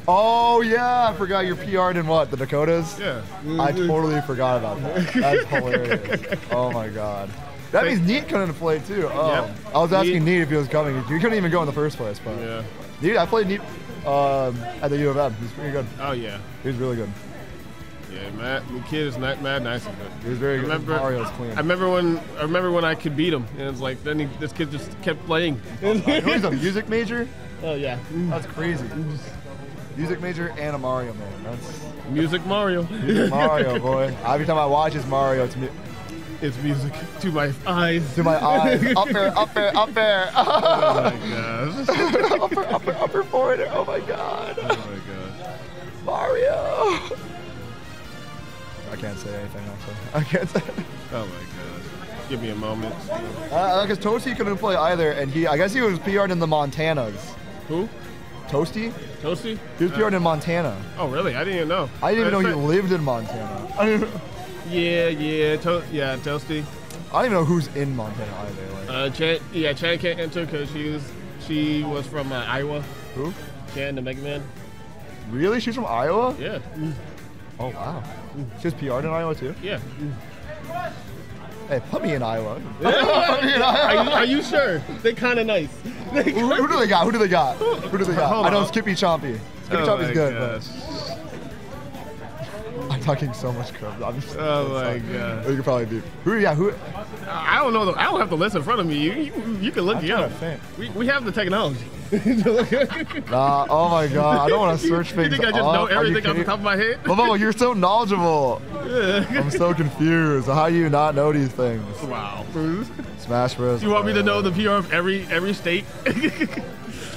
Oh yeah, I forgot you're PR'd in what? The Dakotas? Yeah. I totally forgot about that. That's hilarious. Oh my god. That means Neat couldn't play too. Oh. Yep. I was asking Neat- Neat if he was coming. He couldn't even go in the first place, but Yeah. Neat, I played Neat um, at the U of M. He's pretty good. Oh yeah. He was really good. Yeah, Matt, the kid is not mad nice. He was very I good. remember, Mario's clean. I remember when I remember when I could beat him, and it's like then he, this kid just kept playing. Know he's a music major? oh yeah, That's crazy. Music major and a Mario man. That's music Mario. music Mario, boy. Every time I watch his Mario, it's me. It's music to my eyes. To my eyes. up there, up there, up there. Oh my gosh. upper, upper, upper forwarder. Oh my god. Oh my gosh. Mario. I can't say anything actually. I can't say. Oh my gosh. Give me a moment. Uh, because Toasty couldn't play either, and he, I guess he was PR'd in the Montanas. Who? Toasty? Toasty? He was PR'd in Montana. Oh really? I didn't even know. I didn't even know he lived in Montana. Yeah, yeah, to- yeah, Toasty. I don't even know who's in Montana either. Like, Uh, Chan, yeah, Chan can't enter because she was she was from uh, Iowa. who? Chan, the Mega Man. Really? She's from Iowa? Yeah, Oh wow. She was PR'd in Iowa too. yeah. Hey, put me in Iowa. are, you, are you sure? They kind of nice. who, who do they got? Who do they got? Who do they got? Hold I know on. Skippy Chompy. Skippy Oh Chompy's good. But talking so much crap. I'm just, Oh my sorry. God. You could probably be. Who? Yeah. Who? I don't know. The, I don't have the list in front of me. You, you, you can look it up. We, we have the technology. Nah. Oh my God. I don't want to search You things. think I just up. know everything off the top of my head? Momo, you're so knowledgeable. I'm so confused. How do you not know these things? Wow. Smash Bros. You want me to know the PR of every every state?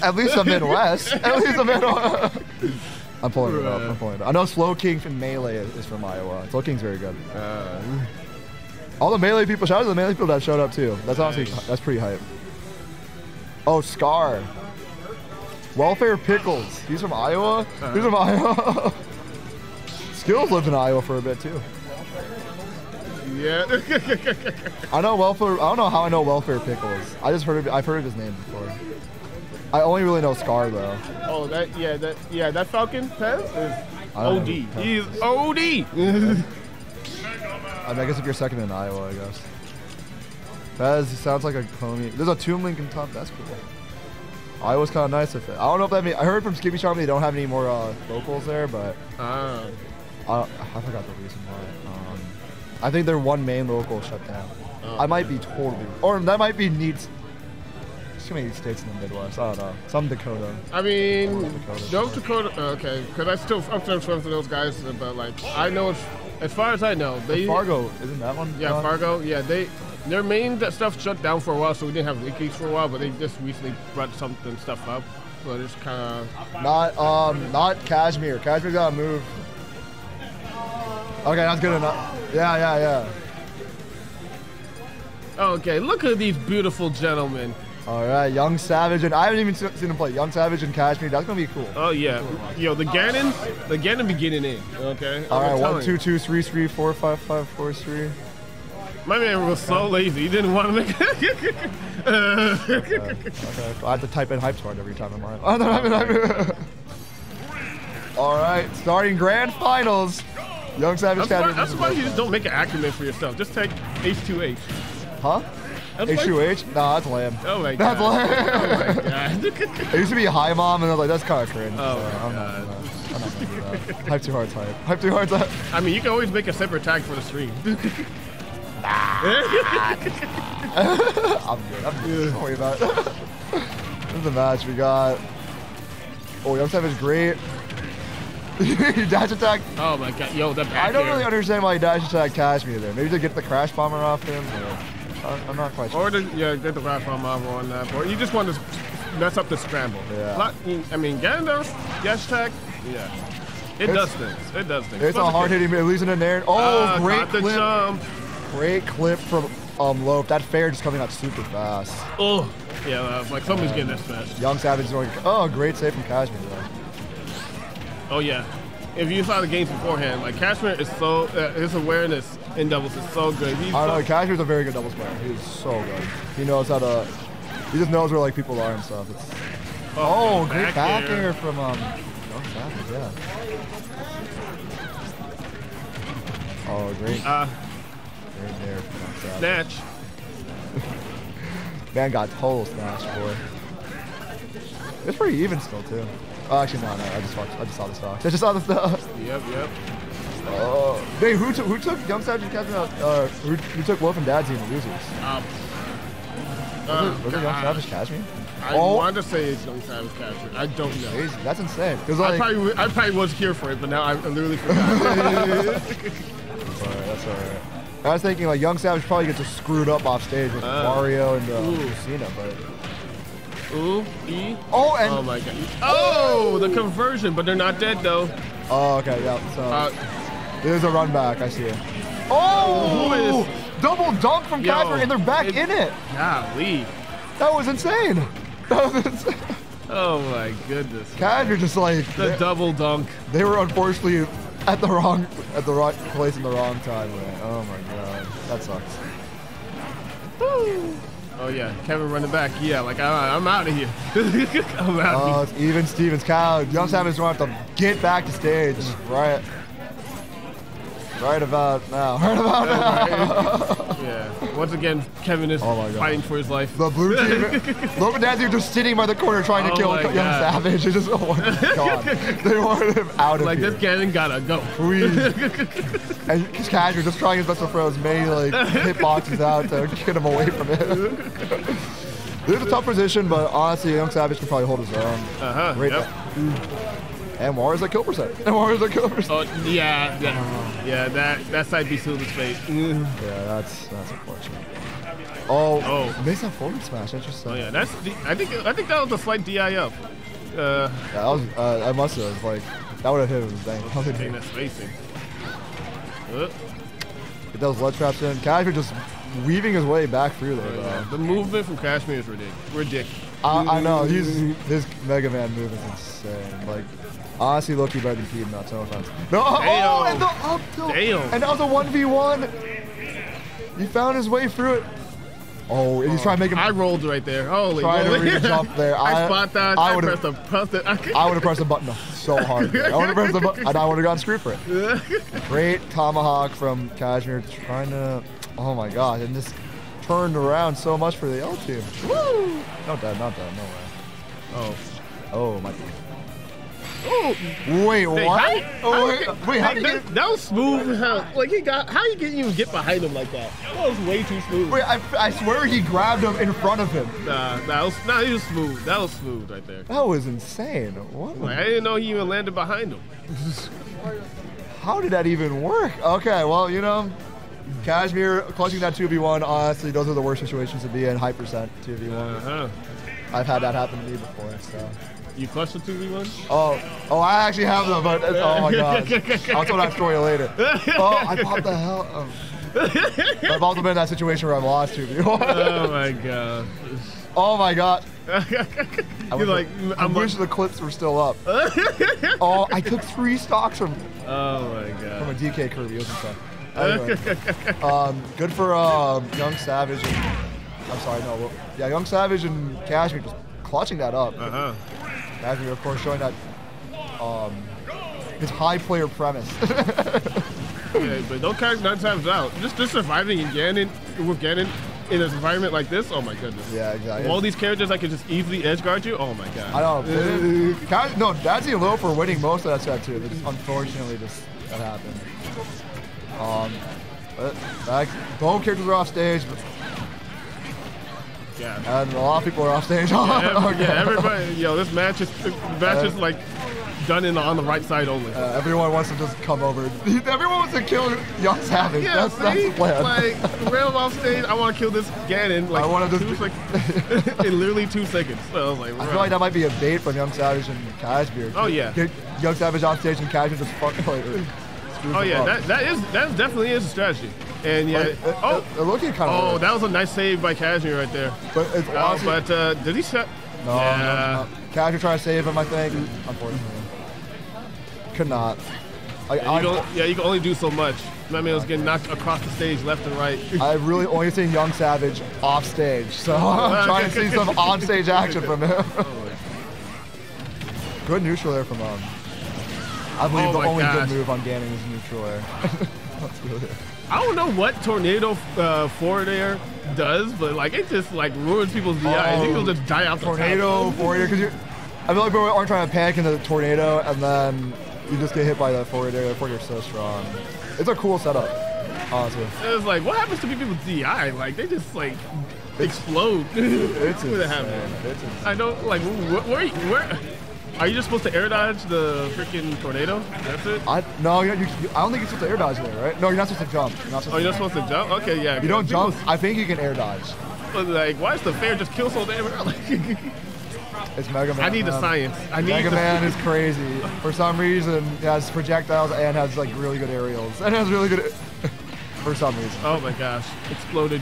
At least the Midwest. At least the Midwest. I'm pulling it up. I'm pulling it up. I know Slow King from Melee is from Iowa. Slow King's very good. Uh, All the Melee people, shout out to the Melee people that showed up too. That's honestly, Nice. that's pretty hype. Oh, Scar. Welfare Pickles. He's from Iowa? He's from Iowa. Skills lived in Iowa for a bit too. yeah. I know Welfare. I don't know how I know Welfare Pickles. I just heard of. I've heard of his name before. I only really know Scar though. oh, that yeah, that yeah, that Falcon Pez is OD. know. He is OD. I, mean, I guess if you're second in Iowa, I guess. He sounds like a homie. There's a Tomb Link in top. That's cool. Iowa's kind of nice with it. I don't know if that means. I heard from Skippy Charm they don't have any more uh, locals there, but Ah. I, I forgot the reason why. Um, I think their one main local shut down. Oh, I might be totally, or that might be needs. Too many states in the Midwest. I don't know. Some Dakota. I mean, Dakota. North Dakota. Okay, because I still I'm still friends with those guys, but like I know as, as far as I know, they Fargo isn't that one? Yeah, gone? Fargo. Yeah, they their main stuff shut down for a while, so we didn't have leakies for a while. But they just recently brought something stuff up, so it's kind of Not um, not Kashmir. Kashmir gotta move. Okay, that's good enough. Yeah, yeah, yeah. okay. Look at these beautiful gentlemen. All right, Young Savage, and I haven't even seen him play. Young Savage and Cashmere. That's gonna be cool. Oh yeah, yo the Ganon, the Ganon be getting in. Okay. All right, one, two, two, three, three, four, five, five, four, three. My man was so lazy. He didn't want to make. Uh, okay, I have to type in hype squad every time I'm on. All right, starting grand finals. Young Savage I'm surprised, Kashmir. You just don't make an acronym for yourself. Just take H2H. Huh? That's like- H2H? Nah, that's lame. Oh my That's god. lame. Oh my god. It used to be Hi Mom, and I was like, that's kind of cringe. Oh so I'm not God. gonna- I'm not gonna do that. Hype too hard type. Hype too hard type. I mean, you can always make a separate tag for the stream. I'm good. I'm good. Don't worry about it. this is the match we got. Oh, Young Savage great. dash attack. oh my god, yo, that back I don't air. really understand why he dash attack Kashmir there. Maybe to get the crash bomber off him. Or, I'm not quite sure. Or the, yeah, get the from Marvel on that. Or you just want to mess up the scramble. Yeah. Lot- I mean, Gandalf, Yash Tag, yeah. It It's- does things. It does things. It's a hard hitting, least in the air. Oh, Ah, great clip. jump. Great clip from um Lope. That fair just coming out super fast. Oh, yeah, uh, like somebody's getting that smashed. Young Savage is going, oh, great save from Kashmir though. Oh yeah. If you saw the games beforehand, like Cashmere is so uh, his awareness in doubles is so good. He's I don't know, so, Kashmir's a very good doubles player. He's so good. He knows how to, he just knows where like people are and stuff. It's, oh, great back air. air from um, Savage, yeah. Oh, great. Uh, Great air from Savage. snatch. Man got total snatch, boy. It's pretty even still too. Oh, actually, no, no. I just watched. I just saw the stocks. I just saw the stocks. Yep, yep. Oh, dang! Who took who took Young Savage and Captain out? Uh, who, who took Wolf and Dad's team the losers? Um, Was uh, it, was it Young uh, Savage Kashmir? I Oh. wanted to say it's Young Savage Cashmere. I don't know. Crazy. That's insane. Cause I probably I probably was here for it, but now I literally forgot. That's alright. That's alright. I was thinking like Young Savage probably gets just screwed up off stage with Uh, Mario and uh. Cena, but Ooh, E. oh, and Oh my god. Oh, the conversion, but they're not dead though. oh, okay, yeah. So Uh, there's a run back. I see it. Oh, is- double dunk from Yo, and they're back it- in it. golly. That was insane. That was insane. Oh my goodness. Kashmir just like The double dunk. they were unfortunately at the wrong at the right place in the wrong time. Man. Oh my god, that sucks. Oh yeah, Kevin running back. Yeah, like I, I'm out of here. I'm out. Oh, of it's even Stevens. Cow. Young Savage going to have to get back to stage. Right. Right about now. Right about now. Yeah. Once again, Kevin is Oh fighting for his life. The blue team, Logan Lopinazzi just sitting by the corner trying to Oh kill my Young. Savage. It's just, oh my god. They wanted him out of like here. this Ganon gotta go. Please. and Casual just trying his best to throw as many like hitboxes out to get him away from it. this is a tough position, but honestly, Young Savage can probably hold his own. Uh-huh, Right yep. And Warriors at kill percent. And Warriors at kill percent. Oh yeah, yeah, yeah. That that side be Silver's fate. Yeah, that's that's unfortunate. Oh, Oh. that forward smash. Interesting. Oh yeah, that's. The, I think I think that was a slight DI up. Uh, Yeah, that was. Uh, I must have like that would have hit him. Dang. That would dang have that spacing. Uh, Get those lead traps in. Casual just weaving his way back through there. yeah, Though. the movement from Kashmir is ridiculous. Ridiculous. I, I know. He's his Mega Man move is insane. Like. Honestly, Loki better than Nuts, no offense. No, oh, Damn. and the up tilt. Damn. And that was a 1v1. He found his way through it. Oh, and he's trying to make him I rolled right there. Holy try to moly. re-jump there. I, I- spot dodged. I I, would've- pressed the. I would have pressed the button so hard. I would have pressed the button, and I would have gotten screwed for it. Great tomahawk from Kashmir, trying to. Oh my god, and just turned around so much for the L team. Woo! Not dead, not dead, no way. Oh. Oh my. Oh. Wait, what? how- oh, how wait, wait, how did that, that was smooth. How, like he got, how you can even get behind him like that? That was way too smooth. Wait, I, I swear he grabbed him in front of him. Nah, that was, nah, he was smooth. That was smooth right there. That was insane. What? Like, I didn't know he even landed behind him. How did that even work? Okay, well, you know, Kashmir clutching that 2v1, honestly, those are the worst situations to be in. High percent 2v1. Uh-huh. I've had that happen to me before, so. You clutched the 2v1? Oh, oh, I actually have them, but oh my god. I'll tell that story later. Oh, I popped the hell. I've also been in that situation where I've lost 2v1. oh my god. Oh my god. I You're like, I I'm wish the clips were still up. oh, I took three stocks from Oh my god. from a DK Kirby. Was insane. Anyway, um, good for um, Young Savage. And, I'm sorry, no. well, Yeah, Young Savage and Kashmir just clutching that up. Uh-huh. Kashmir, of course, showing that um, his high player premise. Yeah, but don't nine times out. Just just surviving in Ganon with Ganon in an environment like this. Oh my goodness. yeah, exactly. All these characters I can just easily edge guard you. Oh my god. I don't know. No, Dadzie and Low for winning most of that set too. But unfortunately, just that happened. Um, but back, both characters are off stage, but, Yeah. and a lot of people are off stage. Yeah, every- yeah, everybody. Yo, this match is this match is like done in the, on the right side only. Uh, everyone wants to just come over. Everyone wants to kill Young Savage. yeah, that's, that's the plan. Like rail off stage, I want to kill this Ganon. Like I wanna just two sec- in literally two seconds. So I was like, I feel like that might be a bait from Young Savage and Kashmir. Oh, yeah. Get Young Savage off stage and Kashmir just fucking like. Oh yeah, that that is that definitely is a strategy. And yeah, it- it- oh, it looking kind of. oh, that was a nice save by Kashmir right there. But it's Oh, honestly, but uh, did he set? No, yeah. no, no. Trying to save him, I think. Unfortunately. Could not. I, Yeah, you, can, yeah, you can only do so much. My man was getting knocked across the stage, left and right. I, I've really only seen Young Savage off stage, so I'm trying to see some on stage action from him. good neutral air from um. I believe Oh the only gosh. good move on Ganon is neutral air. That's really. I don't know what tornado uh, forward air does, but like it just like ruins people's DI. Oh, People just die out tornado air because you. I feel like people aren't trying to panic in the tornado, and then you just get hit by the forward air. The forward air is so strong. It's a cool setup, honestly. It's like what happens to people's DI? Like they just like explode. It's insane. happens. It's insane. I don't like wh- where where. Are you just supposed to air dodge the freaking tornado? That's it. I no, you, you, I don't think you're supposed to air dodge there, right? No, you're not supposed to jump. You're not supposed Oh, to you're not supposed to jump? Okay, yeah. You don't jump. I think you can air dodge. But like, why is the fair just kill so damn early? It's Mega Man. I need the science. I need Mega the- Man is crazy. For some reason, he has projectiles and has like really good aerials and has really good. for some reason. oh my gosh, exploded.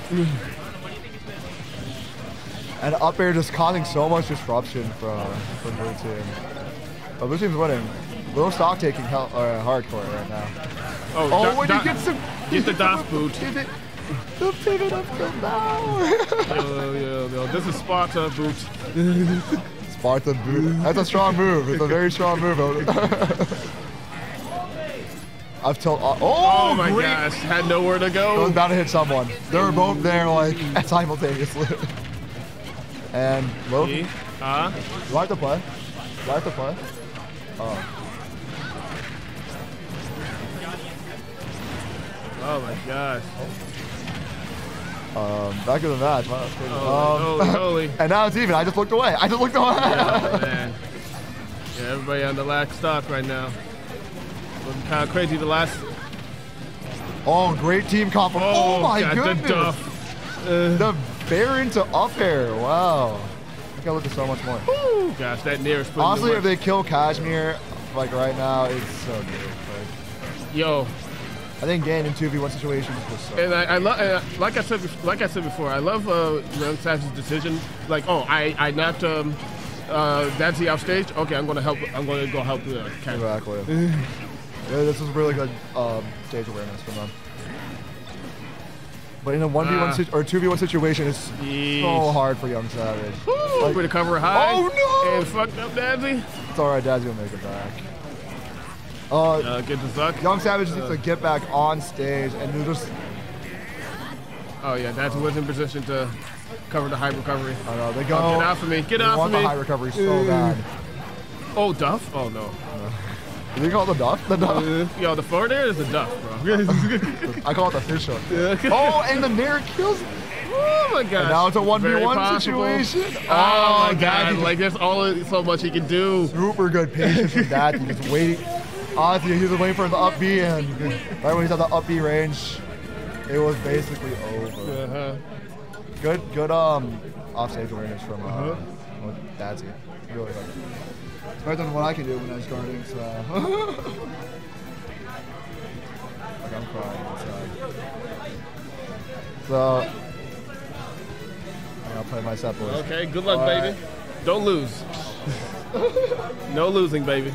And up air just causing so much disruption from from blue team. But blue team's winning. Little stock taking hell, uh, hardcore right now. Oh, Oh, when he gets some Get the DOS boot. pivot, the pivot up till now. yo, yo, yo, this is Sparta boot. Spartan boot. That's a strong move. It's a very strong move. I've told. Uh, Oh, oh, my great. gosh, had nowhere to go. I was about to hit someone. They were both there like simultaneously. And Loki, See? Uh, do I have to play? I have to play? Oh. oh my gosh. Um, back in the match. Wow, crazy. Holy, um, holy, holy. and now it's even. I just looked away. I just looked away. Oh, man. Yeah, everybody on the last stock right now. Looking kind of crazy the last. oh, great team comp. Oh, Oh, my God, the goodness. duff. The Baron into up air. Wow. I I looked at so much more. Woo, gosh, that nearest. Honestly, if they kill Kashmir, like right now, it's so good. Like, Yo, I think getting in 2v1 situations was so and I, I love, like I said, like I said before, I love uh, Young Savage's decision. Like, oh, I, I knocked um, uh, Dadzie off stage. Okay, I'm gonna help. I'm gonna go help the cat. Exactly. yeah, this was really good um, stage awareness from them. But in a 1v1 Ah. sit- or 2v1 situation, it's so hard for Young Savage. Woo, Like- with a cover high. Oh, no! And fucked up Dadzie. It's alright, Dad's gonna make it back. Uh, Uh, get the Zuck. Young Savage needs to get back on stage and do just. Oh yeah, Dadzie was in position to cover the high recovery. I know, they go. Oh, get out for me. Get they out for want the high recovery so bad. Oh, Duff? Oh, no. Call it the duck? The duck? Uh, yo, the floor there is a duck, bro. I call it the fish hook. Oh, and the Nair kills. oh, my God. Now it's a 1v1 situation. Oh, my Daddy. God. Like, there's all so much he can do. super good patience with that. He just wait. Honestly, he was waiting for the up B, and right when he's at the up B range, it was basically over. Uh-huh. Good, good um offstage awareness from uh, with Dadzie. Really good. Better than what I can do when I was guarding. So, like I'm crying inside. So, I'll play my set boys. Okay, good luck, All baby. right. Don't lose. no losing, baby.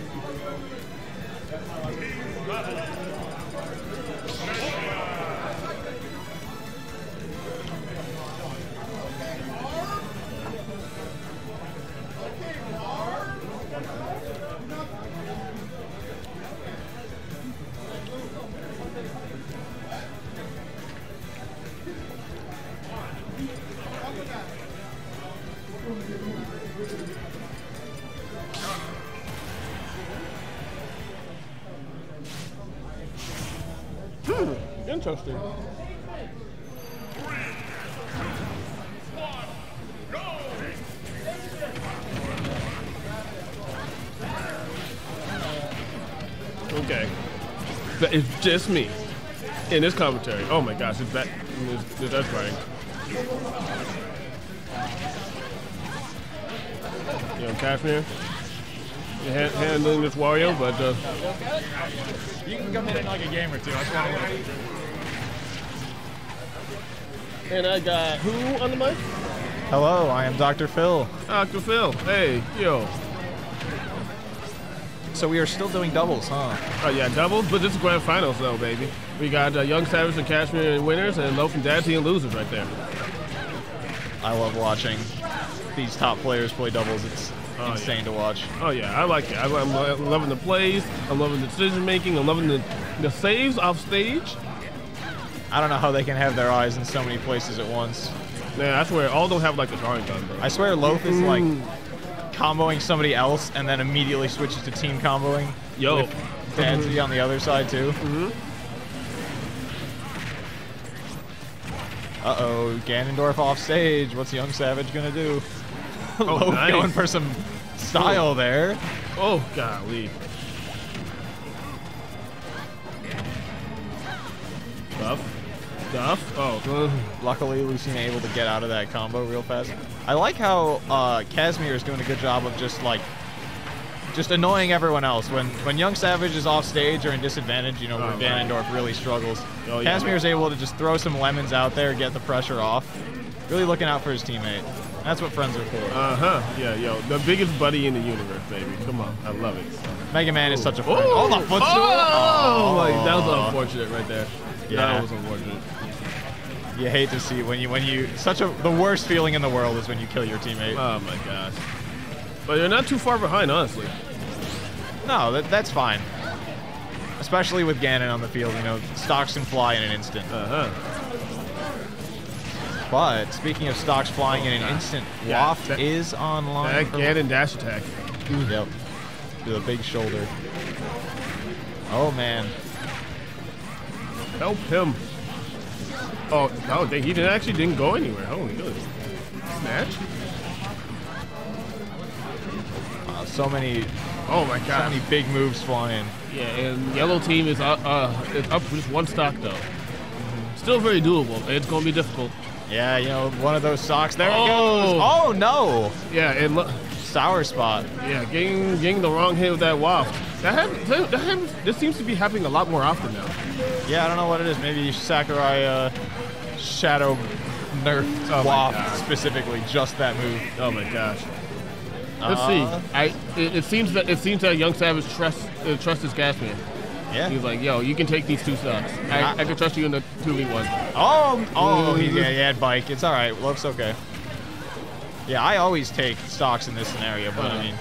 Just me in this commentary. Oh my gosh, is that is, is that's right. You know, Kashmir, you're ha- handling this Wario, but uh, You can come in in like a game or two. I just want to and I got who on the mic? Hello, I am Dr. Phil. Dr. Phil. Hey, yo. So we are still doing doubles, huh? Oh yeah, doubles, but this is grand finals though, baby. We got uh, Young Savage and Cashmere and winners, and Loaf and Dadzie and losers right there. I love watching these top players play doubles. It's Oh, insane to watch. Oh yeah, I like it. I, I'm loving the plays. I'm loving the decision making. I'm loving the the saves off stage. I don't know how they can have their eyes in so many places at once. Man, I swear, all don't have like a drawing gun, bro. I swear Loaf is like comboing somebody else and then immediately switches to team comboing. Yo. With on the other side too. Mm-hmm. Uh-oh, Ganondorf off stage. What's Young Savage gonna do? Oh, Loaf nice. going for some style there. Oh golly. Duff. Duff. Oh. Luckily, Lucina able to get out of that combo real fast. I like how uh, Casimir is doing a good job of just like just annoying everyone else. When when Young Savage is off stage or in disadvantage, you know, where Oh, right. Ganondorf really struggles. Oh, yeah. Casimir is able to just throw some lemons out there, get the pressure off. Really looking out for his teammate. That's what friends are for. Uh huh. Yeah, yo, the biggest buddy in the universe, baby. Come on, I love it. Mega Man is such a friend. Oh, Oh, the foot Oh, like, that was unfortunate right there. Yeah. That was unfortunate. You hate to see when you when you such a the worst feeling in the world is when you kill your teammate. Oh my gosh. But you're not too far behind, honestly. No, that, that's fine. especially with Ganon on the field. You know, stocks can fly in an instant. Uh huh. But speaking of stocks flying in an instant, Yeah, Waft that- is online. That Ganon dash attack. Yep. A big shoulder. Oh man. Help him. Oh, no, he didn't actually didn't go anywhere. Holy good. Snatch? Uh, so many. Oh my god. So many big moves flying. Yeah, and yellow team is uh, uh is up just one stock though. Still very doable. It's gonna be difficult. Yeah, you know, one of those socks. There Oh. it goes. Oh no. Yeah, and look. Sour spot. Yeah, getting getting the wrong hit with that waft. That happens. That, that happens. This seems to be happening a lot more often now. Yeah, I don't know what it is. Maybe Sakurai uh, shadow nerf Oh Waft specifically, just that move. Oh my gosh. Let's Uh, see. I it, it seems that it seems that Young Savage trusts uh, trusts his gas man. Yeah. He's like, yo, you can take these two stocks. I. I can trust you in the two v one. Oh, oh, he, yeah, he had bike. It's all right. Looks okay. Yeah, I always take stocks in this scenario, but uh, I mean,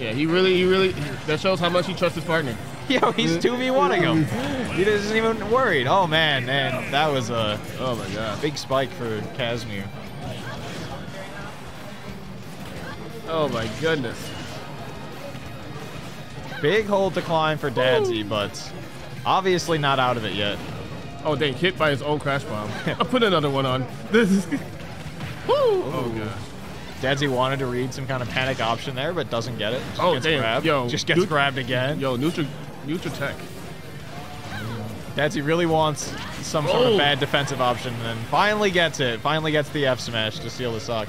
Yeah, he really, he really. That shows how much he trusts his partner. yo, he's mm. two v oneing him. He isn't even worried. Oh man, man, that was a Oh my god. big spike for Casimir. Oh my goodness. Big hold to climb for Dadzie, but obviously not out of it yet. Oh, dang, hit by his own crash bomb. I'll put another one on. This is. Woo! Oh gosh. Dadzie wanted to read some kind of panic option there, but doesn't get it. Just Oh gets damn. grabbed. Yo, just gets Nut- grabbed again. Yo, neutral, neutral tech. Dadzie really wants some sort of Oh. bad defensive option, and then finally gets it. Finally gets the F smash to seal the sock.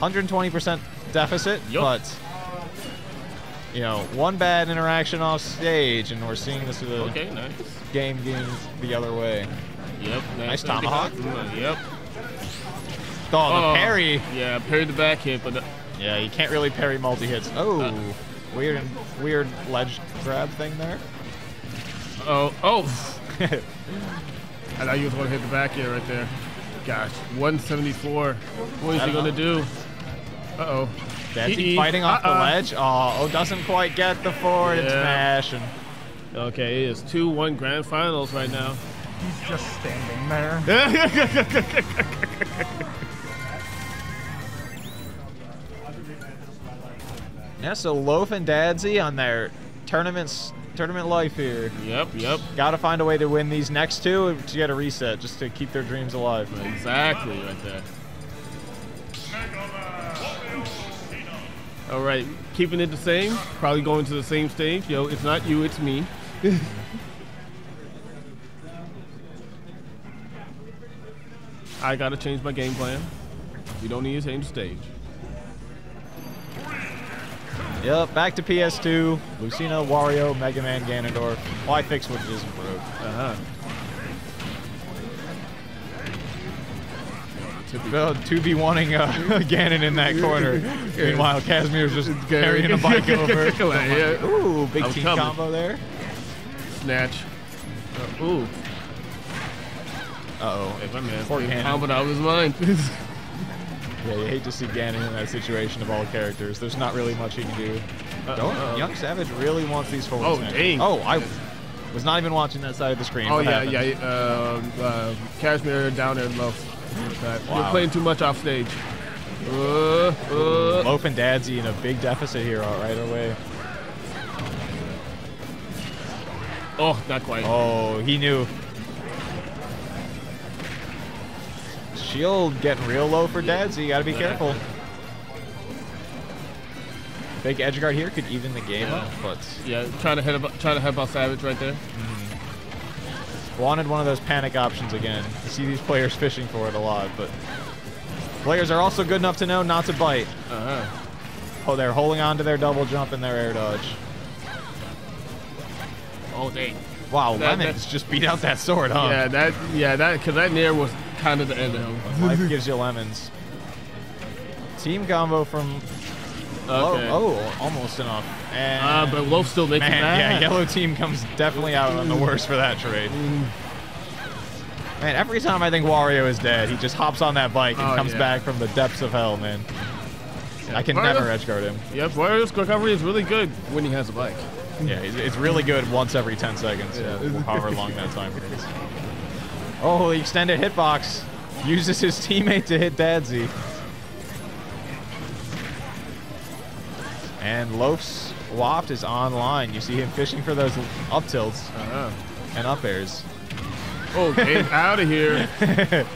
120% deficit, Yup. but you know, one bad interaction off stage, and we're seeing this with the Okay, nice. game getting the other way. Yep. Nice tomahawk. Mm, Yep. Oh, the Oh, parry. Yeah, parry the back hit, but the, Yeah, you can't really parry multi hits. Oh, Uh. weird, weird ledge grab thing there. oh, oh. I thought you was gonna hit the back here right there. Gosh, 174. What is I he gonna do? Uh oh. Dadzie fighting off the ledge. Oh, oh, doesn't quite get the forward Yeah. smash. And Okay, it is 2 1 grand finals right now. He's just standing there. yeah, so Loaf and Dadzie on their tournaments tournament life here. Yep, yep. Got to find a way to win these next two to get a reset, just to keep their dreams alive. Exactly right there. All right, keeping it the same. Probably going to the same stage. Yo, it's not you, it's me. I gotta change my game plan. We don't need to change the stage. Yep, back to PS2. Lucina, Wario, Mega Man, Ganondorf. Why fix what isn't broke? Uh huh. Well, 2v1ing uh, Ganon in that corner. Meanwhile, Casimir's just carrying a bike over. Yeah. Ooh, big I was team coming. combo there. Snatch. Uh, ooh. Uh-oh. If my man Poor didn't Ganon. combo of his mind. Yeah, you hate to see Ganon in that situation of all characters. There's not really much he can do. Uh-oh, Don't- uh-oh. Young Savage really wants these forward Oh, smashes. dang. Oh, I was not even watching that side of the screen. Oh What yeah, happened? yeah. Uh, uh, Cashmere down there low. Uh, You're playing too much off stage. Uh, uh. Loaf and Dadzie in a big deficit here all right away. Oh, not quite. Oh, he knew. Shield getting real low for Dadzie. You gotta be careful. Big edge guard here could even the game up, but Yeah, trying to head up, trying to help out Savage right there. wanted one of those panic options again. You see these players fishing for it a lot, but players are also good enough to know not to bite. Uh huh. Oh, they're holding on to their double jump and their air dodge. Oh dang. Wow, That- Lemons that- just beat out that sword, huh? Yeah, that yeah that because that near was kind of the end of him. Life gives you lemons. Team combo from. Okay. Oh, oh, almost enough. And Uh, but Wolf still it man, yeah, yellow team comes definitely out on the worst for that trade. Man, every time I think Wario is dead, he just hops on that bike and Oh, comes yeah. back from the depths of hell, man. I can never edge guard him. Yep, Wario's recovery is really good when he has a bike. Yeah, it's, it's really good once every 10 seconds, Yeah. however long that time is. Oh, the extended hitbox uses his teammate to hit Dadzie. And Loaf's Waft is online. You see him fishing for those up tilts Uh-huh. and up airs. Oh, get out of here. there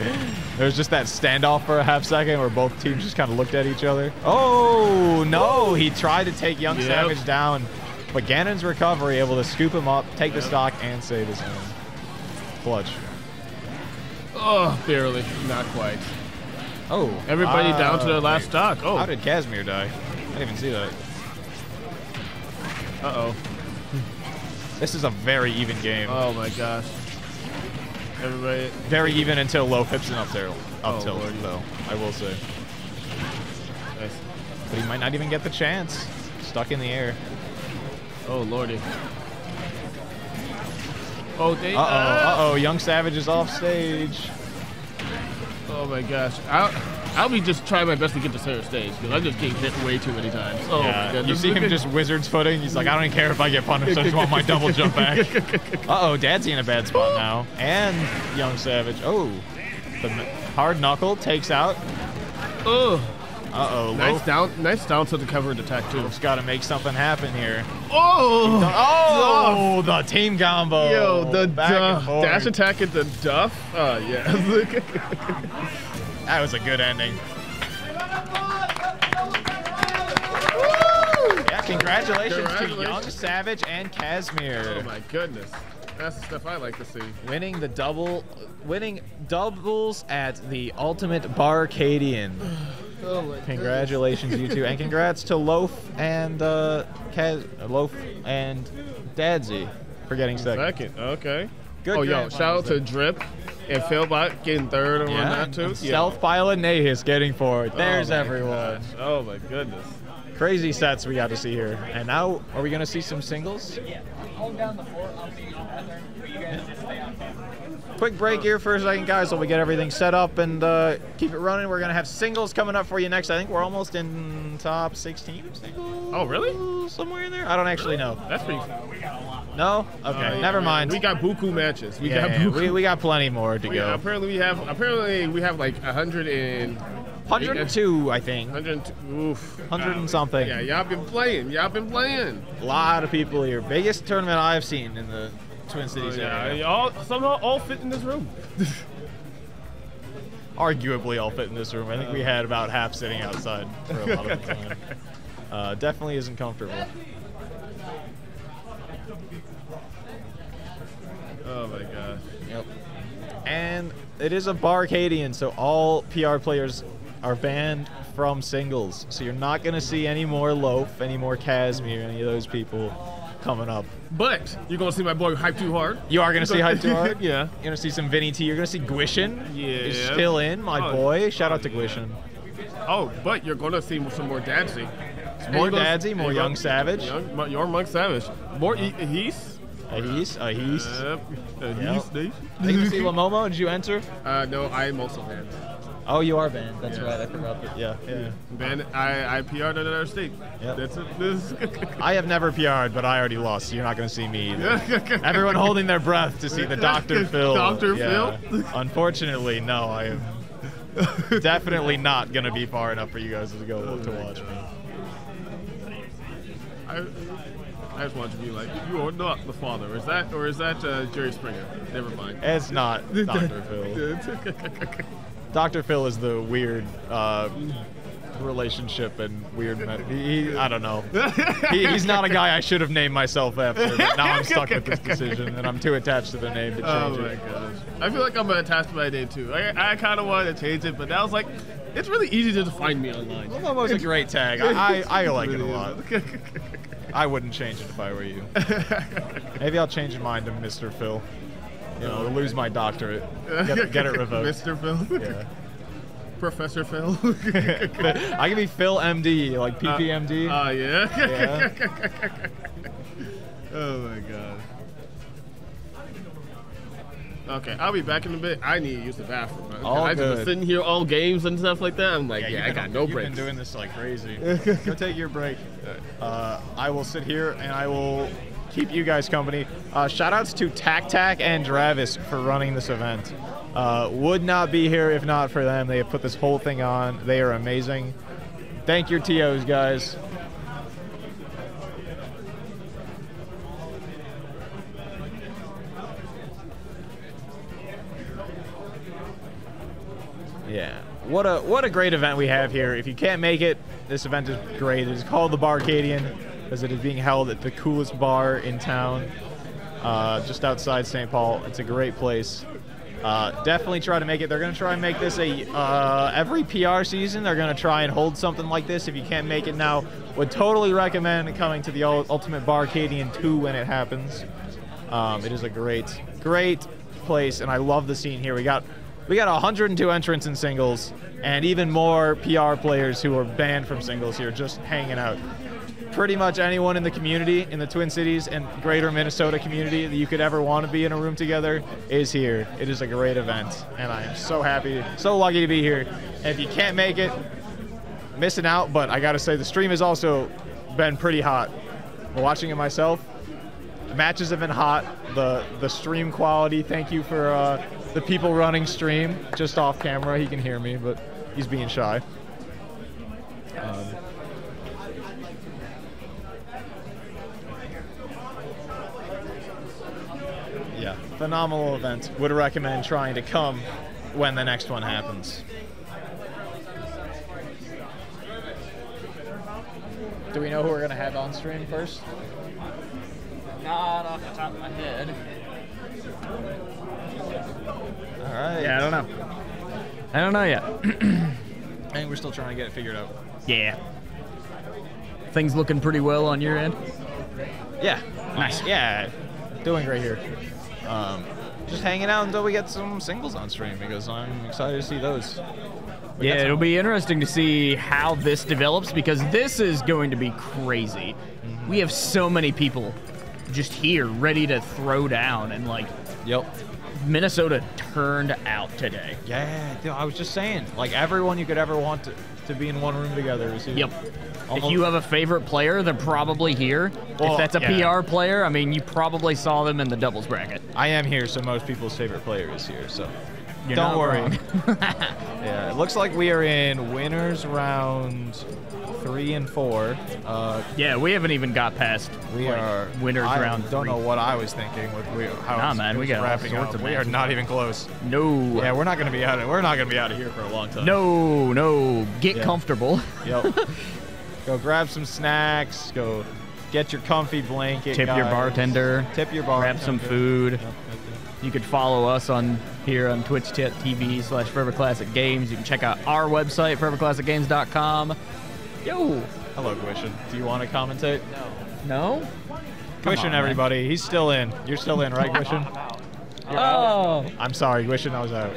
was just that standoff for a half second where both teams just kind of looked at each other. Oh, no. He tried to take Young Yep. Savage down, but Ganon's recovery able to scoop him up, take the stock, and save his own. Clutch. Oh, barely. Not quite. Oh. Everybody down to uh, their last wait. stock. Oh. How did Casimir die? I didn't even see that. Uh-oh. This is a very even game. Oh, my gosh. Everybody. Very even until low hips and up tilt. Up Oh, tilt, Lord. though, I will say. Nice. But he might not even get the chance. Stuck in the air. Oh, lordy. Oh, they. Uh oh, uh oh. Young Savage is off stage. Oh my gosh. I'll, I'll be just trying my best to get to center stage because I'm just getting hit way too many times. Oh, my yeah, you see him just wizard's footing. He's like, I don't even care if I get punished. I just want my double jump back. Uh oh, Dad's in a bad spot now. And Young Savage. Oh, the hard knuckle takes out. Oh. Uh oh, Nice down, nice down to the covered attack too. Loaf's got to make something happen here. Oh! Oh, the team combo. Yo, the Back and forth. dash attack at the duff. Oh yeah. That was a good ending. Yeah, congratulations, to Young Savage and Casimir. oh my goodness. That's the stuff I like to see. Winning the double, winning doubles at the Ultimate Barcadian. Oh Congratulations, you two, and congrats to Loaf and uh, Kaz, Loaf and Dadzie for getting second. Second, okay. Good oh, yo, shout out to Drip and Failbot getting third on Yeah, that too. and Stealth Pilot Nahis getting fourth. There's Oh everyone. gosh. Oh my goodness. Crazy sets we got to see here. And now, are we going to see some singles? Hold down the fort. I'll be in the bathroom. You guys just stay on camera. Quick break here for a second, guys, while we get everything set up and uh, keep it running. We're gonna have singles coming up for you next. I think we're almost in top 16 singles. Oh, really? Somewhere in there. I don't actually know. That's pretty. No. Okay. Uh, never mind. We got buku matches. We yeah, got buku. we, we got plenty more to We- go. apparently we have apparently we have like a hundred and 102, I think. 102. Oof. 100 and something. Yeah, y'all been playing. Y'all been playing. A lot of people here. Biggest tournament I've seen in the Twin Oh, Cities yeah, area. y'all somehow all fit in this room. Arguably all fit in this room. I think we had about half sitting outside for a lot of the time. Uh, definitely isn't comfortable. Oh my gosh. Yep. And it is a Barcadian, so all PR players are banned from singles. So you're not going to see any more Loaf, any more Casimir, any of those people coming up. But you're gonna see my boy Hype2Hard. You are going to see Hype2Hard? yeah. You're to see some Vinny T. You're going to see Gwishin. Yeah. Is still in, my Oh. boy. Shout out to Gwishin. Oh, but you're gonna see some more Dadzie. More gonna- Dadzie, more you're Young Savage. Young, your Monk Savage. More E- Heath. Ehis, Ehis. Yep. Yep. Heath, Heath. I think you see Llomomo. Did you enter? Uh, no, I am also banned. Oh, you are banned. That's Yeah. right. I forgot that. Yeah, yeah. Banned. I I PR'd another state. Yep. That's it. This. I have never PR'd, but I already lost. So you're not going to see me either. Everyone holding their breath to see the Dr. Phil. Dr. Yeah. Phil? Unfortunately, no. I am definitely not going to be far enough for you guys to go to watch me. I, I just want you to be like, you are not the father. Is that or is that uh, Jerry Springer? Never mind. It's not Dr. Phil. Dr. Phil is the weird uh, relationship and weird. He, he- I don't know. He, he's not a guy I should have named myself after. But now I'm stuck with this decision, and I'm too attached to the name to change Oh my it. gosh. I feel like I'm attached to my name too. I, I kind of wanted to change it, but now it's like, it's really easy to find me online. Momo's a great tag. I, I, I like it a lot. I wouldn't change it if I were you. Maybe I'll change mine to Mr. Phil. You know, lose my doctorate. Get, get it revoked. Mr. Phil. Yeah. Professor Phil. I can be Phil MD, like PPMD. Oh, yeah? Yeah. oh my god. Okay, I'll be back in a bit. I need to use the bathroom. man. All I just been good. sitting here all games and stuff like that. I'm like, yeah, you've I been- got no You've breaks. been doing this like crazy. Go take your break. Uh, I will sit here and I will keep you guys company. Uh, shout outs to TacTac and Dravus for running this event. Uh, would not be here if not for them. They have put this whole thing on. They are amazing. Thank your TOs, guys. Yeah. What a what a great event we have here. If you can't make it, this event is great. It is called the Barcadian because it is being held at the coolest bar in town, uh, just outside St. Paul. It's a great place. Uh, definitely try to make it. They're going to try and make this a uh, every PR season. They're going to try and hold something like this. If you can't make it now, would totally recommend coming to the Ultimate Barcadian 2 when it happens. Um, it is a great, great place, and I love the scene here. We got we got 102 entrants in singles, and even more PR players who are banned from singles here, just hanging out. Pretty much anyone in the community, in the Twin Cities and greater Minnesota community that you could ever want to be in a room together is here. It is a great event, and I am so happy, so lucky to be here. And if you can't make it, missing out, but I gotta say the stream has also been pretty hot. Watching it myself, matches have been hot. The the stream quality. Thank you for uh, the people running stream. Just off camera, he can hear me, but he's being shy. Um, phenomenal event. Would recommend trying to come when the next one happens. Do we know who we're gonna have on stream first? Not off the top of my head. All right. Yeah, I don't know. I don't know yet. I think we're still trying to get it figured out. yeah. Things looking pretty well on your end. Yeah. Nice. Yeah. Doing great here. Um, just hanging out until we get some singles on stream because I'm excited to see those. We yeah, it'll be interesting to see how this develops because this is going to be crazy. We have so many people just here ready to throw down and like Yep. Minnesota turned out today. Yeah, dude, I was just saying, like everyone you could ever want to, to be in one room together is here. Yep. Almost- If you have a favorite player, they're probably here. Well, if that's a yeah. PR player, I mean, you probably saw them in the doubles bracket. I am here, so most people's favorite player is here. So You're don't worry. yeah, it looks like we are in winners round three and four. Uh, yeah, we haven't even got past we like, are winners I round Don't three. know what I was thinking with we, how Nah, man, we got all wrapping sorts up. of We are not even close. No. Yeah, we're not gonna be out. Of, we're not gonna be out of here for a long time. No, no. Get Yeah. comfortable. Yep. go grab some snacks. Go get your comfy blanket. Tip your bartender. Tip your bartender. Grab some food. You could follow us on here on Twitch TV slash Forever Classic Games. You can check out our website, foreverclassicgames.com. Yo. Hello, Gwishin. Do you want to commentate? No. No? Gwishin, everybody. He's still in. You're still in, right, Gwishin? Oh. I'm sorry, Gwishin. I was out.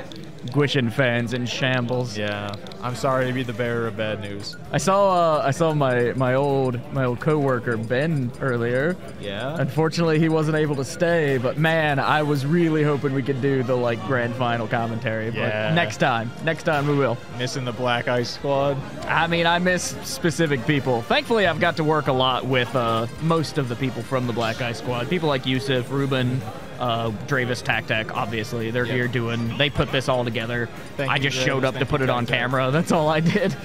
Gwishin fans in shambles. Yeah. I'm sorry to be the bearer of bad news. I saw uh, I saw my my old my old coworker Ben earlier. Yeah. Unfortunately, he wasn't able to stay, but man, I was really hoping we could do the like grand final commentary. But Yeah. next time, next time we will. Missing the Black Ice Squad. I mean, I miss specific people. Thankfully, I've got to work a lot with uh, most of the people from the Black Eye Squad. People like Yusuf, Ruben, uh, Dravus, Tac Tac, obviously. They're here doing, they put this all together. Thank I just showed up to put it on camera. That's all I did.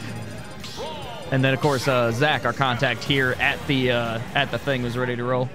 And then, of course, uh, Zach, our contact here at the uh, at the thing, was ready to roll.